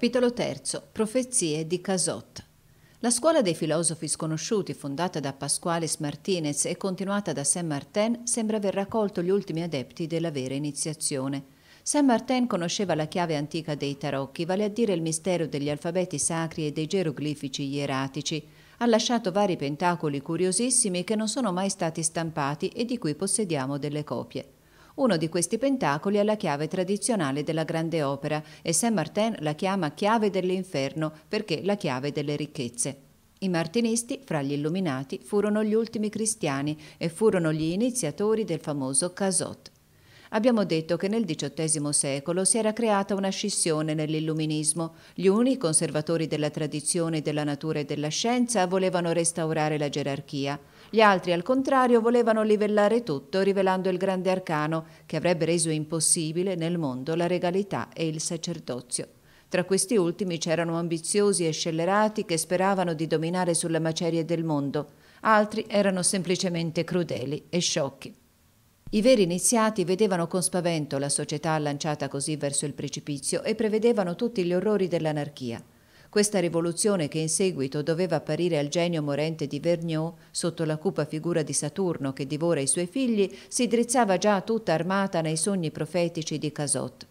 Capitolo terzo. Profezie di Casot. La scuola dei filosofi sconosciuti, fondata da Pasqualis Martinez e continuata da Saint Martin, sembra aver raccolto gli ultimi adepti della vera iniziazione. Saint Martin conosceva la chiave antica dei tarocchi, vale a dire il mistero degli alfabeti sacri e dei geroglifici ieratici. Ha lasciato vari pentacoli curiosissimi che non sono mai stati stampati e di cui possediamo delle copie. Uno di questi pentacoli è la chiave tradizionale della grande opera e Saint-Martin la chiama chiave dell'inferno perché la chiave delle ricchezze. I martinisti, fra gli illuminati, furono gli ultimi cristiani e furono gli iniziatori del famoso Casot. Abbiamo detto che nel XVIII secolo si era creata una scissione nell'illuminismo. Gli uni, conservatori della tradizione della natura e della scienza, volevano restaurare la gerarchia. Gli altri, al contrario, volevano livellare tutto, rivelando il grande arcano che avrebbe reso impossibile nel mondo la regalità e il sacerdozio. Tra questi ultimi c'erano ambiziosi e scellerati che speravano di dominare sulle macerie del mondo, altri erano semplicemente crudeli e sciocchi. I veri iniziati vedevano con spavento la società lanciata così verso il precipizio e prevedevano tutti gli orrori dell'anarchia. Questa rivoluzione che in seguito doveva apparire al genio morente di Vergniaud sotto la cupa figura di Saturno che divora i suoi figli si drizzava già tutta armata nei sogni profetici di Casot.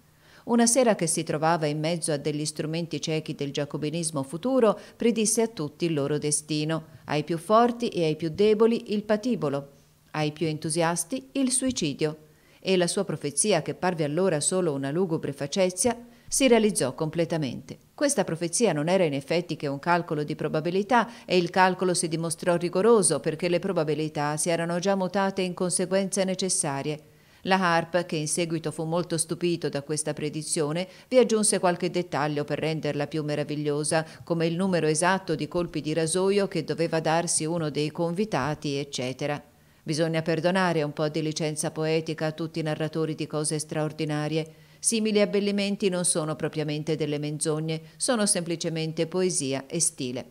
Una sera che si trovava in mezzo a degli strumenti ciechi del giacobinismo futuro, predisse a tutti il loro destino, ai più forti e ai più deboli il patibolo, ai più entusiasti il suicidio. E la sua profezia, che parve allora solo una lugubre facezia, si realizzò completamente. Questa profezia non era in effetti che un calcolo di probabilità e il calcolo si dimostrò rigoroso perché le probabilità si erano già mutate in conseguenze necessarie. La Harp, che in seguito fu molto stupito da questa predizione, vi aggiunse qualche dettaglio per renderla più meravigliosa, come il numero esatto di colpi di rasoio che doveva darsi uno dei convitati, eccetera. Bisogna perdonare un po' di licenza poetica a tutti i narratori di cose straordinarie. Simili abbellimenti non sono propriamente delle menzogne, sono semplicemente poesia e stile.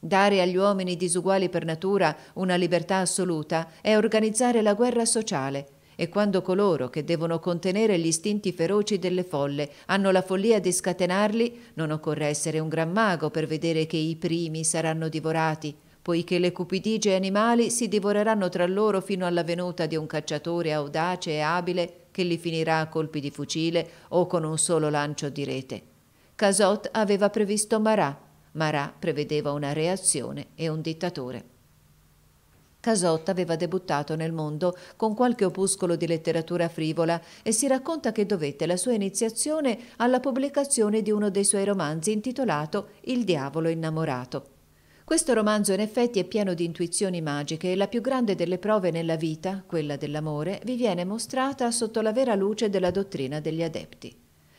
Dare agli uomini disuguali per natura una libertà assoluta è organizzare la guerra sociale, e quando coloro che devono contenere gli istinti feroci delle folle hanno la follia di scatenarli, non occorre essere un gran mago per vedere che i primi saranno divorati, poiché le cupidigie animali si divoreranno tra loro fino alla venuta di un cacciatore audace e abile che li finirà a colpi di fucile o con un solo lancio di rete. Casot aveva previsto Marat, Marat prevedeva una reazione e un dittatore. Casot aveva debuttato nel mondo con qualche opuscolo di letteratura frivola e si racconta che dovette la sua iniziazione alla pubblicazione di uno dei suoi romanzi intitolato Il diavolo innamorato. Questo romanzo in effetti è pieno di intuizioni magiche e la più grande delle prove nella vita, quella dell'amore, vi viene mostrata sotto la vera luce della dottrina degli adepti.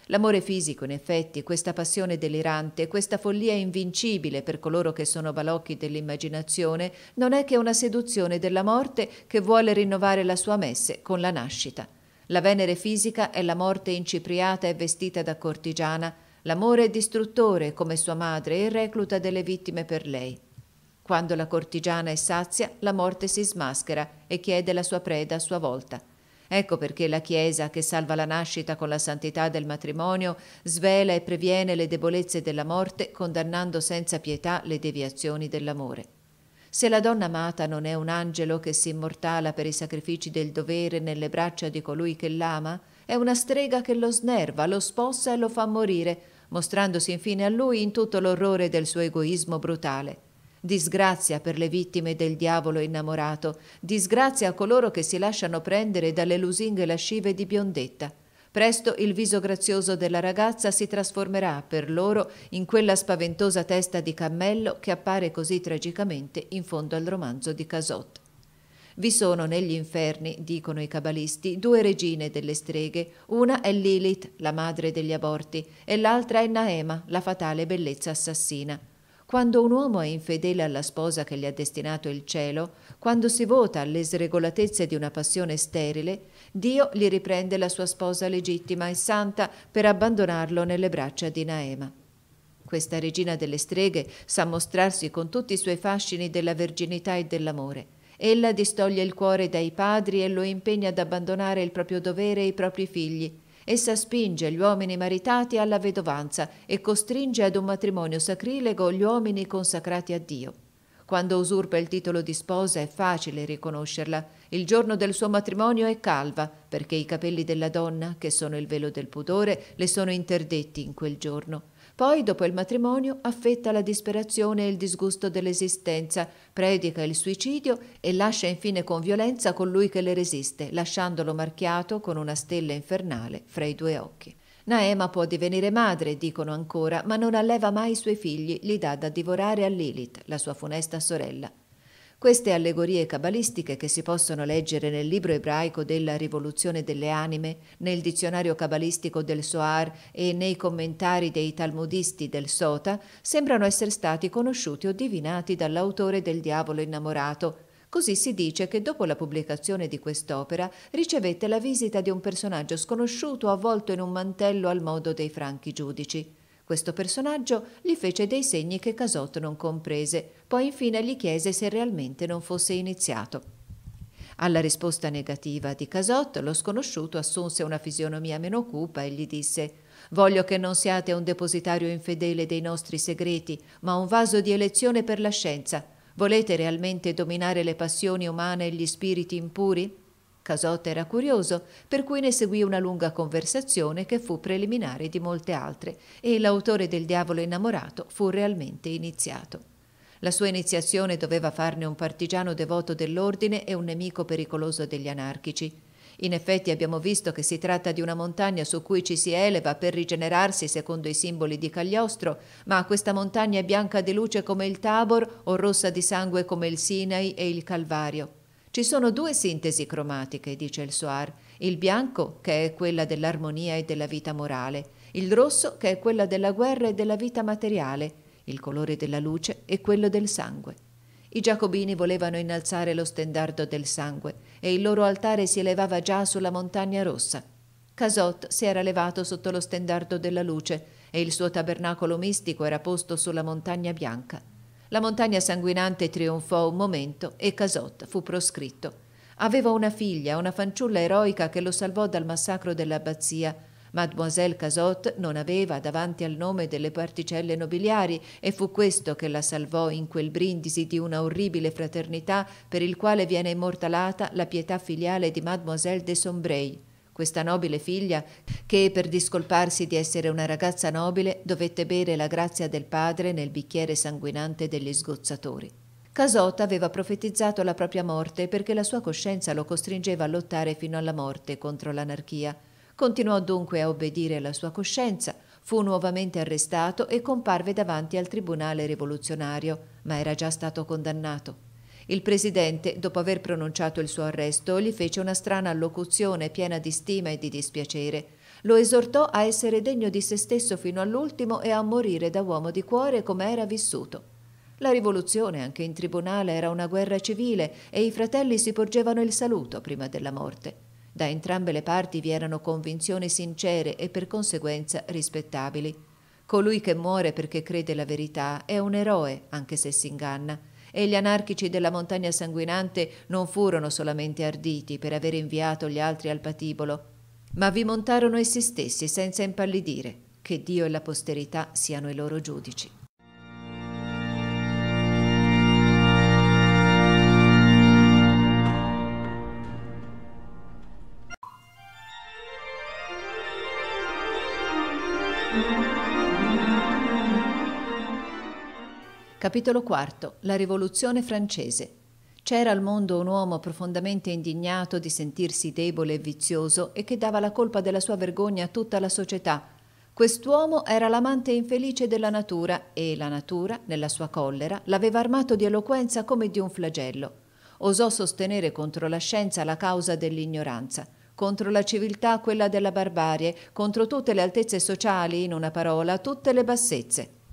L'amore fisico, in effetti, questa passione delirante, questa follia invincibile per coloro che sono balocchi dell'immaginazione, non è che una seduzione della morte che vuole rinnovare la sua messe con la nascita. La Venere fisica è la morte incipriata e vestita da cortigiana, L'amore è distruttore come sua madre e recluta delle vittime per lei. Quando la cortigiana è sazia, la morte si smaschera e chiede la sua preda a sua volta. Ecco perché la Chiesa, che salva la nascita con la santità del matrimonio, svela e previene le debolezze della morte, condannando senza pietà le deviazioni dell'amore. Se la donna amata non è un angelo che si immortala per i sacrifici del dovere nelle braccia di colui che l'ama, è una strega che lo snerva, lo spossa e lo fa morire, mostrandosi infine a lui in tutto l'orrore del suo egoismo brutale. Disgrazia per le vittime del diavolo innamorato, disgrazia a coloro che si lasciano prendere dalle lusinghe lascive di biondetta. Presto il viso grazioso della ragazza si trasformerà per loro in quella spaventosa testa di cammello che appare così tragicamente in fondo al romanzo di Casot. Vi sono negli inferni, dicono i cabalisti, due regine delle streghe, una è Lilith, la madre degli aborti, e l'altra è Naema, la fatale bellezza assassina. Quando un uomo è infedele alla sposa che gli ha destinato il cielo, quando si vota alle sregolatezze di una passione sterile, Dio gli riprende la sua sposa legittima e santa per abbandonarlo nelle braccia di Naema. Questa regina delle streghe sa mostrarsi con tutti i suoi fascini della verginità e dell'amore. Ella distoglie il cuore dai padri e lo impegna ad abbandonare il proprio dovere e i propri figli, Essa spinge gli uomini maritati alla vedovanza e costringe ad un matrimonio sacrilego gli uomini consacrati a Dio. Quando usurpa il titolo di sposa è facile riconoscerla. Il giorno del suo matrimonio è calva, perché i capelli della donna, che sono il velo del pudore, le sono interdetti in quel giorno. Poi, dopo il matrimonio, affetta la disperazione e il disgusto dell'esistenza, predica il suicidio e lascia infine con violenza colui che le resiste, lasciandolo marchiato con una stella infernale fra i due occhi. Naema può divenire madre, dicono ancora, ma non alleva mai i suoi figli, li dà da divorare a Lilith, la sua funesta sorella. Queste allegorie cabalistiche che si possono leggere nel libro ebraico della Rivoluzione delle Anime, nel dizionario cabalistico del Soar e nei commentari dei talmudisti del Sota, sembrano essere stati conosciuti o divinati dall'autore del Diavolo innamorato. Così si dice che dopo la pubblicazione di quest'opera ricevette la visita di un personaggio sconosciuto avvolto in un mantello al modo dei franchi giudici. Questo personaggio gli fece dei segni che Casotto non comprese, poi infine gli chiese se realmente non fosse iniziato. Alla risposta negativa di Casotto, lo sconosciuto assunse una fisionomia meno cupa e gli disse Voglio che non siate un depositario infedele dei nostri segreti, ma un vaso di elezione per la scienza. Volete realmente dominare le passioni umane e gli spiriti impuri? Casotta era curioso, per cui ne seguì una lunga conversazione che fu preliminare di molte altre, e l'autore del diavolo innamorato fu realmente iniziato. La sua iniziazione doveva farne un partigiano devoto dell'ordine e un nemico pericoloso degli anarchici. In effetti abbiamo visto che si tratta di una montagna su cui ci si eleva per rigenerarsi secondo i simboli di Cagliostro, ma questa montagna è bianca di luce come il Tabor o rossa di sangue come il Sinai e il Calvario. Ci sono due sintesi cromatiche, dice il Soar, il bianco che è quella dell'armonia e della vita morale, il rosso che è quella della guerra e della vita materiale, il colore della luce e quello del sangue. I giacobini volevano innalzare lo stendardo del sangue e il loro altare si elevava già sulla montagna rossa. Casot si era levato sotto lo stendardo della luce e il suo tabernacolo mistico era posto sulla montagna bianca. La montagna sanguinante trionfò un momento e Casot fu proscritto. Aveva una figlia, una fanciulla eroica che lo salvò dal massacro dell'abbazia. Mademoiselle Casot non aveva davanti al nome delle particelle nobiliari e fu questo che la salvò in quel brindisi di una orribile fraternità per il quale viene immortalata la pietà filiale di Mademoiselle de Sombreuil questa nobile figlia, che per discolparsi di essere una ragazza nobile dovette bere la grazia del padre nel bicchiere sanguinante degli sgozzatori. Casota aveva profetizzato la propria morte perché la sua coscienza lo costringeva a lottare fino alla morte contro l'anarchia. Continuò dunque a obbedire alla sua coscienza, fu nuovamente arrestato e comparve davanti al tribunale rivoluzionario, ma era già stato condannato. Il presidente, dopo aver pronunciato il suo arresto, gli fece una strana allocuzione piena di stima e di dispiacere. Lo esortò a essere degno di se stesso fino all'ultimo e a morire da uomo di cuore come era vissuto. La rivoluzione anche in tribunale era una guerra civile e i fratelli si porgevano il saluto prima della morte. Da entrambe le parti vi erano convinzioni sincere e per conseguenza rispettabili. Colui che muore perché crede la verità è un eroe, anche se si inganna e gli anarchici della montagna sanguinante non furono solamente arditi per aver inviato gli altri al patibolo, ma vi montarono essi stessi senza impallidire. Che Dio e la posterità siano i loro giudici. Capitolo IV. La rivoluzione francese. C'era al mondo un uomo profondamente indignato di sentirsi debole e vizioso e che dava la colpa della sua vergogna a tutta la società. Quest'uomo era l'amante infelice della natura e la natura, nella sua collera, l'aveva armato di eloquenza come di un flagello. Osò sostenere contro la scienza la causa dell'ignoranza contro la civiltà quella della barbarie, contro tutte le altezze sociali, in una parola, tutte le bassezze.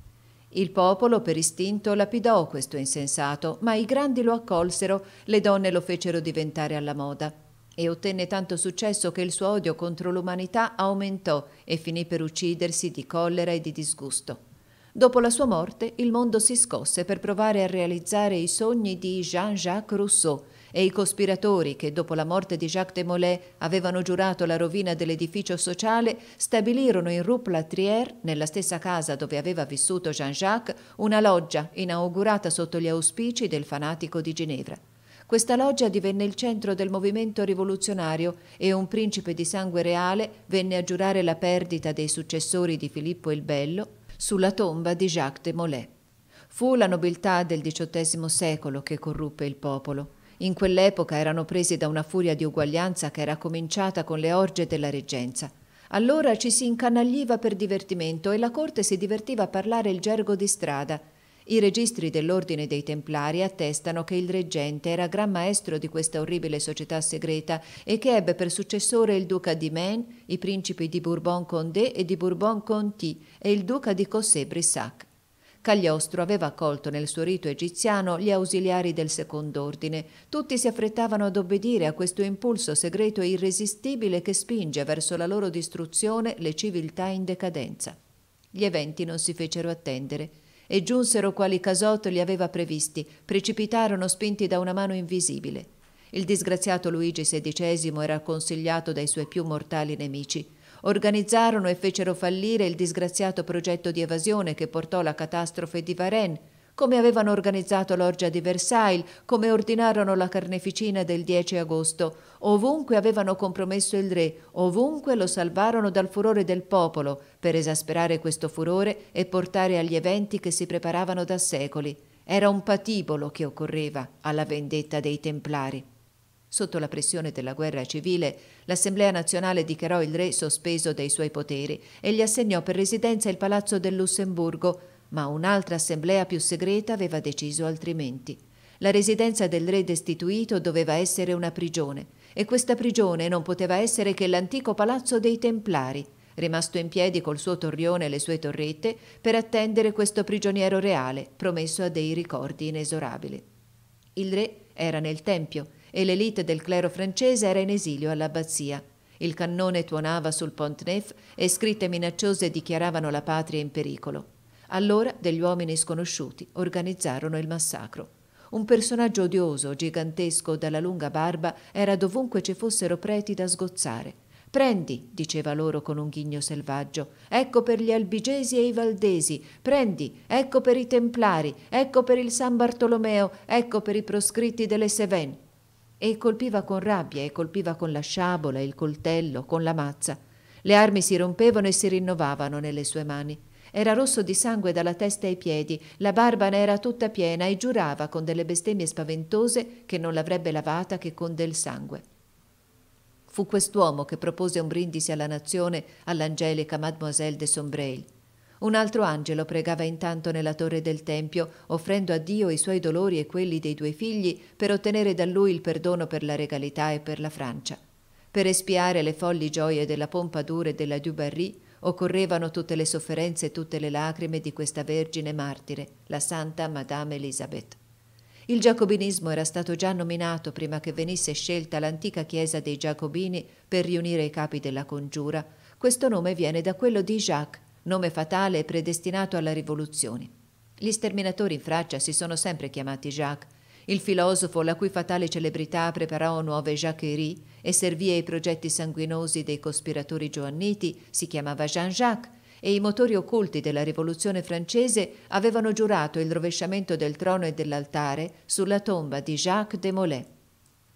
Il popolo per istinto lapidò questo insensato, ma i grandi lo accolsero, le donne lo fecero diventare alla moda. E ottenne tanto successo che il suo odio contro l'umanità aumentò e finì per uccidersi di collera e di disgusto. Dopo la sua morte il mondo si scosse per provare a realizzare i sogni di Jean-Jacques Rousseau, e i cospiratori che dopo la morte di Jacques de Molay avevano giurato la rovina dell'edificio sociale stabilirono in Rue Platrière, nella stessa casa dove aveva vissuto Jean-Jacques, una loggia inaugurata sotto gli auspici del fanatico di Ginevra. Questa loggia divenne il centro del movimento rivoluzionario e un principe di sangue reale venne a giurare la perdita dei successori di Filippo il Bello sulla tomba di Jacques de Molay. Fu la nobiltà del XVIII secolo che corruppe il popolo. In quell'epoca erano presi da una furia di uguaglianza che era cominciata con le orge della reggenza. Allora ci si incanagliva per divertimento e la corte si divertiva a parlare il gergo di strada. I registri dell'ordine dei Templari attestano che il reggente era gran maestro di questa orribile società segreta e che ebbe per successore il duca di Maine, i principi di Bourbon-Condé e di Bourbon-Conti e il duca di Cossé-Brissac. Cagliostro aveva accolto nel suo rito egiziano gli ausiliari del second'ordine. Tutti si affrettavano ad obbedire a questo impulso segreto e irresistibile che spinge verso la loro distruzione le civiltà in decadenza. Gli eventi non si fecero attendere e giunsero quali Casotto li aveva previsti, precipitarono spinti da una mano invisibile. Il disgraziato Luigi XVI era consigliato dai suoi più mortali nemici organizzarono e fecero fallire il disgraziato progetto di evasione che portò alla catastrofe di Varennes, come avevano organizzato l'orgia di Versailles, come ordinarono la carneficina del 10 agosto. Ovunque avevano compromesso il re, ovunque lo salvarono dal furore del popolo, per esasperare questo furore e portare agli eventi che si preparavano da secoli. Era un patibolo che occorreva alla vendetta dei Templari. Sotto la pressione della guerra civile, l'Assemblea nazionale dichiarò il re sospeso dai suoi poteri e gli assegnò per residenza il palazzo del Lussemburgo, ma un'altra assemblea più segreta aveva deciso altrimenti. La residenza del re destituito doveva essere una prigione, e questa prigione non poteva essere che l'antico palazzo dei Templari, rimasto in piedi col suo torrione e le sue torrette, per attendere questo prigioniero reale, promesso a dei ricordi inesorabili. Il re era nel Tempio, e l'elite del clero francese era in esilio all'abbazia. Il cannone tuonava sul Pont Neuf e scritte minacciose dichiaravano la patria in pericolo. Allora degli uomini sconosciuti organizzarono il massacro. Un personaggio odioso, gigantesco, dalla lunga barba, era dovunque ci fossero preti da sgozzare. Prendi, diceva loro con un ghigno selvaggio, ecco per gli albigesi e i valdesi, prendi, ecco per i templari, ecco per il San Bartolomeo, ecco per i proscritti delle Seven e colpiva con rabbia e colpiva con la sciabola, il coltello, con la mazza. Le armi si rompevano e si rinnovavano nelle sue mani. Era rosso di sangue dalla testa ai piedi, la barba ne era tutta piena e giurava con delle bestemmie spaventose che non l'avrebbe lavata che con del sangue. Fu quest'uomo che propose un brindisi alla nazione all'angelica Mademoiselle de Sombrail. Un altro angelo pregava intanto nella torre del Tempio, offrendo a Dio i suoi dolori e quelli dei due figli per ottenere da lui il perdono per la regalità e per la Francia. Per espiare le folli gioie della Pompadour e della Dubarry occorrevano tutte le sofferenze e tutte le lacrime di questa vergine martire, la santa Madame Elisabeth. Il giacobinismo era stato già nominato prima che venisse scelta l'antica chiesa dei giacobini per riunire i capi della congiura. Questo nome viene da quello di Jacques, nome fatale e predestinato alla rivoluzione. Gli sterminatori in Francia si sono sempre chiamati Jacques. Il filosofo, la cui fatale celebrità preparò nuove Jacquerie e servì ai progetti sanguinosi dei cospiratori giovanniti, si chiamava Jean-Jacques, e i motori occulti della rivoluzione francese avevano giurato il rovesciamento del trono e dell'altare sulla tomba di Jacques de Molay.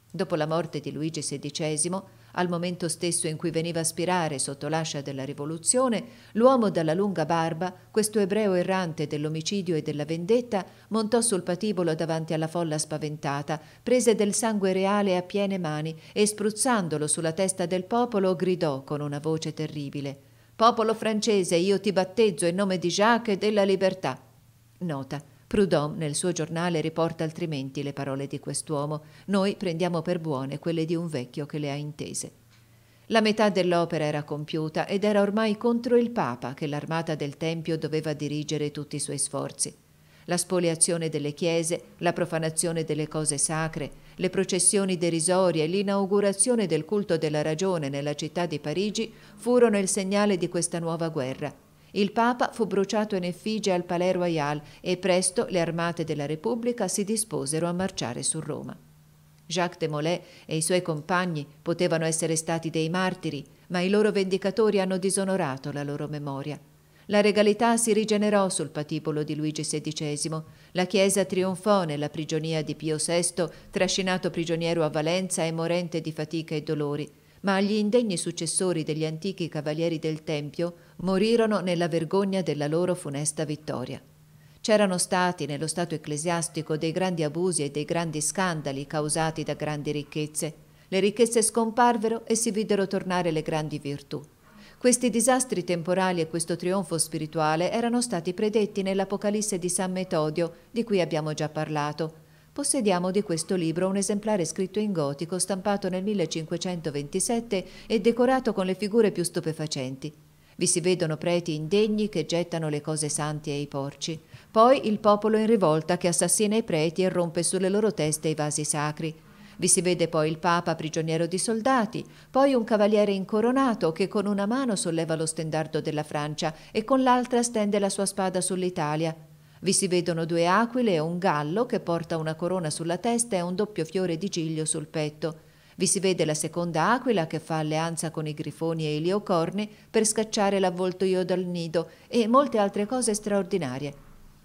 Dopo la morte di Luigi XVI, al momento stesso in cui veniva a spirare sotto l'ascia della rivoluzione, l'uomo dalla lunga barba, questo ebreo errante dell'omicidio e della vendetta, montò sul patibolo davanti alla folla spaventata, prese del sangue reale a piene mani e spruzzandolo sulla testa del popolo gridò con una voce terribile Popolo francese, io ti battezzo in nome di Jacques e della libertà. Nota. Proudhon nel suo giornale riporta altrimenti le parole di quest'uomo, noi prendiamo per buone quelle di un vecchio che le ha intese. La metà dell'opera era compiuta ed era ormai contro il Papa che l'armata del Tempio doveva dirigere tutti i suoi sforzi. La spoliazione delle chiese, la profanazione delle cose sacre, le processioni derisorie l'inaugurazione del culto della ragione nella città di Parigi furono il segnale di questa nuova guerra il Papa fu bruciato in effigie al Palais Royal e presto le armate della Repubblica si disposero a marciare su Roma. Jacques de Molay e i suoi compagni potevano essere stati dei martiri, ma i loro vendicatori hanno disonorato la loro memoria. La regalità si rigenerò sul patibolo di Luigi XVI. La Chiesa trionfò nella prigionia di Pio VI, trascinato prigioniero a Valenza e morente di fatica e dolori ma agli indegni successori degli antichi cavalieri del Tempio morirono nella vergogna della loro funesta vittoria. C'erano stati nello Stato ecclesiastico dei grandi abusi e dei grandi scandali causati da grandi ricchezze. Le ricchezze scomparvero e si videro tornare le grandi virtù. Questi disastri temporali e questo trionfo spirituale erano stati predetti nell'Apocalisse di San Metodio, di cui abbiamo già parlato, Possediamo di questo libro un esemplare scritto in gotico, stampato nel 1527 e decorato con le figure più stupefacenti. Vi si vedono preti indegni che gettano le cose santi ai porci, poi il popolo in rivolta che assassina i preti e rompe sulle loro teste i vasi sacri. Vi si vede poi il Papa prigioniero di soldati, poi un cavaliere incoronato che con una mano solleva lo stendardo della Francia e con l'altra stende la sua spada sull'Italia. Vi si vedono due aquile e un gallo che porta una corona sulla testa e un doppio fiore di giglio sul petto. Vi si vede la seconda aquila che fa alleanza con i grifoni e i leocorni per scacciare l'avvoltoio dal nido e molte altre cose straordinarie.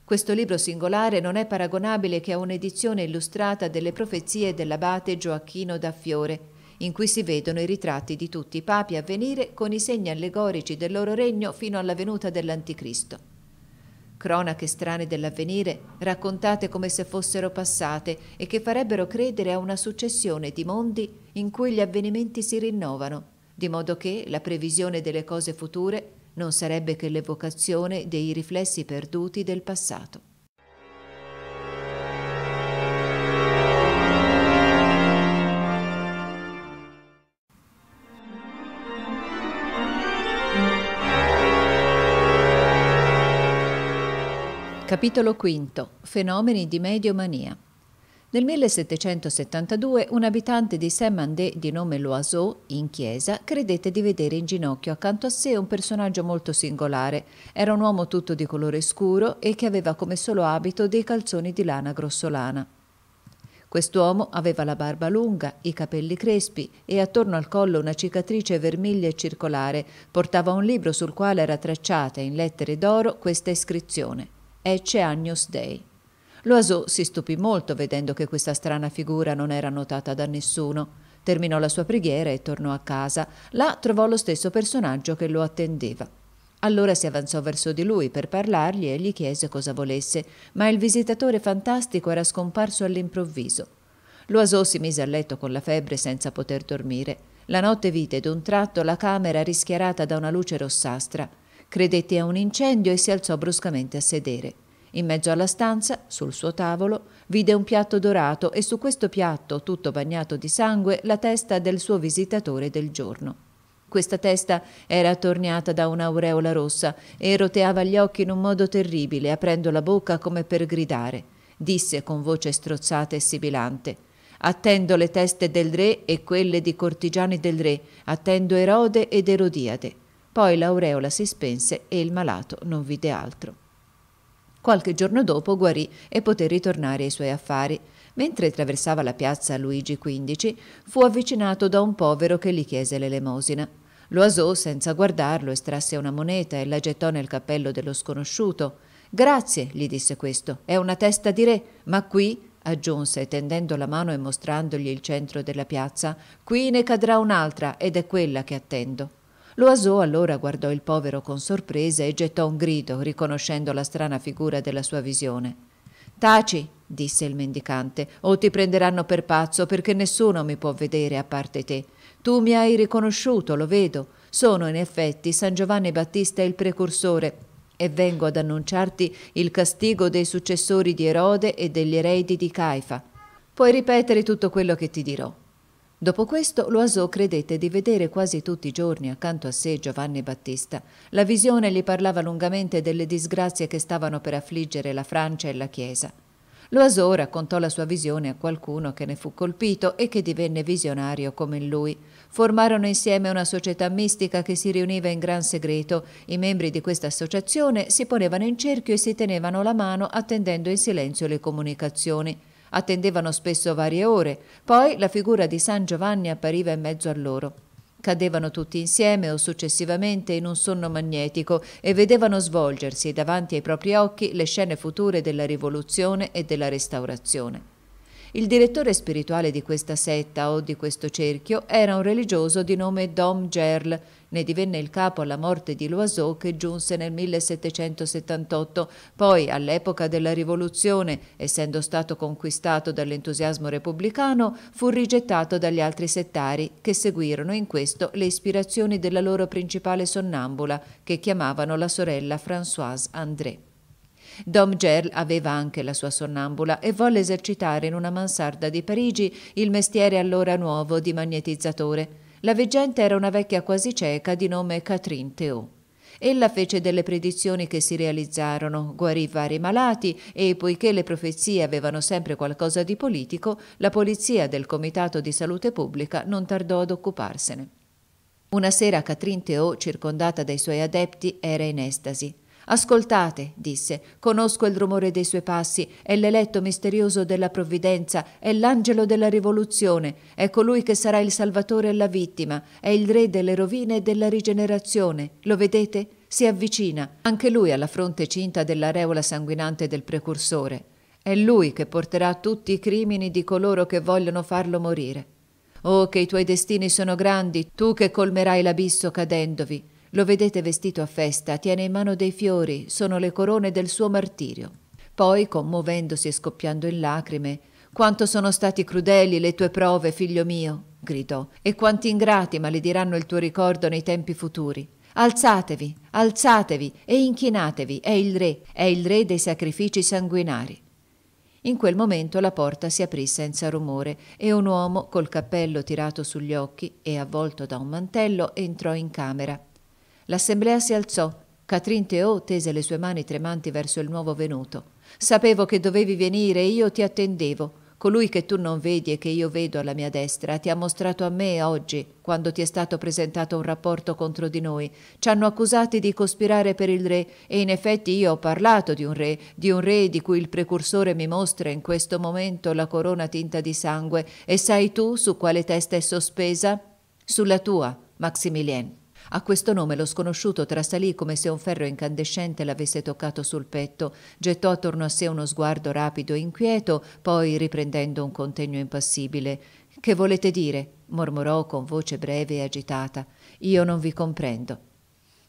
Questo libro singolare non è paragonabile che a un'edizione illustrata delle profezie dell'abate Gioacchino da Fiore, in cui si vedono i ritratti di tutti i papi a venire con i segni allegorici del loro regno fino alla venuta dell'Anticristo cronache strane dell'avvenire, raccontate come se fossero passate e che farebbero credere a una successione di mondi in cui gli avvenimenti si rinnovano, di modo che la previsione delle cose future non sarebbe che l'evocazione dei riflessi perduti del passato. Capitolo V. Fenomeni di mediomania. Nel 1772 un abitante di Saint-Mandé di nome Loiseau, in chiesa, credette di vedere in ginocchio accanto a sé un personaggio molto singolare. Era un uomo tutto di colore scuro e che aveva come solo abito dei calzoni di lana grossolana. Quest'uomo aveva la barba lunga, i capelli crespi e attorno al collo una cicatrice vermiglia e circolare. Portava un libro sul quale era tracciata in lettere d'oro questa iscrizione Ecce Agnus Dei. Loiseau si stupì molto vedendo che questa strana figura non era notata da nessuno. Terminò la sua preghiera e tornò a casa. Là trovò lo stesso personaggio che lo attendeva. Allora si avanzò verso di lui per parlargli e gli chiese cosa volesse, ma il visitatore fantastico era scomparso all'improvviso. Loiseau si mise a letto con la febbre senza poter dormire. La notte vide d'un tratto la camera rischiarata da una luce rossastra. Credette a un incendio e si alzò bruscamente a sedere. In mezzo alla stanza, sul suo tavolo, vide un piatto dorato e su questo piatto, tutto bagnato di sangue, la testa del suo visitatore del giorno. Questa testa era attorniata da un'aureola rossa e roteava gli occhi in un modo terribile, aprendo la bocca come per gridare. Disse con voce strozzata e sibilante: Attendo le teste del re e quelle di cortigiani del re, attendo Erode ed Erodiade. Poi l'aureola si spense e il malato non vide altro. Qualche giorno dopo guarì e poté ritornare ai suoi affari. Mentre attraversava la piazza Luigi XV, fu avvicinato da un povero che gli chiese l'elemosina. Lo asò senza guardarlo, estrasse una moneta e la gettò nel cappello dello sconosciuto. Grazie, gli disse questo, è una testa di re, ma qui, aggiunse, tendendo la mano e mostrandogli il centro della piazza, qui ne cadrà un'altra ed è quella che attendo. Loiseau allora guardò il povero con sorpresa e gettò un grido, riconoscendo la strana figura della sua visione. Taci, disse il mendicante, o ti prenderanno per pazzo perché nessuno mi può vedere a parte te. Tu mi hai riconosciuto, lo vedo. Sono in effetti San Giovanni Battista il precursore e vengo ad annunciarti il castigo dei successori di Erode e degli eredi di Caifa. Puoi ripetere tutto quello che ti dirò. Dopo questo Loiseau credette di vedere quasi tutti i giorni accanto a sé Giovanni Battista. La visione gli parlava lungamente delle disgrazie che stavano per affliggere la Francia e la Chiesa. Loiseau raccontò la sua visione a qualcuno che ne fu colpito e che divenne visionario come lui. Formarono insieme una società mistica che si riuniva in gran segreto. I membri di questa associazione si ponevano in cerchio e si tenevano la mano attendendo in silenzio le comunicazioni. Attendevano spesso varie ore, poi la figura di San Giovanni appariva in mezzo a loro. Cadevano tutti insieme o successivamente in un sonno magnetico e vedevano svolgersi davanti ai propri occhi le scene future della rivoluzione e della restaurazione. Il direttore spirituale di questa setta o di questo cerchio era un religioso di nome Dom Gerl, ne divenne il capo alla morte di Loiseau che giunse nel 1778, poi all'epoca della rivoluzione, essendo stato conquistato dall'entusiasmo repubblicano, fu rigettato dagli altri settari che seguirono in questo le ispirazioni della loro principale sonnambula, che chiamavano la sorella Françoise André. Dom Gerl aveva anche la sua sonnambula e volle esercitare in una mansarda di Parigi il mestiere allora nuovo di magnetizzatore. La veggente era una vecchia quasi cieca di nome Catherine Théot. Ella fece delle predizioni che si realizzarono, guarì vari malati e, poiché le profezie avevano sempre qualcosa di politico, la polizia del Comitato di Salute Pubblica non tardò ad occuparsene. Una sera Catherine Théot, circondata dai suoi adepti, era in estasi. Ascoltate, disse, conosco il rumore dei suoi passi, è l'eletto misterioso della provvidenza, è l'angelo della rivoluzione, è colui che sarà il salvatore e la vittima, è il re delle rovine e della rigenerazione. Lo vedete? Si avvicina, anche lui ha la fronte cinta dell'areola sanguinante del precursore. È lui che porterà tutti i crimini di coloro che vogliono farlo morire. Oh, che i tuoi destini sono grandi, tu che colmerai l'abisso cadendovi. Lo vedete vestito a festa, tiene in mano dei fiori, sono le corone del suo martirio. Poi, commuovendosi e scoppiando in lacrime, quanto sono stati crudeli le tue prove, figlio mio, gridò, e quanti ingrati malediranno il tuo ricordo nei tempi futuri. Alzatevi, alzatevi e inchinatevi, è il re, è il re dei sacrifici sanguinari. In quel momento la porta si aprì senza rumore e un uomo col cappello tirato sugli occhi e avvolto da un mantello entrò in camera. L'assemblea si alzò. Catherine Théot tese le sue mani tremanti verso il nuovo venuto. Sapevo che dovevi venire e io ti attendevo. Colui che tu non vedi e che io vedo alla mia destra ti ha mostrato a me oggi, quando ti è stato presentato un rapporto contro di noi. Ci hanno accusati di cospirare per il re e in effetti io ho parlato di un re, di un re di cui il precursore mi mostra in questo momento la corona tinta di sangue. E sai tu su quale testa è sospesa? Sulla tua, Maximilien. A questo nome lo sconosciuto trasalì come se un ferro incandescente l'avesse toccato sul petto, gettò attorno a sé uno sguardo rapido e inquieto, poi riprendendo un contegno impassibile. Che volete dire? mormorò con voce breve e agitata. Io non vi comprendo.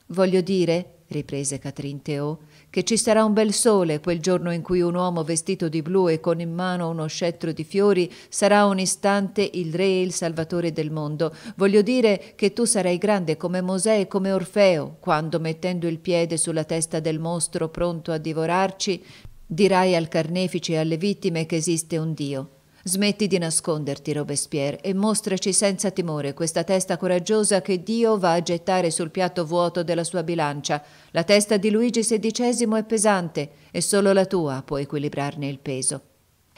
Voglio dire, riprese Catherine Théot, che ci sarà un bel sole quel giorno in cui un uomo vestito di blu e con in mano uno scettro di fiori sarà un istante il re e il salvatore del mondo. Voglio dire che tu sarai grande come Mosè e come Orfeo, quando mettendo il piede sulla testa del mostro pronto a divorarci, dirai al carnefice e alle vittime che esiste un Dio. Smetti di nasconderti, Robespierre, e mostraci senza timore questa testa coraggiosa che Dio va a gettare sul piatto vuoto della sua bilancia. La testa di Luigi XVI è pesante e solo la tua può equilibrarne il peso.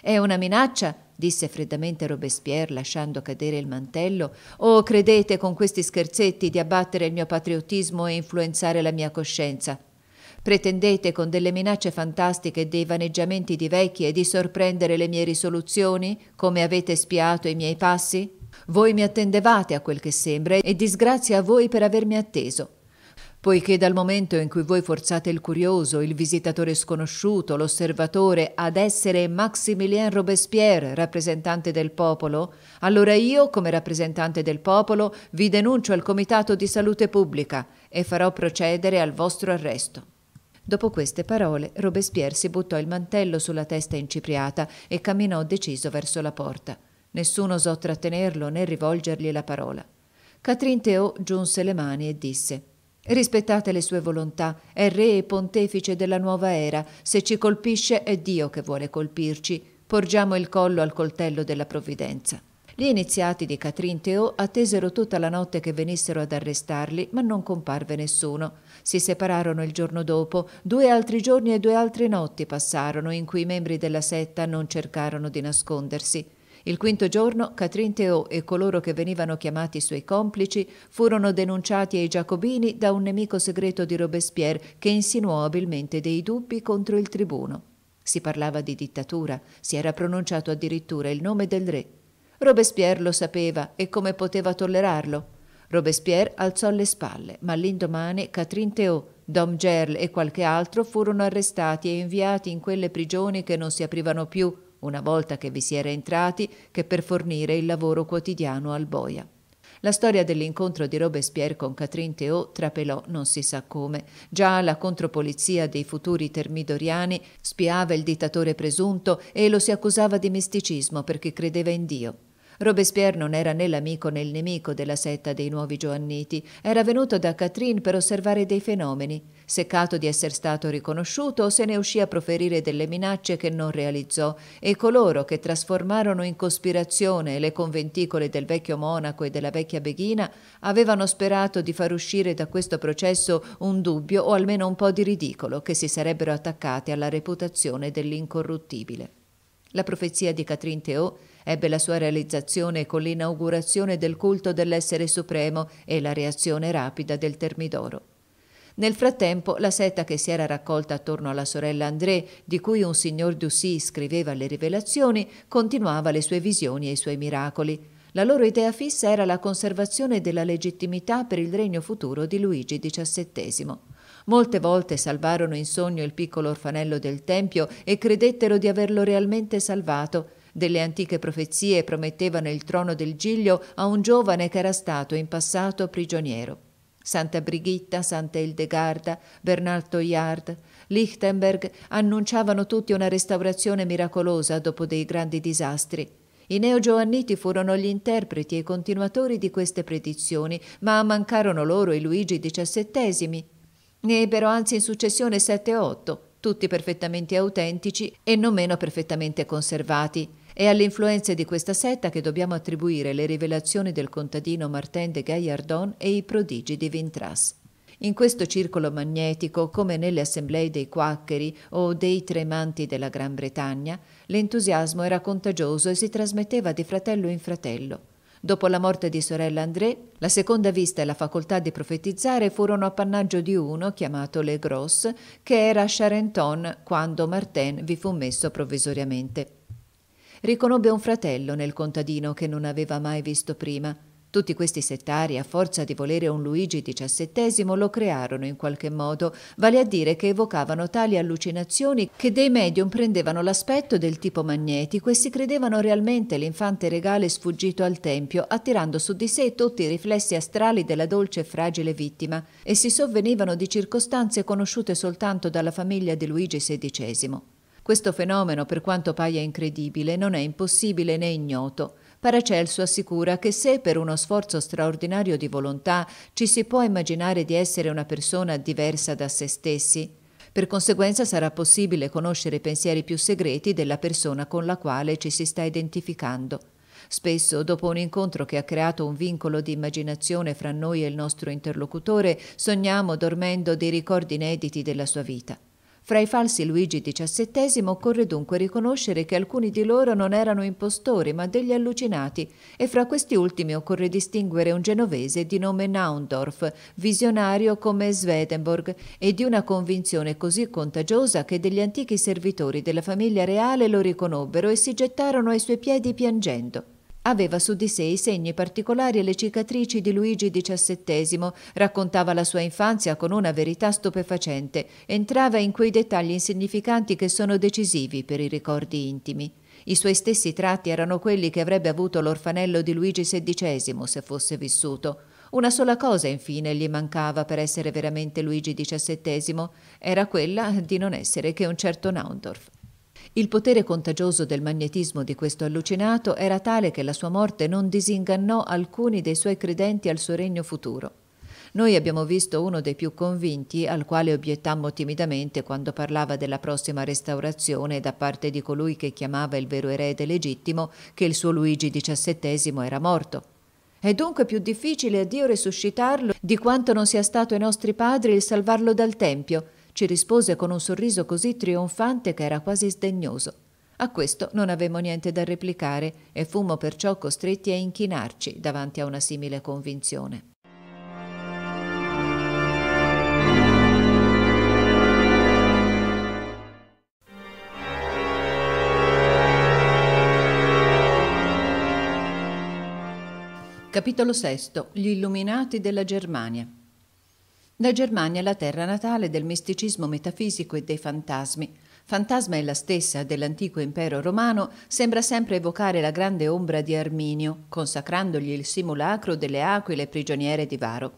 È una minaccia? disse freddamente Robespierre lasciando cadere il mantello. O credete con questi scherzetti di abbattere il mio patriottismo e influenzare la mia coscienza? Pretendete con delle minacce fantastiche e dei vaneggiamenti di vecchie di sorprendere le mie risoluzioni, come avete spiato i miei passi? Voi mi attendevate a quel che sembra e disgrazia a voi per avermi atteso poiché dal momento in cui voi forzate il curioso, il visitatore sconosciuto, l'osservatore ad essere Maximilien Robespierre, rappresentante del popolo, allora io, come rappresentante del popolo, vi denuncio al Comitato di Salute Pubblica e farò procedere al vostro arresto. Dopo queste parole, Robespierre si buttò il mantello sulla testa incipriata e camminò deciso verso la porta. Nessuno osò trattenerlo né rivolgergli la parola. Catherine Théot giunse le mani e disse Rispettate le sue volontà, è re e pontefice della nuova era, se ci colpisce è Dio che vuole colpirci, porgiamo il collo al coltello della provvidenza. Gli iniziati di Catherine Théot attesero tutta la notte che venissero ad arrestarli, ma non comparve nessuno. Si separarono il giorno dopo, due altri giorni e due altre notti passarono in cui i membri della setta non cercarono di nascondersi. Il quinto giorno Catherine Théot e coloro che venivano chiamati suoi complici furono denunciati ai giacobini da un nemico segreto di Robespierre che insinuò abilmente dei dubbi contro il tribuno. Si parlava di dittatura, si era pronunciato addirittura il nome del re. Robespierre lo sapeva e come poteva tollerarlo? Robespierre alzò le spalle, ma l'indomani Catherine Théot, Dom Gerle e qualche altro furono arrestati e inviati in quelle prigioni che non si aprivano più una volta che vi si era entrati, che per fornire il lavoro quotidiano al boia. La storia dell'incontro di Robespierre con Catherine Théot trapelò non si sa come. Già la contropolizia dei futuri termidoriani spiava il dittatore presunto e lo si accusava di misticismo perché credeva in Dio. Robespierre non era né l'amico né il nemico della setta dei nuovi Giovanniti, era venuto da Catherine per osservare dei fenomeni. Seccato di essere stato riconosciuto, se ne uscì a proferire delle minacce che non realizzò e coloro che trasformarono in cospirazione le conventicole del vecchio monaco e della vecchia beghina avevano sperato di far uscire da questo processo un dubbio o almeno un po' di ridicolo che si sarebbero attaccati alla reputazione dell'incorruttibile. La profezia di Catherine Théot ebbe la sua realizzazione con l'inaugurazione del culto dell'essere supremo e la reazione rapida del Termidoro. Nel frattempo, la setta che si era raccolta attorno alla sorella André, di cui un signor Dussy scriveva le rivelazioni, continuava le sue visioni e i suoi miracoli. La loro idea fissa era la conservazione della legittimità per il regno futuro di Luigi XVII. Molte volte salvarono in sogno il piccolo orfanello del Tempio e credettero di averlo realmente salvato, delle antiche profezie promettevano il trono del Giglio a un giovane che era stato in passato prigioniero. Santa Brigitta, Santa Ildegarda, Bernard Toyard, Lichtenberg annunciavano tutti una restaurazione miracolosa dopo dei grandi disastri. I neogiovanniti furono gli interpreti e continuatori di queste predizioni, ma mancarono loro i Luigi XVII. Ne ebbero anzi in successione sette o otto, tutti perfettamente autentici e non meno perfettamente conservati. È alle influenze di questa setta che dobbiamo attribuire le rivelazioni del contadino Martin de Gaillardon e i prodigi di Vintras. In questo circolo magnetico, come nelle assemblee dei quaccheri o dei tremanti della Gran Bretagna, l'entusiasmo era contagioso e si trasmetteva di fratello in fratello. Dopo la morte di sorella André, la seconda vista e la facoltà di profetizzare furono appannaggio di uno, chiamato Le Gros, che era a Charenton quando Martin vi fu messo provvisoriamente riconobbe un fratello nel contadino che non aveva mai visto prima. Tutti questi settari, a forza di volere un Luigi XVII, lo crearono in qualche modo, vale a dire che evocavano tali allucinazioni che dei medium prendevano l'aspetto del tipo magnetico e si credevano realmente l'infante regale sfuggito al tempio, attirando su di sé tutti i riflessi astrali della dolce e fragile vittima, e si sovvenivano di circostanze conosciute soltanto dalla famiglia di Luigi XVI. Questo fenomeno, per quanto paia incredibile, non è impossibile né ignoto. Paracelso assicura che se per uno sforzo straordinario di volontà ci si può immaginare di essere una persona diversa da se stessi, per conseguenza sarà possibile conoscere i pensieri più segreti della persona con la quale ci si sta identificando. Spesso, dopo un incontro che ha creato un vincolo di immaginazione fra noi e il nostro interlocutore, sogniamo dormendo dei ricordi inediti della sua vita. Fra i falsi Luigi XVII occorre dunque riconoscere che alcuni di loro non erano impostori, ma degli allucinati, e fra questi ultimi occorre distinguere un genovese di nome Naundorf, visionario come Swedenborg, e di una convinzione così contagiosa che degli antichi servitori della famiglia reale lo riconobbero e si gettarono ai suoi piedi piangendo. Aveva su di sé i segni particolari e le cicatrici di Luigi XVII, raccontava la sua infanzia con una verità stupefacente, entrava in quei dettagli insignificanti che sono decisivi per i ricordi intimi. I suoi stessi tratti erano quelli che avrebbe avuto l'orfanello di Luigi XVI se fosse vissuto. Una sola cosa, infine, gli mancava per essere veramente Luigi XVII, era quella di non essere che un certo Naundorf. Il potere contagioso del magnetismo di questo allucinato era tale che la sua morte non disingannò alcuni dei suoi credenti al suo regno futuro. Noi abbiamo visto uno dei più convinti, al quale obiettammo timidamente quando parlava della prossima restaurazione da parte di colui che chiamava il vero erede legittimo, che il suo Luigi XVII era morto. È dunque più difficile a Dio risuscitarlo di quanto non sia stato ai nostri padri il salvarlo dal Tempio, ci rispose con un sorriso così trionfante che era quasi sdegnoso. A questo non avemmo niente da replicare e fummo perciò costretti a inchinarci davanti a una simile convinzione. Capitolo VI. Gli illuminati della Germania. La Germania la terra natale del misticismo metafisico e dei fantasmi. Fantasma è la stessa dell'antico impero romano, sembra sempre evocare la grande ombra di Arminio, consacrandogli il simulacro delle aquile prigioniere di Varo.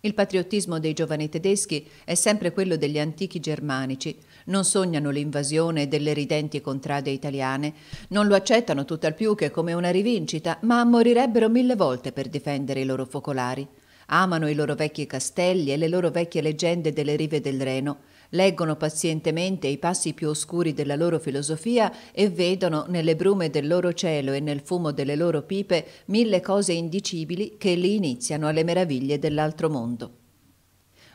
Il patriottismo dei giovani tedeschi è sempre quello degli antichi germanici. Non sognano l'invasione delle ridenti contrade italiane, non lo accettano tutt'al più che come una rivincita, ma morirebbero mille volte per difendere i loro focolari. Amano i loro vecchi castelli e le loro vecchie leggende delle rive del Reno, leggono pazientemente i passi più oscuri della loro filosofia e vedono nelle brume del loro cielo e nel fumo delle loro pipe mille cose indicibili che li iniziano alle meraviglie dell'altro mondo.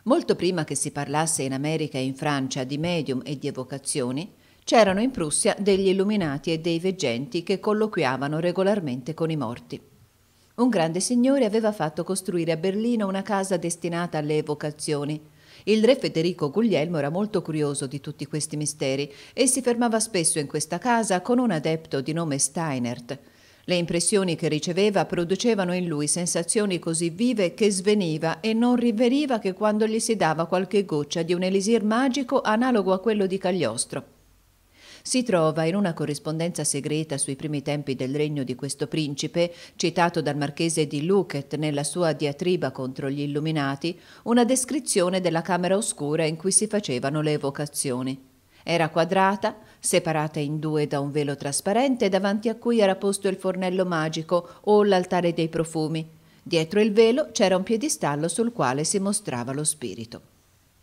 Molto prima che si parlasse in America e in Francia di medium e di evocazioni, c'erano in Prussia degli illuminati e dei veggenti che colloquiavano regolarmente con i morti. Un grande signore aveva fatto costruire a Berlino una casa destinata alle evocazioni. Il re Federico Guglielmo era molto curioso di tutti questi misteri e si fermava spesso in questa casa con un adepto di nome Steinert. Le impressioni che riceveva producevano in lui sensazioni così vive che sveniva e non riveriva che quando gli si dava qualche goccia di un elisir magico analogo a quello di Cagliostro si trova in una corrispondenza segreta sui primi tempi del regno di questo principe, citato dal marchese di Luket nella sua diatriba contro gli illuminati, una descrizione della camera oscura in cui si facevano le evocazioni. Era quadrata, separata in due da un velo trasparente davanti a cui era posto il fornello magico o l'altare dei profumi. Dietro il velo c'era un piedistallo sul quale si mostrava lo spirito.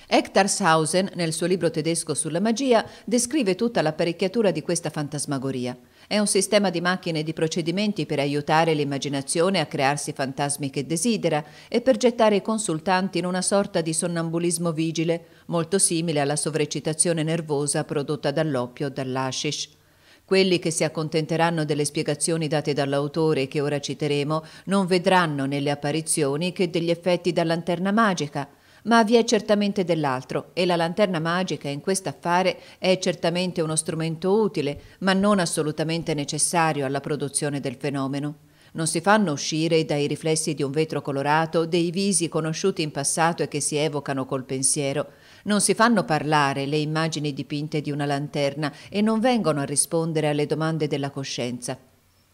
Ectarshausen, nel suo libro tedesco sulla magia, descrive tutta l'apparecchiatura di questa fantasmagoria. È un sistema di macchine e di procedimenti per aiutare l'immaginazione a crearsi fantasmi che desidera e per gettare i consultanti in una sorta di sonnambulismo vigile, molto simile alla sovrecitazione nervosa prodotta dall'oppio o dall'ashish. Quelli che si accontenteranno delle spiegazioni date dall'autore che ora citeremo non vedranno nelle apparizioni che degli effetti da lanterna magica, ma vi è certamente dell'altro e la lanterna magica in quest'affare è certamente uno strumento utile, ma non assolutamente necessario alla produzione del fenomeno. Non si fanno uscire dai riflessi di un vetro colorato dei visi conosciuti in passato e che si evocano col pensiero. Non si fanno parlare le immagini dipinte di una lanterna e non vengono a rispondere alle domande della coscienza.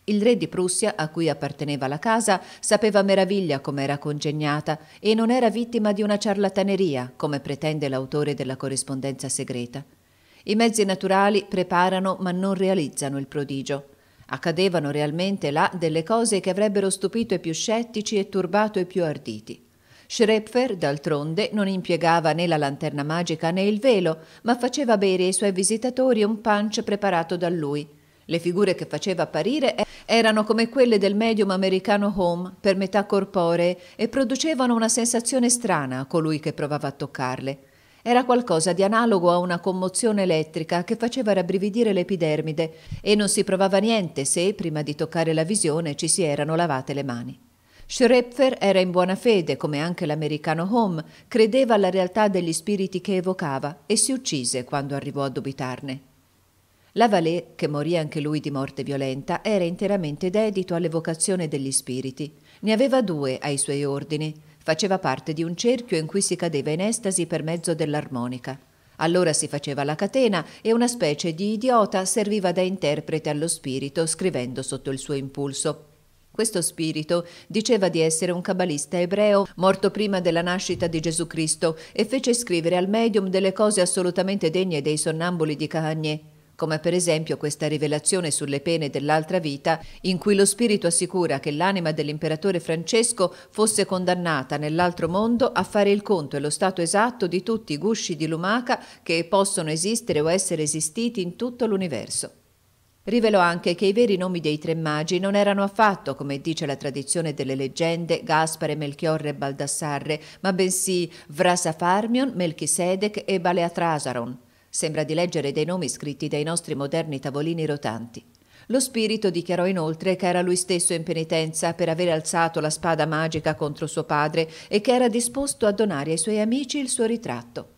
Il re di Prussia, a cui apparteneva la casa, sapeva meraviglia com'era congegnata e non era vittima di una ciarlataneria, come pretende l'autore della corrispondenza segreta. I mezzi naturali preparano ma non realizzano il prodigio. Accadevano realmente là delle cose che avrebbero stupito i più scettici e turbato i più arditi. Schrepfer, d'altronde, non impiegava né la lanterna magica né il velo, ma faceva bere ai suoi visitatori un punch preparato da lui – le figure che faceva apparire erano come quelle del medium americano Home, per metà corporee, e producevano una sensazione strana a colui che provava a toccarle. Era qualcosa di analogo a una commozione elettrica che faceva rabbrividire l'epidermide e non si provava niente se, prima di toccare la visione, ci si erano lavate le mani. Schrepfer era in buona fede, come anche l'americano Home, credeva alla realtà degli spiriti che evocava e si uccise quando arrivò a dubitarne. Lavalée, che morì anche lui di morte violenta, era interamente dedito all'evocazione degli spiriti. Ne aveva due ai suoi ordini, Faceva parte di un cerchio in cui si cadeva in estasi per mezzo dell'armonica. Allora si faceva la catena e una specie di idiota serviva da interprete allo spirito, scrivendo sotto il suo impulso. Questo spirito diceva di essere un cabalista ebreo morto prima della nascita di Gesù Cristo e fece scrivere al medium delle cose assolutamente degne dei sonnambuli di Cahagné come per esempio questa rivelazione sulle pene dell'altra vita, in cui lo spirito assicura che l'anima dell'imperatore Francesco fosse condannata nell'altro mondo a fare il conto e lo stato esatto di tutti i gusci di lumaca che possono esistere o essere esistiti in tutto l'universo. Rivelò anche che i veri nomi dei tre magi non erano affatto, come dice la tradizione delle leggende, Gaspare, Melchiorre e Baldassarre, ma bensì Vrasafarmion, Melchisedec e Baleatrasaron, Sembra di leggere dei nomi scritti dai nostri moderni tavolini rotanti. Lo spirito dichiarò inoltre che era lui stesso in penitenza per aver alzato la spada magica contro suo padre e che era disposto a donare ai suoi amici il suo ritratto.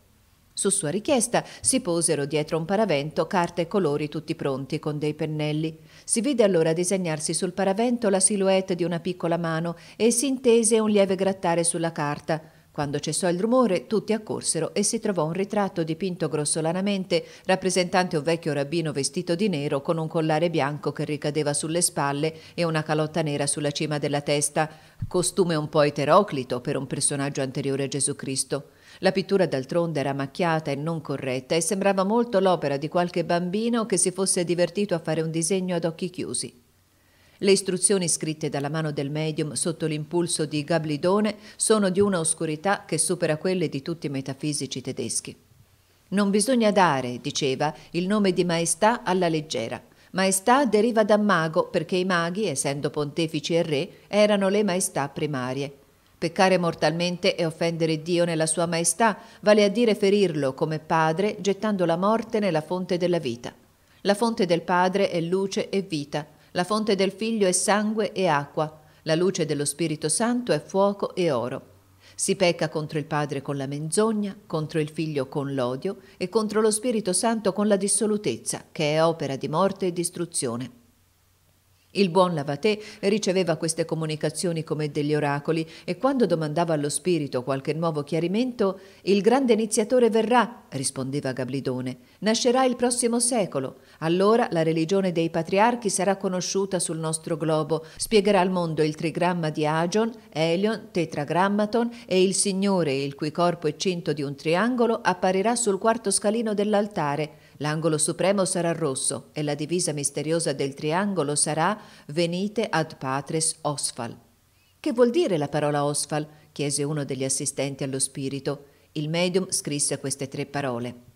Su sua richiesta si posero dietro un paravento carta e colori tutti pronti con dei pennelli. Si vide allora disegnarsi sul paravento la silhouette di una piccola mano e si intese un lieve grattare sulla carta, quando cessò il rumore, tutti accorsero e si trovò un ritratto dipinto grossolanamente, rappresentante un vecchio rabbino vestito di nero con un collare bianco che ricadeva sulle spalle e una calotta nera sulla cima della testa, costume un po' eteroclito per un personaggio anteriore a Gesù Cristo. La pittura d'altronde era macchiata e non corretta e sembrava molto l'opera di qualche bambino che si fosse divertito a fare un disegno ad occhi chiusi. Le istruzioni scritte dalla mano del medium sotto l'impulso di Gablidone sono di una oscurità che supera quelle di tutti i metafisici tedeschi. Non bisogna dare, diceva, il nome di maestà alla leggera. Maestà deriva da mago perché i maghi, essendo pontefici e re, erano le maestà primarie. Peccare mortalmente e offendere Dio nella sua maestà vale a dire ferirlo come padre gettando la morte nella fonte della vita. La fonte del padre è luce e vita, la fonte del Figlio è sangue e acqua, la luce dello Spirito Santo è fuoco e oro. Si pecca contro il Padre con la menzogna, contro il Figlio con l'odio e contro lo Spirito Santo con la dissolutezza, che è opera di morte e distruzione. Il buon Lavaté riceveva queste comunicazioni come degli oracoli e quando domandava allo spirito qualche nuovo chiarimento, il grande iniziatore verrà, rispondeva Gablidone. Nascerà il prossimo secolo. Allora la religione dei patriarchi sarà conosciuta sul nostro globo. Spiegherà al mondo il trigramma di Agion, Elion, Tetragrammaton e il Signore, il cui corpo è cinto di un triangolo, apparirà sul quarto scalino dell'altare L'angolo supremo sarà rosso e la divisa misteriosa del triangolo sarà Venite ad Patres Osfal. Che vuol dire la parola Osfal? chiese uno degli assistenti allo spirito. Il medium scrisse queste tre parole.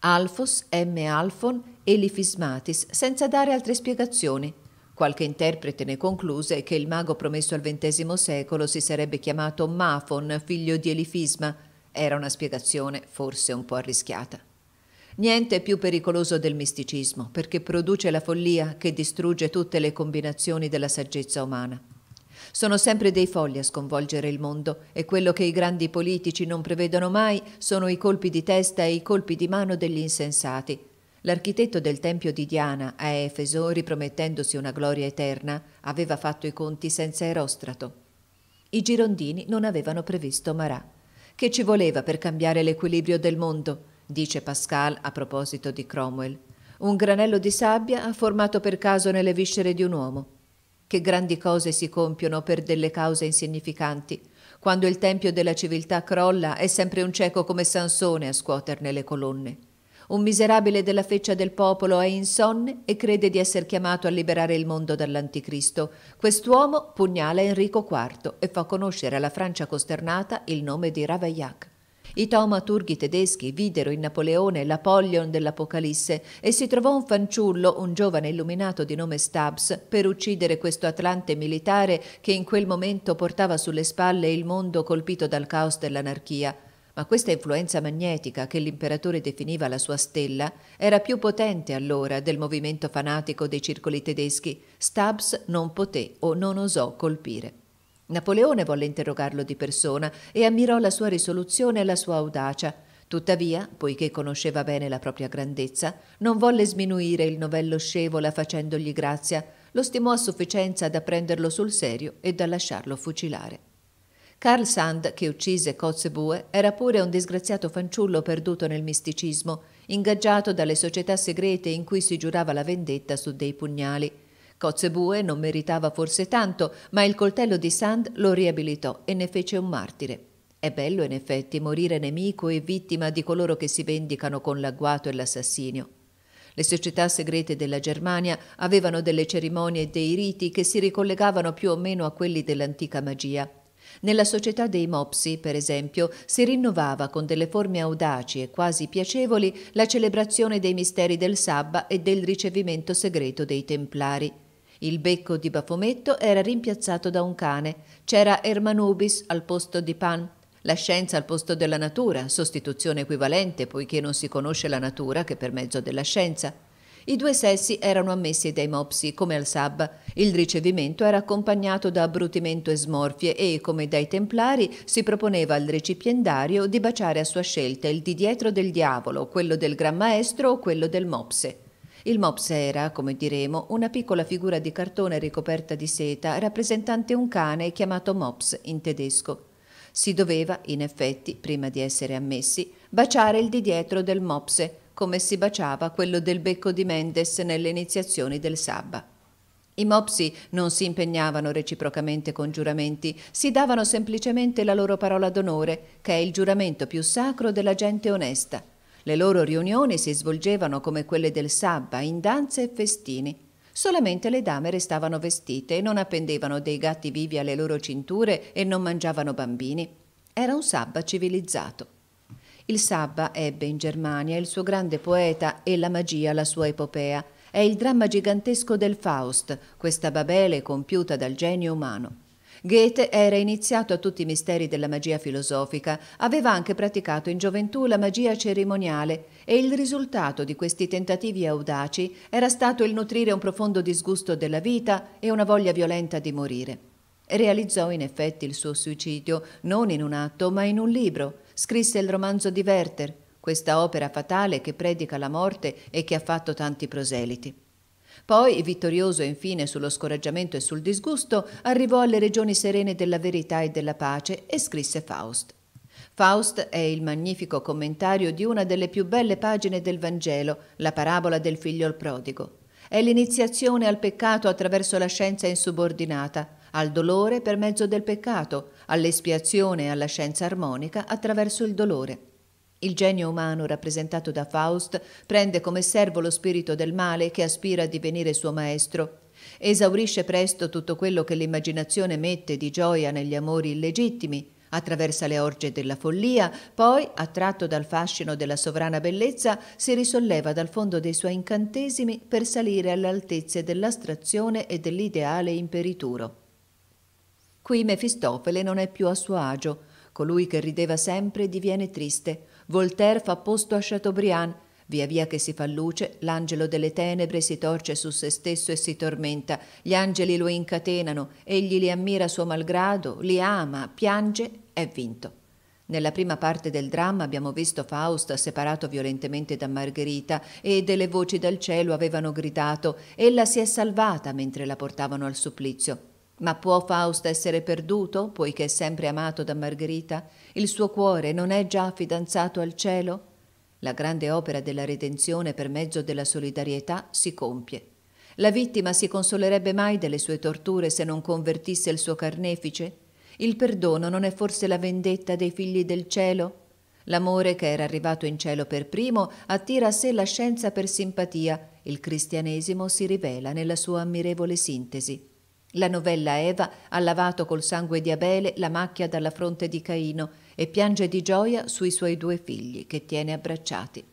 Alfos, M. Alfon, Elifismatis, senza dare altre spiegazioni. Qualche interprete ne concluse che il mago promesso al XX secolo si sarebbe chiamato Mafon, figlio di Elifisma. Era una spiegazione forse un po' arrischiata. Niente è più pericoloso del misticismo, perché produce la follia che distrugge tutte le combinazioni della saggezza umana. Sono sempre dei folli a sconvolgere il mondo e quello che i grandi politici non prevedono mai sono i colpi di testa e i colpi di mano degli insensati. L'architetto del tempio di Diana a Efeso, ripromettendosi una gloria eterna, aveva fatto i conti senza Erostrato. I girondini non avevano previsto Marà. Che ci voleva per cambiare l'equilibrio del mondo? Dice Pascal a proposito di Cromwell. Un granello di sabbia formato per caso nelle viscere di un uomo. Che grandi cose si compiono per delle cause insignificanti. Quando il tempio della civiltà crolla è sempre un cieco come Sansone a scuoterne le colonne. Un miserabile della feccia del popolo è insonne e crede di essere chiamato a liberare il mondo dall'anticristo. Quest'uomo pugnala Enrico IV e fa conoscere alla Francia costernata il nome di Ravaillac. I taumaturghi tedeschi videro in Napoleone l'Apollyon dell'Apocalisse e si trovò un fanciullo, un giovane illuminato di nome Stubbs, per uccidere questo atlante militare che in quel momento portava sulle spalle il mondo colpito dal caos dell'anarchia. Ma questa influenza magnetica che l'imperatore definiva la sua stella era più potente allora del movimento fanatico dei circoli tedeschi. Stubbs non poté o non osò colpire. Napoleone volle interrogarlo di persona e ammirò la sua risoluzione e la sua audacia. Tuttavia, poiché conosceva bene la propria grandezza, non volle sminuire il novello scevola facendogli grazia, lo stimò a sufficienza da prenderlo sul serio e da lasciarlo fucilare. Carl Sand, che uccise Kotzebue, era pure un disgraziato fanciullo perduto nel misticismo, ingaggiato dalle società segrete in cui si giurava la vendetta su dei pugnali. Kotzebue non meritava forse tanto, ma il coltello di Sand lo riabilitò e ne fece un martire. È bello, in effetti, morire nemico e vittima di coloro che si vendicano con l'agguato e l'assassinio. Le società segrete della Germania avevano delle cerimonie e dei riti che si ricollegavano più o meno a quelli dell'antica magia. Nella società dei Mopsi, per esempio, si rinnovava con delle forme audaci e quasi piacevoli la celebrazione dei misteri del sabba e del ricevimento segreto dei templari. Il becco di Bafometto era rimpiazzato da un cane, c'era Hermanubis al posto di Pan, la scienza al posto della natura, sostituzione equivalente poiché non si conosce la natura che per mezzo della scienza. I due sessi erano ammessi dai mopsi come al sabba. Il ricevimento era accompagnato da abbrutimento e smorfie e, come dai templari, si proponeva al recipiendario di baciare a sua scelta il di dietro del diavolo, quello del gran maestro o quello del mopse. Il mops era, come diremo, una piccola figura di cartone ricoperta di seta rappresentante un cane chiamato mops in tedesco. Si doveva, in effetti, prima di essere ammessi, baciare il di dietro del mopse, come si baciava quello del becco di Mendes nelle iniziazioni del sabba. I mopsi non si impegnavano reciprocamente con giuramenti, si davano semplicemente la loro parola d'onore, che è il giuramento più sacro della gente onesta. Le loro riunioni si svolgevano come quelle del sabba, in danze e festini. Solamente le dame restavano vestite e non appendevano dei gatti vivi alle loro cinture e non mangiavano bambini. Era un sabba civilizzato. Il sabba ebbe in Germania il suo grande poeta e la magia la sua epopea. È il dramma gigantesco del Faust, questa Babele compiuta dal genio umano. Goethe era iniziato a tutti i misteri della magia filosofica, aveva anche praticato in gioventù la magia cerimoniale e il risultato di questi tentativi audaci era stato il nutrire un profondo disgusto della vita e una voglia violenta di morire. Realizzò in effetti il suo suicidio non in un atto ma in un libro. Scrisse il romanzo di Werther, questa opera fatale che predica la morte e che ha fatto tanti proseliti. Poi, vittorioso infine sullo scoraggiamento e sul disgusto, arrivò alle regioni serene della verità e della pace e scrisse Faust. Faust è il magnifico commentario di una delle più belle pagine del Vangelo, la parabola del figlio prodigo. È l'iniziazione al peccato attraverso la scienza insubordinata, al dolore per mezzo del peccato, all'espiazione e alla scienza armonica attraverso il dolore. Il genio umano rappresentato da Faust prende come servo lo spirito del male che aspira a divenire suo maestro. Esaurisce presto tutto quello che l'immaginazione mette di gioia negli amori illegittimi, attraversa le orge della follia, poi, attratto dal fascino della sovrana bellezza, si risolleva dal fondo dei suoi incantesimi per salire alle altezze dell'astrazione e dell'ideale imperituro. Qui Mefistofele non è più a suo agio, colui che rideva sempre diviene triste, Voltaire fa posto a Chateaubriand. Via via che si fa luce, l'angelo delle tenebre si torce su se stesso e si tormenta. Gli angeli lo incatenano, egli li ammira suo malgrado, li ama, piange, è vinto. Nella prima parte del dramma abbiamo visto Faust separato violentemente da Margherita e delle voci dal cielo avevano gridato Ella si è salvata mentre la portavano al supplizio. Ma può Faust essere perduto, poiché è sempre amato da Margherita? Il suo cuore non è già fidanzato al cielo? La grande opera della redenzione per mezzo della solidarietà si compie. La vittima si consolerebbe mai delle sue torture se non convertisse il suo carnefice? Il perdono non è forse la vendetta dei figli del cielo? L'amore che era arrivato in cielo per primo attira a sé la scienza per simpatia. Il cristianesimo si rivela nella sua ammirevole sintesi. La novella Eva ha lavato col sangue di Abele la macchia dalla fronte di Caino e piange di gioia sui suoi due figli che tiene abbracciati.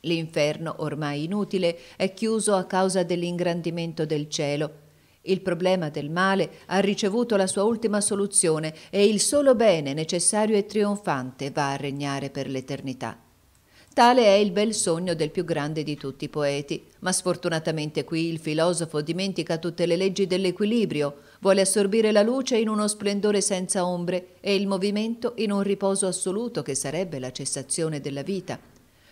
L'inferno, ormai inutile, è chiuso a causa dell'ingrandimento del cielo Il problema del male ha ricevuto la sua ultima soluzione e il solo bene necessario e trionfante va a regnare per l'eternità. Tale è il bel sogno del più grande di tutti i poeti, ma sfortunatamente qui il filosofo dimentica tutte le leggi dell'equilibrio, vuole assorbire la luce in uno splendore senza ombre e il movimento in un riposo assoluto che sarebbe la cessazione della vita.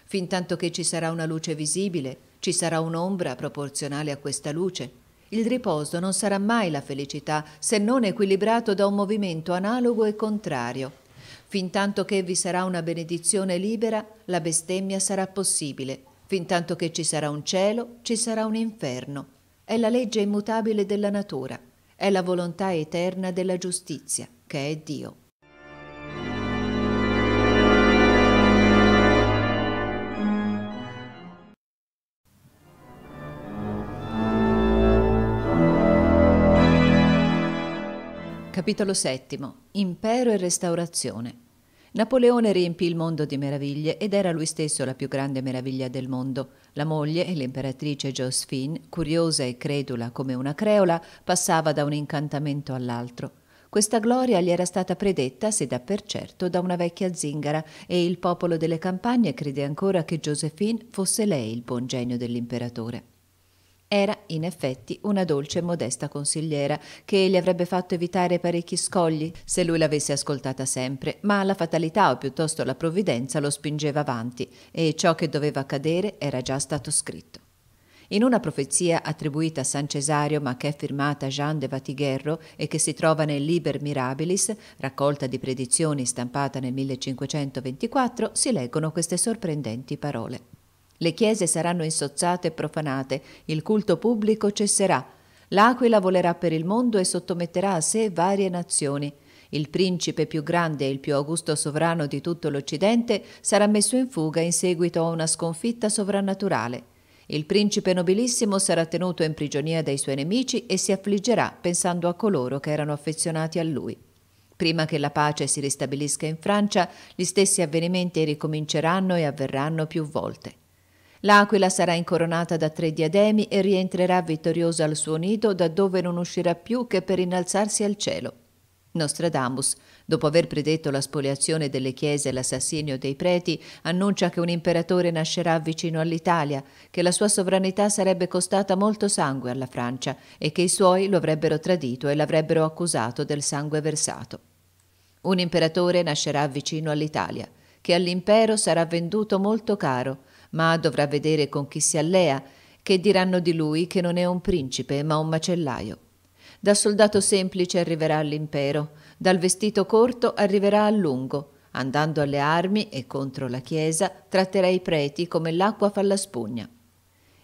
Fintanto che ci sarà una luce visibile, ci sarà un'ombra proporzionale a questa luce. Il riposo non sarà mai la felicità se non equilibrato da un movimento analogo e contrario. Fintanto che vi sarà una benedizione libera, la bestemmia sarà possibile. Fintanto che ci sarà un cielo, ci sarà un inferno. È la legge immutabile della natura. È la volontà eterna della giustizia, che è Dio. Capitolo VII. Impero e restaurazione. Napoleone riempì il mondo di meraviglie ed era lui stesso la più grande meraviglia del mondo. La moglie, l'imperatrice Josephine, curiosa e credula come una creola, passava da un incantamento all'altro. Questa gloria gli era stata predetta, si dà per certo, da una vecchia zingara e il popolo delle campagne crede ancora che Josephine fosse lei il buon genio dell'imperatore. Era, in effetti, una dolce e modesta consigliera che gli avrebbe fatto evitare parecchi scogli se lui l'avesse ascoltata sempre, ma la fatalità o piuttosto la provvidenza lo spingeva avanti e ciò che doveva accadere era già stato scritto. In una profezia attribuita a San Cesario, ma che è firmata Jean de Vatigherro e che si trova nel Liber Mirabilis, raccolta di predizioni stampata nel 1524, si leggono queste sorprendenti parole. Le chiese saranno insozzate e profanate, il culto pubblico cesserà, l'aquila volerà per il mondo e sottometterà a sé varie nazioni. Il principe più grande e il più augusto sovrano di tutto l'Occidente sarà messo in fuga in seguito a una sconfitta sovrannaturale. Il principe nobilissimo sarà tenuto in prigionia dai suoi nemici e si affliggerà pensando a coloro che erano affezionati a lui. Prima che la pace si ristabilisca in Francia, gli stessi avvenimenti ricominceranno e avverranno più volte. L'aquila sarà incoronata da tre diademi e rientrerà vittoriosa al suo nido da dove non uscirà più che per innalzarsi al cielo. Nostradamus, dopo aver predetto la spoliazione delle chiese e l'assassinio dei preti, annuncia che un imperatore nascerà vicino all'Italia, che la sua sovranità sarebbe costata molto sangue alla Francia e che i suoi lo avrebbero tradito e l'avrebbero accusato del sangue versato. Un imperatore nascerà vicino all'Italia, che all'impero sarà venduto molto caro, ma dovrà vedere con chi si allea, che diranno di lui che non è un principe, ma un macellaio. Da soldato semplice arriverà all'impero, dal vestito corto arriverà al lungo, andando alle armi e contro la Chiesa tratterà i preti come l'acqua fa la spugna.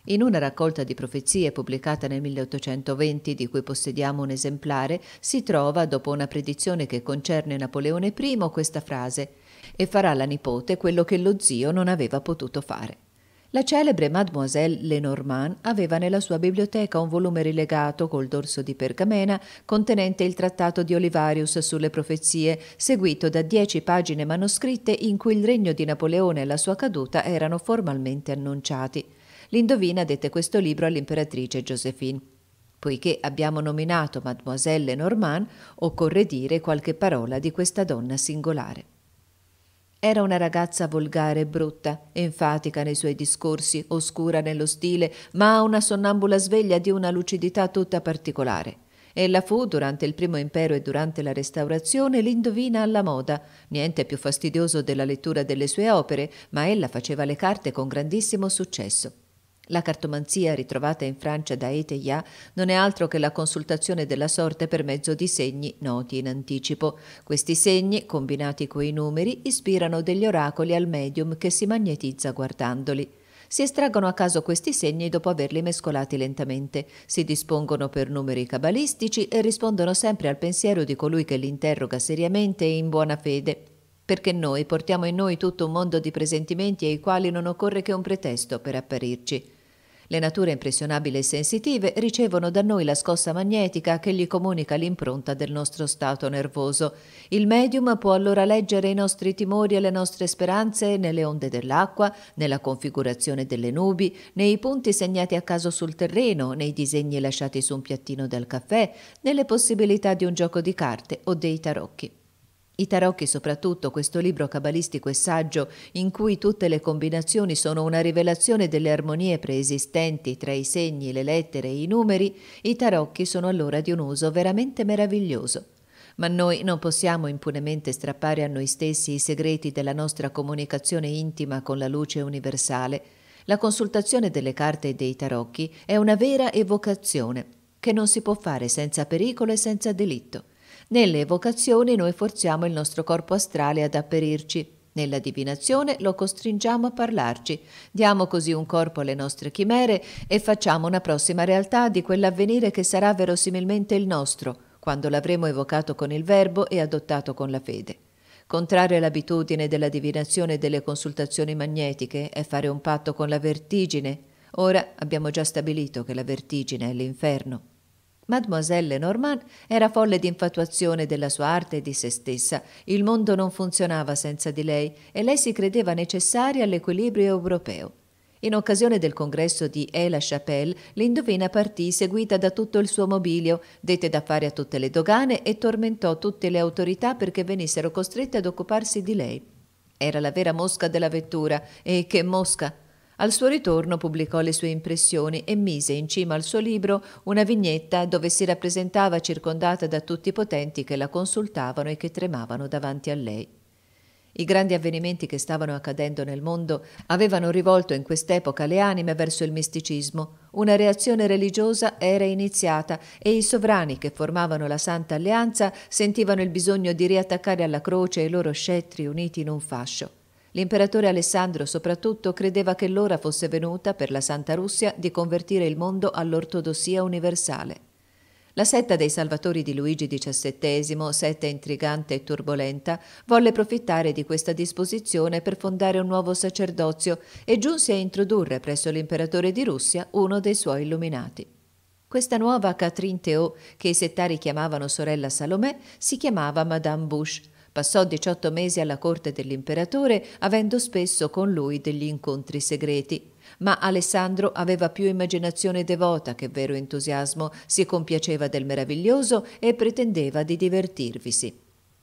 In una raccolta di profezie pubblicata nel 1820, di cui possediamo un esemplare, si trova, dopo una predizione che concerne Napoleone I, questa frase e farà alla nipote quello che lo zio non aveva potuto fare. La celebre Mademoiselle Lenormand aveva nella sua biblioteca un volume rilegato col dorso di pergamena contenente il trattato di Olivarius sulle profezie, seguito da dieci pagine manoscritte in cui il regno di Napoleone e la sua caduta erano formalmente annunciati. L'indovina dette questo libro all'imperatrice Josephine. Poiché abbiamo nominato Mademoiselle Lenormand, occorre dire qualche parola di questa donna singolare. Era una ragazza volgare e brutta, enfatica nei suoi discorsi, oscura nello stile, ma una sonnambula sveglia di una lucidità tutta particolare. Ella fu, durante il primo impero e durante la restaurazione, l'indovina alla moda, niente più fastidioso della lettura delle sue opere, ma ella faceva le carte con grandissimo successo. La cartomanzia ritrovata in Francia da Eteia non è altro che la consultazione della sorte per mezzo di segni noti in anticipo. Questi segni, combinati coi numeri, ispirano degli oracoli al medium che si magnetizza guardandoli. Si estraggono a caso questi segni dopo averli mescolati lentamente, si dispongono per numeri cabalistici e rispondono sempre al pensiero di colui che li interroga seriamente e in buona fede perché noi portiamo in noi tutto un mondo di presentimenti ai quali non occorre che un pretesto per apparirci. Le nature impressionabili e sensitive ricevono da noi la scossa magnetica che gli comunica l'impronta del nostro stato nervoso. Il medium può allora leggere i nostri timori e le nostre speranze nelle onde dell'acqua, nella configurazione delle nubi, nei punti segnati a caso sul terreno, nei disegni lasciati su un piattino del caffè, nelle possibilità di un gioco di carte o dei tarocchi. I tarocchi, soprattutto questo libro cabalistico e saggio, in cui tutte le combinazioni sono una rivelazione delle armonie preesistenti tra i segni, le lettere e i numeri, i tarocchi sono allora di un uso veramente meraviglioso. Ma noi non possiamo impunemente strappare a noi stessi i segreti della nostra comunicazione intima con la luce universale. La consultazione delle carte e dei tarocchi è una vera evocazione, che non si può fare senza pericolo e senza delitto. Nelle evocazioni noi forziamo il nostro corpo astrale ad apperirci. Nella divinazione lo costringiamo a parlarci, diamo così un corpo alle nostre chimere e facciamo una prossima realtà di quell'avvenire che sarà verosimilmente il nostro, quando l'avremo evocato con il verbo e adottato con la fede. Contrarre l'abitudine della divinazione e delle consultazioni magnetiche è fare un patto con la vertigine. Ora abbiamo già stabilito che la vertigine è l'inferno. Mademoiselle Lenormand era folle di infatuazione della sua arte e di se stessa. Il mondo non funzionava senza di lei e lei si credeva necessaria all'equilibrio europeo. In occasione del congresso di Aix-la-Chapelle, l'indovina partì seguita da tutto il suo mobilio, dette da fare a tutte le dogane e tormentò tutte le autorità perché venissero costrette ad occuparsi di lei. Era la vera mosca della vettura e che mosca! Al suo ritorno pubblicò le sue impressioni e mise in cima al suo libro una vignetta dove si rappresentava circondata da tutti i potenti che la consultavano e che tremavano davanti a lei. I grandi avvenimenti che stavano accadendo nel mondo avevano rivolto in quest'epoca le anime verso il misticismo. Una reazione religiosa era iniziata e i sovrani che formavano la Santa Alleanza sentivano il bisogno di riattaccare alla croce i loro scettri uniti in un fascio. L'imperatore Alessandro soprattutto credeva che l'ora fosse venuta per la Santa Russia di convertire il mondo all'ortodossia universale. La setta dei salvatori di Luigi XVII, setta intrigante e turbolenta, volle profittare di questa disposizione per fondare un nuovo sacerdozio e giunse a introdurre presso l'imperatore di Russia uno dei suoi illuminati. Questa nuova Catherine Théot, che i settari chiamavano sorella Salomè, si chiamava Madame Bush, Passò 18 mesi alla corte dell'imperatore, avendo spesso con lui degli incontri segreti. Ma Alessandro aveva più immaginazione devota che vero entusiasmo, si compiaceva del meraviglioso e pretendeva di divertirvisi.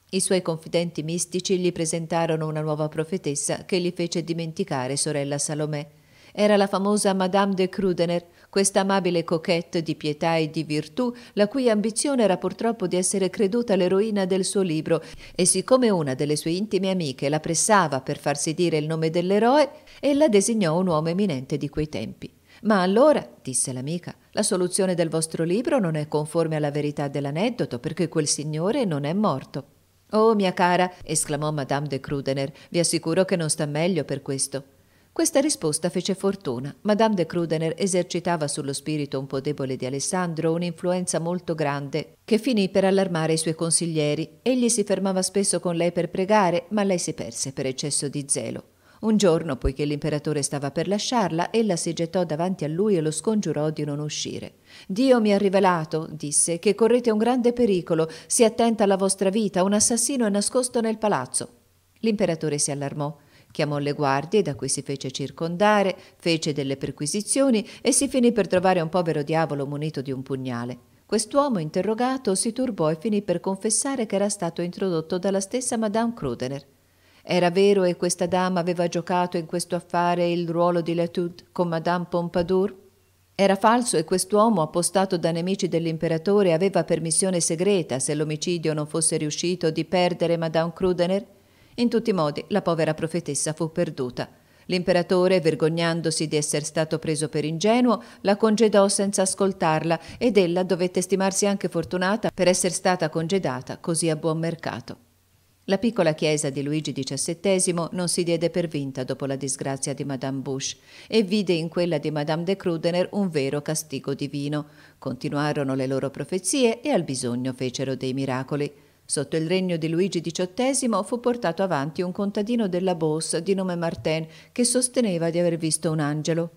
I suoi confidenti mistici gli presentarono una nuova profetessa che gli fece dimenticare sorella Salomè. Era la famosa Madame de Krudener, questa amabile coquette di pietà e di virtù, la cui ambizione era purtroppo di essere creduta l'eroina del suo libro, e siccome una delle sue intime amiche la pressava per farsi dire il nome dell'eroe, ella designò un uomo eminente di quei tempi. Ma allora, disse l'amica, la soluzione del vostro libro non è conforme alla verità dell'aneddoto, perché quel signore non è morto. Oh, mia cara, esclamò Madame de Krudener, vi assicuro che non sta meglio per questo. Questa risposta fece fortuna. Madame de Krudener esercitava sullo spirito un po' debole di Alessandro un'influenza molto grande, che finì per allarmare i suoi consiglieri. Egli si fermava spesso con lei per pregare, ma lei si perse per eccesso di zelo. Un giorno, poiché l'imperatore stava per lasciarla, ella si gettò davanti a lui e lo scongiurò di non uscire. Dio mi ha rivelato, disse, che correte un grande pericolo, si attenta alla vostra vita, un assassino è nascosto nel palazzo. L'imperatore si allarmò chiamò le guardie da cui si fece circondare, fece delle perquisizioni e si finì per trovare un povero diavolo munito di un pugnale. Quest'uomo, interrogato, si turbò e finì per confessare che era stato introdotto dalla stessa Madame Krudener. Era vero e questa dama aveva giocato in questo affare il ruolo di Latude con Madame Pompadour? Era falso e quest'uomo, appostato da nemici dell'imperatore, aveva permissione segreta, se l'omicidio non fosse riuscito, di perdere Madame Krudener? In tutti i modi la povera profetessa fu perduta. L'imperatore, vergognandosi di essere stato preso per ingenuo, la congedò senza ascoltarla ed ella dovette stimarsi anche fortunata per essere stata congedata così a buon mercato. La piccola chiesa di Luigi XVII non si diede per vinta dopo la disgrazia di Madame Bush e vide in quella di Madame de Krudener un vero castigo divino. Continuarono le loro profezie e al bisogno fecero dei miracoli. Sotto il regno di Luigi XVIII fu portato avanti un contadino della Beauce di nome Martin che sosteneva di aver visto un angelo.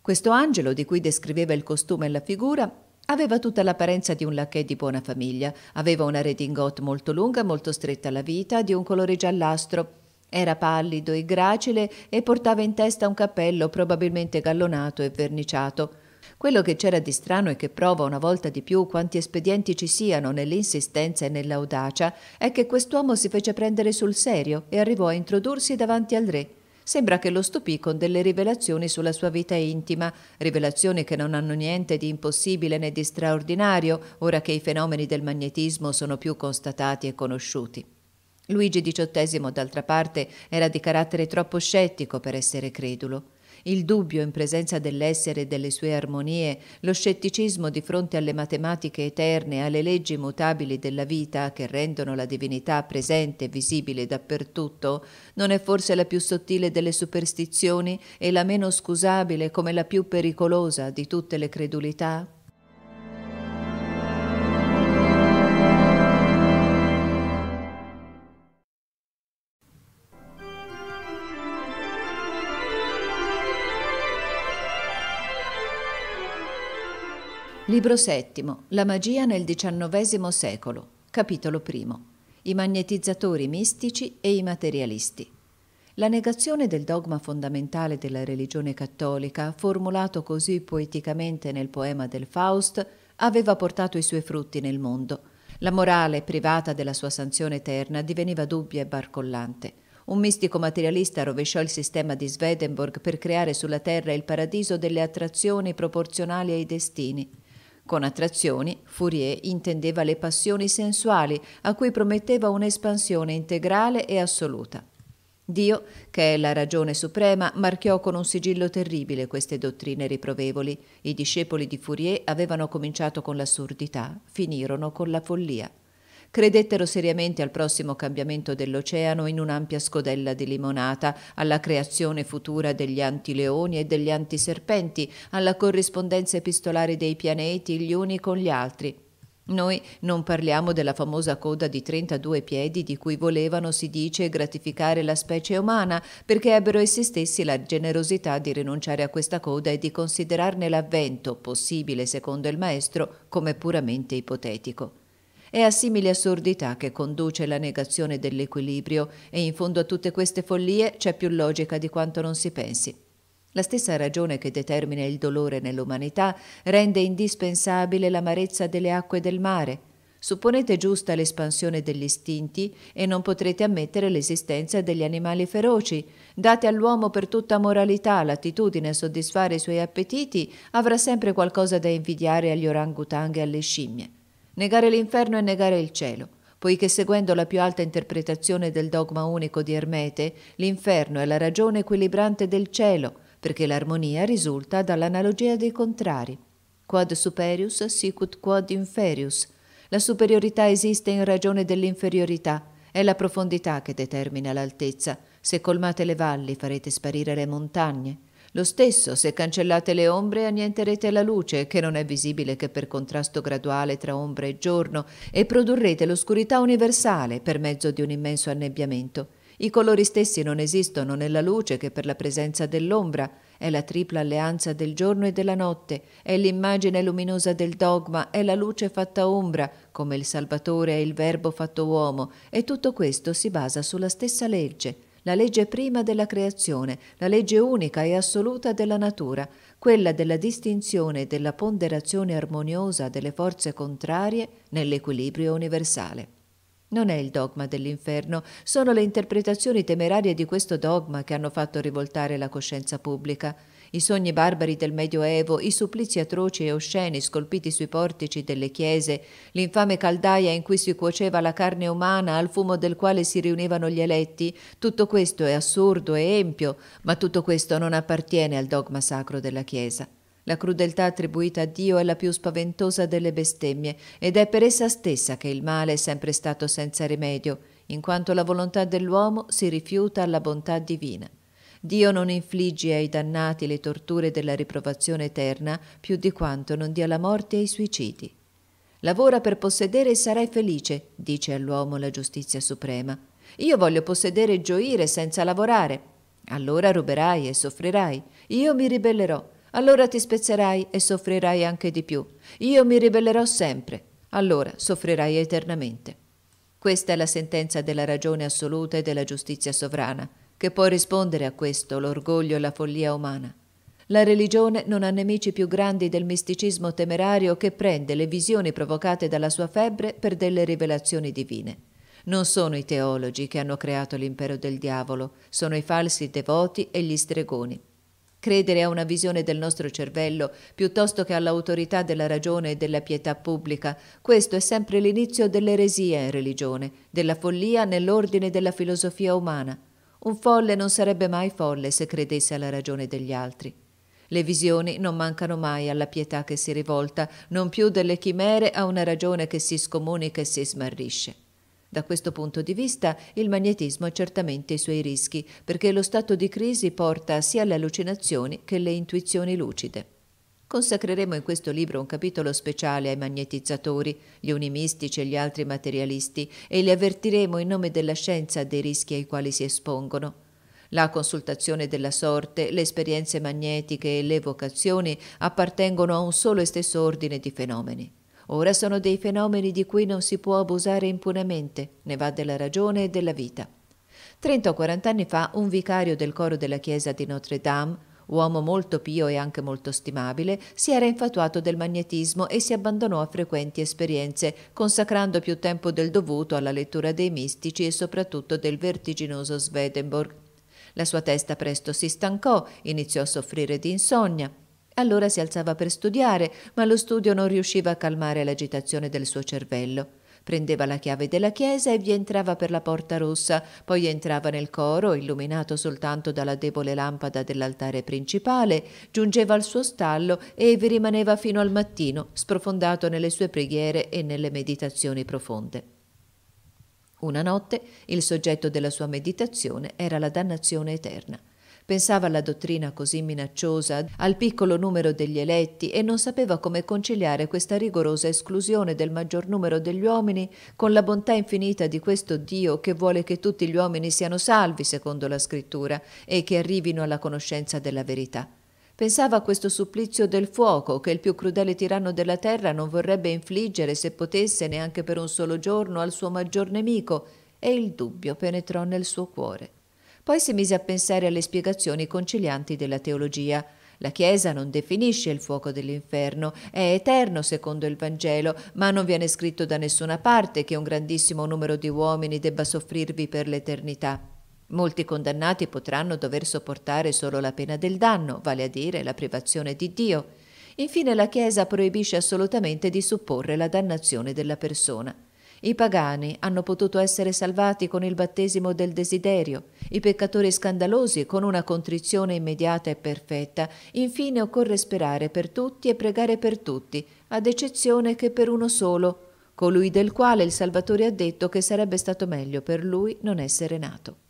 Questo angelo, di cui descriveva il costume e la figura, aveva tutta l'apparenza di un lacchè di buona famiglia, aveva una redingote molto lunga, molto stretta alla vita, di un colore giallastro, era pallido e gracile e portava in testa un cappello probabilmente gallonato e verniciato. Quello che c'era di strano e che prova una volta di più quanti espedienti ci siano nell'insistenza e nell'audacia è che quest'uomo si fece prendere sul serio e arrivò a introdursi davanti al re. Sembra che lo stupì con delle rivelazioni sulla sua vita intima, rivelazioni che non hanno niente di impossibile né di straordinario, ora che i fenomeni del magnetismo sono più constatati e conosciuti. Luigi XVIII, d'altra parte, era di carattere troppo scettico per essere credulo. Il dubbio in presenza dell'essere e delle sue armonie, lo scetticismo di fronte alle matematiche eterne, alle leggi mutabili della vita che rendono la divinità presente e visibile dappertutto, non è forse la più sottile delle superstizioni e la meno scusabile come la più pericolosa di tutte le credulità? Libro settimo. La magia nel XIX secolo. Capitolo primo. I magnetizzatori mistici e i materialisti. La negazione del dogma fondamentale della religione cattolica, formulato così poeticamente nel poema del Faust, aveva portato i suoi frutti nel mondo. La morale, privata della sua sanzione eterna, diveniva dubbia e barcollante. Un mistico materialista rovesciò il sistema di Swedenborg per creare sulla terra il paradiso delle attrazioni proporzionali ai destini. Con attrazioni, Fourier intendeva le passioni sensuali, a cui prometteva un'espansione integrale e assoluta. Dio, che è la ragione suprema, marchiò con un sigillo terribile queste dottrine riprovevoli. I discepoli di Fourier avevano cominciato con l'assurdità, finirono con la follia credettero seriamente al prossimo cambiamento dell'oceano in un'ampia scodella di limonata, alla creazione futura degli antileoni e degli antiserpenti, alla corrispondenza epistolare dei pianeti gli uni con gli altri. Noi non parliamo della famosa coda di 32 piedi di cui volevano, si dice, gratificare la specie umana, perché ebbero essi stessi la generosità di rinunciare a questa coda e di considerarne l'avvento, possibile secondo il maestro, come puramente ipotetico. È a simile assurdità che conduce la negazione dell'equilibrio e in fondo a tutte queste follie c'è più logica di quanto non si pensi. La stessa ragione che determina il dolore nell'umanità rende indispensabile l'amarezza delle acque del mare. Supponete giusta l'espansione degli istinti e non potrete ammettere l'esistenza degli animali feroci. Date all'uomo per tutta moralità l'attitudine a soddisfare i suoi appetiti, avrà sempre qualcosa da invidiare agli orangutang e alle scimmie. Negare l'inferno è negare il cielo, poiché seguendo la più alta interpretazione del dogma unico di Ermete, l'inferno è la ragione equilibrante del cielo, perché l'armonia risulta dall'analogia dei contrari. Quod superius sicut quod inferius. La superiorità esiste in ragione dell'inferiorità, è la profondità che determina l'altezza. Se colmate le valli farete sparire le montagne. Lo stesso, se cancellate le ombre, annienterete la luce, che non è visibile che per contrasto graduale tra ombra e giorno, e produrrete l'oscurità universale per mezzo di un immenso annebbiamento. I colori stessi non esistono nella luce che per la presenza dell'ombra, è la tripla alleanza del giorno e della notte, è l'immagine luminosa del dogma, è la luce fatta ombra, come il Salvatore è il Verbo fatto uomo, e tutto questo si basa sulla stessa legge, la legge prima della creazione, la legge unica e assoluta della natura, quella della distinzione e della ponderazione armoniosa delle forze contrarie nell'equilibrio universale. Non è il dogma dell'inferno, sono le interpretazioni temerarie di questo dogma che hanno fatto rivoltare la coscienza pubblica i sogni barbari del Medioevo, i supplizi atroci e osceni scolpiti sui portici delle chiese, l'infame caldaia in cui si cuoceva la carne umana al fumo del quale si riunivano gli eletti, tutto questo è assurdo e empio, ma tutto questo non appartiene al dogma sacro della Chiesa. La crudeltà attribuita a Dio è la più spaventosa delle bestemmie ed è per essa stessa che il male è sempre stato senza rimedio, in quanto la volontà dell'uomo si rifiuta alla bontà divina. Dio non infligge ai dannati le torture della riprovazione eterna più di quanto non dia la morte ai suicidi. Lavora per possedere e sarai felice, dice all'uomo la giustizia suprema. Io voglio possedere e gioire senza lavorare. Allora ruberai e soffrirai. Io mi ribellerò. Allora ti spezzerai e soffrirai anche di più. Io mi ribellerò sempre. Allora soffrirai eternamente. Questa è la sentenza della ragione assoluta e della giustizia sovrana, che può rispondere a questo l'orgoglio e la follia umana. La religione non ha nemici più grandi del misticismo temerario che prende le visioni provocate dalla sua febbre per delle rivelazioni divine. Non sono i teologi che hanno creato l'impero del diavolo, sono i falsi devoti e gli stregoni. Credere a una visione del nostro cervello piuttosto che all'autorità della ragione e della pietà pubblica, questo è sempre l'inizio dell'eresia in religione, della follia nell'ordine della filosofia umana. Un folle non sarebbe mai folle se credesse alla ragione degli altri. Le visioni non mancano mai alla pietà che si rivolta, non più delle chimere a una ragione che si scomunica e si smarrisce. Da questo punto di vista il magnetismo ha certamente i suoi rischi, perché lo stato di crisi porta sia le allucinazioni che le intuizioni lucide. Consacreremo in questo libro un capitolo speciale ai magnetizzatori, gli unimistici e gli altri materialisti, e li avvertiremo in nome della scienza dei rischi ai quali si espongono. La consultazione della sorte, le esperienze magnetiche e le vocazioni appartengono a un solo e stesso ordine di fenomeni. Ora sono dei fenomeni di cui non si può abusare impunemente, ne va della ragione e della vita. Trenta o quarant'anni fa un vicario del coro della chiesa di Notre Dame, uomo molto pio e anche molto stimabile, si era infatuato del magnetismo e si abbandonò a frequenti esperienze, consacrando più tempo del dovuto alla lettura dei mistici e soprattutto del vertiginoso Swedenborg, la sua testa presto si stancò, iniziò a soffrire di insonnia. Allora si alzava per studiare, ma lo studio non riusciva a calmare l'agitazione del suo cervello. Prendeva la chiave della chiesa e vi entrava per la porta rossa, poi entrava nel coro, illuminato soltanto dalla debole lampada dell'altare principale, giungeva al suo stallo e vi rimaneva fino al mattino, sprofondato nelle sue preghiere e nelle meditazioni profonde. Una notte il soggetto della sua meditazione era la dannazione eterna. Pensava alla dottrina così minacciosa, al piccolo numero degli eletti e non sapeva come conciliare questa rigorosa esclusione del maggior numero degli uomini con la bontà infinita di questo Dio che vuole che tutti gli uomini siano salvi, secondo la scrittura, e che arrivino alla conoscenza della verità. Pensava a questo supplizio del fuoco che il più crudele tiranno della terra non vorrebbe infliggere se potesse neanche per un solo giorno al suo maggior nemico, e il dubbio penetrò nel suo cuore. Poi si mise a pensare alle spiegazioni concilianti della teologia. La Chiesa non definisce il fuoco dell'inferno, è eterno secondo il Vangelo, ma non viene scritto da nessuna parte che un grandissimo numero di uomini debba soffrirvi per l'eternità. Molti condannati potranno dover sopportare solo la pena del danno, vale a dire la privazione di Dio. Infine la Chiesa proibisce assolutamente di supporre la dannazione della persona. I pagani hanno potuto essere salvati con il battesimo del desiderio, i peccatori scandalosi con una contrizione immediata e perfetta. Infine occorre sperare per tutti e pregare per tutti, ad eccezione che per uno solo, colui del quale il Salvatore ha detto che sarebbe stato meglio per lui non essere nato.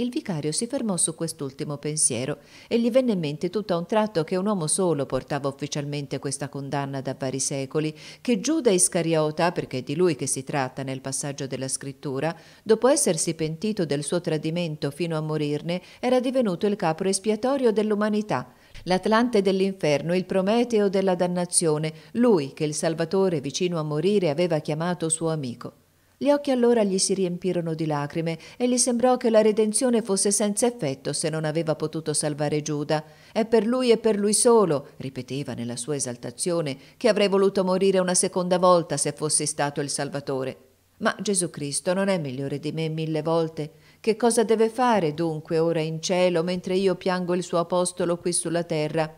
Il vicario si fermò su quest'ultimo pensiero e gli venne in mente tutto a un tratto che un uomo solo portava ufficialmente questa condanna da vari secoli, che Giuda Iscariota, perché è di lui che si tratta nel passaggio della scrittura, dopo essersi pentito del suo tradimento fino a morirne, era divenuto il capro espiatorio dell'umanità, l'Atlante dell'inferno, il Prometeo della dannazione, lui che il Salvatore vicino a morire aveva chiamato suo amico. Gli occhi allora gli si riempirono di lacrime e gli sembrò che la redenzione fosse senza effetto se non aveva potuto salvare Giuda. È per lui e per lui solo, ripeteva nella sua esaltazione, che avrei voluto morire una seconda volta se fossi stato il Salvatore. Ma Gesù Cristo non è migliore di me mille volte. Che cosa deve fare dunque ora in cielo mentre io piango il suo apostolo qui sulla terra?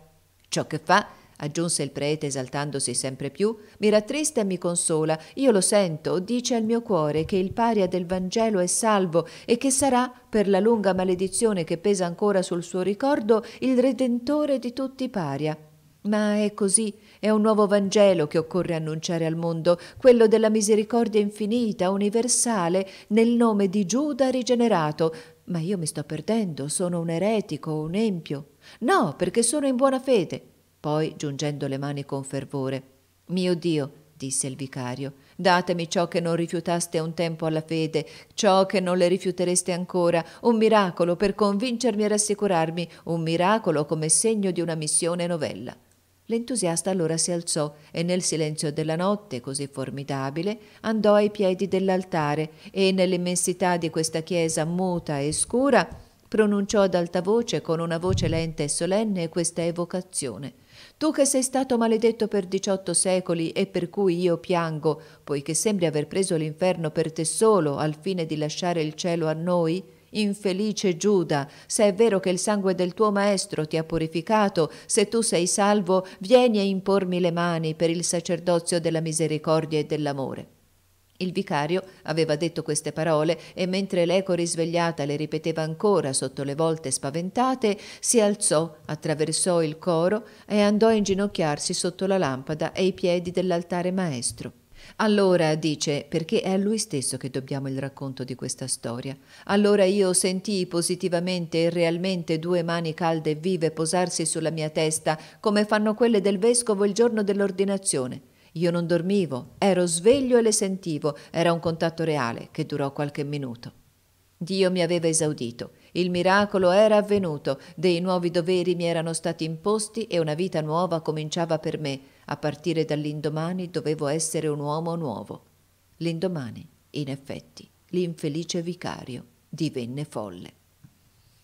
Ciò che fa aggiunse il prete esaltandosi sempre più, mi rattrista e mi consola. Io lo sento, dice al mio cuore che il paria del Vangelo è salvo e che sarà, per la lunga maledizione che pesa ancora sul suo ricordo, il redentore di tutti i paria. Ma è così, è un nuovo Vangelo che occorre annunciare al mondo, quello della misericordia infinita, universale, nel nome di Giuda rigenerato. Ma io mi sto perdendo, sono un eretico, un empio. No, perché sono in buona fede. Poi, giungendo le mani con fervore, Mio Dio, disse il vicario. Datemi ciò che non rifiutaste un tempo alla fede, ciò che non le rifiutereste ancora, un miracolo per convincermi e rassicurarmi, un miracolo come segno di una missione novella. L'entusiasta allora si alzò e nel silenzio della notte, così formidabile, andò ai piedi dell'altare e nell'immensità di questa chiesa muta e scura pronunciò ad alta voce, con una voce lenta e solenne, questa evocazione. Tu che sei stato maledetto per diciotto secoli e per cui io piango, poiché sembri aver preso l'inferno per te solo al fine di lasciare il cielo a noi, Infelice Giuda, se è vero che il sangue del tuo maestro ti ha purificato, se tu sei salvo, vieni a impormi le mani per il sacerdozio della misericordia e dell'amore. Il vicario aveva detto queste parole e mentre l'eco risvegliata le ripeteva ancora sotto le volte spaventate, si alzò, attraversò il coro e andò a inginocchiarsi sotto la lampada ai piedi dell'altare maestro. Allora, dice, perché è a lui stesso che dobbiamo il racconto di questa storia. Allora io sentii positivamente e realmente due mani calde e vive posarsi sulla mia testa, come fanno quelle del vescovo il giorno dell'ordinazione. Io non dormivo, ero sveglio e le sentivo, era un contatto reale che durò qualche minuto. Dio mi aveva esaudito, il miracolo era avvenuto, dei nuovi doveri mi erano stati imposti e una vita nuova cominciava per me, a partire dall'indomani dovevo essere un uomo nuovo. L'indomani, in effetti, l'infelice vicario divenne folle.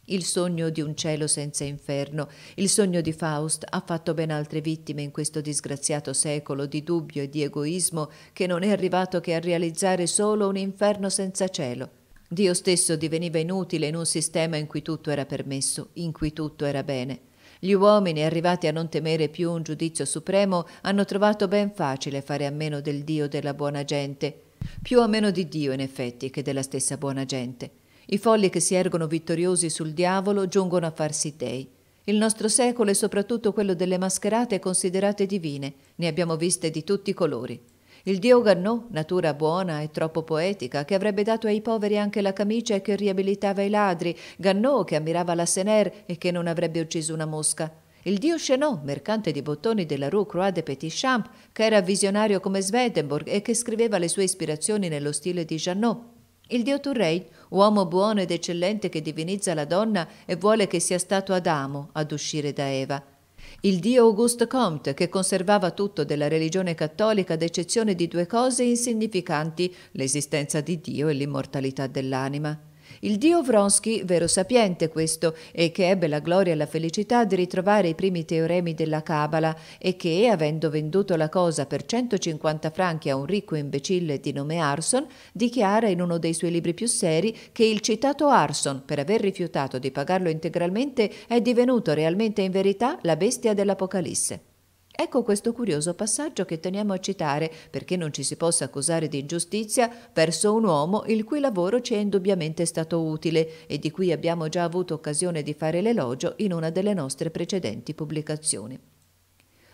Il sogno di un cielo senza inferno, il sogno di Faust ha fatto ben altre vittime in questo disgraziato secolo di dubbio e di egoismo che non è arrivato che a realizzare solo un inferno senza cielo. Dio stesso diveniva inutile in un sistema in cui tutto era permesso, in cui tutto era bene. Gli uomini, arrivati a non temere più un giudizio supremo, hanno trovato ben facile fare a meno del Dio della buona gente, più a meno di Dio in effetti che della stessa buona gente. I folli che si ergono vittoriosi sul diavolo giungono a farsi dei. Il nostro secolo e soprattutto quello delle mascherate considerate divine, ne abbiamo viste di tutti i colori. Il dio Gannò, natura buona e troppo poetica, che avrebbe dato ai poveri anche la camicia e che riabilitava i ladri, Gannò che ammirava la Sener e che non avrebbe ucciso una mosca. Il dio Chenot, mercante di bottoni della Rue Croix de Petit Champ, che era visionario come Swedenborg e che scriveva le sue ispirazioni nello stile di Jeannot. Il dio Turrein, uomo buono ed eccellente che divinizza la donna e vuole che sia stato Adamo ad uscire da Eva. Il dio Auguste Comte, che conservava tutto della religione cattolica ad eccezione di due cose insignificanti, l'esistenza di Dio e l'immortalità dell'anima il dio Vronsky, vero sapiente questo, e che ebbe la gloria e la felicità di ritrovare i primi teoremi della Cabala e che, avendo venduto la cosa per 150 franchi a un ricco imbecille di nome Arson, dichiara in uno dei suoi libri più seri che il citato Arson, per aver rifiutato di pagarlo integralmente, è divenuto realmente in verità la bestia dell'Apocalisse. Ecco questo curioso passaggio che teniamo a citare perché non ci si possa accusare di ingiustizia verso un uomo il cui lavoro ci è indubbiamente stato utile e di cui abbiamo già avuto occasione di fare l'elogio in una delle nostre precedenti pubblicazioni.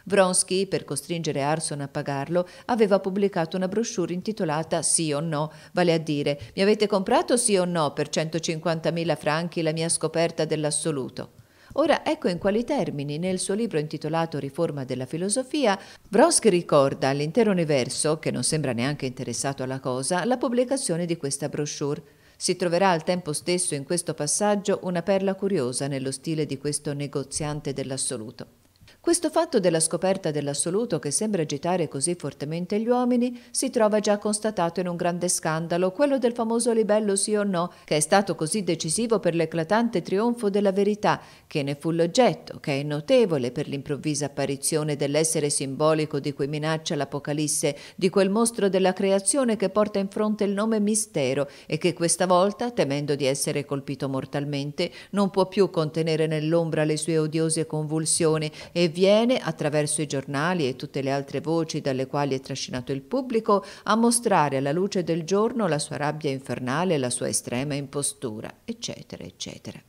Vronsky, per costringere Arson a pagarlo, aveva pubblicato una brochure intitolata Sì o no, vale a dire mi avete comprato sì o no per 150.000 franchi la mia scoperta dell'assoluto. Ora ecco in quali termini, nel suo libro intitolato Riforma della filosofia, Vronsky ricorda all'intero universo, che non sembra neanche interessato alla cosa, la pubblicazione di questa brochure. Si troverà al tempo stesso in questo passaggio una perla curiosa nello stile di questo negoziante dell'assoluto. Questo fatto della scoperta dell'assoluto che sembra agitare così fortemente gli uomini si trova già constatato in un grande scandalo, quello del famoso libello sì o no, che è stato così decisivo per l'eclatante trionfo della verità, che ne fu l'oggetto, che è notevole per l'improvvisa apparizione dell'essere simbolico di cui minaccia l'Apocalisse, di quel mostro della creazione che porta in fronte il nome mistero e che questa volta, temendo di essere colpito mortalmente, non può più contenere nell'ombra le sue odiose convulsioni e viene, attraverso i giornali e tutte le altre voci dalle quali è trascinato il pubblico, a mostrare alla luce del giorno la sua rabbia infernale la sua estrema impostura, eccetera, eccetera.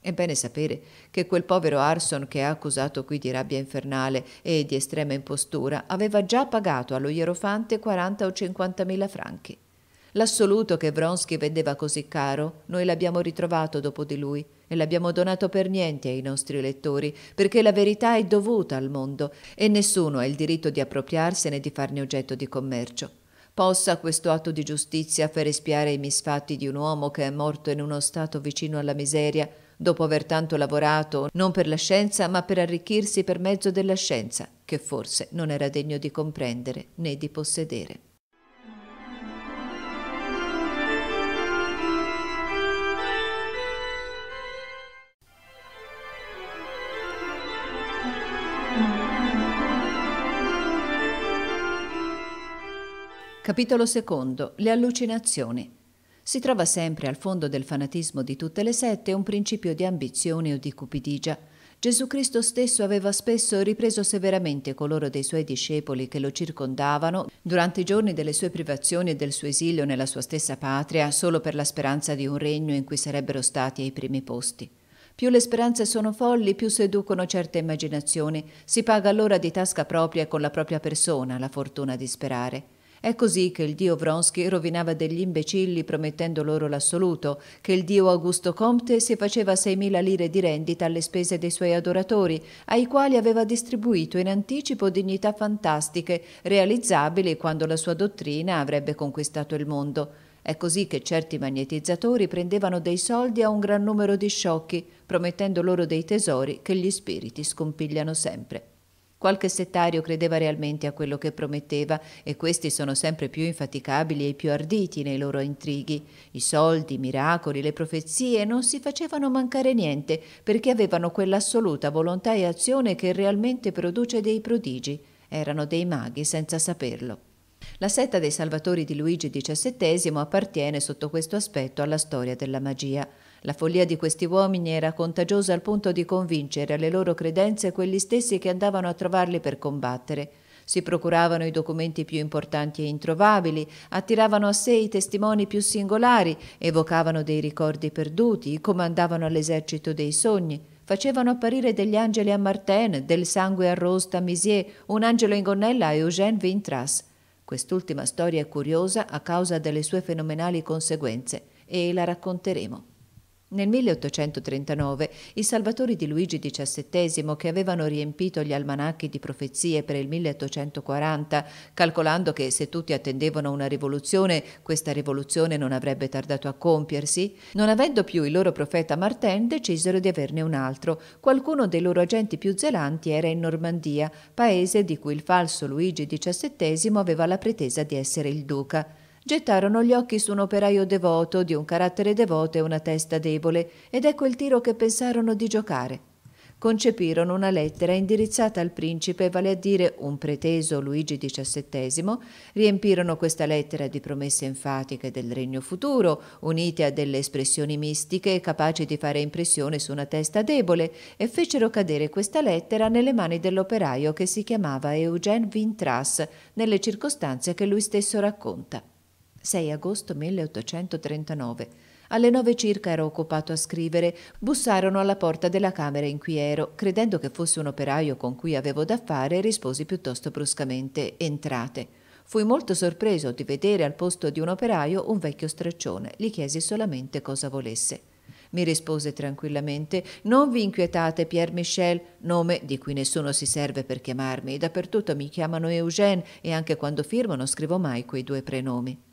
È bene sapere che quel povero Arson che ha accusato qui di rabbia infernale e di estrema impostura aveva già pagato allo Ierofante 40 o 50 mila franchi. L'assoluto che Vronsky vendeva così caro, noi l'abbiamo ritrovato dopo di lui e l'abbiamo donato per niente ai nostri lettori, perché la verità è dovuta al mondo e nessuno ha il diritto di appropriarsene e di farne oggetto di commercio. Possa questo atto di giustizia far espiare i misfatti di un uomo che è morto in uno stato vicino alla miseria, dopo aver tanto lavorato non per la scienza, ma per arricchirsi per mezzo della scienza, che forse non era degno di comprendere né di possedere. Capitolo secondo. Le allucinazioni. Si trova sempre al fondo del fanatismo di tutte le sette un principio di ambizione o di cupidigia. Gesù Cristo stesso aveva spesso ripreso severamente coloro dei suoi discepoli che lo circondavano durante i giorni delle sue privazioni e del suo esilio nella sua stessa patria solo per la speranza di un regno in cui sarebbero stati ai primi posti. Più le speranze sono folli, più seducono certe immaginazioni. Si paga allora di tasca propria e con la propria persona la fortuna di sperare. È così che il dio Vronsky rovinava degli imbecilli promettendo loro l'assoluto, che il dio Augusto Comte si faceva 6.000 lire di rendita alle spese dei suoi adoratori, ai quali aveva distribuito in anticipo dignità fantastiche, realizzabili quando la sua dottrina avrebbe conquistato il mondo. È così che certi magnetizzatori prendevano dei soldi a un gran numero di sciocchi, promettendo loro dei tesori che gli spiriti scompigliano sempre. Qualche settario credeva realmente a quello che prometteva e questi sono sempre più infaticabili e più arditi nei loro intrighi. I soldi, i miracoli, le profezie non si facevano mancare niente perché avevano quell'assoluta volontà e azione che realmente produce dei prodigi. Erano dei maghi senza saperlo. La setta dei salvatori di Luigi XVII appartiene sotto questo aspetto alla storia della magia. La follia di questi uomini era contagiosa al punto di convincere alle loro credenze quelli stessi che andavano a trovarli per combattere. Si procuravano i documenti più importanti e introvabili, attiravano a sé i testimoni più singolari, evocavano dei ricordi perduti, comandavano all'esercito dei sogni, facevano apparire degli angeli a Martin, del sangue a Rose Tamisier, un angelo in gonnella a Eugène Vintras. Quest'ultima storia è curiosa a causa delle sue fenomenali conseguenze e la racconteremo. Nel 1839 i salvatori di Luigi XVII, che avevano riempito gli almanacchi di profezie per il 1840, calcolando che se tutti attendevano una rivoluzione, questa rivoluzione non avrebbe tardato a compiersi, non avendo più il loro profeta Martin, decisero di averne un altro. Qualcuno dei loro agenti più zelanti era in Normandia, paese di cui il falso Luigi XVII aveva la pretesa di essere il duca gettarono gli occhi su un operaio devoto, di un carattere devoto e una testa debole, ed ecco il tiro che pensarono di giocare. Concepirono una lettera indirizzata al principe, vale a dire un preteso Luigi XVII, riempirono questa lettera di promesse enfatiche del regno futuro, unite a delle espressioni mistiche capaci di fare impressione su una testa debole, e fecero cadere questa lettera nelle mani dell'operaio che si chiamava Eugène Vintras, nelle circostanze che lui stesso racconta. 6 agosto 1839. Alle nove circa ero occupato a scrivere. Bussarono alla porta della camera in cui ero. Credendo che fosse un operaio con cui avevo da fare, risposi piuttosto bruscamente: Entrate. Fui molto sorpreso di vedere al posto di un operaio un vecchio straccione. Gli chiesi solamente cosa volesse. Mi rispose tranquillamente: Non vi inquietate, Pierre Michel, nome di cui nessuno si serve per chiamarmi. Dappertutto mi chiamano Eugène e anche quando firmo non scrivo mai quei due prenomi.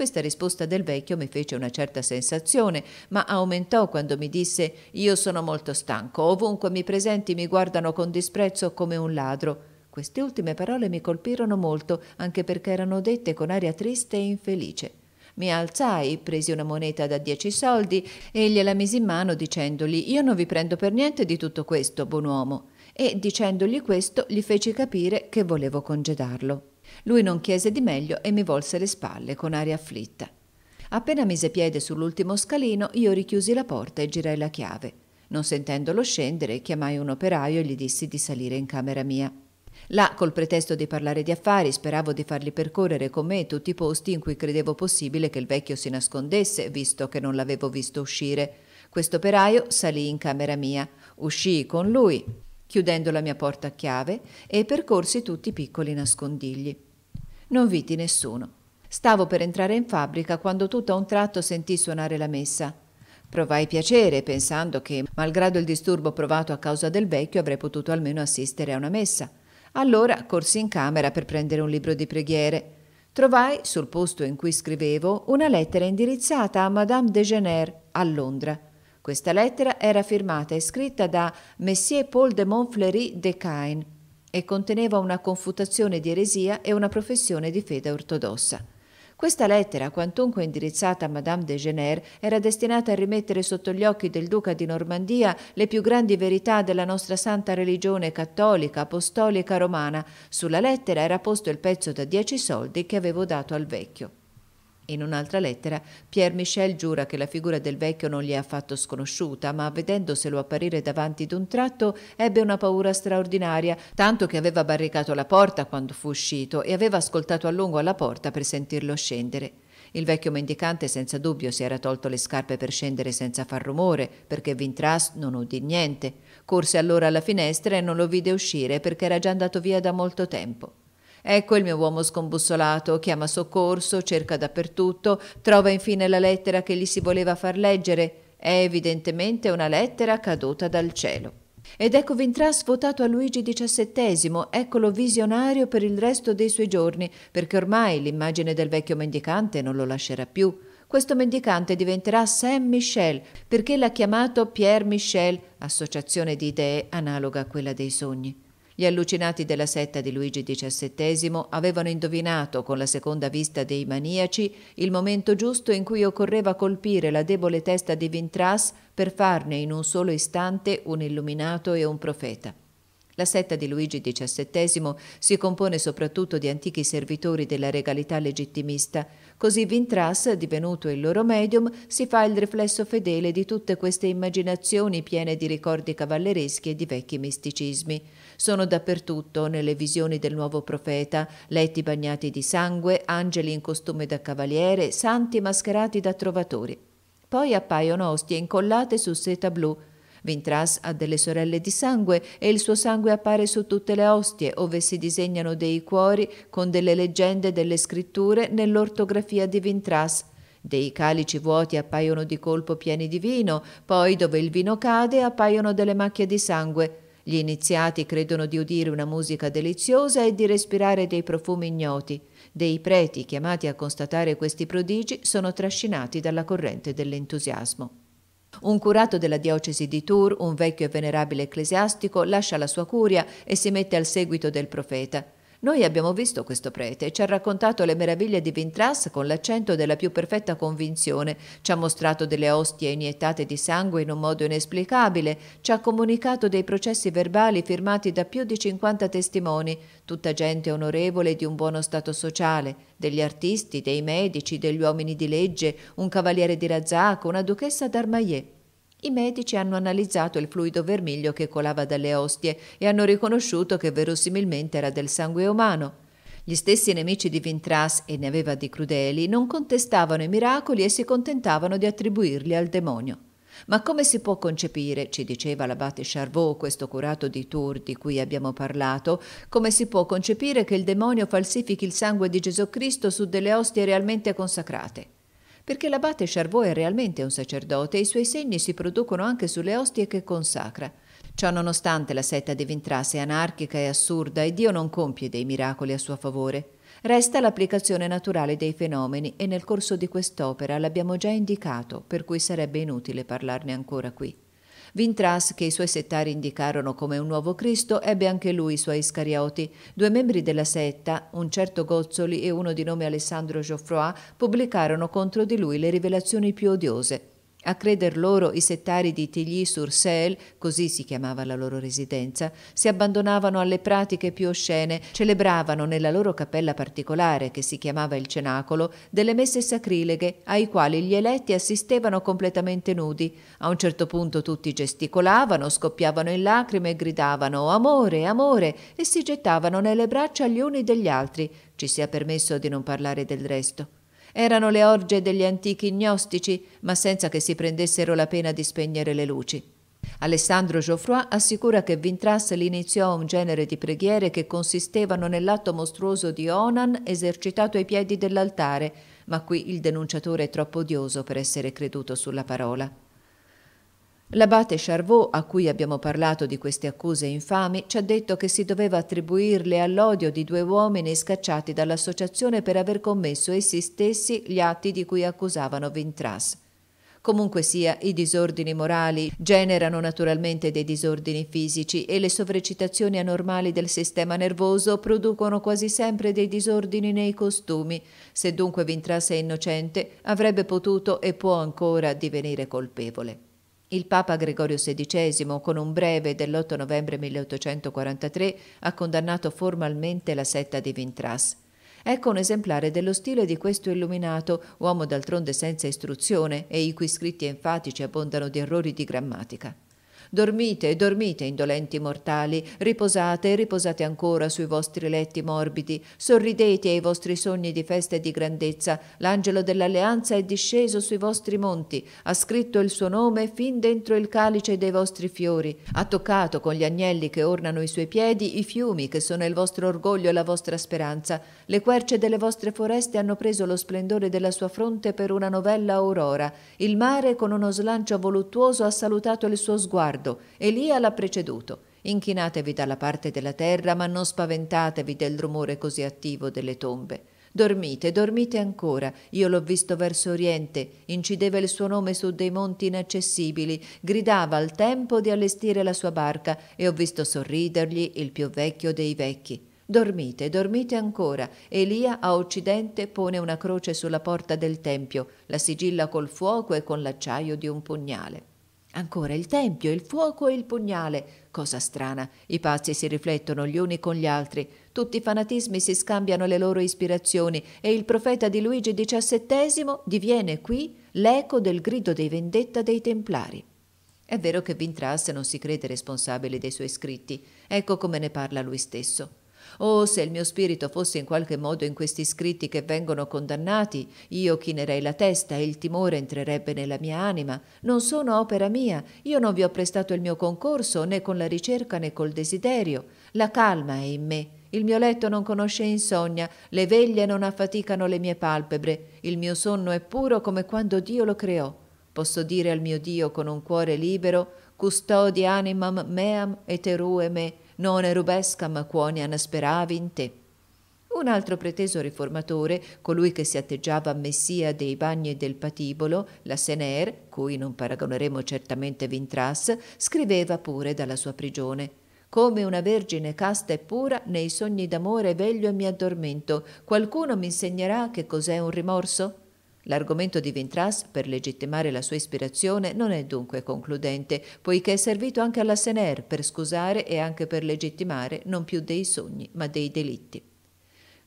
Questa risposta del vecchio mi fece una certa sensazione, ma aumentò quando mi disse Io sono molto stanco, ovunque mi presenti mi guardano con disprezzo come un ladro. Queste ultime parole mi colpirono molto, anche perché erano dette con aria triste e infelice. Mi alzai, presi una moneta da dieci soldi e gliela misi in mano dicendogli Io non vi prendo per niente di tutto questo, buon uomo. E dicendogli questo gli feci capire che volevo congedarlo. Lui non chiese di meglio e mi volse le spalle con aria afflitta. Appena mise piede sull'ultimo scalino, io richiusi la porta e girai la chiave. Non sentendolo scendere, chiamai un operaio e gli dissi di salire in camera mia. Là, col pretesto di parlare di affari, speravo di fargli percorrere con me tutti i posti in cui credevo possibile che il vecchio si nascondesse, visto che non l'avevo visto uscire. Questo operaio salì in camera mia, uscii con lui, chiudendo la mia porta a chiave, e percorsi tutti i piccoli nascondigli. Non vidi nessuno. Stavo per entrare in fabbrica quando tutto a un tratto sentì suonare la messa. Provai piacere, pensando che, malgrado il disturbo provato a causa del vecchio, avrei potuto almeno assistere a una messa. Allora corsi in camera per prendere un libro di preghiere. Trovai, sul posto in cui scrivevo, una lettera indirizzata a Madame de Gener a Londra. Questa lettera era firmata e scritta da Messier Paul de Montfleury de Caen e conteneva una confutazione di eresia e una professione di fede ortodossa. Questa lettera, quantunque indirizzata a Madame de Gener, era destinata a rimettere sotto gli occhi del duca di Normandia le più grandi verità della nostra santa religione cattolica, apostolica, romana. Sulla lettera era posto il pezzo da dieci soldi che avevo dato al vecchio. In un'altra lettera, Pierre Michel giura che la figura del vecchio non gli è affatto sconosciuta, ma vedendoselo apparire davanti d'un tratto, ebbe una paura straordinaria, tanto che aveva barricato la porta quando fu uscito e aveva ascoltato a lungo alla porta per sentirlo scendere. Il vecchio mendicante senza dubbio si era tolto le scarpe per scendere senza far rumore, perché Vintras non udì niente. Corse allora alla finestra e non lo vide uscire perché era già andato via da molto tempo. Ecco il mio uomo scombussolato, chiama soccorso, cerca dappertutto, trova infine la lettera che gli si voleva far leggere. È evidentemente una lettera caduta dal cielo. Ed ecco Vintras votato a Luigi XVII, eccolo visionario per il resto dei suoi giorni, perché ormai l'immagine del vecchio mendicante non lo lascerà più. Questo mendicante diventerà Saint Michel, perché l'ha chiamato Pierre Michel, associazione di idee analoga a quella dei sogni. Gli allucinati della setta di Luigi XVII avevano indovinato, con la seconda vista dei maniaci, il momento giusto in cui occorreva colpire la debole testa di Vintras per farne in un solo istante un illuminato e un profeta. La setta di Luigi XVII si compone soprattutto di antichi servitori della regalità legittimista, così Vintras, divenuto il loro medium, si fa il riflesso fedele di tutte queste immaginazioni piene di ricordi cavallereschi e di vecchi misticismi. Sono dappertutto, nelle visioni del nuovo profeta, letti bagnati di sangue, angeli in costume da cavaliere, santi mascherati da trovatori. Poi appaiono ostie incollate su seta blu, Vintras ha delle sorelle di sangue e il suo sangue appare su tutte le ostie, ove si disegnano dei cuori con delle leggende delle scritture nell'ortografia di Vintras. Dei calici vuoti appaiono di colpo pieni di vino, poi dove il vino cade appaiono delle macchie di sangue. Gli iniziati credono di udire una musica deliziosa e di respirare dei profumi ignoti. Dei preti chiamati a constatare questi prodigi sono trascinati dalla corrente dell'entusiasmo. Un curato della diocesi di Tours, un vecchio e venerabile ecclesiastico, lascia la sua curia e si mette al seguito del profeta. Noi abbiamo visto questo prete e ci ha raccontato le meraviglie di Vintras con l'accento della più perfetta convinzione, ci ha mostrato delle ostie iniettate di sangue in un modo inesplicabile, ci ha comunicato dei processi verbali firmati da più di 50 testimoni, tutta gente onorevole di un buono stato sociale, degli artisti, dei medici, degli uomini di legge, un cavaliere di Razzaco, una duchessa d'Armaillet. I medici hanno analizzato il fluido vermiglio che colava dalle ostie e hanno riconosciuto che verosimilmente era del sangue umano. Gli stessi nemici di Vintras, e ne aveva di crudeli, non contestavano i miracoli e si contentavano di attribuirli al demonio. Ma come si può concepire, ci diceva l'abate Charvaux, questo curato di Tours di cui abbiamo parlato, come si può concepire che il demonio falsifichi il sangue di Gesù Cristo su delle ostie realmente consacrate? Perché l'abate Charvaux è realmente un sacerdote e i suoi segni si producono anche sulle ostie che consacra. Ciò nonostante la setta di Vintras è anarchica e assurda e Dio non compie dei miracoli a suo favore. Resta l'applicazione naturale dei fenomeni e nel corso di quest'opera l'abbiamo già indicato, per cui sarebbe inutile parlarne ancora qui. Vintras, che i suoi settari indicarono come un nuovo Cristo, ebbe anche lui i suoi iscarioti. Due membri della setta, un certo Gozzoli e uno di nome Alessandro Geoffroy, pubblicarono contro di lui le rivelazioni più odiose. A creder loro i settari di Tilly-sur-Seine, così si chiamava la loro residenza, si abbandonavano alle pratiche più oscene, celebravano nella loro cappella particolare, che si chiamava il cenacolo, delle messe sacrileghe, ai quali gli eletti assistevano completamente nudi. A un certo punto tutti gesticolavano, scoppiavano in lacrime e gridavano amore, amore, e si gettavano nelle braccia gli uni degli altri. Ci sia permesso di non parlare del resto. Erano le orge degli antichi gnostici, ma senza che si prendessero la pena di spegnere le luci. Alessandro Geoffroy assicura che Vintras l'iniziò un genere di preghiere che consistevano nell'atto mostruoso di Onan esercitato ai piedi dell'altare, ma qui il denunciatore è troppo odioso per essere creduto sulla parola. L'abate Charvaux, a cui abbiamo parlato di queste accuse infami, ci ha detto che si doveva attribuirle all'odio di due uomini scacciati dall'associazione per aver commesso essi stessi gli atti di cui accusavano Vintras. Comunque sia, i disordini morali generano naturalmente dei disordini fisici e le sovrecitazioni anormali del sistema nervoso producono quasi sempre dei disordini nei costumi. Se dunque Vintras è innocente, avrebbe potuto e può ancora divenire colpevole. Il Papa Gregorio XVI, con un breve dell'8 novembre 1843, ha condannato formalmente la setta di Vintras. Ecco un esemplare dello stile di questo illuminato, uomo d'altronde senza istruzione e i cui scritti enfatici abbondano di errori di grammatica. Dormite, dormite, indolenti mortali, riposate riposate ancora sui vostri letti morbidi, sorridete ai vostri sogni di festa e di grandezza, l'angelo dell'alleanza è disceso sui vostri monti, ha scritto il suo nome fin dentro il calice dei vostri fiori, ha toccato con gli agnelli che ornano i suoi piedi i fiumi che sono il vostro orgoglio e la vostra speranza, le querce delle vostre foreste hanno preso lo splendore della sua fronte per una novella aurora, il mare con uno slancio voluttuoso ha salutato il suo sguardo, guardo, Elia l'ha preceduto. Inchinatevi dalla parte della terra, ma non spaventatevi del rumore così attivo delle tombe. Dormite, dormite ancora. Io l'ho visto verso oriente, incideva il suo nome su dei monti inaccessibili, gridava al tempo di allestire la sua barca e ho visto sorridergli il più vecchio dei vecchi. Dormite, dormite ancora. Elia a occidente pone una croce sulla porta del tempio, la sigilla col fuoco e con l'acciaio di un pugnale. Ancora il tempio, il fuoco e il pugnale. Cosa strana. I pazzi si riflettono gli uni con gli altri. Tutti i fanatismi si scambiano le loro ispirazioni e il profeta di Luigi XVII diviene qui l'eco del grido dei vendetta dei Templari. È vero che Vintras non si crede responsabile dei suoi scritti. Ecco come ne parla lui stesso. Oh, se il mio spirito fosse in qualche modo in questi scritti che vengono condannati, io chinerei la testa e il timore entrerebbe nella mia anima. Non sono opera mia, io non vi ho prestato il mio concorso né con la ricerca né col desiderio. La calma è in me. Il mio letto non conosce insonnia, le veglie non affaticano le mie palpebre, il mio sonno è puro come quando Dio lo creò. Posso dire al mio Dio con un cuore libero, custodi animam meam et erue me, non erubescam quonian speravi in te. Un altro preteso riformatore, colui che si atteggiava messia dei bagni del patibolo, la Sener, cui non paragoneremo certamente Vintras, scriveva pure dalla sua prigione. Come una vergine casta e pura, nei sogni d'amore veglio e mi addormento. Qualcuno mi insegnerà che cos'è un rimorso? L'argomento di Vintras per legittimare la sua ispirazione non è dunque concludente, poiché è servito anche alla Sener per scusare e anche per legittimare non più dei sogni, ma dei delitti.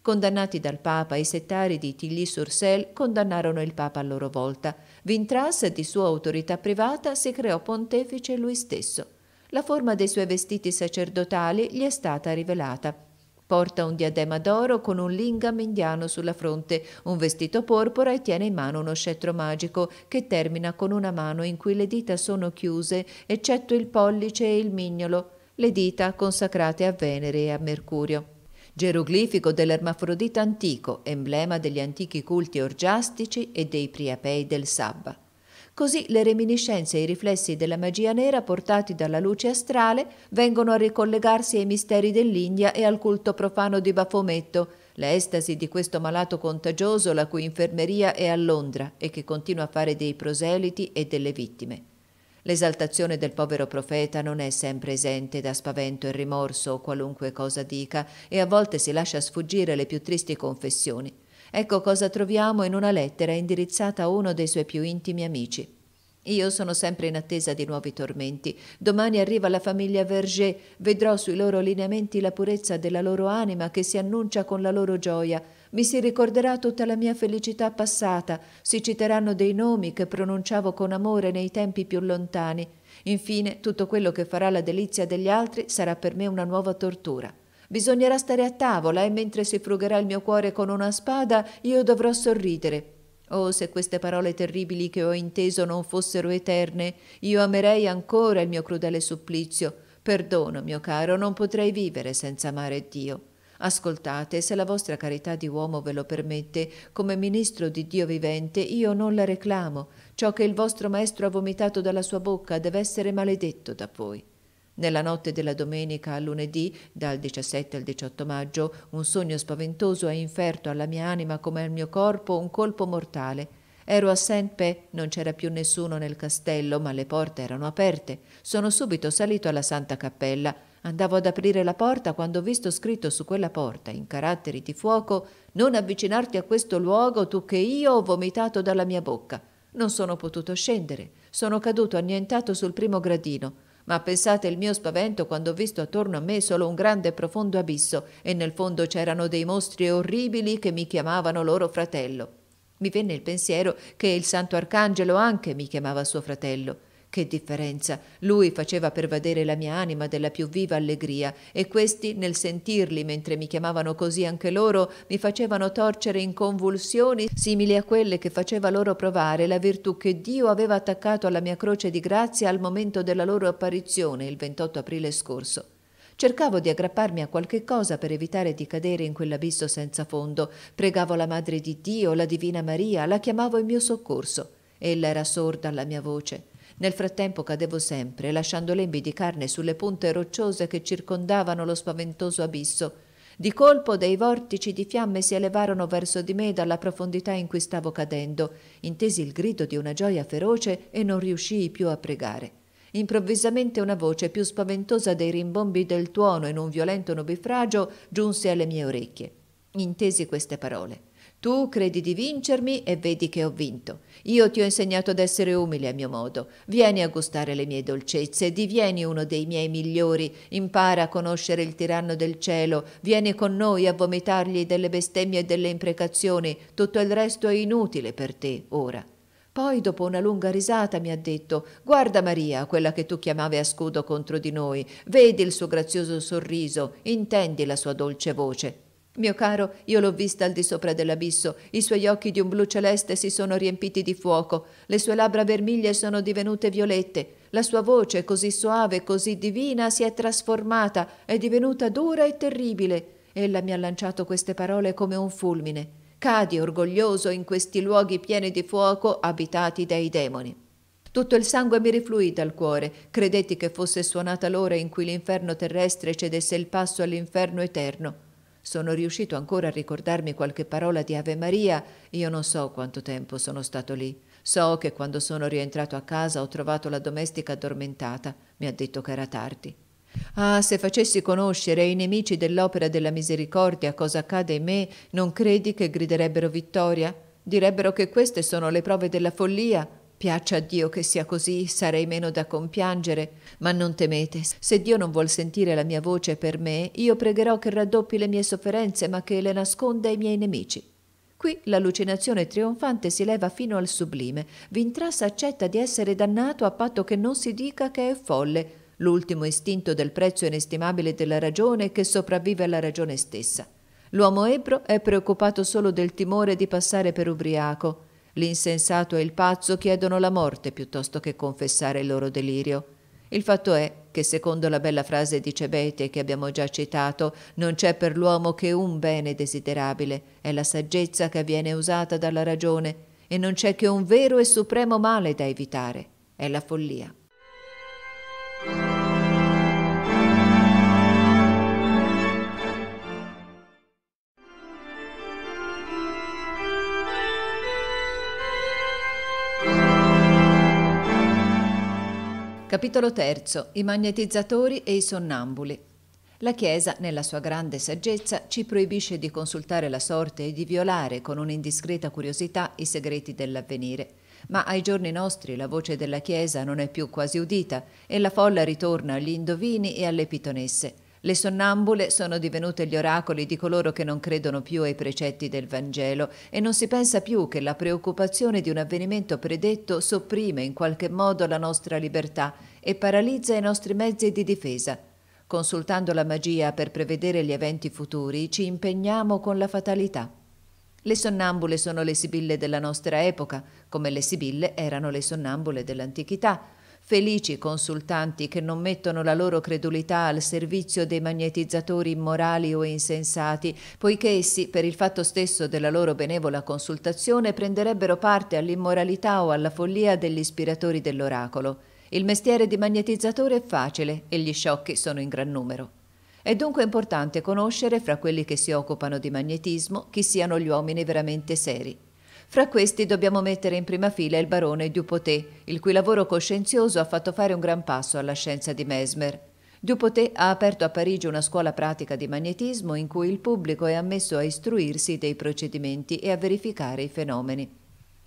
Condannati dal Papa, i settari di Tilly-sur-Selle condannarono il Papa a loro volta. Vintras, di sua autorità privata, si creò pontefice lui stesso. La forma dei suoi vestiti sacerdotali gli è stata rivelata Porta un diadema d'oro con un lingam indiano sulla fronte, un vestito porpora e tiene in mano uno scettro magico che termina con una mano in cui le dita sono chiuse, eccetto il pollice e il mignolo, le dita consacrate a Venere e a Mercurio. Geroglifico dell'ermafrodita antico, emblema degli antichi culti orgiastici e dei priapei del Sabba. Così le reminiscenze e i riflessi della magia nera portati dalla luce astrale vengono a ricollegarsi ai misteri dell'India e al culto profano di Bafometto, la estasi di questo malato contagioso la cui infermeria è a Londra e che continua a fare dei proseliti e delle vittime. L'esaltazione del povero profeta non è sempre esente da spavento e rimorso o qualunque cosa dica, e a volte si lascia sfuggire le più tristi confessioni. Ecco cosa troviamo in una lettera indirizzata a uno dei suoi più intimi amici. Io sono sempre in attesa di nuovi tormenti. Domani arriva la famiglia Verger, vedrò sui loro lineamenti la purezza della loro anima che si annuncia con la loro gioia. Mi si ricorderà tutta la mia felicità passata, si citeranno dei nomi che pronunciavo con amore nei tempi più lontani. Infine, tutto quello che farà la delizia degli altri sarà per me una nuova tortura. Bisognerà stare a tavola e mentre si frugherà il mio cuore con una spada, io dovrò sorridere. Oh, se queste parole terribili che ho inteso non fossero eterne, io amerei ancora il mio crudele supplizio. Perdono, mio caro, non potrei vivere senza amare Dio. Ascoltate, se la vostra carità di uomo ve lo permette, come ministro di Dio vivente, io non la reclamo. Ciò che il vostro maestro ha vomitato dalla sua bocca deve essere maledetto da voi. Nella notte della domenica al lunedì, dal 17 al 18 maggio, un sogno spaventoso ha inferto alla mia anima come al mio corpo un colpo mortale. Ero a Saint-Pé, non c'era più nessuno nel castello, ma le porte erano aperte. Sono subito salito alla Santa Cappella. Andavo ad aprire la porta quando ho visto scritto su quella porta, in caratteri di fuoco, non avvicinarti a questo luogo tu che io ho vomitato dalla mia bocca. Non sono potuto scendere. Sono caduto annientato sul primo gradino. Ma pensate il mio spavento quando ho visto attorno a me solo un grande e profondo abisso e nel fondo c'erano dei mostri orribili che mi chiamavano loro fratello. Mi venne il pensiero che il santo arcangelo anche mi chiamava suo fratello. Che differenza! Lui faceva pervadere la mia anima della più viva allegria e questi, nel sentirli mentre mi chiamavano così anche loro, mi facevano torcere in convulsioni simili a quelle che faceva loro provare la virtù che Dio aveva attaccato alla mia croce di grazia al momento della loro apparizione il 28 aprile scorso. Cercavo di aggrapparmi a qualche cosa per evitare di cadere in quell'abisso senza fondo. Pregavo la Madre di Dio, la Divina Maria, la chiamavo in mio soccorso. Ella era sorda alla mia voce. Nel frattempo cadevo sempre, lasciando lembi di carne sulle punte rocciose che circondavano lo spaventoso abisso. Di colpo dei vortici di fiamme si elevarono verso di me dalla profondità in cui stavo cadendo. Intesi il grido di una gioia feroce e non riuscii più a pregare. Improvvisamente una voce più spaventosa dei rimbombi del tuono in un violento nubifragio giunse alle mie orecchie. Intesi queste parole. Tu credi di vincermi e vedi che ho vinto. Io ti ho insegnato ad essere umile a mio modo. Vieni a gustare le mie dolcezze, divieni uno dei miei migliori, impara a conoscere il tiranno del cielo, vieni con noi a vomitargli delle bestemmie e delle imprecazioni, tutto il resto è inutile per te ora. Poi, dopo una lunga risata, mi ha detto Guarda Maria, quella che tu chiamavi a scudo contro di noi, vedi il suo grazioso sorriso, intendi la sua dolce voce. Mio caro, io l'ho vista al di sopra dell'abisso, i suoi occhi di un blu celeste si sono riempiti di fuoco, le sue labbra vermiglie sono divenute violette, la sua voce così soave, così divina, si è trasformata, è divenuta dura e terribile. Ella mi ha lanciato queste parole come un fulmine. Cadi orgoglioso in questi luoghi pieni di fuoco abitati dai demoni. Tutto il sangue mi rifluì dal cuore. Credetti che fosse suonata l'ora in cui l'inferno terrestre cedesse il passo all'inferno eterno. Sono riuscito ancora a ricordarmi qualche parola di Ave Maria. Io non so quanto tempo sono stato lì. So che quando sono rientrato a casa ho trovato la domestica addormentata. Mi ha detto che era tardi. Ah, se facessi conoscere ai nemici dell'opera della misericordia cosa accade in me, non credi che griderebbero vittoria? Direbbero che queste sono le prove della follia, Piaccia a Dio che sia così, sarei meno da compiangere. Ma non temete, se Dio non vuol sentire la mia voce per me, io pregherò che raddoppi le mie sofferenze, ma che le nasconda ai miei nemici. Qui l'allucinazione trionfante si leva fino al sublime. Vintras accetta di essere dannato a patto che non si dica che è folle, l'ultimo istinto del prezzo inestimabile della ragione che sopravvive alla ragione stessa. L'uomo ebro è preoccupato solo del timore di passare per ubriaco. L'insensato e il pazzo chiedono la morte piuttosto che confessare il loro delirio. Il fatto è che, secondo la bella frase di Cebete che abbiamo già citato, non c'è per l'uomo che un bene desiderabile, è la saggezza che viene usata dalla ragione, e non c'è che un vero e supremo male da evitare, è la follia. Capitolo terzo. I magnetizzatori e i sonnambuli. La Chiesa, nella sua grande saggezza, ci proibisce di consultare la sorte e di violare con un'indiscreta curiosità i segreti dell'avvenire. Ma ai giorni nostri la voce della Chiesa non è più quasi udita e la folla ritorna agli indovini e alle pitonesse. Le sonnambule sono divenute gli oracoli di coloro che non credono più ai precetti del Vangelo e non si pensa più che la preoccupazione di un avvenimento predetto sopprime in qualche modo la nostra libertà e paralizza i nostri mezzi di difesa. Consultando la magia per prevedere gli eventi futuri, ci impegniamo con la fatalità. Le sonnambule sono le sibille della nostra epoca, come le sibille erano le sonnambule dell'antichità, felici consultanti che non mettono la loro credulità al servizio dei magnetizzatori immorali o insensati, poiché essi, per il fatto stesso della loro benevola consultazione, prenderebbero parte all'immoralità o alla follia degli ispiratori dell'oracolo. Il mestiere di magnetizzatore è facile e gli sciocchi sono in gran numero. È dunque importante conoscere fra quelli che si occupano di magnetismo chi siano gli uomini veramente seri. Fra questi dobbiamo mettere in prima fila il barone Dupotet, il cui lavoro coscienzioso ha fatto fare un gran passo alla scienza di Mesmer. Dupotet ha aperto a Parigi una scuola pratica di magnetismo in cui il pubblico è ammesso a istruirsi dei procedimenti e a verificare i fenomeni.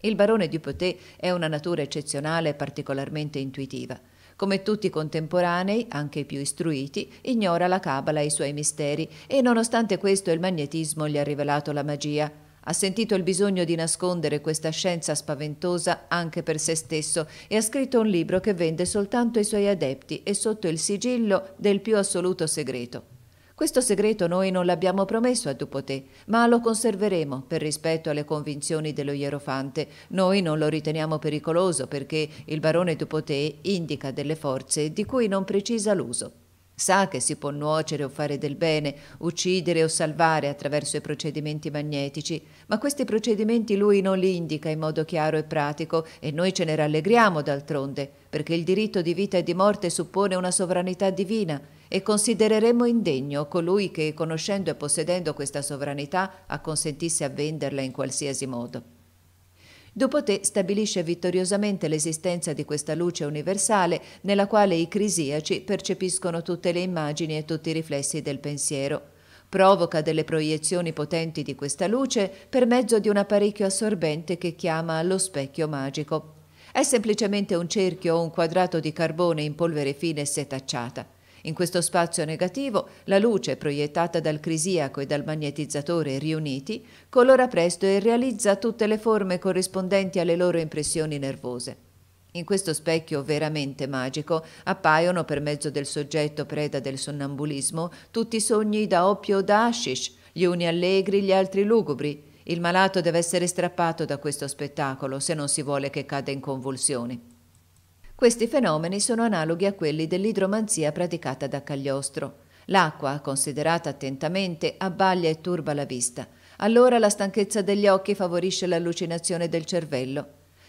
Il barone Dupotet è una natura eccezionale e particolarmente intuitiva. Come tutti i contemporanei, anche i più istruiti, ignora la cabala e i suoi misteri e nonostante questo il magnetismo gli ha rivelato la magia. Ha sentito il bisogno di nascondere questa scienza spaventosa anche per se stesso e ha scritto un libro che vende soltanto ai suoi adepti e sotto il sigillo del più assoluto segreto. Questo segreto noi non l'abbiamo promesso a Dupotet, ma lo conserveremo per rispetto alle convinzioni dello Ierofante. Noi non lo riteniamo pericoloso perché il barone Dupotet indica delle forze di cui non precisa l'uso. Sa che si può nuocere o fare del bene, uccidere o salvare attraverso i procedimenti magnetici, ma questi procedimenti lui non li indica in modo chiaro e pratico e noi ce ne rallegriamo d'altronde, perché il diritto di vita e di morte suppone una sovranità divina e considereremmo indegno colui che, conoscendo e possedendo questa sovranità, acconsentisse a venderla in qualsiasi modo. Dopo te stabilisce vittoriosamente l'esistenza di questa luce universale nella quale i crisiaci percepiscono tutte le immagini e tutti i riflessi del pensiero. Provoca delle proiezioni potenti di questa luce per mezzo di un apparecchio assorbente che chiama lo specchio magico. È semplicemente un cerchio o un quadrato di carbone in polvere fine setacciata. In questo spazio negativo, la luce proiettata dal crisiaco e dal magnetizzatore riuniti colora presto e realizza tutte le forme corrispondenti alle loro impressioni nervose. In questo specchio veramente magico appaiono per mezzo del soggetto preda del sonnambulismo tutti i sogni da oppio o da hashish, gli uni allegri, gli altri lugubri. Il malato deve essere strappato da questo spettacolo se non si vuole che cada in convulsioni. Questi fenomeni sono analoghi a quelli dell'idromanzia praticata da Cagliostro. L'acqua, considerata attentamente, abbaglia e turba la vista. Allora la stanchezza degli occhi favorisce l'allucinazione del cervello.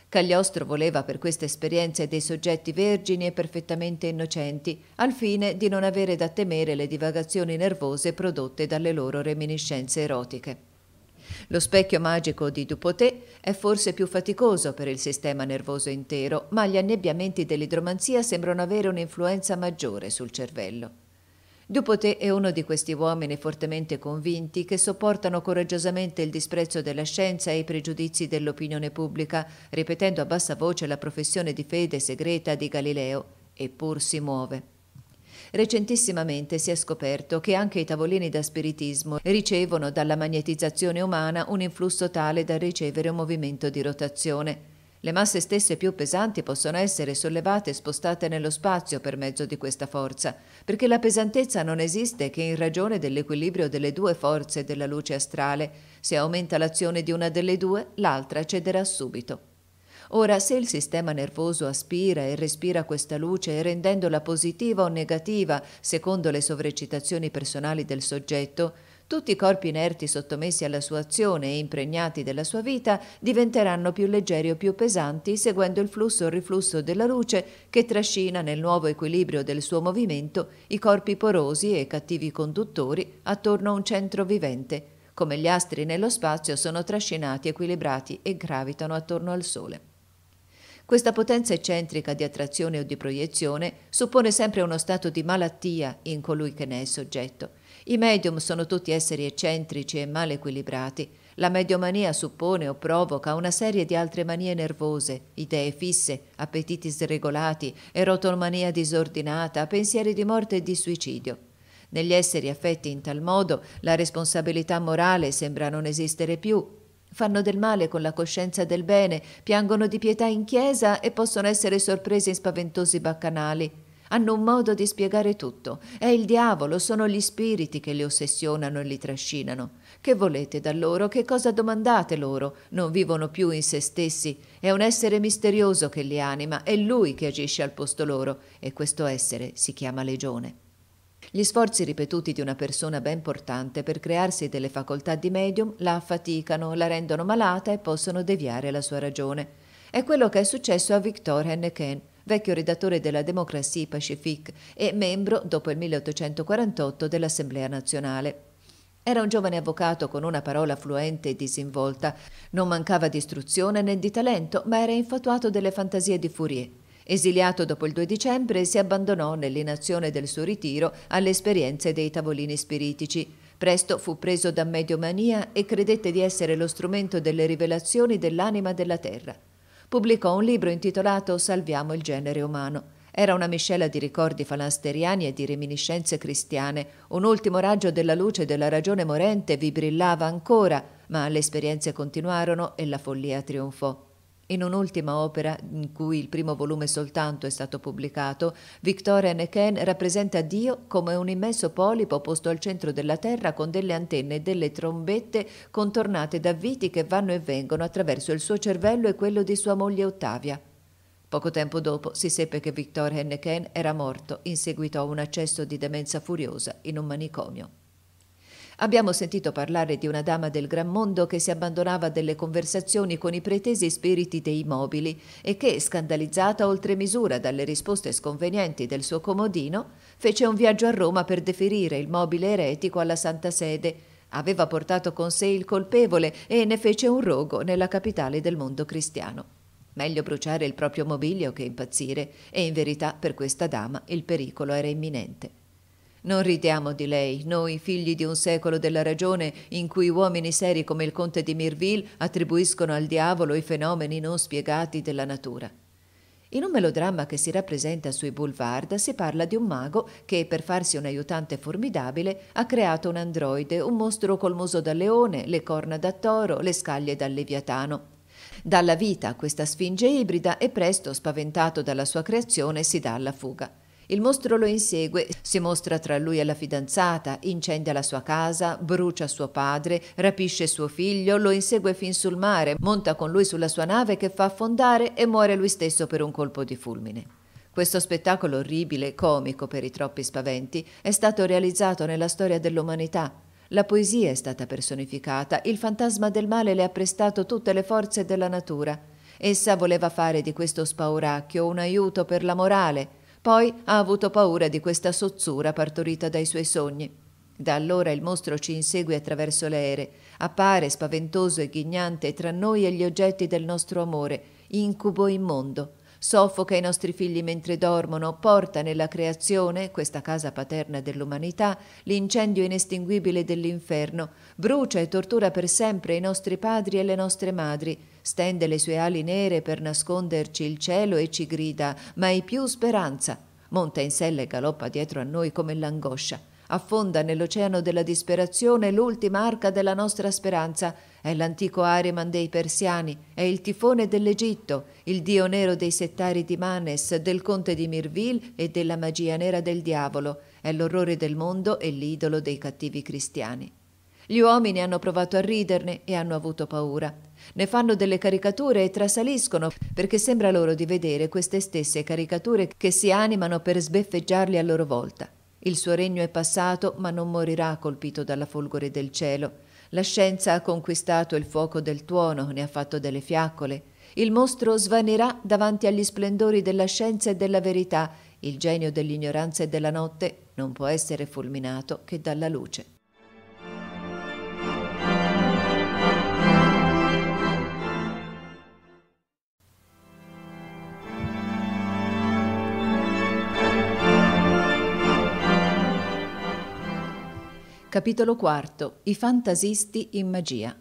Cagliostro voleva per queste esperienze dei soggetti vergini e perfettamente innocenti, al fine di non avere da temere le divagazioni nervose prodotte dalle loro reminiscenze erotiche. Lo specchio magico di Dupotet è forse più faticoso per il sistema nervoso intero, ma gli annebbiamenti dell'idromanzia sembrano avere un'influenza maggiore sul cervello. Dupotet è uno di questi uomini fortemente convinti che sopportano coraggiosamente il disprezzo della scienza e i pregiudizi dell'opinione pubblica, ripetendo a bassa voce la professione di fede segreta di Galileo, eppur si muove. Recentissimamente si è scoperto che anche i tavolini da spiritismo ricevono dalla magnetizzazione umana un influsso tale da ricevere un movimento di rotazione. Le masse stesse più pesanti possono essere sollevate e spostate nello spazio per mezzo di questa forza, perché la pesantezza non esiste che in ragione dell'equilibrio delle due forze della luce astrale. Se aumenta l'azione di una delle due, l'altra cederà subito. Ora, se il sistema nervoso aspira e respira questa luce rendendola positiva o negativa secondo le sovrecitazioni personali del soggetto, tutti i corpi inerti sottomessi alla sua azione e impregnati della sua vita diventeranno più leggeri o più pesanti seguendo il flusso o riflusso della luce che trascina nel nuovo equilibrio del suo movimento i corpi porosi e cattivi conduttori attorno a un centro vivente, come gli astri nello spazio sono trascinati, equilibrati e gravitano attorno al Sole. Questa potenza eccentrica di attrazione o di proiezione suppone sempre uno stato di malattia in colui che ne è soggetto. I medium sono tutti esseri eccentrici e mal equilibrati. La mediomania suppone o provoca una serie di altre manie nervose, idee fisse, appetiti sregolati, erotomania disordinata, pensieri di morte e di suicidio. Negli esseri affetti in tal modo la responsabilità morale sembra non esistere più fanno del male con la coscienza del bene, piangono di pietà in chiesa e possono essere sorpresi in spaventosi baccanali. Hanno un modo di spiegare tutto. È il diavolo, sono gli spiriti che li ossessionano e li trascinano. Che volete da loro? Che cosa domandate loro? Non vivono più in se stessi. È un essere misterioso che li anima, è lui che agisce al posto loro, e questo essere si chiama legione. Gli sforzi ripetuti di una persona ben portante per crearsi delle facoltà di medium la affaticano, la rendono malata e possono deviare la sua ragione. È quello che è successo a Victor Henneken, vecchio redattore della Démocratie Pacifique e membro, dopo il 1848, dell'Assemblea nazionale. Era un giovane avvocato con una parola fluente e disinvolta. Non mancava di istruzione né di talento, ma era infatuato delle fantasie di Fourier. Esiliato dopo il 2 dicembre, si abbandonò nell'inazione del suo ritiro alle esperienze dei tavolini spiritici. Presto fu preso da mediomania e credette di essere lo strumento delle rivelazioni dell'anima della terra pubblicò un libro intitolato Salviamo il genere umano. Era una miscela di ricordi falasteriani e di reminiscenze cristiane. Un ultimo raggio della luce della ragione morente vi brillava ancora, ma le esperienze continuarono e la follia trionfò. In un'ultima opera, in cui il primo volume soltanto è stato pubblicato, Victoria Neken rappresenta Dio come un immenso polipo posto al centro della terra con delle antenne e delle trombette contornate da viti che vanno e vengono attraverso il suo cervello e quello di sua moglie Ottavia. Poco tempo dopo si seppe che Victor Henneken era morto in seguito a un accesso di demenza furiosa in un manicomio. Abbiamo sentito parlare di una dama del gran mondo che si abbandonava delle conversazioni con i pretesi spiriti dei mobili e che, scandalizzata oltre misura dalle risposte sconvenienti del suo comodino, fece un viaggio a Roma per deferire il mobile eretico alla Santa Sede. Aveva portato con sé il colpevole e ne fece un rogo nella capitale del mondo cristiano. Meglio bruciare il proprio mobilio che impazzire, e in verità per questa dama il pericolo era imminente. Non ridiamo di lei, noi figli di un secolo della ragione in cui uomini seri come il conte di Mirville attribuiscono al diavolo i fenomeni non spiegati della natura. In un melodramma che si rappresenta sui boulevard si parla di un mago che, per farsi un aiutante formidabile, ha creato un androide, un mostro col muso da leone, le corna da toro, le scaglie da leviatano. Dà vita a questa sfinge ibrida e presto, spaventato dalla sua creazione, si dà alla fuga. Il mostro lo insegue, si mostra tra lui e la fidanzata, incendia la sua casa, brucia suo padre, rapisce suo figlio, lo insegue fin sul mare, monta con lui sulla sua nave che fa affondare e muore lui stesso per un colpo di fulmine. Questo spettacolo orribile, comico per i troppi spaventi, è stato realizzato nella storia dell'umanità. La poesia è stata personificata, il fantasma del male le ha prestato tutte le forze della natura. Essa voleva fare di questo spauracchio un aiuto per la morale, poi ha avuto paura di questa sozzura partorita dai suoi sogni. Da allora il mostro ci insegue attraverso le ere, appare spaventoso e ghignante tra noi e gli oggetti del nostro amore, incubo immondo. Soffoca i nostri figli mentre dormono, porta nella creazione, questa casa paterna dell'umanità, l'incendio inestinguibile dell'inferno, brucia e tortura per sempre i nostri padri e le nostre madri, stende le sue ali nere per nasconderci il cielo e ci grida mai più speranza. Monta in sella e galoppa dietro a noi come l'angoscia. Affonda nell'oceano della disperazione l'ultima arca della nostra speranza. È l'antico Ariman dei persiani, è il tifone dell'Egitto, il dio nero dei settari di Manes, del conte di Mirville e della magia nera del diavolo. È l'orrore del mondo e l'idolo dei cattivi cristiani. Gli uomini hanno provato a riderne e hanno avuto paura. Ne fanno delle caricature e trasaliscono perché sembra loro di vedere queste stesse caricature che si animano per sbeffeggiarli a loro volta. Il suo regno è passato, ma non morirà colpito dalla folgore del cielo. La scienza ha conquistato il fuoco del tuono, ne ha fatto delle fiaccole. Il mostro svanirà davanti agli splendori della scienza e della verità. Il genio dell'ignoranza e della notte non può essere fulminato che dalla luce. Capitolo IV. I fantasisti in magia.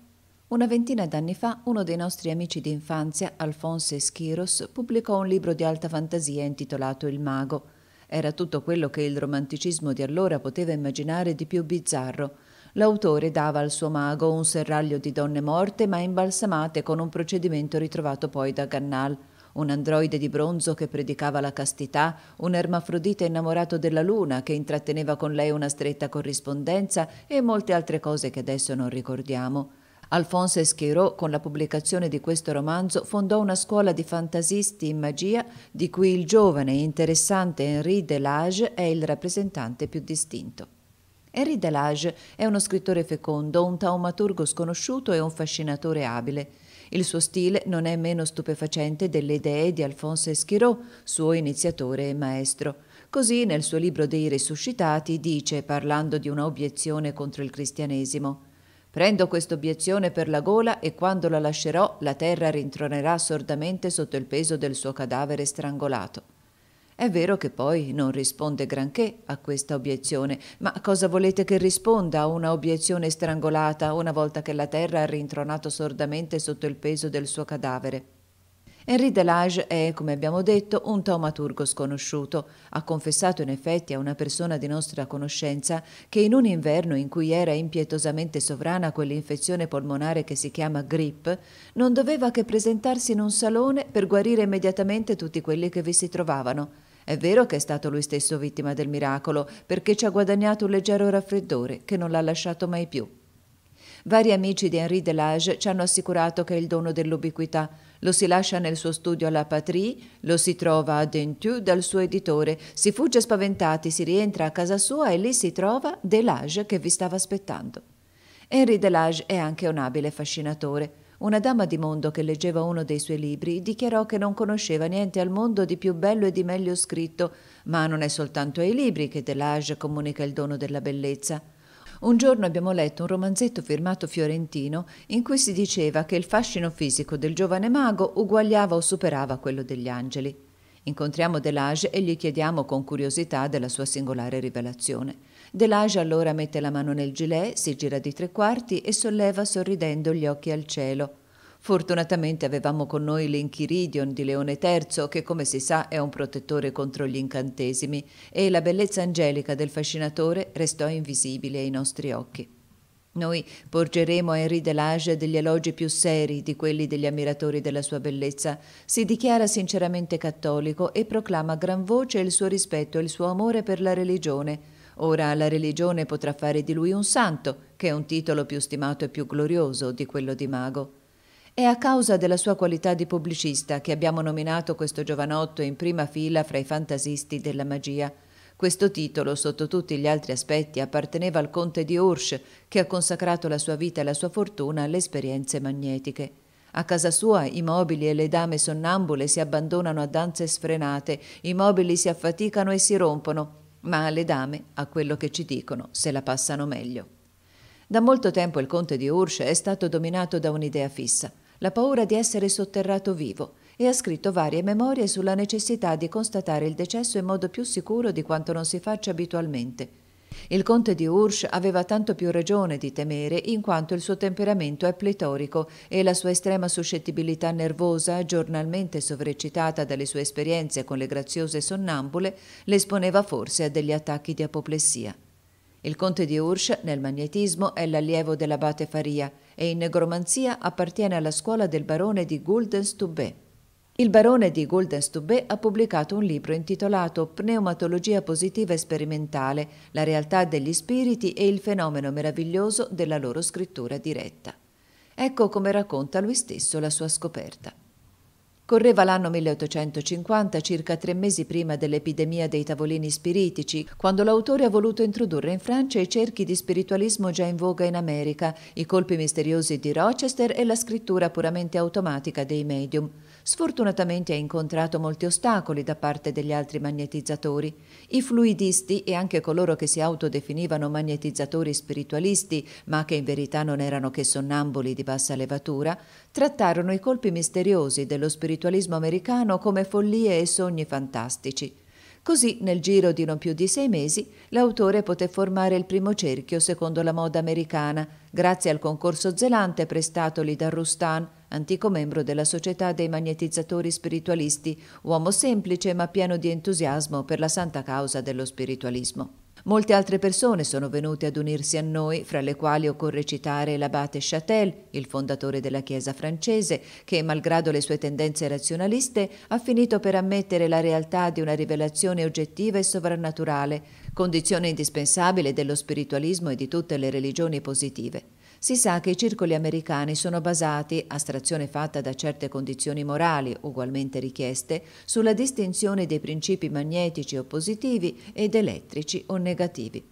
Una ventina d'anni fa uno dei nostri amici d'infanzia, Alphonse Schiros, pubblicò un libro di alta fantasia intitolato Il mago. Era tutto quello che il romanticismo di allora poteva immaginare di più bizzarro. L'autore dava al suo mago un serraglio di donne morte ma imbalsamate con un procedimento ritrovato poi da Gannal, un androide di bronzo che predicava la castità, un ermafrodita innamorato della luna che intratteneva con lei una stretta corrispondenza e molte altre cose che adesso non ricordiamo. Alphonse Esquirot, con la pubblicazione di questo romanzo, fondò una scuola di fantasisti in magia di cui il giovane e interessante Henri Delage è il rappresentante più distinto. Henri Delage è uno scrittore fecondo, un taumaturgo sconosciuto e un fascinatore abile. Il suo stile non è meno stupefacente delle idee di Alphonse Esquirot, suo iniziatore e maestro. Così nel suo libro dei Risuscitati dice, parlando di una obiezione contro il cristianesimo, Prendo questa obiezione per la gola e quando la lascerò la terra rintronerà sordamente sotto il peso del suo cadavere strangolato. È vero che poi non risponde granché a questa obiezione, ma cosa volete che risponda a una obiezione strangolata una volta che la terra ha rintronato sordamente sotto il peso del suo cadavere? Henri Delage è, come abbiamo detto, un taumaturgo sconosciuto. Ha confessato in effetti a una persona di nostra conoscenza che in un inverno in cui era impietosamente sovrana quell'infezione polmonare che si chiama grippe, non doveva che presentarsi in un salone per guarire immediatamente tutti quelli che vi si trovavano. È vero che è stato lui stesso vittima del miracolo, perché ci ha guadagnato un leggero raffreddore che non l'ha lasciato mai più. Vari amici di Henri Delage ci hanno assicurato che è il dono dell'ubiquità. Lo si lascia nel suo studio alla Patrie, lo si trova a Dentu dal suo editore, si fugge spaventati, si rientra a casa sua e lì si trova Delage che vi stava aspettando. Henri Delage è anche un abile fascinatore. Una dama di mondo che leggeva uno dei suoi libri dichiarò che non conosceva niente al mondo di più bello e di meglio scritto, ma non è soltanto ai libri che Delage comunica il dono della bellezza. Un giorno abbiamo letto un romanzetto firmato Fiorentino in cui si diceva che il fascino fisico del giovane mago uguagliava o superava quello degli angeli. Incontriamo Delage e gli chiediamo con curiosità della sua singolare rivelazione. Delage allora mette la mano nel gilet, si gira di tre quarti e solleva sorridendo gli occhi al cielo. Fortunatamente avevamo con noi l'Inchiridion di Leone III, che come si sa è un protettore contro gli incantesimi, e la bellezza angelica del fascinatore restò invisibile ai nostri occhi. Noi porgeremo a Henri Delage degli elogi più seri di quelli degli ammiratori della sua bellezza. Si dichiara sinceramente cattolico e proclama a gran voce il suo rispetto e il suo amore per la religione. Ora la religione potrà fare di lui un santo, che è un titolo più stimato e più glorioso di quello di mago. È a causa della sua qualità di pubblicista che abbiamo nominato questo giovanotto in prima fila fra i fantasisti della magia. Questo titolo, sotto tutti gli altri aspetti, apparteneva al conte di Ursch, che ha consacrato la sua vita e la sua fortuna alle esperienze magnetiche. A casa sua i mobili e le dame sonnambule si abbandonano a danze sfrenate, i mobili si affaticano e si rompono, ma le dame, a quello che ci dicono, se la passano meglio. Da molto tempo il conte di Ursch è stato dominato da un'idea fissa la paura di essere sotterrato vivo e ha scritto varie memorie sulla necessità di constatare il decesso in modo più sicuro di quanto non si faccia abitualmente. Il conte di Ursch aveva tanto più ragione di temere in quanto il suo temperamento è pletorico e la sua estrema suscettibilità nervosa, giornalmente sovreccitata dalle sue esperienze con le graziose sonnambule, l'esponeva forse a degli attacchi di apoplessia. Il conte di Ursch nel magnetismo è l'allievo dell'abate Faria e in negromanzia appartiene alla scuola del barone di Guldenstubbe. Il barone di Guldenstubbe ha pubblicato un libro intitolato Pneumatologia positiva e sperimentale, la realtà degli spiriti e il fenomeno meraviglioso della loro scrittura diretta. Ecco come racconta lui stesso la sua scoperta. Correva l'anno 1850, circa tre mesi prima dell'epidemia dei tavolini spiritici, quando l'autore ha voluto introdurre in Francia i cerchi di spiritualismo già in voga in America, i colpi misteriosi di Rochester e la scrittura puramente automatica dei medium. Sfortunatamente ha incontrato molti ostacoli da parte degli altri magnetizzatori. I fluidisti e anche coloro che si autodefinivano magnetizzatori spiritualisti, ma che in verità non erano che sonnambuli di bassa levatura, trattarono i colpi misteriosi dello spiritualismo americano come follie e sogni fantastici. Così, nel giro di non più di sei mesi, l'autore poté formare il primo cerchio secondo la moda americana, grazie al concorso zelante prestatogli da Rustan, antico membro della Società dei Magnetizzatori Spiritualisti, uomo semplice ma pieno di entusiasmo per la santa causa dello spiritualismo. Molte altre persone sono venute ad unirsi a noi, fra le quali occorre citare l'abate Châtel, il fondatore della Chiesa francese, che, malgrado le sue tendenze razionaliste, ha finito per ammettere la realtà di una rivelazione oggettiva e sovrannaturale, condizione indispensabile dello spiritualismo e di tutte le religioni positive. Si sa che i circoli americani sono basati, astrazione fatta da certe condizioni morali ugualmente richieste, sulla distinzione dei principi magnetici o positivi ed elettrici o negativi.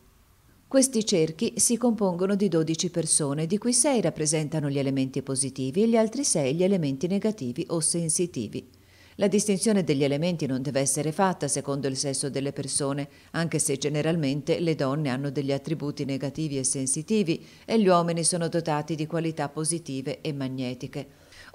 Questi cerchi si compongono di 12 persone, di cui 6 rappresentano gli elementi positivi e gli altri 6 gli elementi negativi o sensitivi. La distinzione degli elementi non deve essere fatta secondo il sesso delle persone, anche se generalmente le donne hanno degli attributi negativi e sensitivi e gli uomini sono dotati di qualità positive e magnetiche.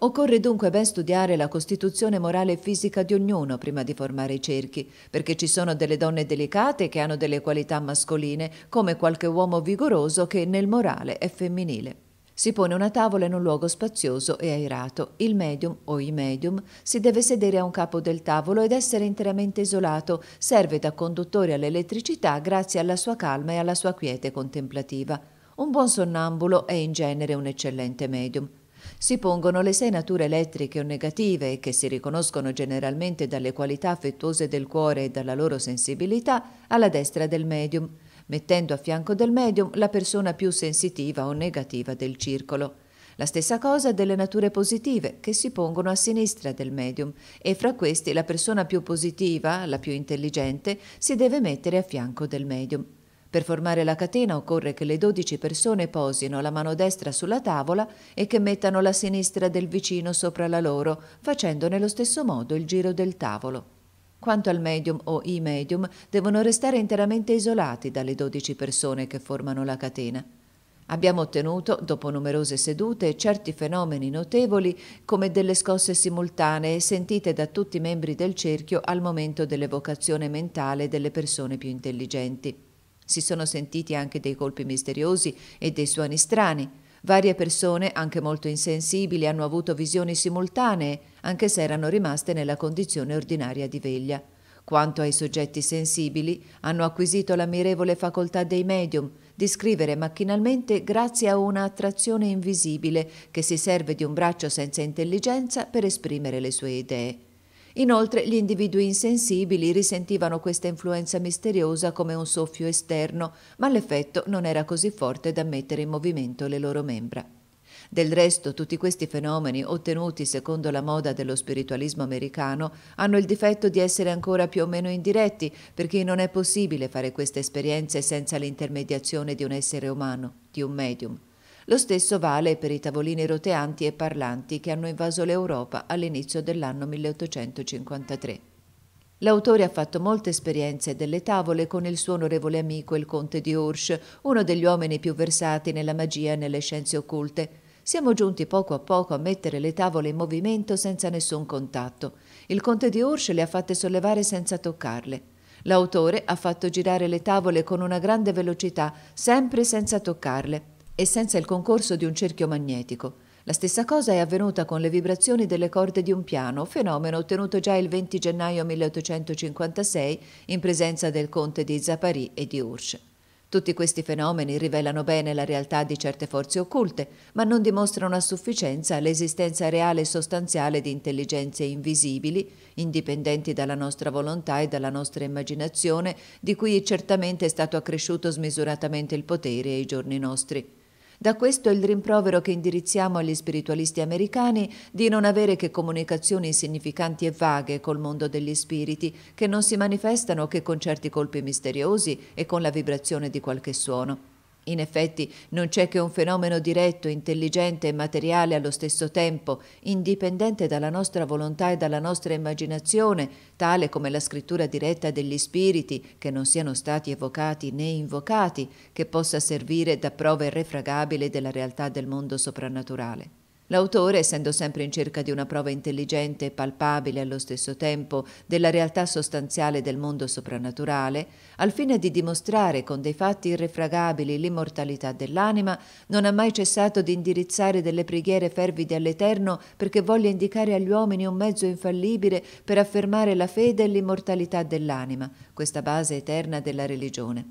Occorre dunque ben studiare la costituzione morale e fisica di ognuno prima di formare i cerchi, perché ci sono delle donne delicate che hanno delle qualità mascoline, come qualche uomo vigoroso che nel morale è femminile. Si pone una tavola in un luogo spazioso e aerato. Il medium o i medium si deve sedere a un capo del tavolo ed essere interamente isolato. Serve da conduttore all'elettricità grazie alla sua calma e alla sua quiete contemplativa. Un buon sonnambulo è in genere un eccellente medium. Si pongono le sei nature elettriche o negative che si riconoscono generalmente dalle qualità affettuose del cuore e dalla loro sensibilità alla destra del medium mettendo a fianco del medium la persona più sensitiva o negativa del circolo. La stessa cosa delle nature positive che si pongono a sinistra del medium e fra questi la persona più positiva, la più intelligente, si deve mettere a fianco del medium. Per formare la catena occorre che le dodici persone posino la mano destra sulla tavola e che mettano la sinistra del vicino sopra la loro, facendo nello stesso modo il giro del tavolo. Quanto al medium o i medium, devono restare interamente isolati dalle 12 persone che formano la catena. Abbiamo ottenuto, dopo numerose sedute, certi fenomeni notevoli come delle scosse simultanee sentite da tutti i membri del cerchio al momento dell'evocazione mentale delle persone più intelligenti. Si sono sentiti anche dei colpi misteriosi e dei suoni strani, Varie persone, anche molto insensibili, hanno avuto visioni simultanee, anche se erano rimaste nella condizione ordinaria di veglia. Quanto ai soggetti sensibili, hanno acquisito l'ammirevole facoltà dei medium di scrivere macchinalmente grazie a una attrazione invisibile che si serve di un braccio senza intelligenza per esprimere le sue idee. Inoltre gli individui insensibili risentivano questa influenza misteriosa come un soffio esterno, ma l'effetto non era così forte da mettere in movimento le loro membra. Del resto, tutti questi fenomeni, ottenuti secondo la moda dello spiritualismo americano, hanno il difetto di essere ancora più o meno indiretti, perché non è possibile fare queste esperienze senza l'intermediazione di un essere umano, di un medium. Lo stesso vale per i tavolini roteanti e parlanti che hanno invaso l'Europa all'inizio dell'anno 1853. L'autore ha fatto molte esperienze delle tavole con il suo onorevole amico il conte di Ursch, uno degli uomini più versati nella magia e nelle scienze occulte. Siamo giunti poco a poco a mettere le tavole in movimento senza nessun contatto. Il conte di Ursch le ha fatte sollevare senza toccarle. L'autore ha fatto girare le tavole con una grande velocità, sempre senza toccarle e senza il concorso di un cerchio magnetico. La stessa cosa è avvenuta con le vibrazioni delle corde di un piano, fenomeno ottenuto già il 20 gennaio 1856 in presenza del conte di Zapari e di Ursch. Tutti questi fenomeni rivelano bene la realtà di certe forze occulte, ma non dimostrano a sufficienza l'esistenza reale e sostanziale di intelligenze invisibili, indipendenti dalla nostra volontà e dalla nostra immaginazione, di cui certamente è stato accresciuto smisuratamente il potere ai giorni nostri. Da questo il rimprovero che indirizziamo agli spiritualisti americani di non avere che comunicazioni insignificanti e vaghe col mondo degli spiriti, che non si manifestano che con certi colpi misteriosi e con la vibrazione di qualche suono. In effetti non c'è che un fenomeno diretto, intelligente e materiale allo stesso tempo, indipendente dalla nostra volontà e dalla nostra immaginazione, tale come la scrittura diretta degli spiriti, che non siano stati evocati né invocati, che possa servire da prova irrefragabile della realtà del mondo soprannaturale. L'autore, essendo sempre in cerca di una prova intelligente e palpabile allo stesso tempo della realtà sostanziale del mondo soprannaturale, al fine di dimostrare con dei fatti irrefragabili l'immortalità dell'anima, non ha mai cessato di indirizzare delle preghiere fervide all'Eterno perché voglia indicare agli uomini un mezzo infallibile per affermare la fede e l'immortalità dell'anima, questa base eterna della religione.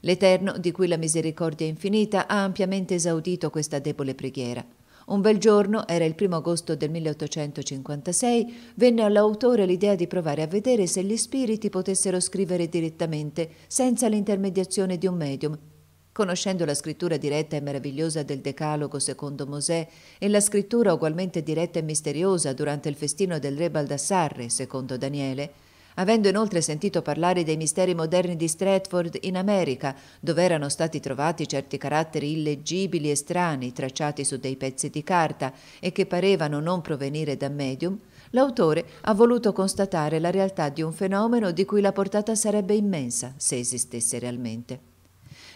L'Eterno, di cui la misericordia infinita, ha ampiamente esaudito questa debole preghiera. Un bel giorno, era il primo agosto del 1856, venne all'autore l'idea di provare a vedere se gli spiriti potessero scrivere direttamente, senza l'intermediazione di un medium. Conoscendo la scrittura diretta e meravigliosa del Decalogo secondo Mosè e la scrittura ugualmente diretta e misteriosa durante il festino del re Baldassarre secondo Daniele, Avendo inoltre sentito parlare dei misteri moderni di Stratford in America, dove erano stati trovati certi caratteri illeggibili e strani tracciati su dei pezzi di carta e che parevano non provenire da medium, l'autore ha voluto constatare la realtà di un fenomeno di cui la portata sarebbe immensa se esistesse realmente.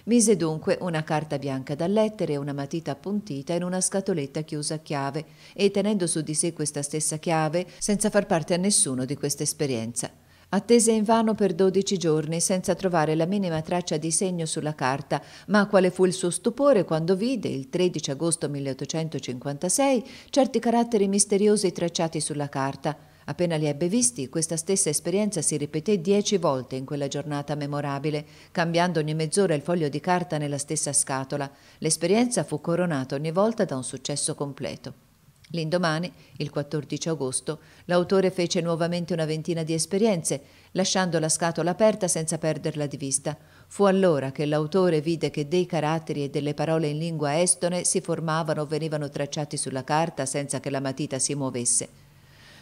Mise dunque una carta bianca da lettere e una matita appuntita in una scatoletta chiusa a chiave e tenendo su di sé questa stessa chiave senza far parte a nessuno di questa esperienza. Attese invano per dodici giorni senza trovare la minima traccia di segno sulla carta, ma quale fu il suo stupore quando vide, il 13 agosto 1856, certi caratteri misteriosi tracciati sulla carta. Appena li ebbe visti, questa stessa esperienza si ripeté dieci volte in quella giornata memorabile, cambiando ogni mezz'ora il foglio di carta nella stessa scatola. L'esperienza fu coronata ogni volta da un successo completo. L'indomani, il 14 agosto, l'autore fece nuovamente una ventina di esperienze, lasciando la scatola aperta senza perderla di vista. Fu allora che l'autore vide che dei caratteri e delle parole in lingua estone si formavano o venivano tracciati sulla carta senza che la matita si muovesse.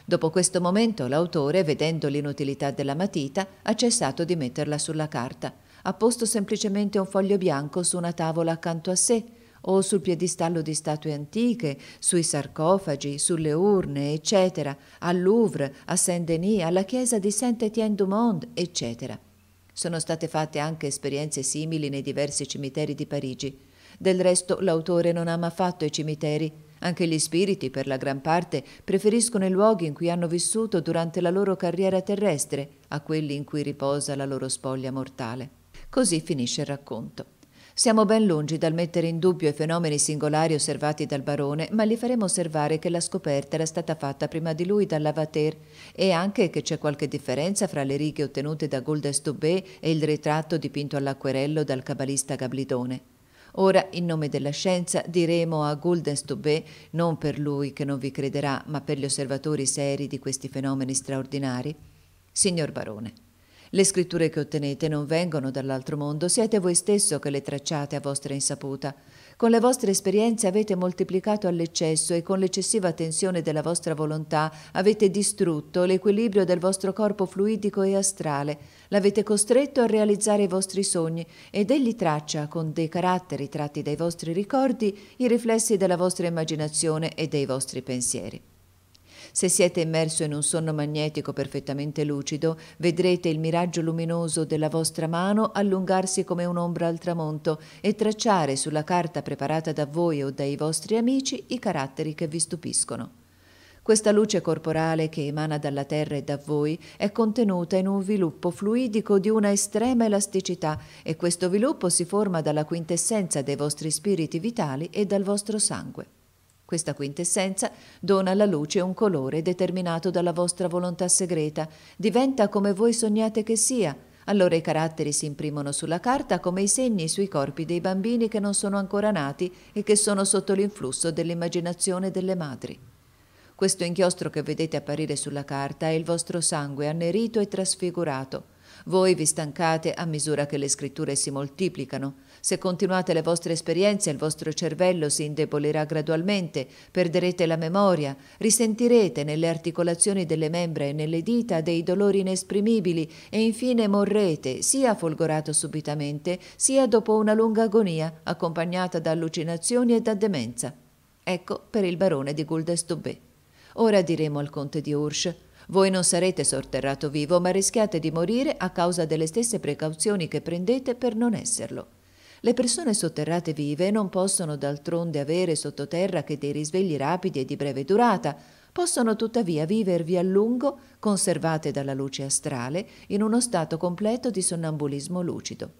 Dopo questo momento l'autore, vedendo l'inutilità della matita, ha cessato di metterla sulla carta. Ha posto semplicemente un foglio bianco su una tavola accanto a sé, o sul piedistallo di statue antiche, sui sarcofagi, sulle urne, eccetera, al Louvre, a Saint-Denis, alla chiesa di Saint-Étienne du Monde, eccetera. Sono state fatte anche esperienze simili nei diversi cimiteri di Parigi. Del resto l'autore non ama affatto i cimiteri. Anche gli spiriti, per la gran parte, preferiscono i luoghi in cui hanno vissuto durante la loro carriera terrestre a quelli in cui riposa la loro spoglia mortale. Così finisce il racconto. Siamo ben lungi dal mettere in dubbio i fenomeni singolari osservati dal barone, ma gli faremo osservare che la scoperta era stata fatta prima di lui dal Lavater e anche che c'è qualche differenza fra le righe ottenute da Guldes Dubé e il ritratto dipinto all'acquerello dal cabalista Gablidone. Ora, in nome della scienza, diremo a Guldens Dubé, non per lui che non vi crederà, ma per gli osservatori seri di questi fenomeni straordinari, Signor Barone, le scritture che ottenete non vengono dall'altro mondo, siete voi stesso che le tracciate a vostra insaputa. Con le vostre esperienze avete moltiplicato all'eccesso e con l'eccessiva tensione della vostra volontà avete distrutto l'equilibrio del vostro corpo fluidico e astrale, l'avete costretto a realizzare i vostri sogni ed egli traccia, con dei caratteri tratti dai vostri ricordi, i riflessi della vostra immaginazione e dei vostri pensieri. Se siete immerso in un sonno magnetico perfettamente lucido, vedrete il miraggio luminoso della vostra mano allungarsi come un'ombra al tramonto e tracciare sulla carta preparata da voi o dai vostri amici i caratteri che vi stupiscono. Questa luce corporale che emana dalla terra e da voi è contenuta in un viluppo fluidico di una estrema elasticità e questo viluppo si forma dalla quintessenza dei vostri spiriti vitali e dal vostro sangue. Questa quintessenza dona alla luce un colore determinato dalla vostra volontà segreta, diventa come voi sognate che sia. Allora i caratteri si imprimono sulla carta come i segni sui corpi dei bambini che non sono ancora nati e che sono sotto l'influsso dell'immaginazione delle madri. Questo inchiostro che vedete apparire sulla carta è il vostro sangue annerito e trasfigurato. Voi vi stancate a misura che le scritture si moltiplicano. Se continuate le vostre esperienze, il vostro cervello si indebolirà gradualmente, perderete la memoria, risentirete nelle articolazioni delle membra e nelle dita dei dolori inesprimibili e infine morrete, sia folgorato subitamente, sia dopo una lunga agonia, accompagnata da allucinazioni e da demenza. Ecco per il barone di Guldestubé. Ora diremo al conte di Ursch voi non sarete sorterrato vivo, ma rischiate di morire a causa delle stesse precauzioni che prendete per non esserlo. Le persone sotterrate vive non possono d'altronde avere sottoterra che dei risvegli rapidi e di breve durata, possono tuttavia vivervi a lungo, conservate dalla luce astrale, in uno stato completo di sonnambulismo lucido.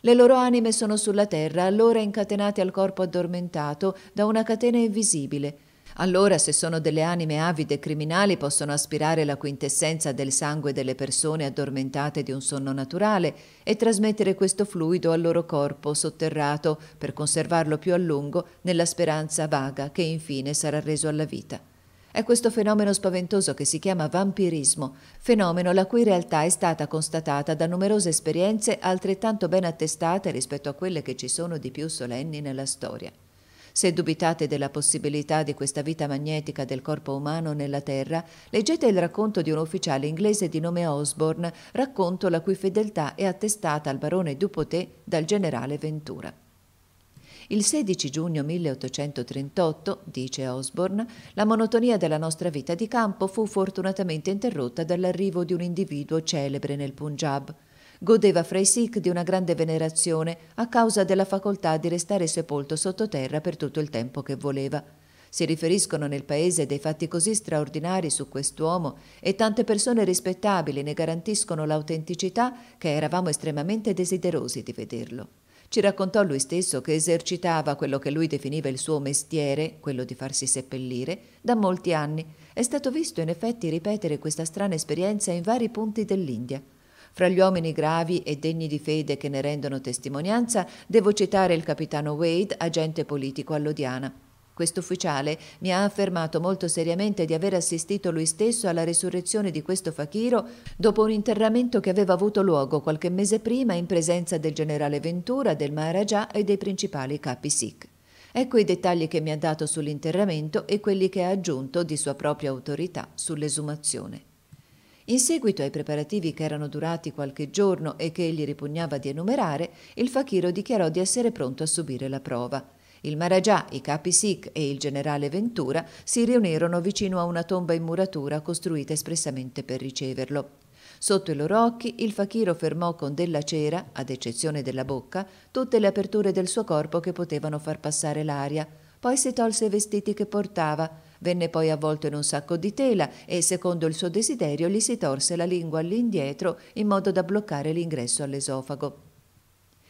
Le loro anime sono sulla terra, allora incatenate al corpo addormentato da una catena invisibile. Allora, se sono delle anime avide criminali, possono aspirare la quintessenza del sangue delle persone addormentate di un sonno naturale e trasmettere questo fluido al loro corpo sotterrato per conservarlo più a lungo nella speranza vaga che infine sarà reso alla vita. È questo fenomeno spaventoso che si chiama vampirismo, fenomeno la cui realtà è stata constatata da numerose esperienze altrettanto ben attestate rispetto a quelle che ci sono di più solenni nella storia. Se dubitate della possibilità di questa vita magnetica del corpo umano nella Terra, leggete il racconto di un ufficiale inglese di nome Osborne, racconto la cui fedeltà è attestata al barone Dupotet dal generale Ventura. Il 16 giugno 1838, dice Osborne, la monotonia della nostra vita di campo fu fortunatamente interrotta dall'arrivo di un individuo celebre nel Punjab, godeva fra i Sikh di una grande venerazione a causa della facoltà di restare sepolto sottoterra per tutto il tempo che voleva. Si riferiscono nel paese dei fatti così straordinari su quest'uomo e tante persone rispettabili ne garantiscono l'autenticità che eravamo estremamente desiderosi di vederlo. Ci raccontò lui stesso che esercitava quello che lui definiva il suo mestiere, quello di farsi seppellire, da molti anni. È stato visto in effetti ripetere questa strana esperienza in vari punti dell'India. Fra gli uomini gravi e degni di fede che ne rendono testimonianza, devo citare il capitano Wade, agente politico all'Odiana. Questo ufficiale mi ha affermato molto seriamente di aver assistito lui stesso alla resurrezione di questo fakiro dopo un interramento che aveva avuto luogo qualche mese prima in presenza del generale Ventura, del Maharajà e dei principali capi Sikh. Ecco i dettagli che mi ha dato sull'interramento e quelli che ha aggiunto di sua propria autorità sull'esumazione. In seguito ai preparativi che erano durati qualche giorno e che egli ripugnava di enumerare, il fakiro dichiarò di essere pronto a subire la prova. Il Maharajà, i capi Sikh e il generale Ventura si riunirono vicino a una tomba in muratura costruita espressamente per riceverlo. Sotto i loro occhi il fakiro fermò con della cera, ad eccezione della bocca, tutte le aperture del suo corpo che potevano far passare l'aria. Poi si tolse i vestiti che portava, Venne poi avvolto in un sacco di tela e, secondo il suo desiderio, gli si torse la lingua all'indietro in modo da bloccare l'ingresso all'esofago.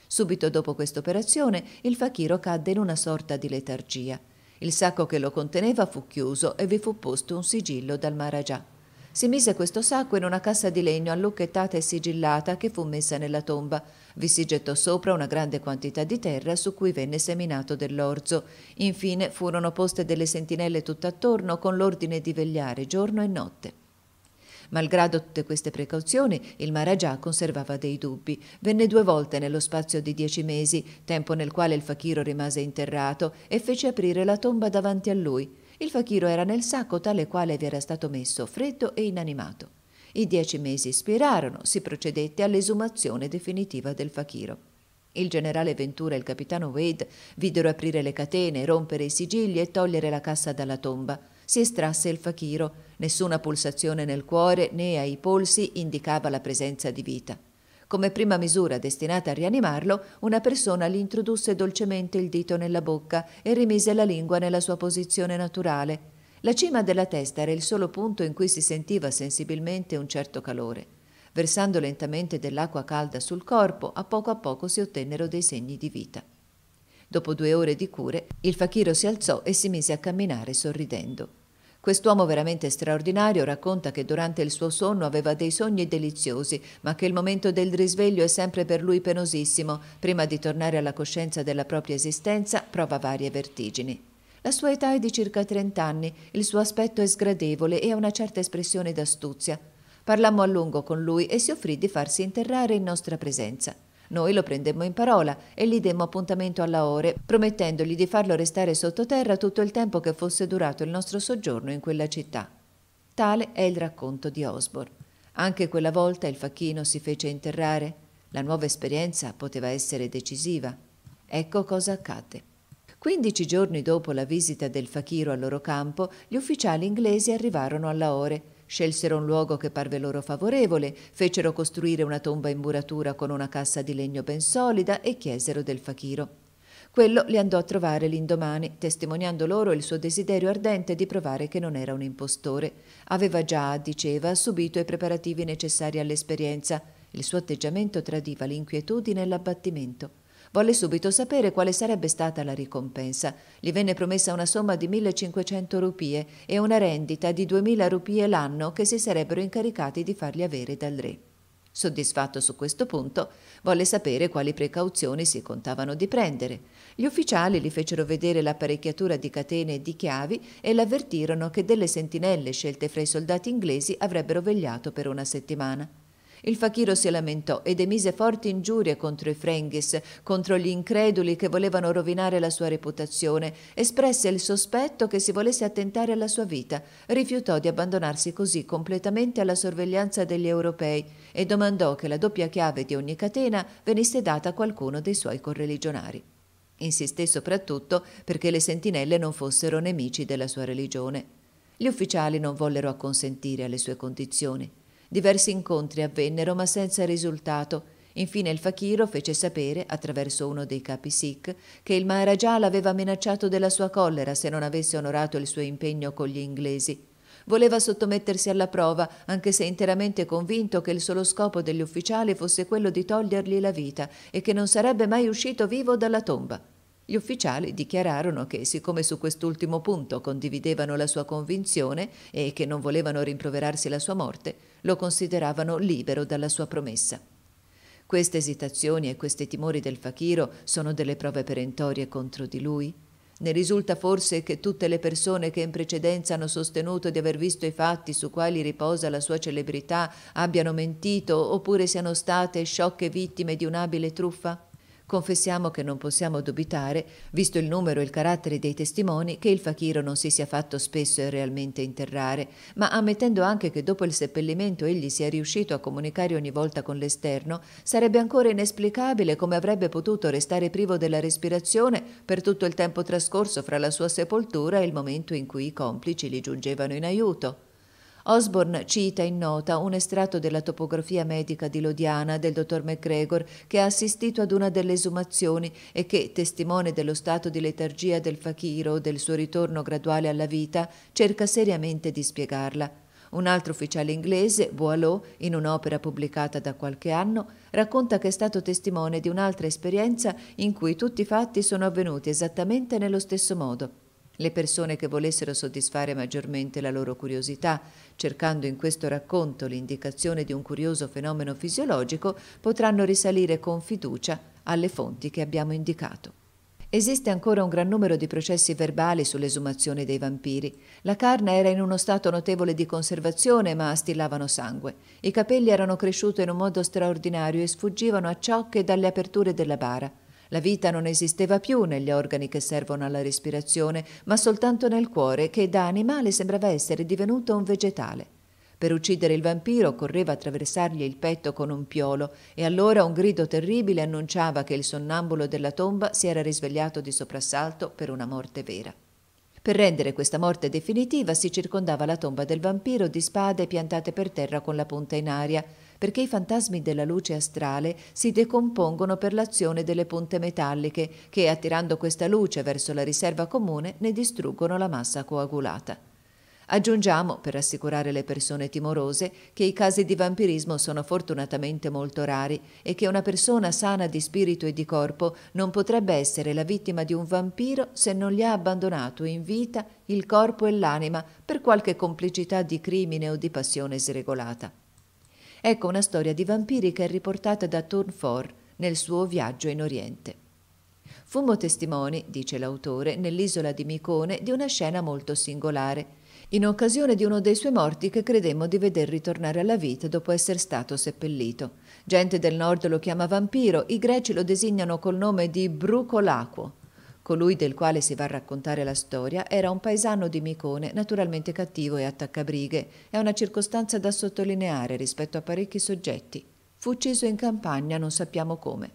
Subito dopo questa operazione, il fakiro cadde in una sorta di letargia. Il sacco che lo conteneva fu chiuso e vi fu posto un sigillo dal Maharajà. Si mise questo sacco in una cassa di legno allucchettata e sigillata che fu messa nella tomba. Vi si gettò sopra una grande quantità di terra su cui venne seminato dell'orzo. Infine furono poste delle sentinelle tutt'attorno con l'ordine di vegliare giorno e notte. Malgrado tutte queste precauzioni, il Maharajà conservava dei dubbi. Venne due volte nello spazio di dieci mesi, tempo nel quale il fakiro rimase interrato, e fece aprire la tomba davanti a lui. Il fakiro era nel sacco tale quale vi era stato messo, freddo e inanimato. I dieci mesi spirarono, si procedette all'esumazione definitiva del fakiro. Il generale Ventura e il capitano Wade videro aprire le catene, rompere i sigilli e togliere la cassa dalla tomba. Si estrasse il fakiro. Nessuna pulsazione nel cuore né ai polsi indicava la presenza di vita. Come prima misura destinata a rianimarlo, una persona gli introdusse dolcemente il dito nella bocca e rimise la lingua nella sua posizione naturale. La cima della testa era il solo punto in cui si sentiva sensibilmente un certo calore. Versando lentamente dell'acqua calda sul corpo, a poco a poco si ottennero dei segni di vita. Dopo due ore di cure, il fakiro si alzò e si mise a camminare sorridendo. Quest'uomo veramente straordinario racconta che durante il suo sonno aveva dei sogni deliziosi, ma che il momento del risveglio è sempre per lui penosissimo. Prima di tornare alla coscienza della propria esistenza, prova varie vertigini. La sua età è di circa 30 anni, il suo aspetto è sgradevole e ha una certa espressione d'astuzia. Parlammo a lungo con lui e si offrì di farsi interrare in nostra presenza. Noi lo prendemmo in parola e gli demmo appuntamento alla ore, promettendogli di farlo restare sottoterra tutto il tempo che fosse durato il nostro soggiorno in quella città. Tale è il racconto di Osborne. Anche quella volta il facchino si fece interrare. La nuova esperienza poteva essere decisiva. Ecco cosa accadde. Quindici giorni dopo la visita del fakiro al loro campo, gli ufficiali inglesi arrivarono alla ore Scelsero un luogo che parve loro favorevole, fecero costruire una tomba in muratura con una cassa di legno ben solida e chiesero del fakiro. Quello li andò a trovare l'indomani, testimoniando loro il suo desiderio ardente di provare che non era un impostore. Aveva già, diceva, subito i preparativi necessari all'esperienza. Il suo atteggiamento tradiva l'inquietudine e l'abbattimento. Volle subito sapere quale sarebbe stata la ricompensa. Gli venne promessa una somma di 1500 rupie e una rendita di 2000 rupie l'anno che si sarebbero incaricati di fargli avere dal re. Soddisfatto su questo punto, volle sapere quali precauzioni si contavano di prendere. Gli ufficiali gli fecero vedere l'apparecchiatura di catene e di chiavi e l'avvertirono che delle sentinelle scelte fra i soldati inglesi avrebbero vegliato per una settimana. Il fakiro si lamentò ed emise forti ingiurie contro i Frenghis, contro gli increduli che volevano rovinare la sua reputazione, espresse il sospetto che si volesse attentare alla sua vita, rifiutò di abbandonarsi così completamente alla sorveglianza degli europei e domandò che la doppia chiave di ogni catena venisse data a qualcuno dei suoi correligionari. Insisté soprattutto perché le sentinelle non fossero nemici della sua religione. Gli ufficiali non vollero acconsentire alle sue condizioni. Diversi incontri avvennero, ma senza risultato. Infine il fakiro fece sapere, attraverso uno dei capi Sikh, che il Maharaja l'aveva minacciato della sua collera se non avesse onorato il suo impegno con gli inglesi. Voleva sottomettersi alla prova, anche se interamente convinto che il solo scopo degli ufficiali fosse quello di togliergli la vita e che non sarebbe mai uscito vivo dalla tomba. Gli ufficiali dichiararono che, siccome su quest'ultimo punto condividevano la sua convinzione e che non volevano rimproverarsi la sua morte, lo consideravano libero dalla sua promessa. Queste esitazioni e questi timori del fakiro sono delle prove perentorie contro di lui? Ne risulta forse che tutte le persone che in precedenza hanno sostenuto di aver visto i fatti su quali riposa la sua celebrità abbiano mentito oppure siano state sciocche vittime di un'abile truffa? Confessiamo che non possiamo dubitare, visto il numero e il carattere dei testimoni, che il fakiro non si sia fatto spesso e realmente interrare, ma ammettendo anche che dopo il seppellimento egli sia riuscito a comunicare ogni volta con l'esterno, sarebbe ancora inesplicabile come avrebbe potuto restare privo della respirazione per tutto il tempo trascorso fra la sua sepoltura e il momento in cui i complici gli giungevano in aiuto. Osborne cita in nota un estratto della topografia medica di Lodiana del dottor McGregor che ha assistito ad una delle esumazioni e che, testimone dello stato di letargia del fakiro, del suo ritorno graduale alla vita, cerca seriamente di spiegarla. Un altro ufficiale inglese, Boileau, in un'opera pubblicata da qualche anno, racconta che è stato testimone di un'altra esperienza in cui tutti i fatti sono avvenuti esattamente nello stesso modo. Le persone che volessero soddisfare maggiormente la loro curiosità, cercando in questo racconto l'indicazione di un curioso fenomeno fisiologico, potranno risalire con fiducia alle fonti che abbiamo indicato. Esiste ancora un gran numero di processi verbali sull'esumazione dei vampiri. La carne era in uno stato notevole di conservazione, ma astillavano sangue. I capelli erano cresciuti in un modo straordinario e sfuggivano a ciocche dalle aperture della bara. La vita non esisteva più negli organi che servono alla respirazione, ma soltanto nel cuore, che da animale sembrava essere divenuto un vegetale. Per uccidere il vampiro occorreva attraversargli il petto con un piolo e allora un grido terribile annunciava che il sonnambulo della tomba si era risvegliato di soprassalto per una morte vera. Per rendere questa morte definitiva si circondava la tomba del vampiro di spade piantate per terra con la punta in aria, perché i fantasmi della luce astrale si decompongono per l'azione delle punte metalliche che, attirando questa luce verso la riserva comune, ne distruggono la massa coagulata. Aggiungiamo, per rassicurare le persone timorose, che i casi di vampirismo sono fortunatamente molto rari e che una persona sana di spirito e di corpo non potrebbe essere la vittima di un vampiro se non gli ha abbandonato in vita il corpo e l'anima per qualche complicità di crimine o di passione sregolata. Ecco una storia di vampiri che è riportata da Tournefort nel suo viaggio in Oriente. Fummo testimoni, dice l'autore, nell'isola di Micone di una scena molto singolare, in occasione di uno dei suoi morti che credemmo di veder ritornare alla vita dopo essere stato seppellito. Gente del nord lo chiama vampiro, i greci lo designano col nome di Brucolaquo. Colui del quale si va a raccontare la storia era un paesano di Micone, naturalmente cattivo e attaccabrighe. È una circostanza da sottolineare rispetto a parecchi soggetti. Fu ucciso in campagna, non sappiamo come.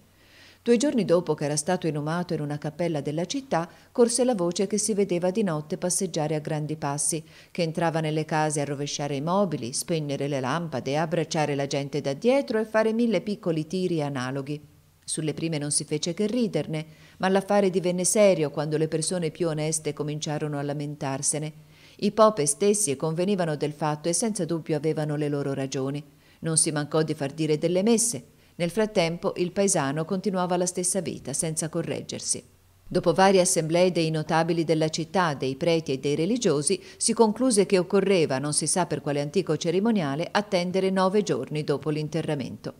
Due giorni dopo che era stato inumato in una cappella della città, corse la voce che si vedeva di notte passeggiare a grandi passi, che entrava nelle case a rovesciare i mobili, spegnere le lampade, abbracciare la gente da dietro e fare mille piccoli tiri analoghi. Sulle prime non si fece che riderne, ma l'affare divenne serio quando le persone più oneste cominciarono a lamentarsene. I pope stessi convenivano del fatto e senza dubbio avevano le loro ragioni. Non si mancò di far dire delle messe. Nel frattempo il paesano continuava la stessa vita, senza correggersi. Dopo varie assemblee dei notabili della città, dei preti e dei religiosi, si concluse che occorreva, non si sa per quale antico cerimoniale, attendere nove giorni dopo l'interramento.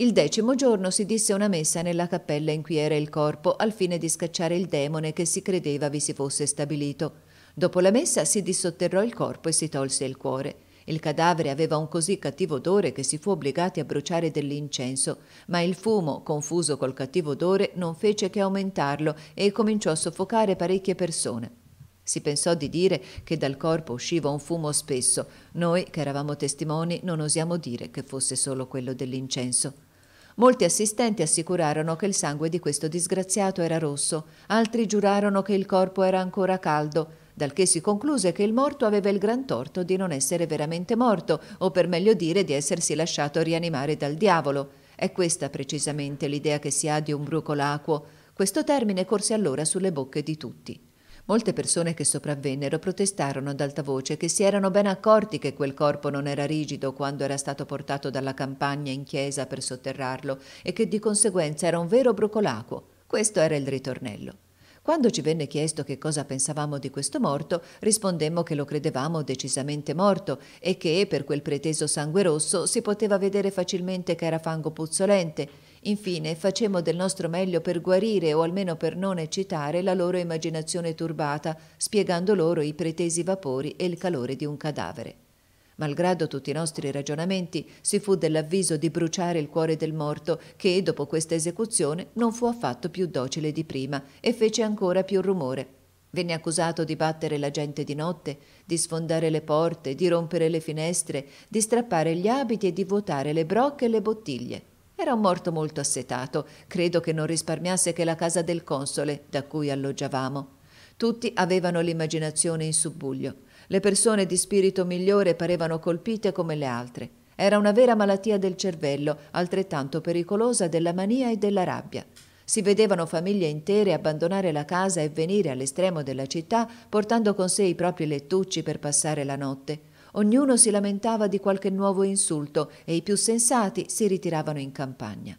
Il decimo giorno si disse una messa nella cappella in cui era il corpo, al fine di scacciare il demone che si credeva vi si fosse stabilito. Dopo la messa si dissotterrò il corpo e si tolse il cuore. Il cadavere aveva un così cattivo odore che si fu obbligati a bruciare dell'incenso, ma il fumo, confuso col cattivo odore, non fece che aumentarlo e cominciò a soffocare parecchie persone. Si pensò di dire che dal corpo usciva un fumo spesso. Noi, che eravamo testimoni, non osiamo dire che fosse solo quello dell'incenso. Molti assistenti assicurarono che il sangue di questo disgraziato era rosso, altri giurarono che il corpo era ancora caldo, dal che si concluse che il morto aveva il gran torto di non essere veramente morto, o per meglio dire di essersi lasciato rianimare dal diavolo. È questa precisamente l'idea che si ha di un brucolaquo. Questo termine corse allora sulle bocche di tutti. Molte persone che sopravvennero protestarono ad alta voce che si erano ben accorti che quel corpo non era rigido quando era stato portato dalla campagna in chiesa per sotterrarlo e che di conseguenza era un vero brucolaquo. Questo era il ritornello. Quando ci venne chiesto che cosa pensavamo di questo morto, rispondemmo che lo credevamo decisamente morto e che per quel preteso sangue rosso si poteva vedere facilmente che era fango puzzolente. Infine facemmo del nostro meglio per guarire o almeno per non eccitare la loro immaginazione turbata, spiegando loro i pretesi vapori e il calore di un cadavere. Malgrado tutti i nostri ragionamenti, si fu dell'avviso di bruciare il cuore del morto, che dopo questa esecuzione non fu affatto più docile di prima e fece ancora più rumore. Venne accusato di battere la gente di notte, di sfondare le porte, di rompere le finestre, di strappare gli abiti e di vuotare le brocche e le bottiglie. Era un morto molto assetato, credo che non risparmiasse che la casa del console da cui alloggiavamo. Tutti avevano l'immaginazione in subbuglio. Le persone di spirito migliore parevano colpite come le altre. Era una vera malattia del cervello, altrettanto pericolosa della mania e della rabbia. Si vedevano famiglie intere abbandonare la casa e venire all'estremo della città portando con sé i propri lettucci per passare la notte. Ognuno si lamentava di qualche nuovo insulto e i più sensati si ritiravano in campagna.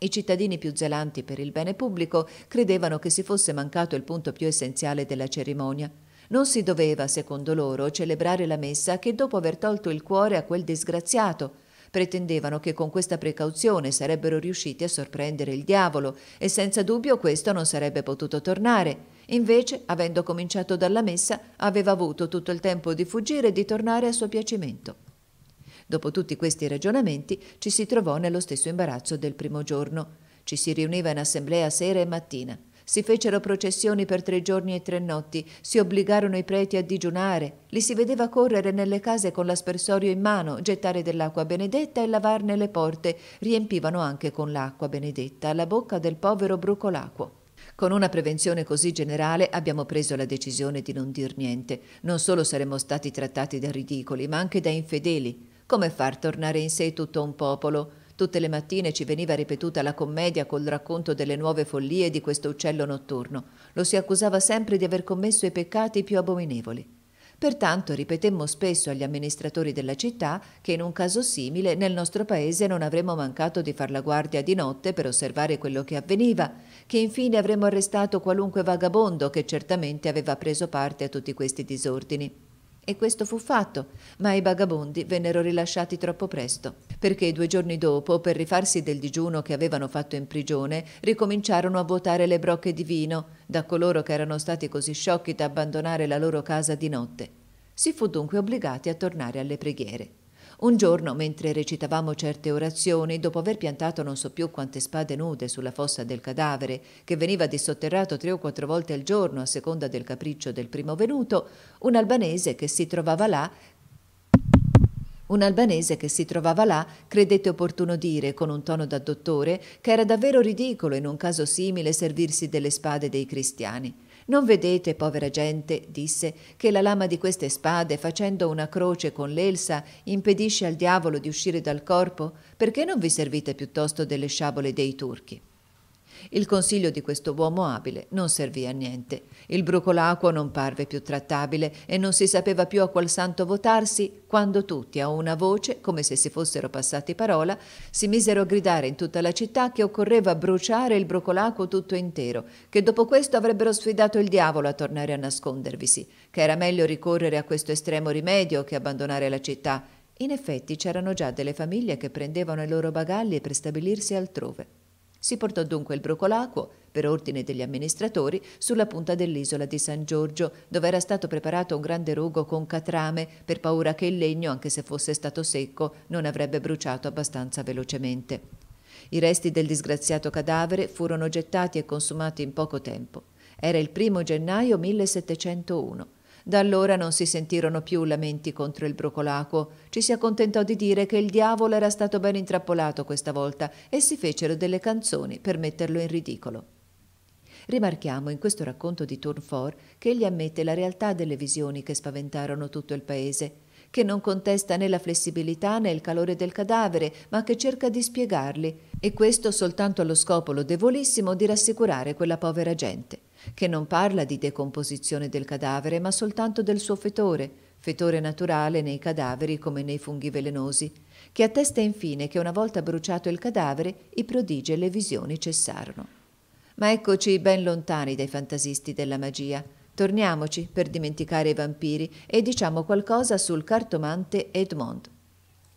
I cittadini più zelanti per il bene pubblico credevano che si fosse mancato il punto più essenziale della cerimonia. Non si doveva, secondo loro, celebrare la messa che dopo aver tolto il cuore a quel disgraziato. Pretendevano che con questa precauzione sarebbero riusciti a sorprendere il diavolo e senza dubbio questo non sarebbe potuto tornare. Invece, avendo cominciato dalla messa, aveva avuto tutto il tempo di fuggire e di tornare a suo piacimento. Dopo tutti questi ragionamenti ci si trovò nello stesso imbarazzo del primo giorno. Ci si riuniva in assemblea sera e mattina. Si fecero processioni per tre giorni e tre notti, si obbligarono i preti a digiunare, li si vedeva correre nelle case con l'aspersorio in mano, gettare dell'acqua benedetta e lavarne le porte, riempivano anche con l'acqua benedetta la bocca del povero brucolacquo. Con una prevenzione così generale abbiamo preso la decisione di non dir niente. Non solo saremmo stati trattati da ridicoli, ma anche da infedeli. Come far tornare in sé tutto un popolo? Tutte le mattine ci veniva ripetuta la commedia col racconto delle nuove follie di questo uccello notturno. Lo si accusava sempre di aver commesso i peccati più abominevoli. Pertanto ripetemmo spesso agli amministratori della città che in un caso simile nel nostro paese non avremmo mancato di far la guardia di notte per osservare quello che avveniva, che infine avremmo arrestato qualunque vagabondo che certamente aveva preso parte a tutti questi disordini. E questo fu fatto, ma i vagabondi vennero rilasciati troppo presto, perché due giorni dopo, per rifarsi del digiuno che avevano fatto in prigione, ricominciarono a vuotare le brocche di vino da coloro che erano stati così sciocchi da abbandonare la loro casa di notte. Si fu dunque obbligati a tornare alle preghiere. Un giorno, mentre recitavamo certe orazioni, dopo aver piantato non so più quante spade nude sulla fossa del cadavere, che veniva dissotterrato tre o quattro volte al giorno a seconda del capriccio del primo venuto, un albanese che si trovava là un albanese che si trovava là credette opportuno dire, con un tono da dottore, che era davvero ridicolo in un caso simile servirsi delle spade dei cristiani. Non vedete, povera gente, disse, che la lama di queste spade, facendo una croce con l'elsa, impedisce al diavolo di uscire dal corpo? Perché non vi servite piuttosto delle sciabole dei turchi? Il consiglio di questo uomo abile non servì a niente. Il brucolacquo non parve più trattabile e non si sapeva più a qual santo votarsi quando tutti, a una voce, come se si fossero passati parola, si misero a gridare in tutta la città che occorreva bruciare il brucolacquo tutto intero, che dopo questo avrebbero sfidato il diavolo a tornare a nascondervisi, che era meglio ricorrere a questo estremo rimedio che abbandonare la città. In effetti c'erano già delle famiglie che prendevano i loro bagagli per stabilirsi altrove. Si portò dunque il brocolacquo, per ordine degli amministratori, sulla punta dell'isola di San Giorgio, dove era stato preparato un grande rogo con catrame, per paura che il legno, anche se fosse stato secco, non avrebbe bruciato abbastanza velocemente. I resti del disgraziato cadavere furono gettati e consumati in poco tempo. Era il primo gennaio 1701. Da allora non si sentirono più lamenti contro il brocolaquo. Ci si accontentò di dire che il diavolo era stato ben intrappolato questa volta e si fecero delle canzoni per metterlo in ridicolo. Rimarchiamo in questo racconto di Tournefort che egli ammette la realtà delle visioni che spaventarono tutto il paese, che non contesta né la flessibilità né il calore del cadavere, ma che cerca di spiegarli, e questo soltanto allo scopo lodevolissimo di rassicurare quella povera gente che non parla di decomposizione del cadavere, ma soltanto del suo fetore, fetore naturale nei cadaveri come nei funghi velenosi, che attesta infine che una volta bruciato il cadavere i prodigi e le visioni cessarono. Ma eccoci ben lontani dai fantasisti della magia. Torniamoci per dimenticare i vampiri e diciamo qualcosa sul cartomante Edmond.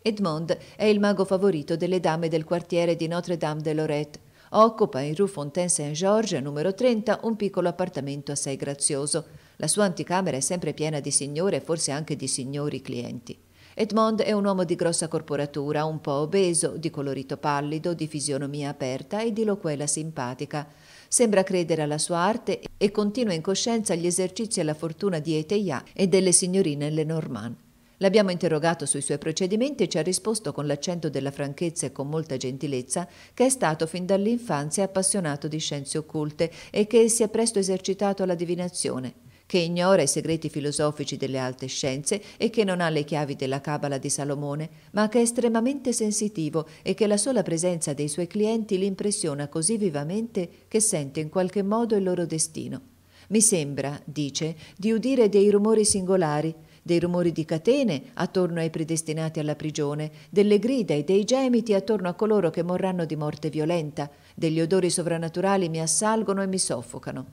Edmond è il mago favorito delle dame del quartiere di Notre-Dame de Lorette, Occupa in Rue Fontaine Saint-Georges, numero 30, un piccolo appartamento assai grazioso. La sua anticamera è sempre piena di signore e forse anche di signori clienti. Edmond è un uomo di grossa corporatura, un po' obeso, di colorito pallido, di fisionomia aperta e di loquela simpatica. Sembra credere alla sua arte e continua in coscienza gli esercizi alla fortuna di Eteia e delle signorine Lenormand. L'abbiamo interrogato sui suoi procedimenti e ci ha risposto con l'accento della franchezza e con molta gentilezza che è stato fin dall'infanzia appassionato di scienze occulte e che si è presto esercitato alla divinazione, che ignora i segreti filosofici delle alte scienze e che non ha le chiavi della cabala di Salomone, ma che è estremamente sensitivo e che la sola presenza dei suoi clienti l'impressiona così vivamente che sente in qualche modo il loro destino. Mi sembra, dice, di udire dei rumori singolari, dei rumori di catene attorno ai predestinati alla prigione, delle grida e dei gemiti attorno a coloro che morranno di morte violenta, degli odori sovrannaturali mi assalgono e mi soffocano.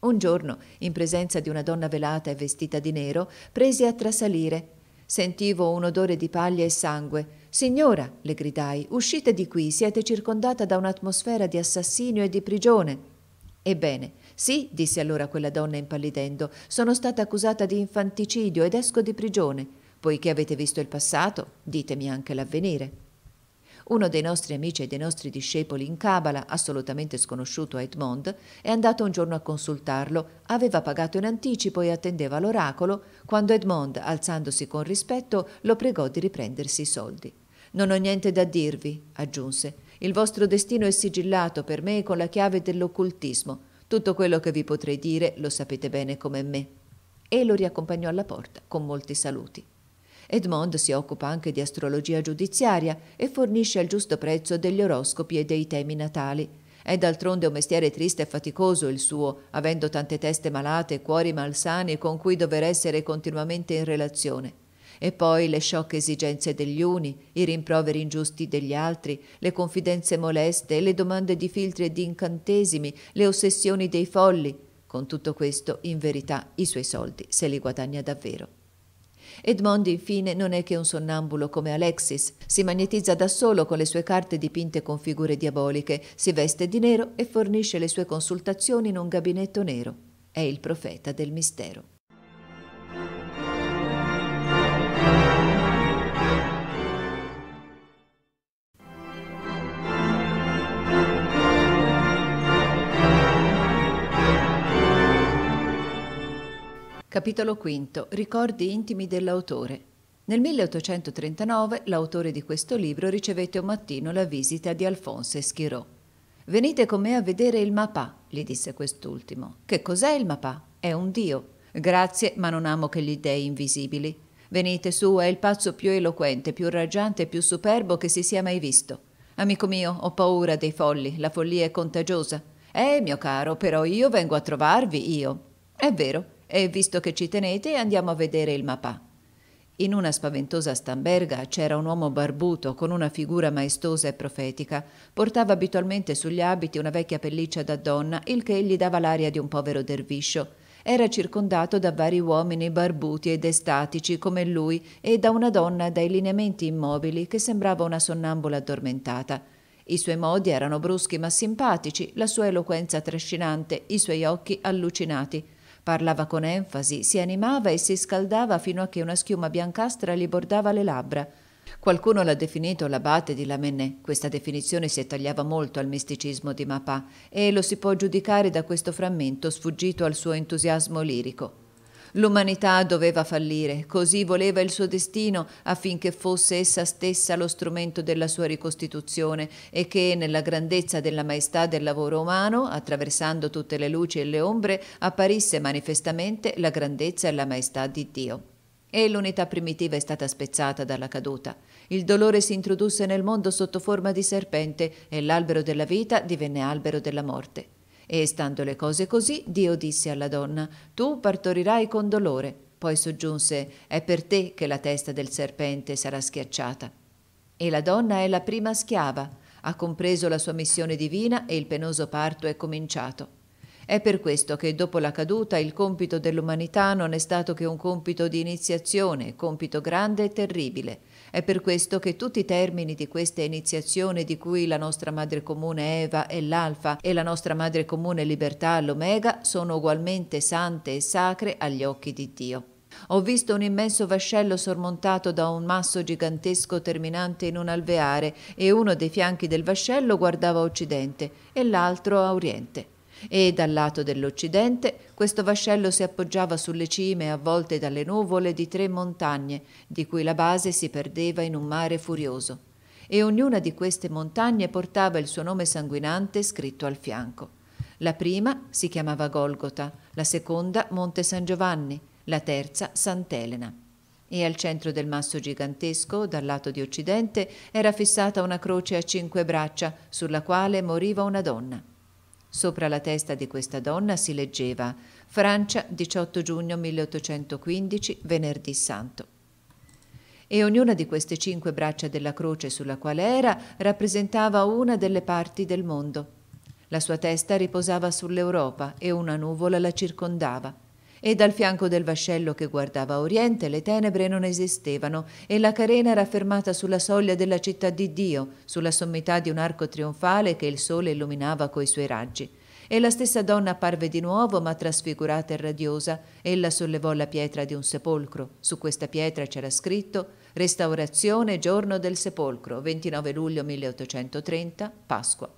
Un giorno, in presenza di una donna velata e vestita di nero, presi a trasalire. Sentivo un odore di paglia e sangue. Signora, le gridai, uscite di qui, siete circondata da un'atmosfera di assassinio e di prigione. Ebbene, sì, disse allora quella donna impallidendo, sono stata accusata di infanticidio ed esco di prigione. Poiché avete visto il passato, ditemi anche l'avvenire. Uno dei nostri amici e dei nostri discepoli in Cabala, assolutamente sconosciuto a Edmond, è andato un giorno a consultarlo, aveva pagato in anticipo e attendeva l'oracolo, quando Edmond, alzandosi con rispetto, lo pregò di riprendersi i soldi. Non ho niente da dirvi, aggiunse. Il vostro destino è sigillato per me con la chiave dell'occultismo. Tutto quello che vi potrei dire lo sapete bene come me. E lo riaccompagnò alla porta con molti saluti. Edmond si occupa anche di astrologia giudiziaria e fornisce al giusto prezzo degli oroscopi e dei temi natali. È d'altronde un mestiere triste e faticoso il suo, avendo tante teste malate e cuori malsani con cui dover essere continuamente in relazione. E poi le sciocche esigenze degli uni, i rimproveri ingiusti degli altri, le confidenze moleste, le domande di filtri e di incantesimi, le ossessioni dei folli. Con tutto questo, in verità, i suoi soldi se li guadagna davvero. Edmond, infine, non è che un sonnambulo come Alexis. Si magnetizza da solo con le sue carte dipinte con figure diaboliche, si veste di nero e fornisce le sue consultazioni in un gabinetto nero. È il profeta del mistero. Capitolo V. Ricordi intimi dell'autore. Nel 1839 l'autore di questo libro ricevette un mattino la visita di Alphonse Schirò. Venite con me a vedere il Mapà, gli disse quest'ultimo. Che cos'è il Mapà? È un dio. Grazie, ma non amo che gli dei invisibili. Venite su, è il pazzo più eloquente, più raggiante e più superbo che si sia mai visto. Amico mio, ho paura dei folli, la follia è contagiosa. Eh, mio caro, però io vengo a trovarvi, io. È vero, e visto che ci tenete, andiamo a vedere il mapà. In una spaventosa stamberga c'era un uomo barbuto con una figura maestosa e profetica. Portava abitualmente sugli abiti una vecchia pelliccia da donna, il che gli dava l'aria di un povero derviscio. Era circondato da vari uomini barbuti ed estatici come lui e da una donna dai lineamenti immobili che sembrava una sonnambula addormentata. I suoi modi erano bruschi ma simpatici, la sua eloquenza trascinante, i suoi occhi allucinati. Parlava con enfasi, si animava e si scaldava fino a che una schiuma biancastra gli bordava le labbra. Qualcuno l'ha definito l'abate di Lamennais. Questa definizione si attagliava molto al misticismo di Mapà e lo si può giudicare da questo frammento sfuggito al suo entusiasmo lirico. L'umanità doveva fallire, così voleva il suo destino, affinché fosse essa stessa lo strumento della sua ricostituzione e che, nella grandezza della maestà del lavoro umano, attraversando tutte le luci e le ombre, apparisse manifestamente la grandezza e la maestà di Dio. E l'unità primitiva è stata spezzata dalla caduta. Il dolore si introdusse nel mondo sotto forma di serpente e l'albero della vita divenne albero della morte. E stando le cose così, Dio disse alla donna, tu partorirai con dolore. Poi soggiunse, è per te che la testa del serpente sarà schiacciata. E la donna è la prima schiava, ha compreso la sua missione divina e il penoso parto è cominciato. È per questo che dopo la caduta il compito dell'umanità non è stato che un compito di iniziazione, compito grande e terribile, è per questo che tutti i termini di questa iniziazione di cui la nostra madre comune Eva è l'alfa e la nostra madre comune libertà l'omega sono ugualmente sante e sacre agli occhi di Dio. Ho visto un immenso vascello sormontato da un masso gigantesco terminante in un alveare e uno dei fianchi del vascello guardava a occidente e l'altro a oriente e dal lato dell'occidente questo vascello si appoggiava sulle cime avvolte dalle nuvole di tre montagne, di cui la base si perdeva in un mare furioso, e ognuna di queste montagne portava il suo nome sanguinante scritto al fianco. La prima si chiamava Golgota, la seconda Monte San Giovanni, la terza Sant'Elena. E al centro del masso gigantesco, dal lato di occidente, era fissata una croce a cinque braccia, sulla quale moriva una donna. Sopra la testa di questa donna si leggeva Francia 18 giugno 1815, venerdì santo. E ognuna di queste cinque braccia della croce sulla quale era rappresentava una delle parti del mondo. La sua testa riposava sull'Europa e una nuvola la circondava e dal fianco del vascello che guardava a oriente le tenebre non esistevano e la carena era fermata sulla soglia della città di Dio, sulla sommità di un arco trionfale che il sole illuminava coi suoi raggi. E la stessa donna apparve di nuovo, ma trasfigurata e radiosa. Ella sollevò la pietra di un sepolcro. Su questa pietra c'era scritto Restaurazione giorno del sepolcro, 29 luglio 1830, Pasqua.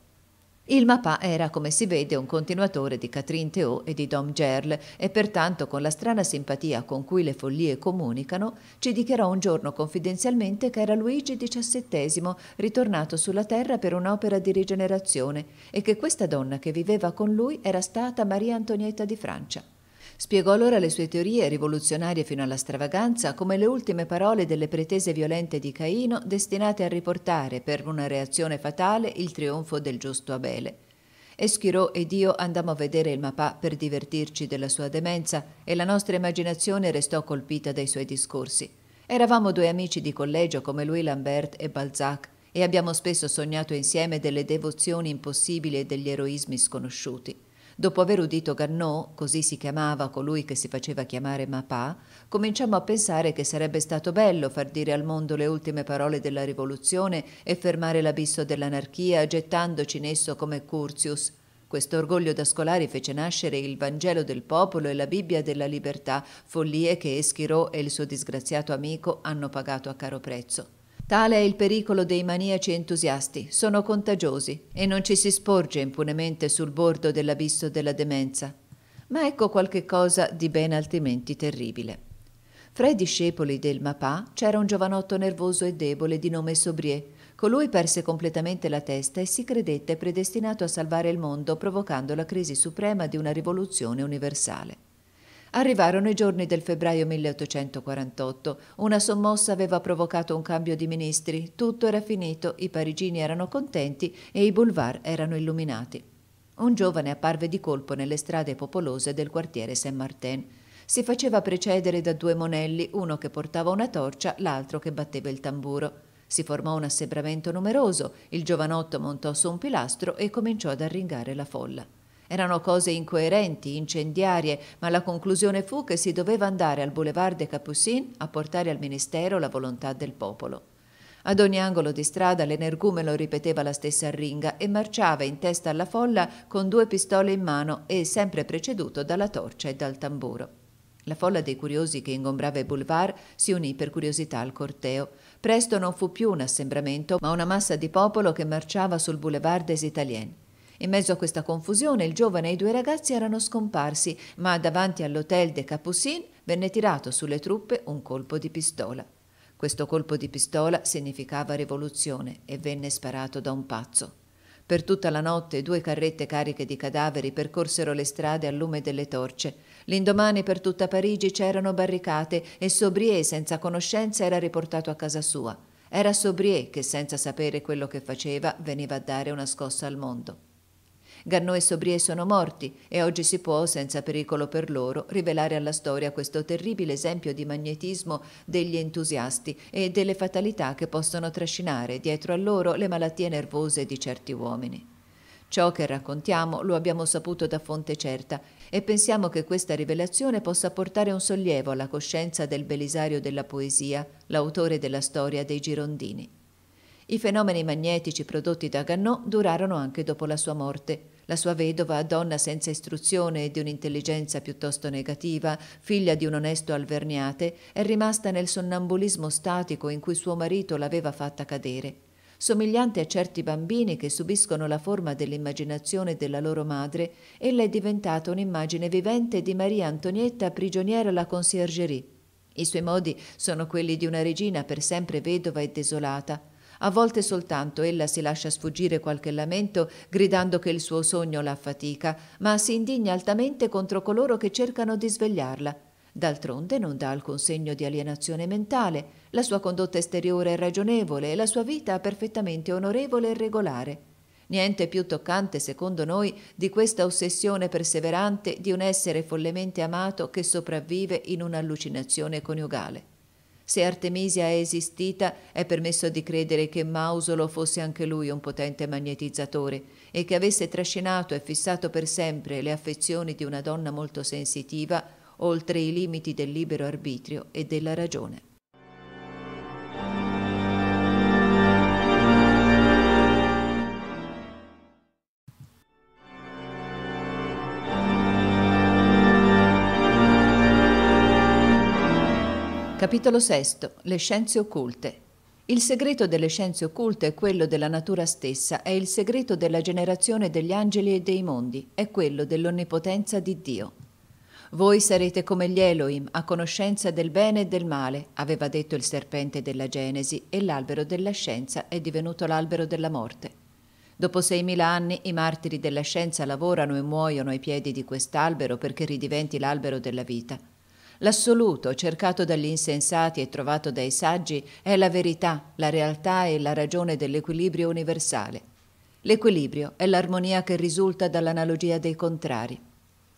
Il Mapà era, come si vede, un continuatore di Catherine Théot e di Dom Gerle e pertanto, con la strana simpatia con cui le follie comunicano, ci dichiarò un giorno confidenzialmente che era Luigi XVII ritornato sulla terra per un'opera di rigenerazione e che questa donna che viveva con lui era stata Maria Antonietta di Francia. Spiegò allora le sue teorie rivoluzionarie fino alla stravaganza come le ultime parole delle pretese violente di Caino destinate a riportare per una reazione fatale il trionfo del giusto Abele. Eschirò ed io andammo a vedere il mapà per divertirci della sua demenza e la nostra immaginazione restò colpita dai suoi discorsi. Eravamo due amici di collegio come Louis Lambert e Balzac e abbiamo spesso sognato insieme delle devozioni impossibili e degli eroismi sconosciuti. Dopo aver udito Gannot, così si chiamava colui che si faceva chiamare Mapà, cominciamo a pensare che sarebbe stato bello far dire al mondo le ultime parole della rivoluzione e fermare l'abisso dell'anarchia gettandoci in esso come Curtius. Questo orgoglio da scolari fece nascere il Vangelo del popolo e la Bibbia della libertà, follie che Eschirò e il suo disgraziato amico hanno pagato a caro prezzo. Tale è il pericolo dei maniaci entusiasti, sono contagiosi e non ci si sporge impunemente sul bordo dell'abisso della demenza. Ma ecco qualche cosa di ben altrimenti terribile. Fra i discepoli del Mapà c'era un giovanotto nervoso e debole di nome Sobrier. Colui perse completamente la testa e si credette predestinato a salvare il mondo, provocando la crisi suprema di una rivoluzione universale. Arrivarono i giorni del febbraio 1848. Una sommossa aveva provocato un cambio di ministri. Tutto era finito, i parigini erano contenti e i boulevard erano illuminati. Un giovane apparve di colpo nelle strade popolose del quartiere Saint-Martin. Si faceva precedere da due monelli, uno che portava una torcia, l'altro che batteva il tamburo. Si formò un assembramento numeroso, il giovanotto montò su un pilastro e cominciò ad arringare la folla. Erano cose incoerenti, incendiarie, ma la conclusione fu che si doveva andare al boulevard de Capucines a portare al ministero la volontà del popolo. Ad ogni angolo di strada l'energumeno ripeteva la stessa arringa e marciava in testa alla folla con due pistole in mano e sempre preceduto dalla torcia e dal tamburo. La folla dei curiosi che ingombrava i boulevard si unì per curiosità al corteo. Presto non fu più un assembramento, ma una massa di popolo che marciava sul boulevard des Italiens. In mezzo a questa confusione il giovane e i due ragazzi erano scomparsi, ma davanti all'hotel de Capucines venne tirato sulle truppe un colpo di pistola. Questo colpo di pistola significava rivoluzione e venne sparato da un pazzo. Per tutta la notte due carrette cariche di cadaveri percorsero le strade al lume delle torce. L'indomani per tutta Parigi c'erano barricate e Sobrier, senza conoscenza, era riportato a casa sua. Era Sobrier che, senza sapere quello che faceva, veniva a dare una scossa al mondo. Garneau e Sobrier sono morti e oggi si può, senza pericolo per loro, rivelare alla storia questo terribile esempio di magnetismo degli entusiasti e delle fatalità che possono trascinare dietro a loro le malattie nervose di certi uomini. Ciò che raccontiamo lo abbiamo saputo da fonte certa e pensiamo che questa rivelazione possa portare un sollievo alla coscienza del Belisario della poesia, l'autore della storia dei Girondini. I fenomeni magnetici prodotti da Ganneau durarono anche dopo la sua morte. La sua vedova, donna senza istruzione e di un'intelligenza piuttosto negativa, figlia di un onesto alverniate, è rimasta nel sonnambulismo statico in cui suo marito l'aveva fatta cadere. Somigliante a certi bambini che subiscono la forma dell'immaginazione della loro madre, ella è diventata un'immagine vivente di Maria Antonietta prigioniera alla conciergerie. I suoi modi sono quelli di una regina per sempre vedova e desolata. A volte soltanto ella si lascia sfuggire qualche lamento, gridando che il suo sogno la affatica, ma si indigna altamente contro coloro che cercano di svegliarla. D'altronde non dà alcun segno di alienazione mentale, la sua condotta esteriore è ragionevole e la sua vita perfettamente onorevole e regolare. Niente più toccante, secondo noi, di questa ossessione perseverante di un essere follemente amato che sopravvive in un'allucinazione coniugale. Se Artemisia è esistita, è permesso di credere che Mausolo fosse anche lui un potente magnetizzatore e che avesse trascinato e fissato per sempre le affezioni di una donna molto sensitiva oltre i limiti del libero arbitrio e della ragione. Capitolo VI. Le scienze occulte. Il segreto delle scienze occulte è quello della natura stessa, è il segreto della generazione degli angeli e dei mondi, è quello dell'onnipotenza di Dio. Voi sarete come gli Elohim, a conoscenza del bene e del male, aveva detto il serpente della Genesi, e l'albero della scienza è divenuto l'albero della morte. Dopo seimila anni i martiri della scienza lavorano e muoiono ai piedi di quest'albero perché ridiventi l'albero della vita. L'assoluto, cercato dagli insensati e trovato dai saggi, è la verità, la realtà e la ragione dell'equilibrio universale. L'equilibrio è l'armonia che risulta dall'analogia dei contrari.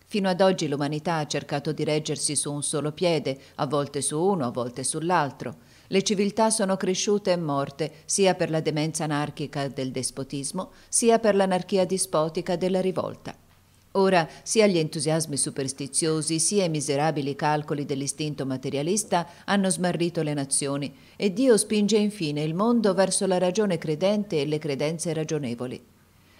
Fino ad oggi l'umanità ha cercato di reggersi su un solo piede, a volte su uno, a volte sull'altro. Le civiltà sono cresciute e morte sia per la demenza anarchica del despotismo, sia per l'anarchia dispotica della rivolta. Ora, sia gli entusiasmi superstiziosi sia i miserabili calcoli dell'istinto materialista hanno smarrito le nazioni e Dio spinge infine il mondo verso la ragione credente e le credenze ragionevoli.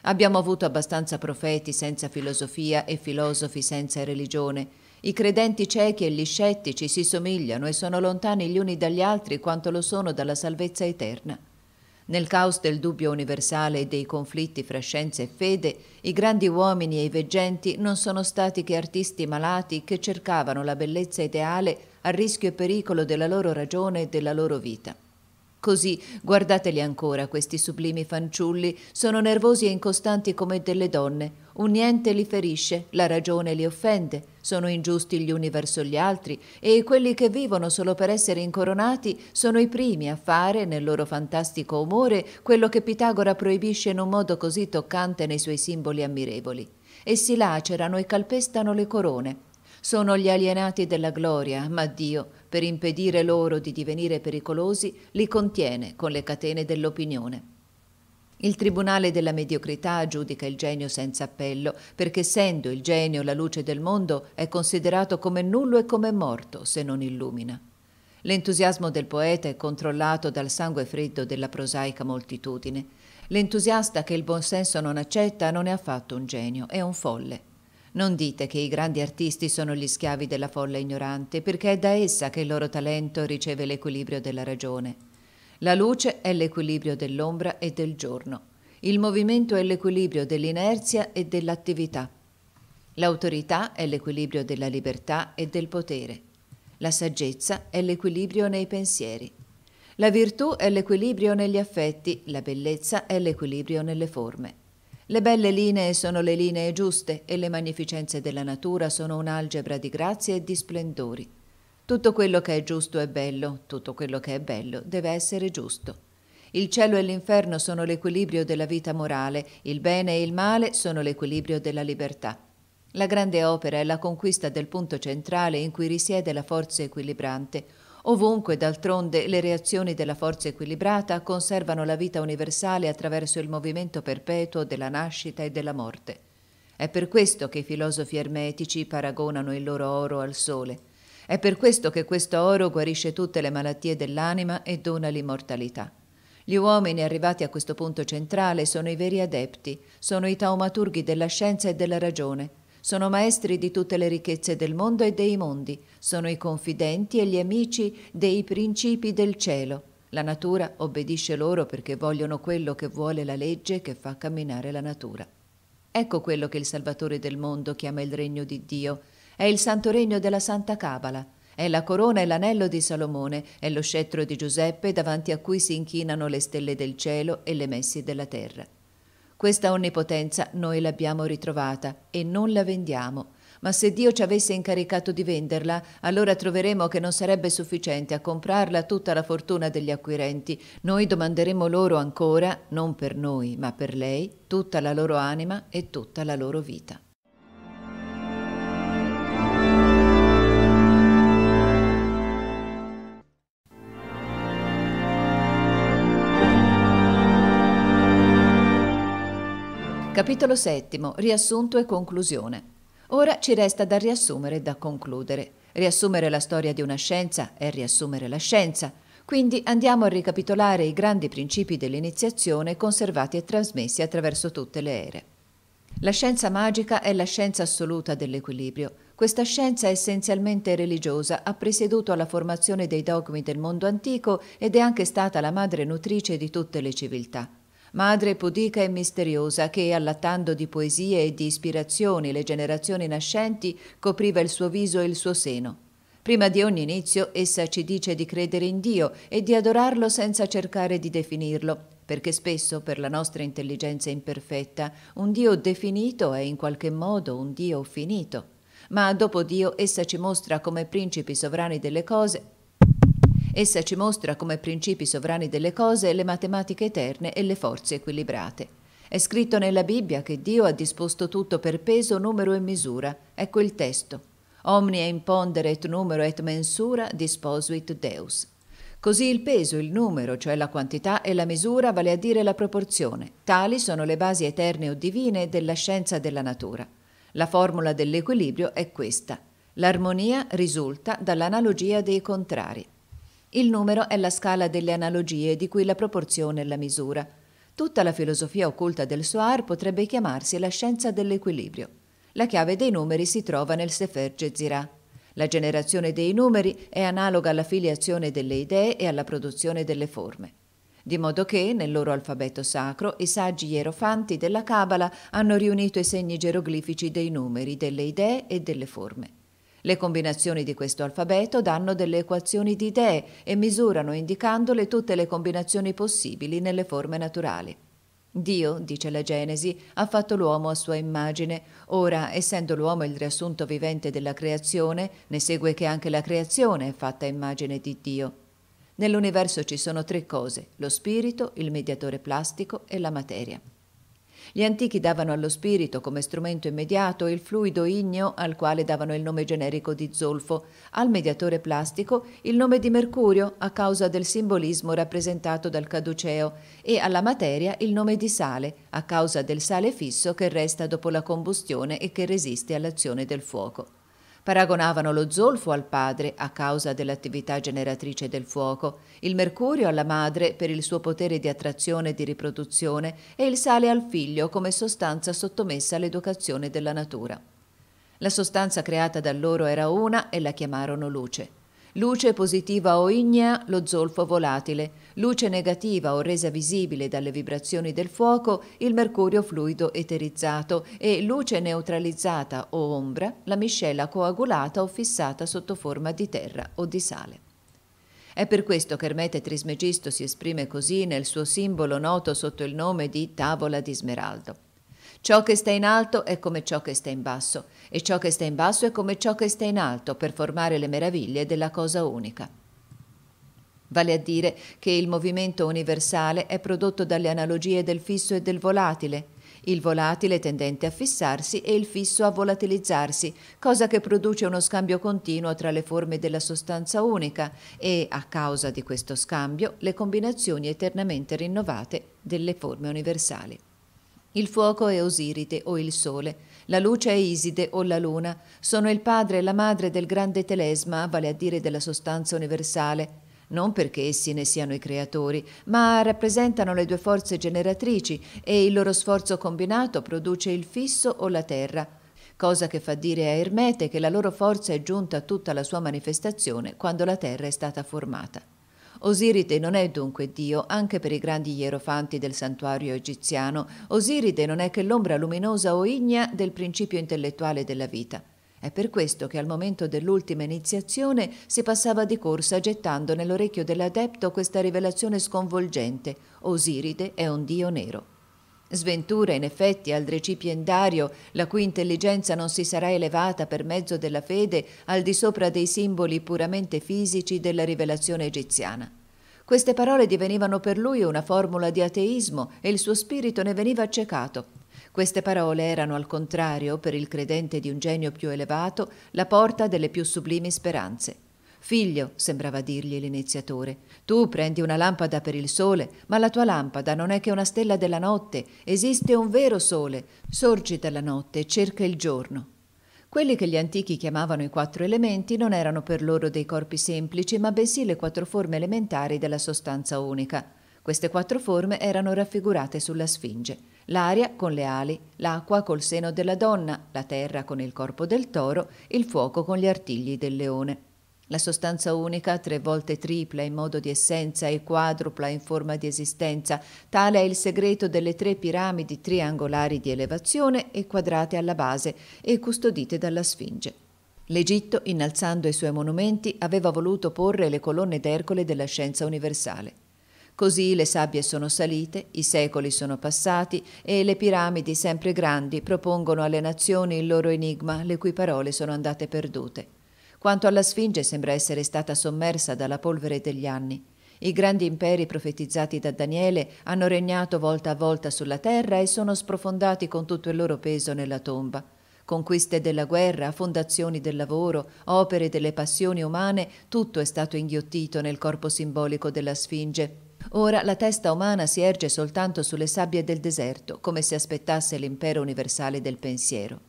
Abbiamo avuto abbastanza profeti senza filosofia e filosofi senza religione. I credenti ciechi e gli scettici si somigliano e sono lontani gli uni dagli altri quanto lo sono dalla salvezza eterna. Nel caos del dubbio universale e dei conflitti fra scienza e fede, i grandi uomini e i veggenti non sono stati che artisti malati che cercavano la bellezza ideale a rischio e pericolo della loro ragione e della loro vita. Così, guardateli ancora, questi sublimi fanciulli, sono nervosi e incostanti come delle donne, un niente li ferisce, la ragione li offende, sono ingiusti gli uni verso gli altri e quelli che vivono solo per essere incoronati sono i primi a fare, nel loro fantastico umore, quello che Pitagora proibisce in un modo così toccante nei suoi simboli ammirevoli. Essi lacerano e calpestano le corone. Sono gli alienati della gloria, ma Dio, per impedire loro di divenire pericolosi, li contiene con le catene dell'opinione. Il tribunale della mediocrità giudica il genio senza appello, perché essendo il genio la luce del mondo, è considerato come nullo e come morto se non illumina. L'entusiasmo del poeta è controllato dal sangue freddo della prosaica moltitudine. L'entusiasta che il buonsenso non accetta non è affatto un genio, è un folle. Non dite che i grandi artisti sono gli schiavi della folla ignorante, perché è da essa che il loro talento riceve l'equilibrio della ragione. La luce è l'equilibrio dell'ombra e del giorno. Il movimento è l'equilibrio dell'inerzia e dell'attività. L'autorità è l'equilibrio della libertà e del potere. La saggezza è l'equilibrio nei pensieri. La virtù è l'equilibrio negli affetti, la bellezza è l'equilibrio nelle forme. Le belle linee sono le linee giuste e le magnificenze della natura sono un'algebra di grazie e di splendori. Tutto quello che è giusto è bello, tutto quello che è bello deve essere giusto. Il cielo e l'inferno sono l'equilibrio della vita morale, il bene e il male sono l'equilibrio della libertà. La grande opera è la conquista del punto centrale in cui risiede la forza equilibrante. Ovunque, d'altronde, le reazioni della forza equilibrata conservano la vita universale attraverso il movimento perpetuo della nascita e della morte. È per questo che i filosofi ermetici paragonano il loro oro al sole. È per questo che questo oro guarisce tutte le malattie dell'anima e dona l'immortalità. Gli uomini arrivati a questo punto centrale sono i veri adepti, sono i taumaturghi della scienza e della ragione, sono maestri di tutte le ricchezze del mondo e dei mondi, sono i confidenti e gli amici dei principi del cielo. La natura obbedisce loro perché vogliono quello che vuole la legge che fa camminare la natura. Ecco quello che il Salvatore del mondo chiama il regno di Dio, è il santo regno della Santa Cabala. È la corona e l'anello di Salomone, è lo scettro di Giuseppe davanti a cui si inchinano le stelle del cielo e le messi della terra. Questa onnipotenza noi l'abbiamo ritrovata e non la vendiamo, ma se Dio ci avesse incaricato di venderla, allora troveremo che non sarebbe sufficiente a comprarla tutta la fortuna degli acquirenti. Noi domanderemo loro ancora, non per noi, ma per lei, tutta la loro anima e tutta la loro vita. Capitolo settimo. Riassunto e conclusione. Ora ci resta da riassumere e da concludere. Riassumere la storia di una scienza è riassumere la scienza. Quindi andiamo a ricapitolare i grandi principi dell'iniziazione conservati e trasmessi attraverso tutte le ere. La scienza magica è la scienza assoluta dell'equilibrio. Questa scienza essenzialmente religiosa ha presieduto alla formazione dei dogmi del mondo antico ed è anche stata la madre nutrice di tutte le civiltà madre pudica e misteriosa che, allattando di poesie e di ispirazioni le generazioni nascenti, copriva il suo viso e il suo seno. Prima di ogni inizio essa ci dice di credere in Dio e di adorarlo senza cercare di definirlo, perché spesso per la nostra intelligenza imperfetta un Dio definito è in qualche modo un Dio finito. Ma dopo Dio essa ci mostra come principi sovrani delle cose Essa ci mostra come principi sovrani delle cose le matematiche eterne e le forze equilibrate. È scritto nella Bibbia che Dio ha disposto tutto per peso, numero e misura. Ecco il testo. Omnia impondere et numero et mensura disposuit Deus. Così il peso, il numero, cioè la quantità e la misura, vale a dire la proporzione. Tali sono le basi eterne o divine della scienza della natura. La formula dell'equilibrio è questa. L'armonia risulta dall'analogia dei contrari. Il numero è la scala delle analogie di cui la proporzione è la misura. Tutta la filosofia occulta del Soar potrebbe chiamarsi la scienza dell'equilibrio. La chiave dei numeri si trova nel Sefer Gezirah. La generazione dei numeri è analoga alla filiazione delle idee e alla produzione delle forme. Di modo che, nel loro alfabeto sacro, i saggi ierofanti della Cabala hanno riunito i segni geroglifici dei numeri, delle idee e delle forme. Le combinazioni di questo alfabeto danno delle equazioni di idee e misurano indicandole tutte le combinazioni possibili nelle forme naturali. Dio, dice la Genesi, ha fatto l'uomo a sua immagine. Ora, essendo l'uomo il riassunto vivente della creazione, ne segue che anche la creazione è fatta a immagine di Dio. Nell'universo ci sono tre cose, lo spirito, il mediatore plastico e la materia. Gli antichi davano allo spirito come strumento immediato il fluido igneo al quale davano il nome generico di zolfo, al mediatore plastico il nome di mercurio a causa del simbolismo rappresentato dal caduceo e alla materia il nome di sale a causa del sale fisso che resta dopo la combustione e che resiste all'azione del fuoco. Paragonavano lo zolfo al padre a causa dell'attività generatrice del fuoco, il mercurio alla madre per il suo potere di attrazione e di riproduzione e il sale al figlio come sostanza sottomessa all'educazione della natura. La sostanza creata da loro era una e la chiamarono luce luce positiva o ignea lo zolfo volatile, luce negativa o resa visibile dalle vibrazioni del fuoco il mercurio fluido eterizzato e luce neutralizzata o ombra la miscela coagulata o fissata sotto forma di terra o di sale. È per questo che Ermete Trismegisto si esprime così nel suo simbolo noto sotto il nome di tavola di smeraldo. Ciò che sta in alto è come ciò che sta in basso, e ciò che sta in basso è come ciò che sta in alto, per formare le meraviglie della cosa unica. Vale a dire che il movimento universale è prodotto dalle analogie del fisso e del volatile, il volatile tendente a fissarsi e il fisso a volatilizzarsi, cosa che produce uno scambio continuo tra le forme della sostanza unica e, a causa di questo scambio, le combinazioni eternamente rinnovate delle forme universali. Il fuoco è Osiride o il sole, la luce è Iside o la luna, sono il padre e la madre del grande telesma, vale a dire della sostanza universale, non perché essi ne siano i creatori, ma rappresentano le due forze generatrici e il loro sforzo combinato produce il fisso o la terra, cosa che fa dire a Ermete che la loro forza è giunta a tutta la sua manifestazione quando la terra è stata formata. Osiride non è dunque Dio anche per i grandi ierofanti del santuario egiziano. Osiride non è che l'ombra luminosa o ignea del principio intellettuale della vita. È per questo che al momento dell'ultima iniziazione si passava di corsa gettando nell'orecchio dell'adepto questa rivelazione sconvolgente. Osiride è un dio nero. Sventura, in effetti, al recipiendario, la cui intelligenza non si sarà elevata per mezzo della fede al di sopra dei simboli puramente fisici della rivelazione egiziana. Queste parole divenivano per lui una formula di ateismo e il suo spirito ne veniva accecato. Queste parole erano, al contrario, per il credente di un genio più elevato, la porta delle più sublimi speranze. Figlio, sembrava dirgli l'iniziatore, tu prendi una lampada per il sole, ma la tua lampada non è che una stella della notte, esiste un vero sole, sorgi dalla notte e cerca il giorno. Quelli che gli antichi chiamavano i quattro elementi non erano per loro dei corpi semplici, ma bensì le quattro forme elementari della sostanza unica. Queste quattro forme erano raffigurate sulla Sfinge. L'aria con le ali, l'acqua col seno della donna, la terra con il corpo del toro, il fuoco con gli artigli del leone. La sostanza unica, tre volte tripla in modo di essenza e quadrupla in forma di esistenza, tale è il segreto delle tre piramidi triangolari di elevazione e quadrate alla base e custodite dalla Sfinge. L'Egitto, innalzando i suoi monumenti, aveva voluto porre le colonne d'Ercole della scienza universale. Così le sabbie sono salite, i secoli sono passati e le piramidi sempre grandi propongono alle nazioni il loro enigma, le cui parole sono andate perdute. Quanto alla Sfinge sembra essere stata sommersa dalla polvere degli anni. I grandi imperi profetizzati da Daniele hanno regnato volta a volta sulla terra e sono sprofondati con tutto il loro peso nella tomba. Conquiste della guerra, fondazioni del lavoro, opere delle passioni umane, tutto è stato inghiottito nel corpo simbolico della Sfinge. Ora la testa umana si erge soltanto sulle sabbie del deserto, come se aspettasse l'impero universale del pensiero.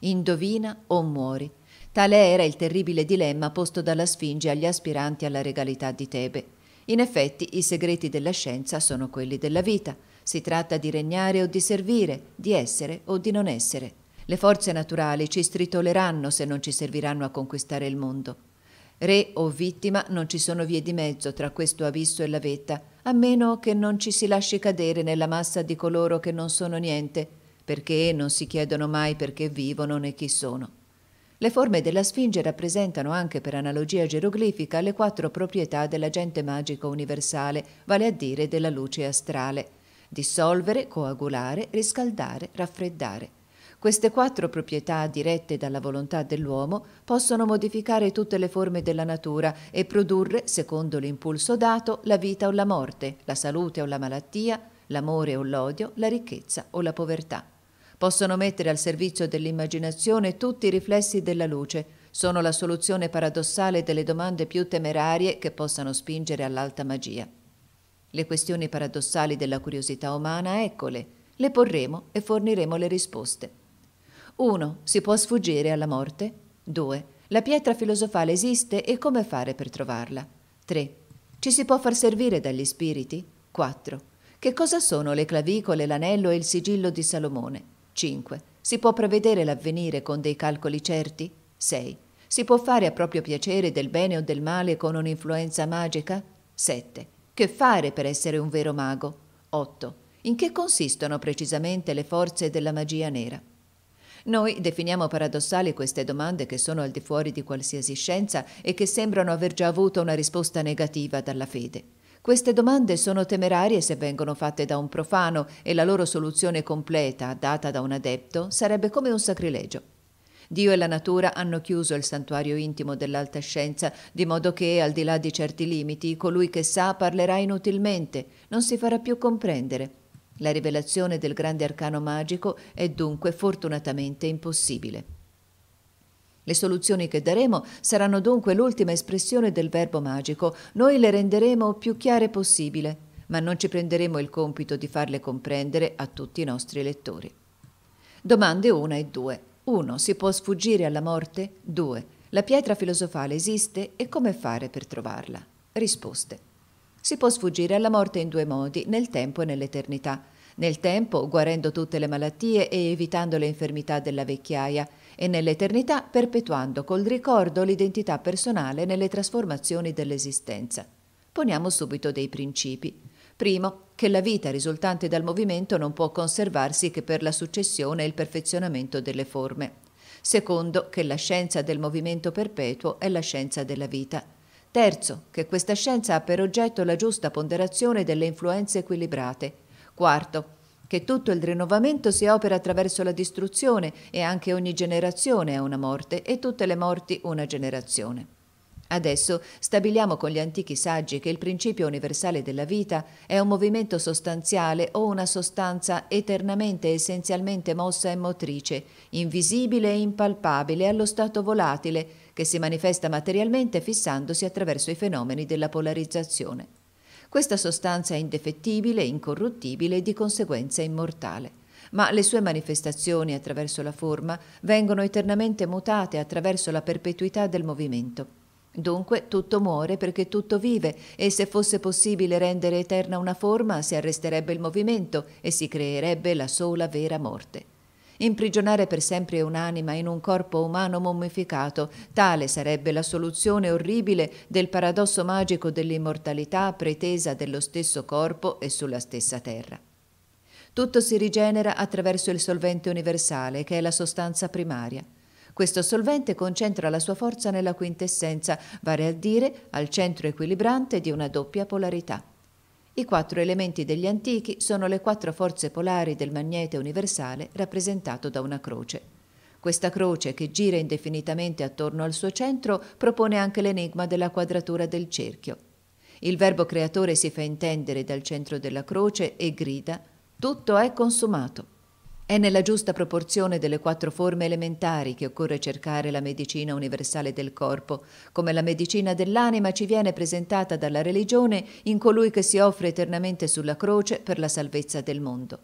Indovina o muori. Tale era il terribile dilemma posto dalla Sfinge agli aspiranti alla regalità di Tebe. In effetti i segreti della scienza sono quelli della vita. Si tratta di regnare o di servire, di essere o di non essere. Le forze naturali ci stritoleranno se non ci serviranno a conquistare il mondo. Re o vittima non ci sono vie di mezzo tra questo abisso e la vetta, a meno che non ci si lasci cadere nella massa di coloro che non sono niente, perché non si chiedono mai perché vivono né chi sono. Le forme della Sfinge rappresentano anche per analogia geroglifica le quattro proprietà dell'agente magico universale, vale a dire della luce astrale. dissolvere, coagulare, riscaldare, raffreddare. Queste quattro proprietà dirette dalla volontà dell'uomo possono modificare tutte le forme della natura e produrre, secondo l'impulso dato, la vita o la morte, la salute o la malattia, l'amore o l'odio, la ricchezza o la povertà. Possono mettere al servizio dell'immaginazione tutti i riflessi della luce, sono la soluzione paradossale delle domande più temerarie che possano spingere all'alta magia. Le questioni paradossali della curiosità umana, eccole, le porremo e forniremo le risposte. 1. Si può sfuggire alla morte? 2. La pietra filosofale esiste e come fare per trovarla? 3. Ci si può far servire dagli spiriti? 4. Che cosa sono le clavicole, l'anello e il sigillo di Salomone? 5. Si può prevedere l'avvenire con dei calcoli certi? 6. Si può fare a proprio piacere del bene o del male con un'influenza magica? 7. Che fare per essere un vero mago? 8. In che consistono precisamente le forze della magia nera? Noi definiamo paradossali queste domande che sono al di fuori di qualsiasi scienza e che sembrano aver già avuto una risposta negativa dalla fede. Queste domande sono temerarie se vengono fatte da un profano e la loro soluzione completa, data da un adepto, sarebbe come un sacrilegio. Dio e la natura hanno chiuso il santuario intimo dell'alta scienza, di modo che, al di là di certi limiti, colui che sa parlerà inutilmente, non si farà più comprendere. La rivelazione del grande arcano magico è dunque fortunatamente impossibile. Le soluzioni che daremo saranno dunque l'ultima espressione del verbo magico. Noi le renderemo più chiare possibile, ma non ci prenderemo il compito di farle comprendere a tutti i nostri lettori. Domande 1 e 2. 1. Si può sfuggire alla morte? 2. La pietra filosofale esiste e come fare per trovarla? Risposte. Si può sfuggire alla morte in due modi, nel tempo e nell'eternità. Nel tempo, guarendo tutte le malattie e evitando le infermità della vecchiaia, e nell'eternità perpetuando col ricordo l'identità personale nelle trasformazioni dell'esistenza. Poniamo subito dei principi. Primo, che la vita risultante dal movimento non può conservarsi che per la successione e il perfezionamento delle forme. Secondo, che la scienza del movimento perpetuo è la scienza della vita. Terzo, che questa scienza ha per oggetto la giusta ponderazione delle influenze equilibrate. Quarto, che tutto il rinnovamento si opera attraverso la distruzione e anche ogni generazione è una morte e tutte le morti una generazione. Adesso stabiliamo con gli antichi saggi che il principio universale della vita è un movimento sostanziale o una sostanza eternamente e essenzialmente mossa e motrice, invisibile e impalpabile allo stato volatile, che si manifesta materialmente fissandosi attraverso i fenomeni della polarizzazione. Questa sostanza è indefettibile, incorruttibile e di conseguenza immortale. Ma le sue manifestazioni attraverso la forma vengono eternamente mutate attraverso la perpetuità del movimento. Dunque tutto muore perché tutto vive e se fosse possibile rendere eterna una forma si arresterebbe il movimento e si creerebbe la sola vera morte. Imprigionare per sempre un'anima in un corpo umano mummificato, tale sarebbe la soluzione orribile del paradosso magico dell'immortalità pretesa dello stesso corpo e sulla stessa terra. Tutto si rigenera attraverso il solvente universale, che è la sostanza primaria. Questo solvente concentra la sua forza nella quintessenza, vale a dire al centro equilibrante di una doppia polarità. I quattro elementi degli antichi sono le quattro forze polari del magnete universale rappresentato da una croce. Questa croce, che gira indefinitamente attorno al suo centro, propone anche l'enigma della quadratura del cerchio. Il verbo creatore si fa intendere dal centro della croce e grida tutto è consumato. È nella giusta proporzione delle quattro forme elementari che occorre cercare la medicina universale del corpo, come la medicina dell'anima ci viene presentata dalla religione in colui che si offre eternamente sulla croce per la salvezza del mondo.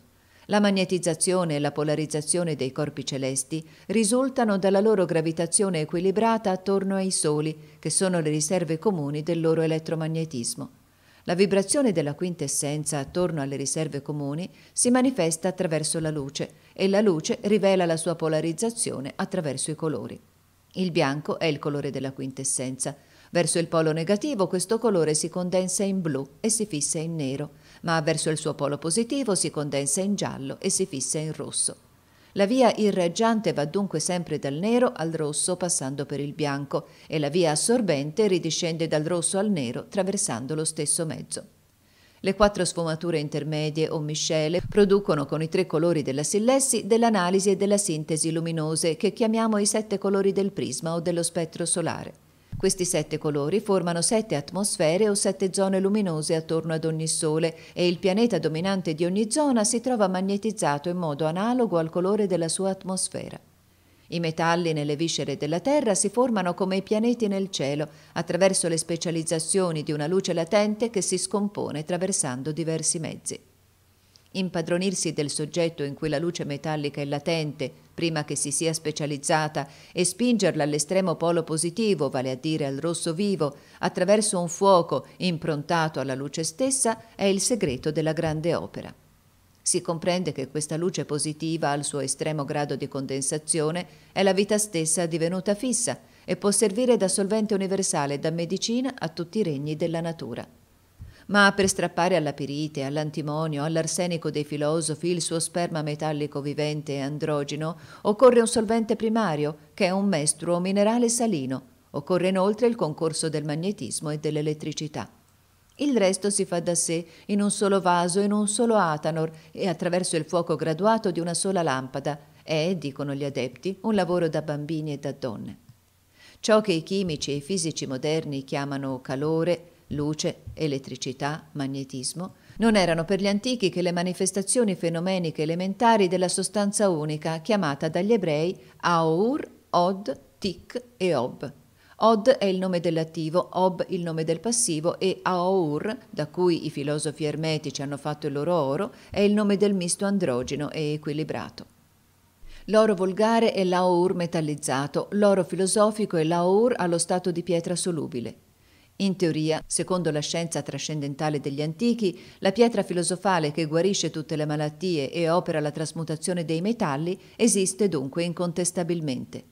La magnetizzazione e la polarizzazione dei corpi celesti risultano dalla loro gravitazione equilibrata attorno ai soli, che sono le riserve comuni del loro elettromagnetismo. La vibrazione della quintessenza attorno alle riserve comuni si manifesta attraverso la luce e la luce rivela la sua polarizzazione attraverso i colori. Il bianco è il colore della quintessenza. Verso il polo negativo questo colore si condensa in blu e si fissa in nero, ma verso il suo polo positivo si condensa in giallo e si fissa in rosso. La via irreggiante va dunque sempre dal nero al rosso passando per il bianco e la via assorbente ridiscende dal rosso al nero traversando lo stesso mezzo. Le quattro sfumature intermedie o miscele producono con i tre colori della sillessi dell'analisi e della sintesi luminose che chiamiamo i sette colori del prisma o dello spettro solare. Questi sette colori formano sette atmosfere o sette zone luminose attorno ad ogni Sole e il pianeta dominante di ogni zona si trova magnetizzato in modo analogo al colore della sua atmosfera. I metalli nelle viscere della Terra si formano come i pianeti nel cielo, attraverso le specializzazioni di una luce latente che si scompone attraversando diversi mezzi. Impadronirsi del soggetto in cui la luce metallica è latente, prima che si sia specializzata, e spingerla all'estremo polo positivo, vale a dire al rosso vivo, attraverso un fuoco improntato alla luce stessa, è il segreto della grande opera. Si comprende che questa luce positiva al suo estremo grado di condensazione è la vita stessa divenuta fissa e può servire da solvente universale e da medicina a tutti i regni della natura. Ma per strappare alla pirite, all'antimonio, all'arsenico dei filosofi il suo sperma metallico vivente e androgeno, occorre un solvente primario, che è un mestruo minerale salino. Occorre inoltre il concorso del magnetismo e dell'elettricità. Il resto si fa da sé, in un solo vaso, in un solo atanor e attraverso il fuoco graduato di una sola lampada. È, dicono gli adepti, un lavoro da bambini e da donne. Ciò che i chimici e i fisici moderni chiamano calore, luce, elettricità, magnetismo, non erano per gli antichi che le manifestazioni fenomeniche elementari della sostanza unica chiamata dagli ebrei Aur, Od, Tik e Ob. Od è il nome dell'attivo, Ob il nome del passivo e Aur, da cui i filosofi ermetici hanno fatto il loro oro, è il nome del misto androgeno e equilibrato. L'oro volgare è l'Aur metallizzato, l'oro filosofico è l'Aur allo stato di pietra solubile. In teoria, secondo la scienza trascendentale degli antichi, la pietra filosofale che guarisce tutte le malattie e opera la trasmutazione dei metalli esiste dunque incontestabilmente.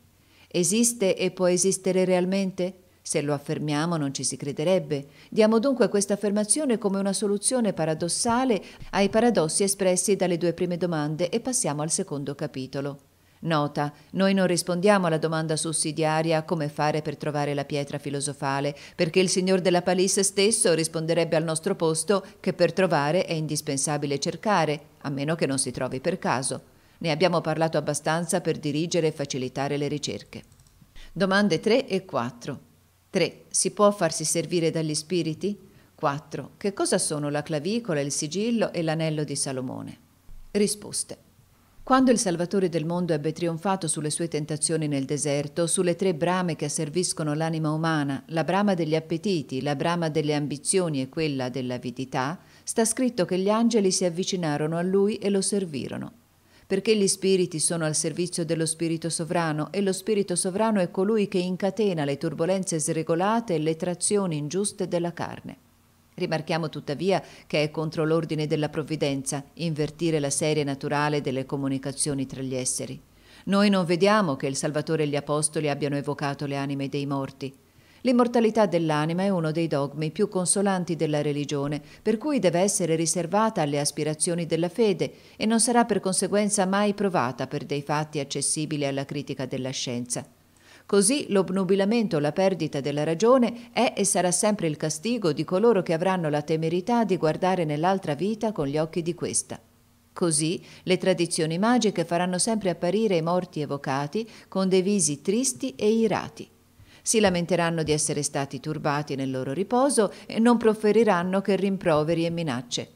Esiste e può esistere realmente? Se lo affermiamo non ci si crederebbe. Diamo dunque questa affermazione come una soluzione paradossale ai paradossi espressi dalle due prime domande e passiamo al secondo capitolo. Nota, noi non rispondiamo alla domanda sussidiaria come fare per trovare la pietra filosofale, perché il signor della Palisse stesso risponderebbe al nostro posto che per trovare è indispensabile cercare, a meno che non si trovi per caso. Ne abbiamo parlato abbastanza per dirigere e facilitare le ricerche. Domande 3 e 4. 3. Si può farsi servire dagli spiriti? 4. Che cosa sono la clavicola, il sigillo e l'anello di Salomone? Risposte. Quando il Salvatore del mondo ebbe trionfato sulle sue tentazioni nel deserto, sulle tre brame che asserviscono l'anima umana, la brama degli appetiti, la brama delle ambizioni e quella dell'avidità, sta scritto che gli angeli si avvicinarono a lui e lo servirono perché gli spiriti sono al servizio dello Spirito sovrano e lo Spirito sovrano è colui che incatena le turbolenze sregolate e le trazioni ingiuste della carne. Rimarchiamo tuttavia che è contro l'ordine della provvidenza invertire la serie naturale delle comunicazioni tra gli esseri. Noi non vediamo che il Salvatore e gli Apostoli abbiano evocato le anime dei morti. L'immortalità dell'anima è uno dei dogmi più consolanti della religione, per cui deve essere riservata alle aspirazioni della fede e non sarà per conseguenza mai provata per dei fatti accessibili alla critica della scienza. Così l'obnubilamento o la perdita della ragione è e sarà sempre il castigo di coloro che avranno la temerità di guardare nell'altra vita con gli occhi di questa. Così le tradizioni magiche faranno sempre apparire i morti evocati con dei visi tristi e irati si lamenteranno di essere stati turbati nel loro riposo e non proferiranno che rimproveri e minacce.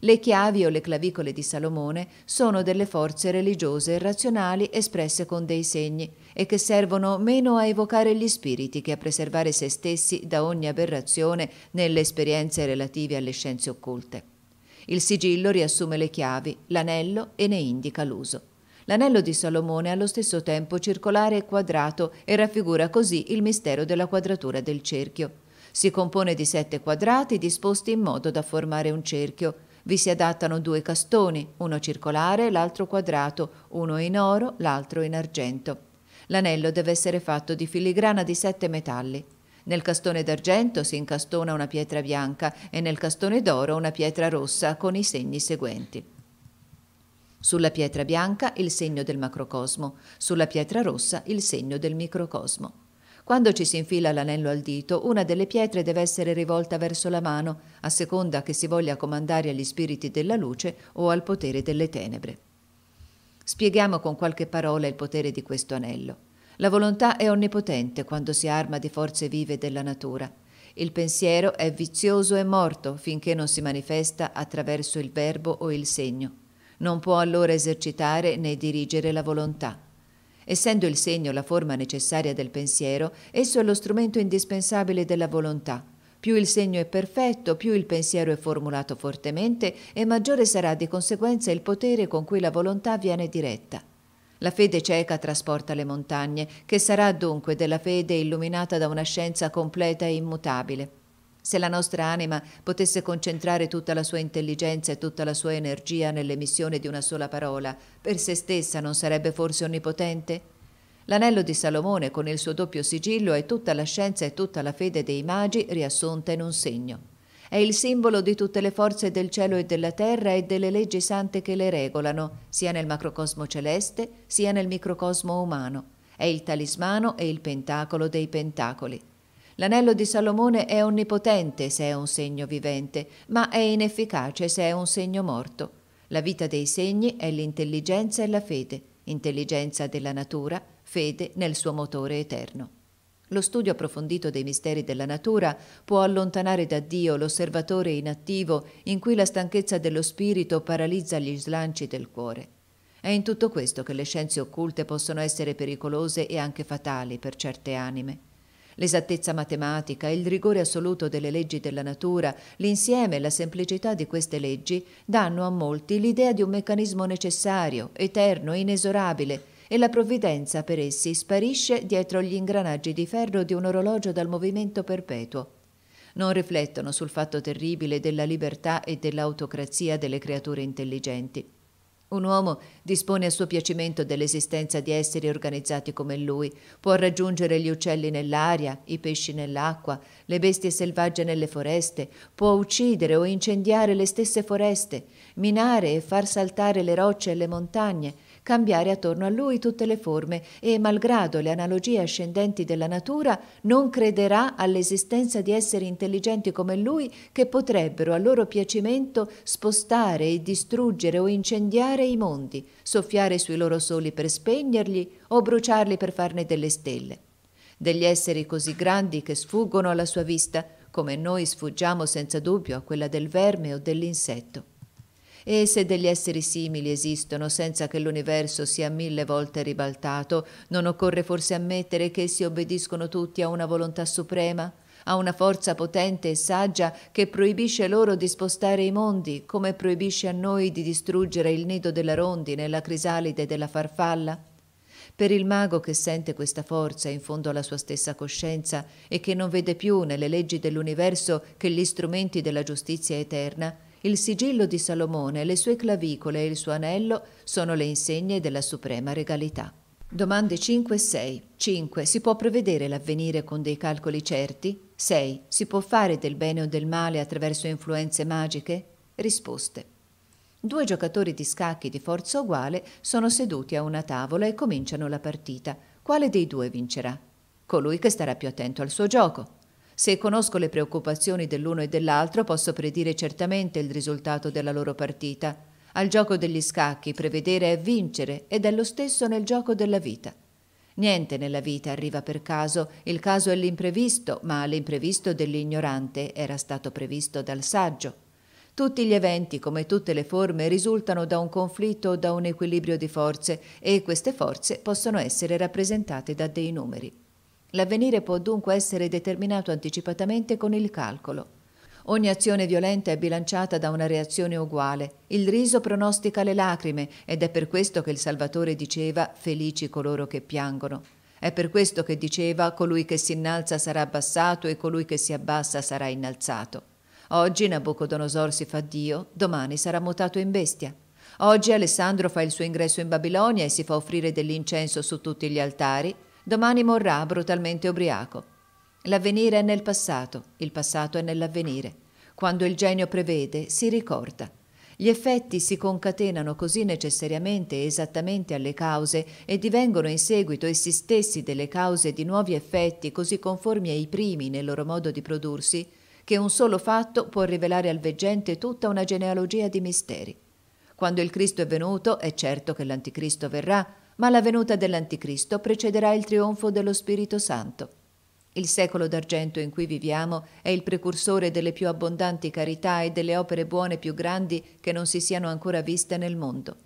Le chiavi o le clavicole di Salomone sono delle forze religiose e razionali espresse con dei segni e che servono meno a evocare gli spiriti che a preservare se stessi da ogni aberrazione nelle esperienze relative alle scienze occulte. Il sigillo riassume le chiavi, l'anello e ne indica l'uso. L'anello di Salomone è allo stesso tempo circolare e quadrato e raffigura così il mistero della quadratura del cerchio. Si compone di sette quadrati disposti in modo da formare un cerchio. Vi si adattano due castoni, uno circolare e l'altro quadrato, uno in oro, l'altro in argento. L'anello deve essere fatto di filigrana di sette metalli. Nel castone d'argento si incastona una pietra bianca e nel castone d'oro una pietra rossa con i segni seguenti. Sulla pietra bianca il segno del macrocosmo, sulla pietra rossa il segno del microcosmo. Quando ci si infila l'anello al dito, una delle pietre deve essere rivolta verso la mano, a seconda che si voglia comandare agli spiriti della luce o al potere delle tenebre. Spieghiamo con qualche parola il potere di questo anello. La volontà è onnipotente quando si arma di forze vive della natura. Il pensiero è vizioso e morto finché non si manifesta attraverso il verbo o il segno. Non può allora esercitare né dirigere la volontà. Essendo il segno la forma necessaria del pensiero, esso è lo strumento indispensabile della volontà. Più il segno è perfetto, più il pensiero è formulato fortemente e maggiore sarà di conseguenza il potere con cui la volontà viene diretta. La fede cieca trasporta le montagne, che sarà dunque della fede illuminata da una scienza completa e immutabile. Se la nostra anima potesse concentrare tutta la sua intelligenza e tutta la sua energia nell'emissione di una sola parola, per se stessa non sarebbe forse onnipotente? L'anello di Salomone con il suo doppio sigillo è tutta la scienza e tutta la fede dei magi riassunta in un segno. È il simbolo di tutte le forze del cielo e della terra e delle leggi sante che le regolano, sia nel macrocosmo celeste, sia nel microcosmo umano. È il talismano e il pentacolo dei pentacoli. L'anello di Salomone è onnipotente se è un segno vivente, ma è inefficace se è un segno morto. La vita dei segni è l'intelligenza e la fede, intelligenza della natura, fede nel suo motore eterno. Lo studio approfondito dei misteri della natura può allontanare da Dio l'osservatore inattivo in cui la stanchezza dello spirito paralizza gli slanci del cuore. È in tutto questo che le scienze occulte possono essere pericolose e anche fatali per certe anime. L'esattezza matematica, il rigore assoluto delle leggi della natura, l'insieme e la semplicità di queste leggi danno a molti l'idea di un meccanismo necessario, eterno, inesorabile, e la provvidenza per essi sparisce dietro gli ingranaggi di ferro di un orologio dal movimento perpetuo. Non riflettono sul fatto terribile della libertà e dell'autocrazia delle creature intelligenti. Un uomo dispone a suo piacimento dell'esistenza di esseri organizzati come lui, può raggiungere gli uccelli nell'aria, i pesci nell'acqua, le bestie selvagge nelle foreste, può uccidere o incendiare le stesse foreste, minare e far saltare le rocce e le montagne, cambiare attorno a lui tutte le forme e, malgrado le analogie ascendenti della natura, non crederà all'esistenza di esseri intelligenti come lui che potrebbero a loro piacimento spostare e distruggere o incendiare i mondi, soffiare sui loro soli per spegnerli o bruciarli per farne delle stelle. Degli esseri così grandi che sfuggono alla sua vista, come noi sfuggiamo senza dubbio a quella del verme o dell'insetto. E se degli esseri simili esistono senza che l'universo sia mille volte ribaltato, non occorre forse ammettere che essi obbediscono tutti a una volontà suprema? a una forza potente e saggia che proibisce loro di spostare i mondi, come proibisce a noi di distruggere il nido della rondine, la crisalide della farfalla? Per il mago che sente questa forza in fondo alla sua stessa coscienza e che non vede più nelle leggi dell'universo che gli strumenti della giustizia eterna, il sigillo di Salomone, le sue clavicole e il suo anello sono le insegne della suprema regalità. Domande 5 e 6. 5. Si può prevedere l'avvenire con dei calcoli certi? 6. Si può fare del bene o del male attraverso influenze magiche? Risposte. Due giocatori di scacchi di forza uguale sono seduti a una tavola e cominciano la partita. Quale dei due vincerà? Colui che starà più attento al suo gioco. Se conosco le preoccupazioni dell'uno e dell'altro, posso predire certamente il risultato della loro partita. Al gioco degli scacchi prevedere è vincere ed è lo stesso nel gioco della vita. Niente nella vita arriva per caso, il caso è l'imprevisto, ma l'imprevisto dell'ignorante era stato previsto dal saggio. Tutti gli eventi, come tutte le forme, risultano da un conflitto o da un equilibrio di forze e queste forze possono essere rappresentate da dei numeri. L'avvenire può dunque essere determinato anticipatamente con il calcolo. Ogni azione violenta è bilanciata da una reazione uguale. Il riso pronostica le lacrime ed è per questo che il Salvatore diceva felici coloro che piangono. È per questo che diceva colui che si innalza sarà abbassato e colui che si abbassa sarà innalzato. Oggi Nabucodonosor si fa Dio, domani sarà mutato in bestia. Oggi Alessandro fa il suo ingresso in Babilonia e si fa offrire dell'incenso su tutti gli altari, Domani morrà brutalmente ubriaco. L'avvenire è nel passato, il passato è nell'avvenire. Quando il genio prevede, si ricorda. Gli effetti si concatenano così necessariamente e esattamente alle cause e divengono in seguito essi stessi delle cause di nuovi effetti così conformi ai primi nel loro modo di prodursi, che un solo fatto può rivelare al veggente tutta una genealogia di misteri. Quando il Cristo è venuto, è certo che l'Anticristo verrà, ma la venuta dell'Anticristo precederà il trionfo dello Spirito Santo. Il secolo d'argento in cui viviamo è il precursore delle più abbondanti carità e delle opere buone più grandi che non si siano ancora viste nel mondo.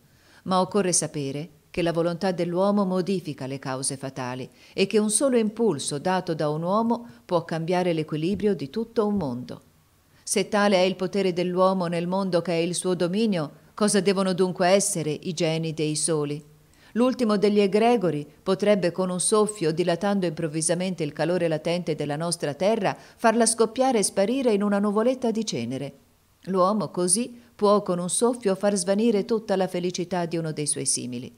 Ma occorre sapere che la volontà dell'uomo modifica le cause fatali e che un solo impulso dato da un uomo può cambiare l'equilibrio di tutto un mondo. Se tale è il potere dell'uomo nel mondo che è il suo dominio, cosa devono dunque essere i geni dei soli? L'ultimo degli egregori potrebbe con un soffio, dilatando improvvisamente il calore latente della nostra terra, farla scoppiare e sparire in una nuvoletta di cenere. L'uomo così può con un soffio far svanire tutta la felicità di uno dei suoi simili.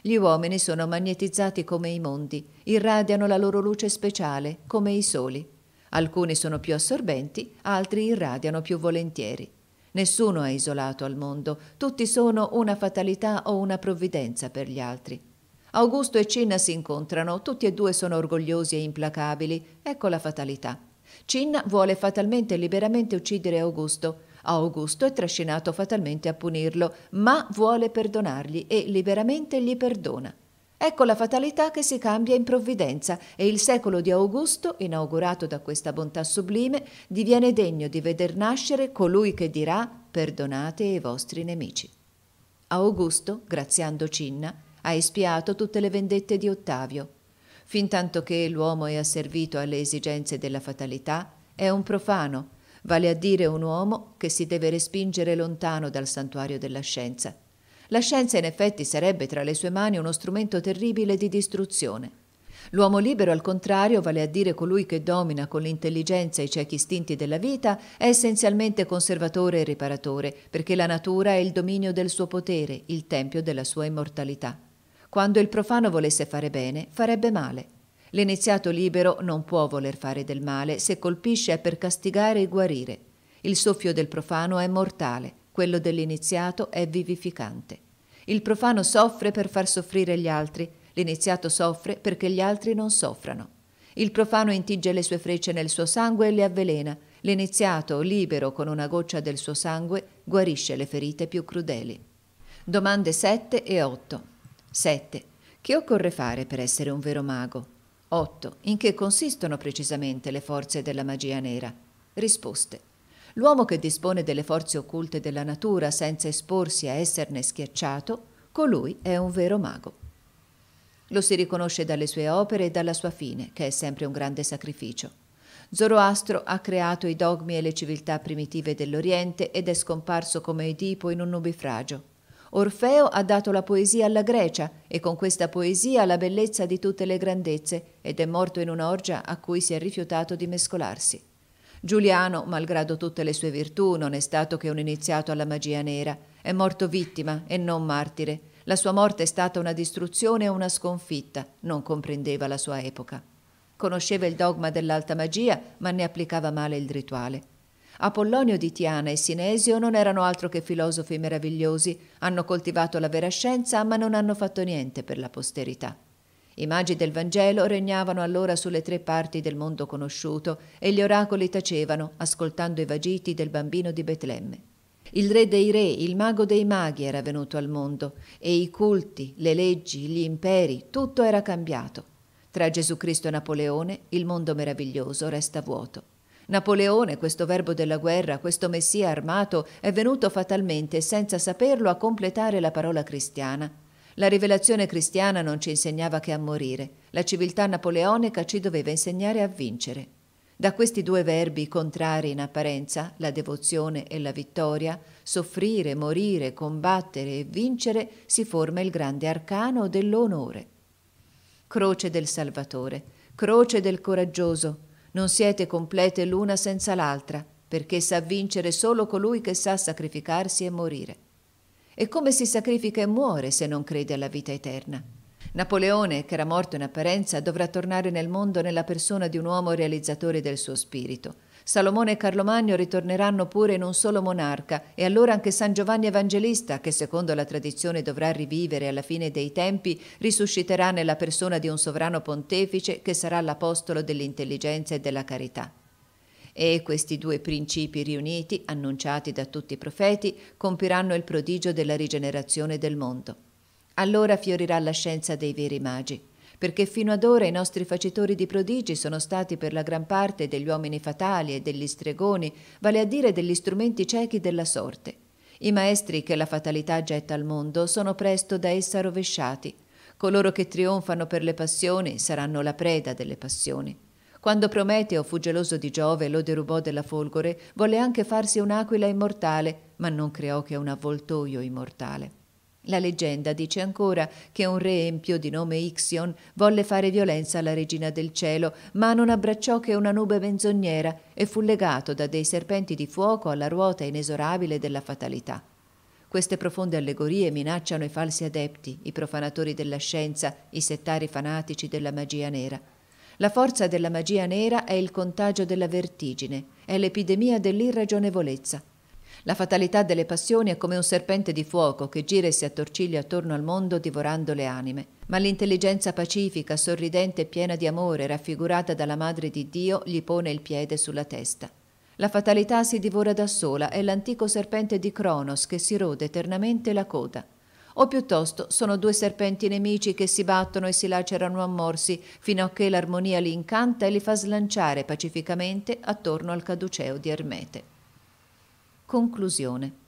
Gli uomini sono magnetizzati come i mondi, irradiano la loro luce speciale, come i soli. Alcuni sono più assorbenti, altri irradiano più volentieri. Nessuno è isolato al mondo, tutti sono una fatalità o una provvidenza per gli altri. Augusto e Cinna si incontrano, tutti e due sono orgogliosi e implacabili, ecco la fatalità. Cinna vuole fatalmente e liberamente uccidere Augusto. Augusto è trascinato fatalmente a punirlo, ma vuole perdonargli e liberamente gli perdona. Ecco la fatalità che si cambia in provvidenza e il secolo di Augusto, inaugurato da questa bontà sublime, diviene degno di veder nascere colui che dirà perdonate i vostri nemici. Augusto, graziando Cinna, ha espiato tutte le vendette di Ottavio. Fintanto che l'uomo è asservito alle esigenze della fatalità, è un profano, vale a dire un uomo che si deve respingere lontano dal santuario della scienza la scienza in effetti sarebbe tra le sue mani uno strumento terribile di distruzione. L'uomo libero, al contrario, vale a dire colui che domina con l'intelligenza i ciechi istinti della vita, è essenzialmente conservatore e riparatore, perché la natura è il dominio del suo potere, il tempio della sua immortalità. Quando il profano volesse fare bene, farebbe male. L'iniziato libero non può voler fare del male, se colpisce è per castigare e guarire. Il soffio del profano è mortale, quello dell'iniziato è vivificante. Il profano soffre per far soffrire gli altri, l'iniziato soffre perché gli altri non soffrano. Il profano intigge le sue frecce nel suo sangue e le avvelena. L'iniziato, libero con una goccia del suo sangue, guarisce le ferite più crudeli. Domande 7 e 8. 7. Che occorre fare per essere un vero mago? 8. In che consistono precisamente le forze della magia nera? Risposte. L'uomo che dispone delle forze occulte della natura senza esporsi a esserne schiacciato, colui è un vero mago. Lo si riconosce dalle sue opere e dalla sua fine, che è sempre un grande sacrificio. Zoroastro ha creato i dogmi e le civiltà primitive dell'Oriente ed è scomparso come Edipo in un nubifragio. Orfeo ha dato la poesia alla Grecia e con questa poesia la bellezza di tutte le grandezze ed è morto in un'orgia a cui si è rifiutato di mescolarsi. Giuliano, malgrado tutte le sue virtù, non è stato che un iniziato alla magia nera. È morto vittima e non martire. La sua morte è stata una distruzione e una sconfitta. Non comprendeva la sua epoca. Conosceva il dogma dell'alta magia, ma ne applicava male il rituale. Apollonio di Tiana e Sinesio non erano altro che filosofi meravigliosi, hanno coltivato la vera scienza, ma non hanno fatto niente per la posterità. I magi del Vangelo regnavano allora sulle tre parti del mondo conosciuto e gli oracoli tacevano, ascoltando i vagiti del bambino di Betlemme. Il re dei re, il mago dei maghi era venuto al mondo e i culti, le leggi, gli imperi, tutto era cambiato. Tra Gesù Cristo e Napoleone il mondo meraviglioso resta vuoto. Napoleone, questo verbo della guerra, questo messia armato, è venuto fatalmente, senza saperlo, a completare la parola cristiana la rivelazione cristiana non ci insegnava che a morire, la civiltà napoleonica ci doveva insegnare a vincere. Da questi due verbi contrari in apparenza, la devozione e la vittoria, soffrire, morire, combattere e vincere, si forma il grande arcano dell'onore. Croce del Salvatore, croce del coraggioso, non siete complete l'una senza l'altra, perché sa vincere solo colui che sa sacrificarsi e morire. E come si sacrifica e muore se non crede alla vita eterna? Napoleone, che era morto in apparenza, dovrà tornare nel mondo nella persona di un uomo realizzatore del suo spirito. Salomone e Carlomagno ritorneranno pure in un solo monarca e allora anche San Giovanni Evangelista, che secondo la tradizione dovrà rivivere alla fine dei tempi, risusciterà nella persona di un sovrano pontefice che sarà l'apostolo dell'intelligenza e della carità. E questi due principi riuniti, annunciati da tutti i profeti, compiranno il prodigio della rigenerazione del mondo. Allora fiorirà la scienza dei veri magi perché fino ad ora i nostri facitori di prodigi sono stati per la gran parte degli uomini fatali e degli stregoni, vale a dire degli strumenti ciechi della sorte. I maestri che la fatalità getta al mondo sono presto da essa rovesciati. Coloro che trionfano per le passioni saranno la preda delle passioni. Quando Prometeo fu geloso di Giove e lo derubò della folgore, volle anche farsi un'aquila immortale, ma non creò che un avvoltoio immortale. La leggenda dice ancora che un re empio di nome Ixion volle fare violenza alla regina del cielo, ma non abbracciò che una nube menzognera e fu legato da dei serpenti di fuoco alla ruota inesorabile della fatalità. Queste profonde allegorie minacciano i falsi adepti, i profanatori della scienza, i settari fanatici della magia nera. La forza della magia nera è il contagio della vertigine, è l'epidemia dell'irragionevolezza. La fatalità delle passioni è come un serpente di fuoco che gira e si attorciglia attorno al mondo divorando le anime. Ma l'intelligenza pacifica, sorridente e piena di amore, raffigurata dalla Madre di Dio, gli pone il piede sulla testa. La fatalità si divora da sola, è l'antico serpente di Cronos che si rode eternamente la coda. O piuttosto sono due serpenti nemici che si battono e si lacerano a morsi fino a che l'armonia li incanta e li fa slanciare pacificamente attorno al caduceo di Ermete. Conclusione.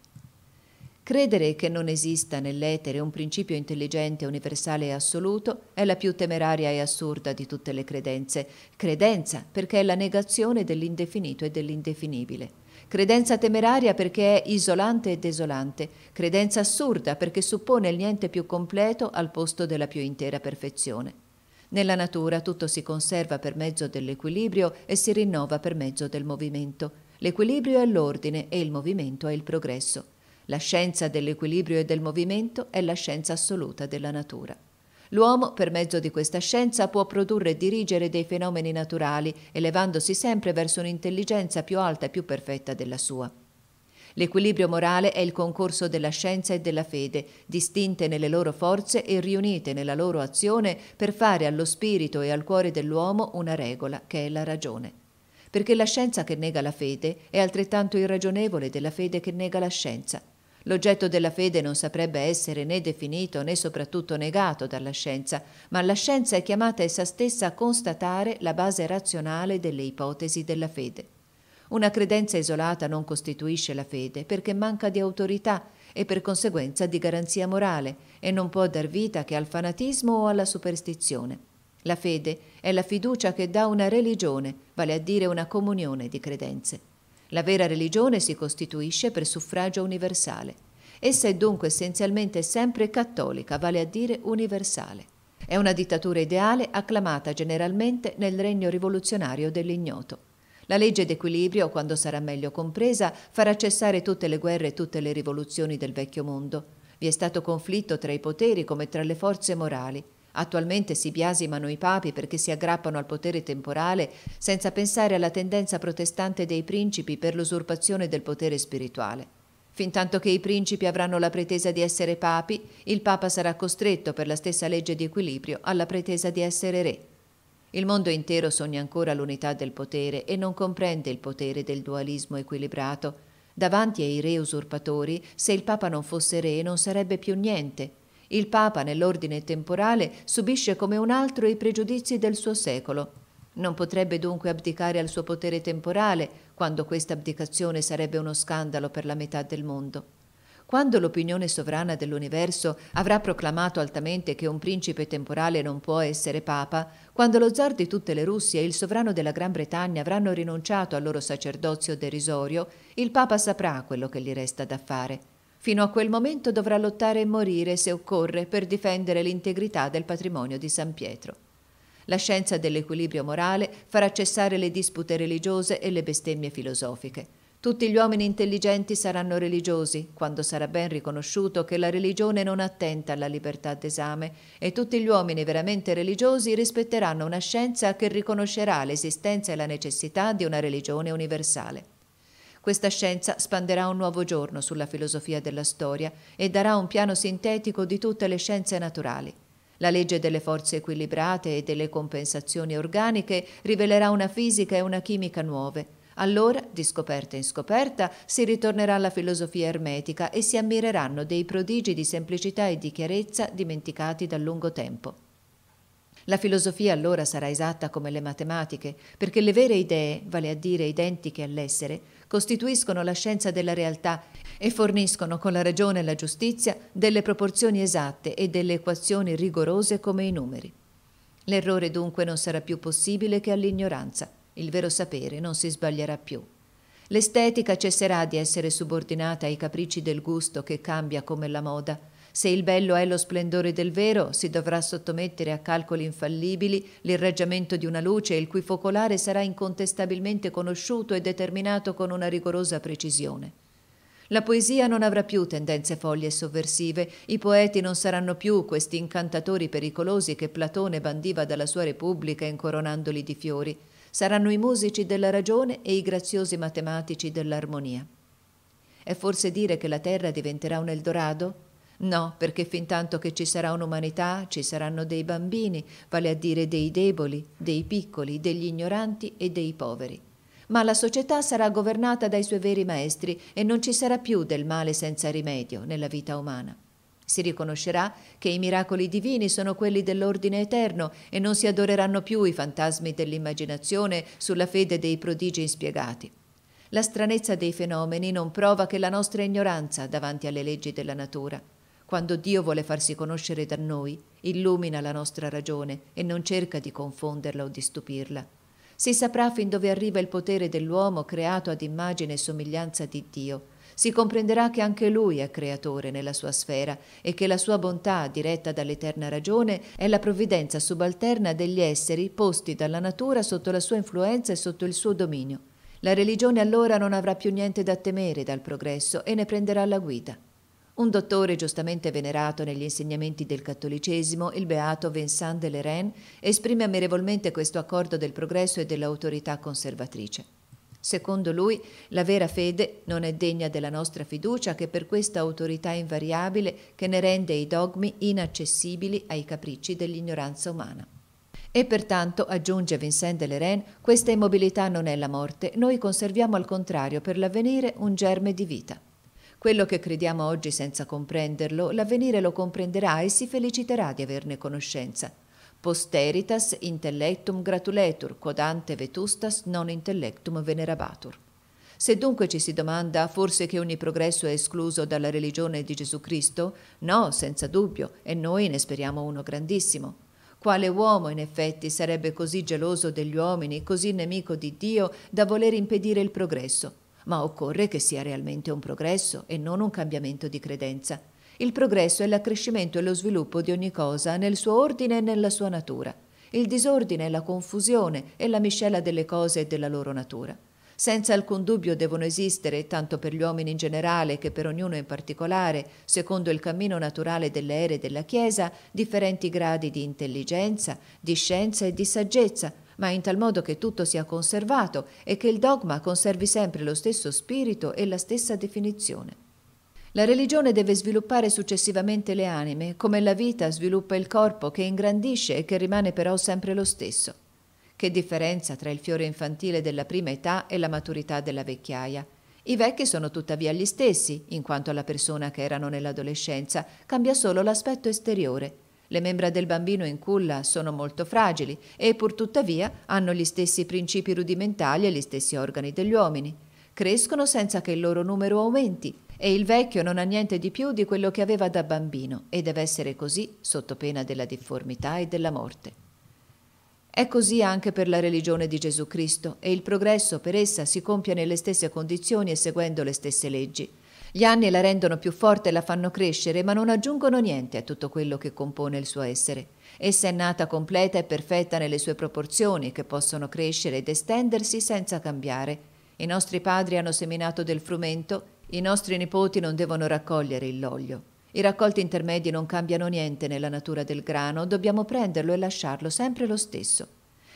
Credere che non esista nell'etere un principio intelligente, universale e assoluto è la più temeraria e assurda di tutte le credenze. Credenza perché è la negazione dell'indefinito e dell'indefinibile. Credenza temeraria perché è isolante e desolante. Credenza assurda perché suppone il niente più completo al posto della più intera perfezione. Nella natura tutto si conserva per mezzo dell'equilibrio e si rinnova per mezzo del movimento. L'equilibrio è l'ordine e il movimento è il progresso. La scienza dell'equilibrio e del movimento è la scienza assoluta della natura. L'uomo, per mezzo di questa scienza, può produrre e dirigere dei fenomeni naturali, elevandosi sempre verso un'intelligenza più alta e più perfetta della sua. L'equilibrio morale è il concorso della scienza e della fede, distinte nelle loro forze e riunite nella loro azione per fare allo spirito e al cuore dell'uomo una regola che è la ragione perché la scienza che nega la fede è altrettanto irragionevole della fede che nega la scienza. L'oggetto della fede non saprebbe essere né definito né soprattutto negato dalla scienza, ma la scienza è chiamata essa stessa a constatare la base razionale delle ipotesi della fede. Una credenza isolata non costituisce la fede perché manca di autorità e per conseguenza di garanzia morale e non può dar vita che al fanatismo o alla superstizione. La fede è la fiducia che dà una religione, vale a dire una comunione di credenze. La vera religione si costituisce per suffragio universale. Essa è dunque essenzialmente sempre cattolica, vale a dire universale. È una dittatura ideale acclamata generalmente nel regno rivoluzionario dell'ignoto. La legge d'equilibrio, quando sarà meglio compresa, farà cessare tutte le guerre e tutte le rivoluzioni del vecchio mondo. Vi è stato conflitto tra i poteri come tra le forze morali. Attualmente si biasimano i papi perché si aggrappano al potere temporale senza pensare alla tendenza protestante dei principi per l'usurpazione del potere spirituale. Fintanto che i principi avranno la pretesa di essere papi, il papa sarà costretto per la stessa legge di equilibrio alla pretesa di essere re. Il mondo intero sogna ancora l'unità del potere e non comprende il potere del dualismo equilibrato. Davanti ai re usurpatori, se il papa non fosse re non sarebbe più niente, il Papa, nell'ordine temporale, subisce come un altro i pregiudizi del suo secolo. Non potrebbe dunque abdicare al suo potere temporale, quando questa abdicazione sarebbe uno scandalo per la metà del mondo. Quando l'opinione sovrana dell'universo avrà proclamato altamente che un principe temporale non può essere papa, quando lo zar di tutte le Russie e il sovrano della Gran Bretagna avranno rinunciato al loro sacerdozio derisorio, il papa saprà quello che gli resta da fare. Fino a quel momento dovrà lottare e morire, se occorre, per difendere l'integrità del patrimonio di San Pietro. La scienza dell'equilibrio morale farà cessare le dispute religiose e le bestemmie filosofiche. Tutti gli uomini intelligenti saranno religiosi, quando sarà ben riconosciuto che la religione non attenta alla libertà d'esame, e tutti gli uomini veramente religiosi rispetteranno una scienza che riconoscerà l'esistenza e la necessità di una religione universale. Questa scienza spanderà un nuovo giorno sulla filosofia della storia e darà un piano sintetico di tutte le scienze naturali. La legge delle forze equilibrate e delle compensazioni organiche rivelerà una fisica e una chimica nuove, allora, di scoperta in scoperta, si ritornerà alla filosofia ermetica e si ammireranno dei prodigi di semplicità e di chiarezza dimenticati da lungo tempo. La filosofia allora sarà esatta come le matematiche, perché le vere idee, vale a dire identiche all'essere, costituiscono la scienza della realtà e forniscono con la ragione e la giustizia delle proporzioni esatte e delle equazioni rigorose come i numeri. L'errore dunque non sarà più possibile che all'ignoranza. Il vero sapere non si sbaglierà più. L'estetica cesserà di essere subordinata ai capricci del gusto che cambia come la moda. Se il bello è lo splendore del vero, si dovrà sottomettere a calcoli infallibili l'irraggiamento di una luce il cui focolare sarà incontestabilmente conosciuto e determinato con una rigorosa precisione. La poesia non avrà più tendenze folli e sovversive, i poeti non saranno più questi incantatori pericolosi che Platone bandiva dalla sua Repubblica incoronandoli di fiori saranno i musici della ragione e i graziosi matematici dell'armonia. È forse dire che la terra diventerà un Eldorado? No, perché fin tanto che ci sarà un'umanità ci saranno dei bambini, vale a dire dei deboli, dei piccoli, degli ignoranti e dei poveri. Ma la società sarà governata dai suoi veri maestri e non ci sarà più del male senza rimedio nella vita umana. Si riconoscerà che i miracoli divini sono quelli dell'ordine eterno e non si adoreranno più i fantasmi dell'immaginazione sulla fede dei prodigi inspiegati. La stranezza dei fenomeni non prova che la nostra ignoranza davanti alle leggi della natura. Quando Dio vuole farsi conoscere da noi, illumina la nostra ragione e non cerca di confonderla o di stupirla. Si saprà fin dove arriva il potere dell'uomo creato ad immagine e somiglianza di Dio si comprenderà che anche lui è creatore nella sua sfera e che la sua bontà, diretta dall'eterna ragione, è la provvidenza subalterna degli esseri posti dalla natura sotto la sua influenza e sotto il suo dominio. La religione allora non avrà più niente da temere dal progresso e ne prenderà la guida. Un dottore giustamente venerato negli insegnamenti del cattolicesimo, il beato Vincent de Leren, esprime ammirevolmente questo accordo del progresso e dell'autorità conservatrice. Secondo lui, la vera fede non è degna della nostra fiducia che per questa autorità invariabile che ne rende i dogmi inaccessibili ai capricci dell'ignoranza umana. E pertanto, aggiunge Vincent de Leren, questa immobilità non è la morte, noi conserviamo al contrario per l'avvenire un germe di vita. Quello che crediamo oggi senza comprenderlo, l'avvenire lo comprenderà e si feliciterà di averne conoscenza posteritas intellectum gratuletur, quodante vetustas non intellectum venerabatur. Se dunque ci si domanda forse che ogni progresso è escluso dalla religione di Gesù Cristo, no, senza dubbio, e noi ne speriamo uno grandissimo. Quale uomo in effetti sarebbe così geloso degli uomini, così nemico di Dio, da voler impedire il progresso? Ma occorre che sia realmente un progresso e non un cambiamento di credenza. Il progresso è l'accrescimento e lo sviluppo di ogni cosa nel suo ordine e nella sua natura. Il disordine è la confusione e la miscela delle cose e della loro natura. Senza alcun dubbio devono esistere, tanto per gli uomini in generale che per ognuno in particolare, secondo il cammino naturale delle ere della Chiesa, differenti gradi di intelligenza, di scienza e di saggezza, ma in tal modo che tutto sia conservato e che il dogma conservi sempre lo stesso spirito e la stessa definizione. La religione deve sviluppare successivamente le anime, come la vita sviluppa il corpo che ingrandisce e che rimane però sempre lo stesso. Che differenza tra il fiore infantile della prima età e la maturità della vecchiaia. I vecchi sono tuttavia gli stessi, in quanto alla persona che erano nell'adolescenza, cambia solo l'aspetto esteriore. Le membra del bambino in culla sono molto fragili e pur hanno gli stessi principi rudimentali e gli stessi organi degli uomini. Crescono senza che il loro numero aumenti e il vecchio non ha niente di più di quello che aveva da bambino e deve essere così sotto pena della difformità e della morte. È così anche per la religione di Gesù Cristo e il progresso per essa si compie nelle stesse condizioni e seguendo le stesse leggi. Gli anni la rendono più forte e la fanno crescere, ma non aggiungono niente a tutto quello che compone il suo essere. Essa è nata completa e perfetta nelle sue proporzioni, che possono crescere ed estendersi senza cambiare I nostri padri hanno seminato del frumento, i nostri nipoti non devono raccogliere il l'olio. I raccolti intermedi non cambiano niente nella natura del grano, dobbiamo prenderlo e lasciarlo sempre lo stesso.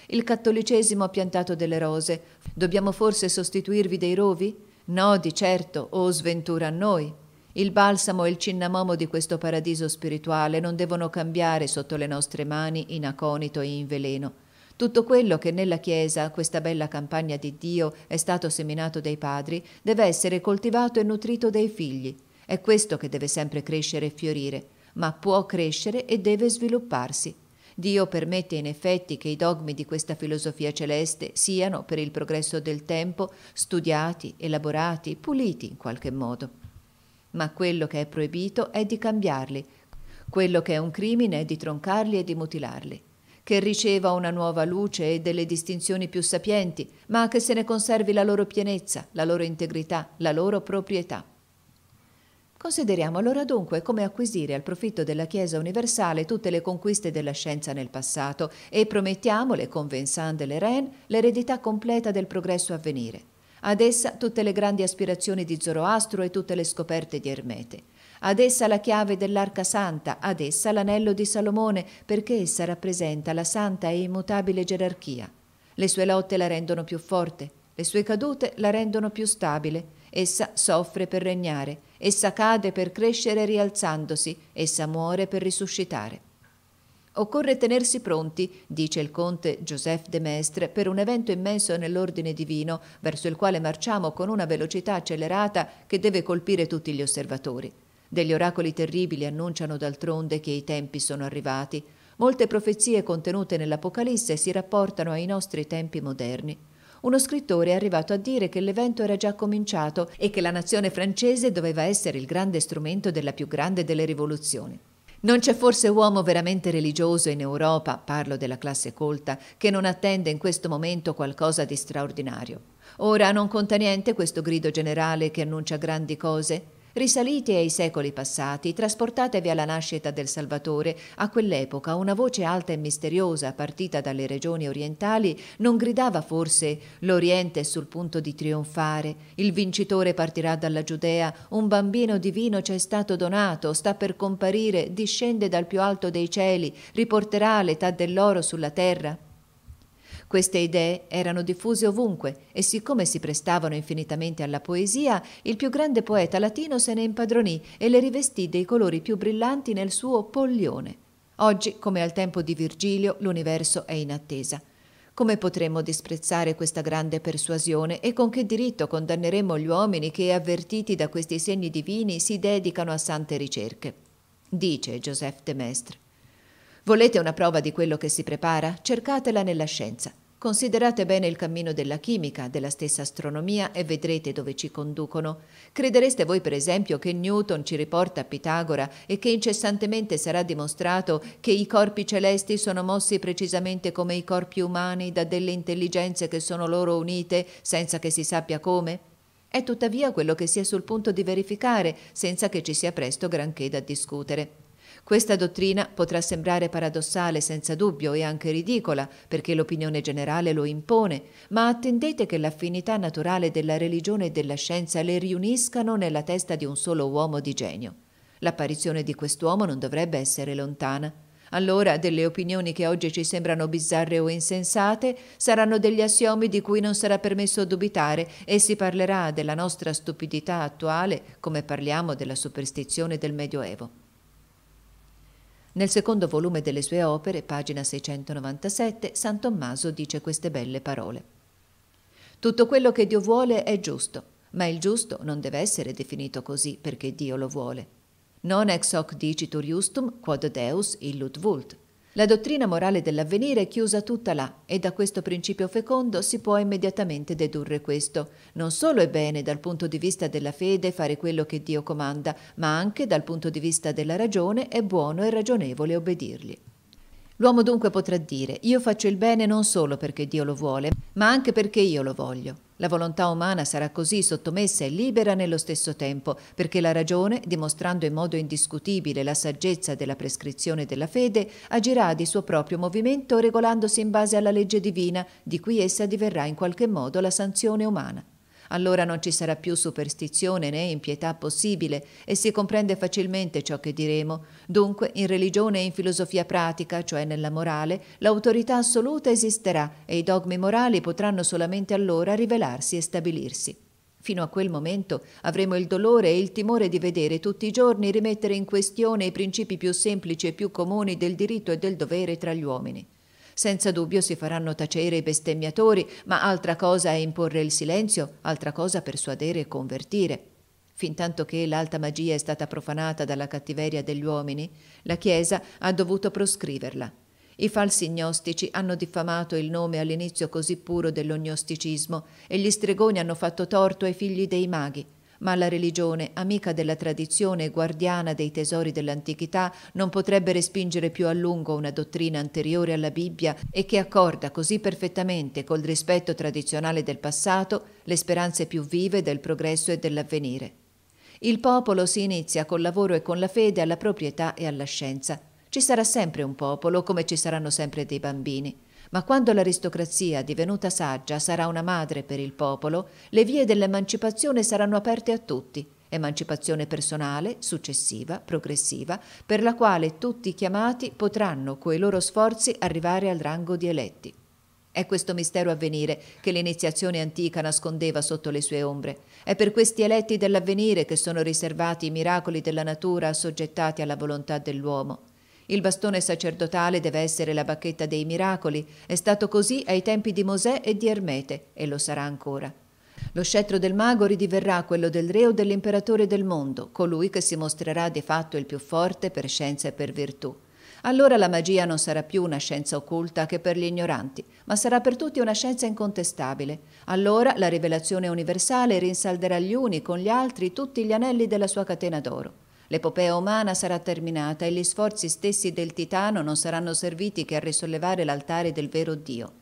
Il cattolicesimo ha piantato delle rose, dobbiamo forse sostituirvi dei rovi? No, di certo, o oh, sventura a noi. Il balsamo e il cinnamomo di questo paradiso spirituale non devono cambiare sotto le nostre mani in aconito e in veleno. Tutto quello che nella Chiesa, questa bella campagna di Dio, è stato seminato dai padri, deve essere coltivato e nutrito dai figli. È questo che deve sempre crescere e fiorire, ma può crescere e deve svilupparsi. Dio permette in effetti che i dogmi di questa filosofia celeste siano, per il progresso del tempo, studiati, elaborati, puliti in qualche modo. Ma quello che è proibito è di cambiarli, quello che è un crimine è di troncarli e di mutilarli che riceva una nuova luce e delle distinzioni più sapienti, ma che se ne conservi la loro pienezza, la loro integrità, la loro proprietà. Consideriamo allora dunque come acquisire al profitto della Chiesa universale tutte le conquiste della scienza nel passato e promettiamole, con Vincent de Leren, l'eredità completa del progresso a venire. Ad essa tutte le grandi aspirazioni di Zoroastro e tutte le scoperte di Ermete ad essa la chiave dell'arca santa, ad essa l'anello di Salomone, perché essa rappresenta la santa e immutabile gerarchia. Le sue lotte la rendono più forte, le sue cadute la rendono più stabile. Essa soffre per regnare, essa cade per crescere rialzandosi, essa muore per risuscitare. Occorre tenersi pronti, dice il conte Joseph de Maistre, per un evento immenso nell'ordine divino, verso il quale marciamo con una velocità accelerata che deve colpire tutti gli osservatori. Degli oracoli terribili annunciano d'altronde che i tempi sono arrivati. Molte profezie contenute nell'Apocalisse si rapportano ai nostri tempi moderni. Uno scrittore è arrivato a dire che l'evento era già cominciato e che la nazione francese doveva essere il grande strumento della più grande delle rivoluzioni. Non c'è forse uomo veramente religioso in Europa, parlo della classe colta, che non attende in questo momento qualcosa di straordinario. Ora non conta niente questo grido generale che annuncia grandi cose? Risalite ai secoli passati, trasportatevi alla nascita del Salvatore, a quell'epoca una voce alta e misteriosa, partita dalle regioni orientali, non gridava forse l'Oriente è sul punto di trionfare, il vincitore partirà dalla Giudea, un bambino divino ci è stato donato, sta per comparire, discende dal più alto dei cieli, riporterà l'età dell'oro sulla terra? Queste idee erano diffuse ovunque e siccome si prestavano infinitamente alla poesia, il più grande poeta latino se ne impadronì e le rivestì dei colori più brillanti nel suo Poglione. Oggi, come al tempo di Virgilio, l'universo è in attesa. Come potremmo disprezzare questa grande persuasione e con che diritto condanneremmo gli uomini che, avvertiti da questi segni divini, si dedicano a sante ricerche? Dice Joseph de Maistre. Volete una prova di quello che si prepara? Cercatela nella scienza. Considerate bene il cammino della chimica, della stessa astronomia e vedrete dove ci conducono. Credereste voi, per esempio, che Newton ci riporta a Pitagora e che incessantemente sarà dimostrato che i corpi celesti sono mossi precisamente come i corpi umani da delle intelligenze che sono loro unite senza che si sappia come? È tuttavia quello che si è sul punto di verificare, senza che ci sia presto granché da discutere. Questa dottrina potrà sembrare paradossale senza dubbio e anche ridicola, perché l'opinione generale lo impone, ma attendete che l'affinità naturale della religione e della scienza le riuniscano nella testa di un solo uomo di genio. L'apparizione di quest'uomo non dovrebbe essere lontana. Allora delle opinioni che oggi ci sembrano bizzarre o insensate saranno degli assiomi di cui non sarà permesso dubitare e si parlerà della nostra stupidità attuale come parliamo della superstizione del Medioevo. Nel secondo volume delle sue opere, pagina 697, San Tommaso dice queste belle parole. Tutto quello che Dio vuole è giusto, ma il giusto non deve essere definito così perché Dio lo vuole. Non ex hoc dicitur justum quod Deus illut vult, la dottrina morale dell'avvenire è chiusa tutta là e da questo principio fecondo si può immediatamente dedurre questo. Non solo è bene dal punto di vista della fede fare quello che Dio comanda, ma anche dal punto di vista della ragione è buono e ragionevole obbedirgli. L'uomo dunque potrà dire io faccio il bene non solo perché Dio lo vuole, ma anche perché io lo voglio. La volontà umana sarà così sottomessa e libera nello stesso tempo, perché la ragione, dimostrando in modo indiscutibile la saggezza della prescrizione della fede, agirà di suo proprio movimento regolandosi in base alla legge divina, di cui essa diverrà in qualche modo la sanzione umana. Allora non ci sarà più superstizione né impietà possibile e si comprende facilmente ciò che diremo. Dunque, in religione e in filosofia pratica, cioè nella morale, l'autorità assoluta esisterà e i dogmi morali potranno solamente allora rivelarsi e stabilirsi. Fino a quel momento avremo il dolore e il timore di vedere tutti i giorni rimettere in questione i principi più semplici e più comuni del diritto e del dovere tra gli uomini. Senza dubbio si faranno tacere i bestemmiatori, ma altra cosa è imporre il silenzio, altra cosa persuadere e convertire. Fintanto che l'alta magia è stata profanata dalla cattiveria degli uomini, la Chiesa ha dovuto proscriverla. I falsi gnostici hanno diffamato il nome all'inizio così puro dell'ognosticismo e gli stregoni hanno fatto torto ai figli dei maghi ma la religione, amica della tradizione e guardiana dei tesori dell'antichità, non potrebbe respingere più a lungo una dottrina anteriore alla Bibbia e che accorda così perfettamente col rispetto tradizionale del passato le speranze più vive del progresso e dell'avvenire. Il popolo si inizia col lavoro e con la fede alla proprietà e alla scienza. Ci sarà sempre un popolo, come ci saranno sempre dei bambini. Ma quando l'aristocrazia, divenuta saggia, sarà una madre per il popolo, le vie dell'emancipazione saranno aperte a tutti. Emancipazione personale, successiva, progressiva, per la quale tutti chiamati potranno, coi loro sforzi, arrivare al rango di eletti. È questo mistero avvenire che l'iniziazione antica nascondeva sotto le sue ombre. È per questi eletti dell'avvenire che sono riservati i miracoli della natura assoggettati alla volontà dell'uomo. Il bastone sacerdotale deve essere la bacchetta dei miracoli. È stato così ai tempi di Mosè e di Ermete, e lo sarà ancora. Lo scettro del mago ridiverrà quello del re o dell'imperatore del mondo, colui che si mostrerà di fatto il più forte per scienza e per virtù. Allora la magia non sarà più una scienza occulta che per gli ignoranti, ma sarà per tutti una scienza incontestabile. Allora la rivelazione universale rinsalderà gli uni con gli altri tutti gli anelli della sua catena d'oro. L'epopea umana sarà terminata e gli sforzi stessi del titano non saranno serviti che a risollevare l'altare del vero Dio.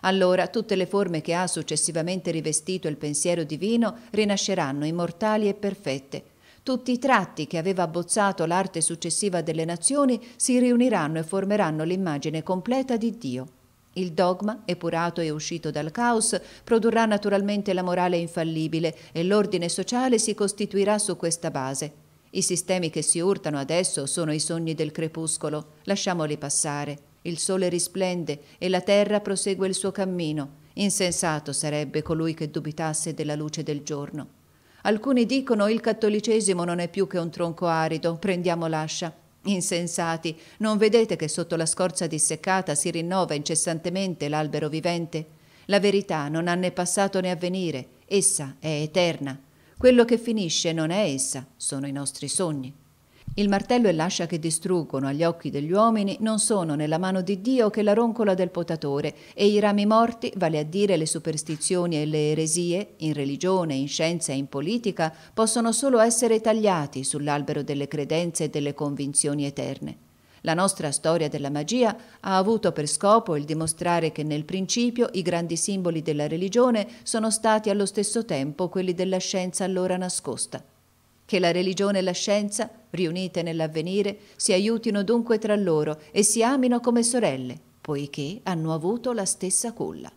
Allora tutte le forme che ha successivamente rivestito il pensiero divino rinasceranno immortali e perfette. Tutti i tratti che aveva abbozzato l'arte successiva delle nazioni si riuniranno e formeranno l'immagine completa di Dio. Il dogma, epurato e uscito dal caos, produrrà naturalmente la morale infallibile e l'ordine sociale si costituirà su questa base. I sistemi che si urtano adesso sono i sogni del crepuscolo. Lasciamoli passare. Il sole risplende e la terra prosegue il suo cammino. Insensato sarebbe colui che dubitasse della luce del giorno. Alcuni dicono il cattolicesimo non è più che un tronco arido, prendiamo l'ascia. Insensati, non vedete che sotto la scorza disseccata si rinnova incessantemente l'albero vivente? La verità non ha né passato né avvenire, essa è eterna. Quello che finisce non è essa, sono i nostri sogni. Il martello e l'ascia che distruggono agli occhi degli uomini non sono nella mano di Dio che la roncola del potatore e i rami morti, vale a dire le superstizioni e le eresie, in religione, in scienza e in politica, possono solo essere tagliati sull'albero delle credenze e delle convinzioni eterne. La nostra storia della magia ha avuto per scopo il dimostrare che nel principio i grandi simboli della religione sono stati allo stesso tempo quelli della scienza allora nascosta. Che la religione e la scienza, riunite nell'avvenire, si aiutino dunque tra loro e si amino come sorelle, poiché hanno avuto la stessa culla.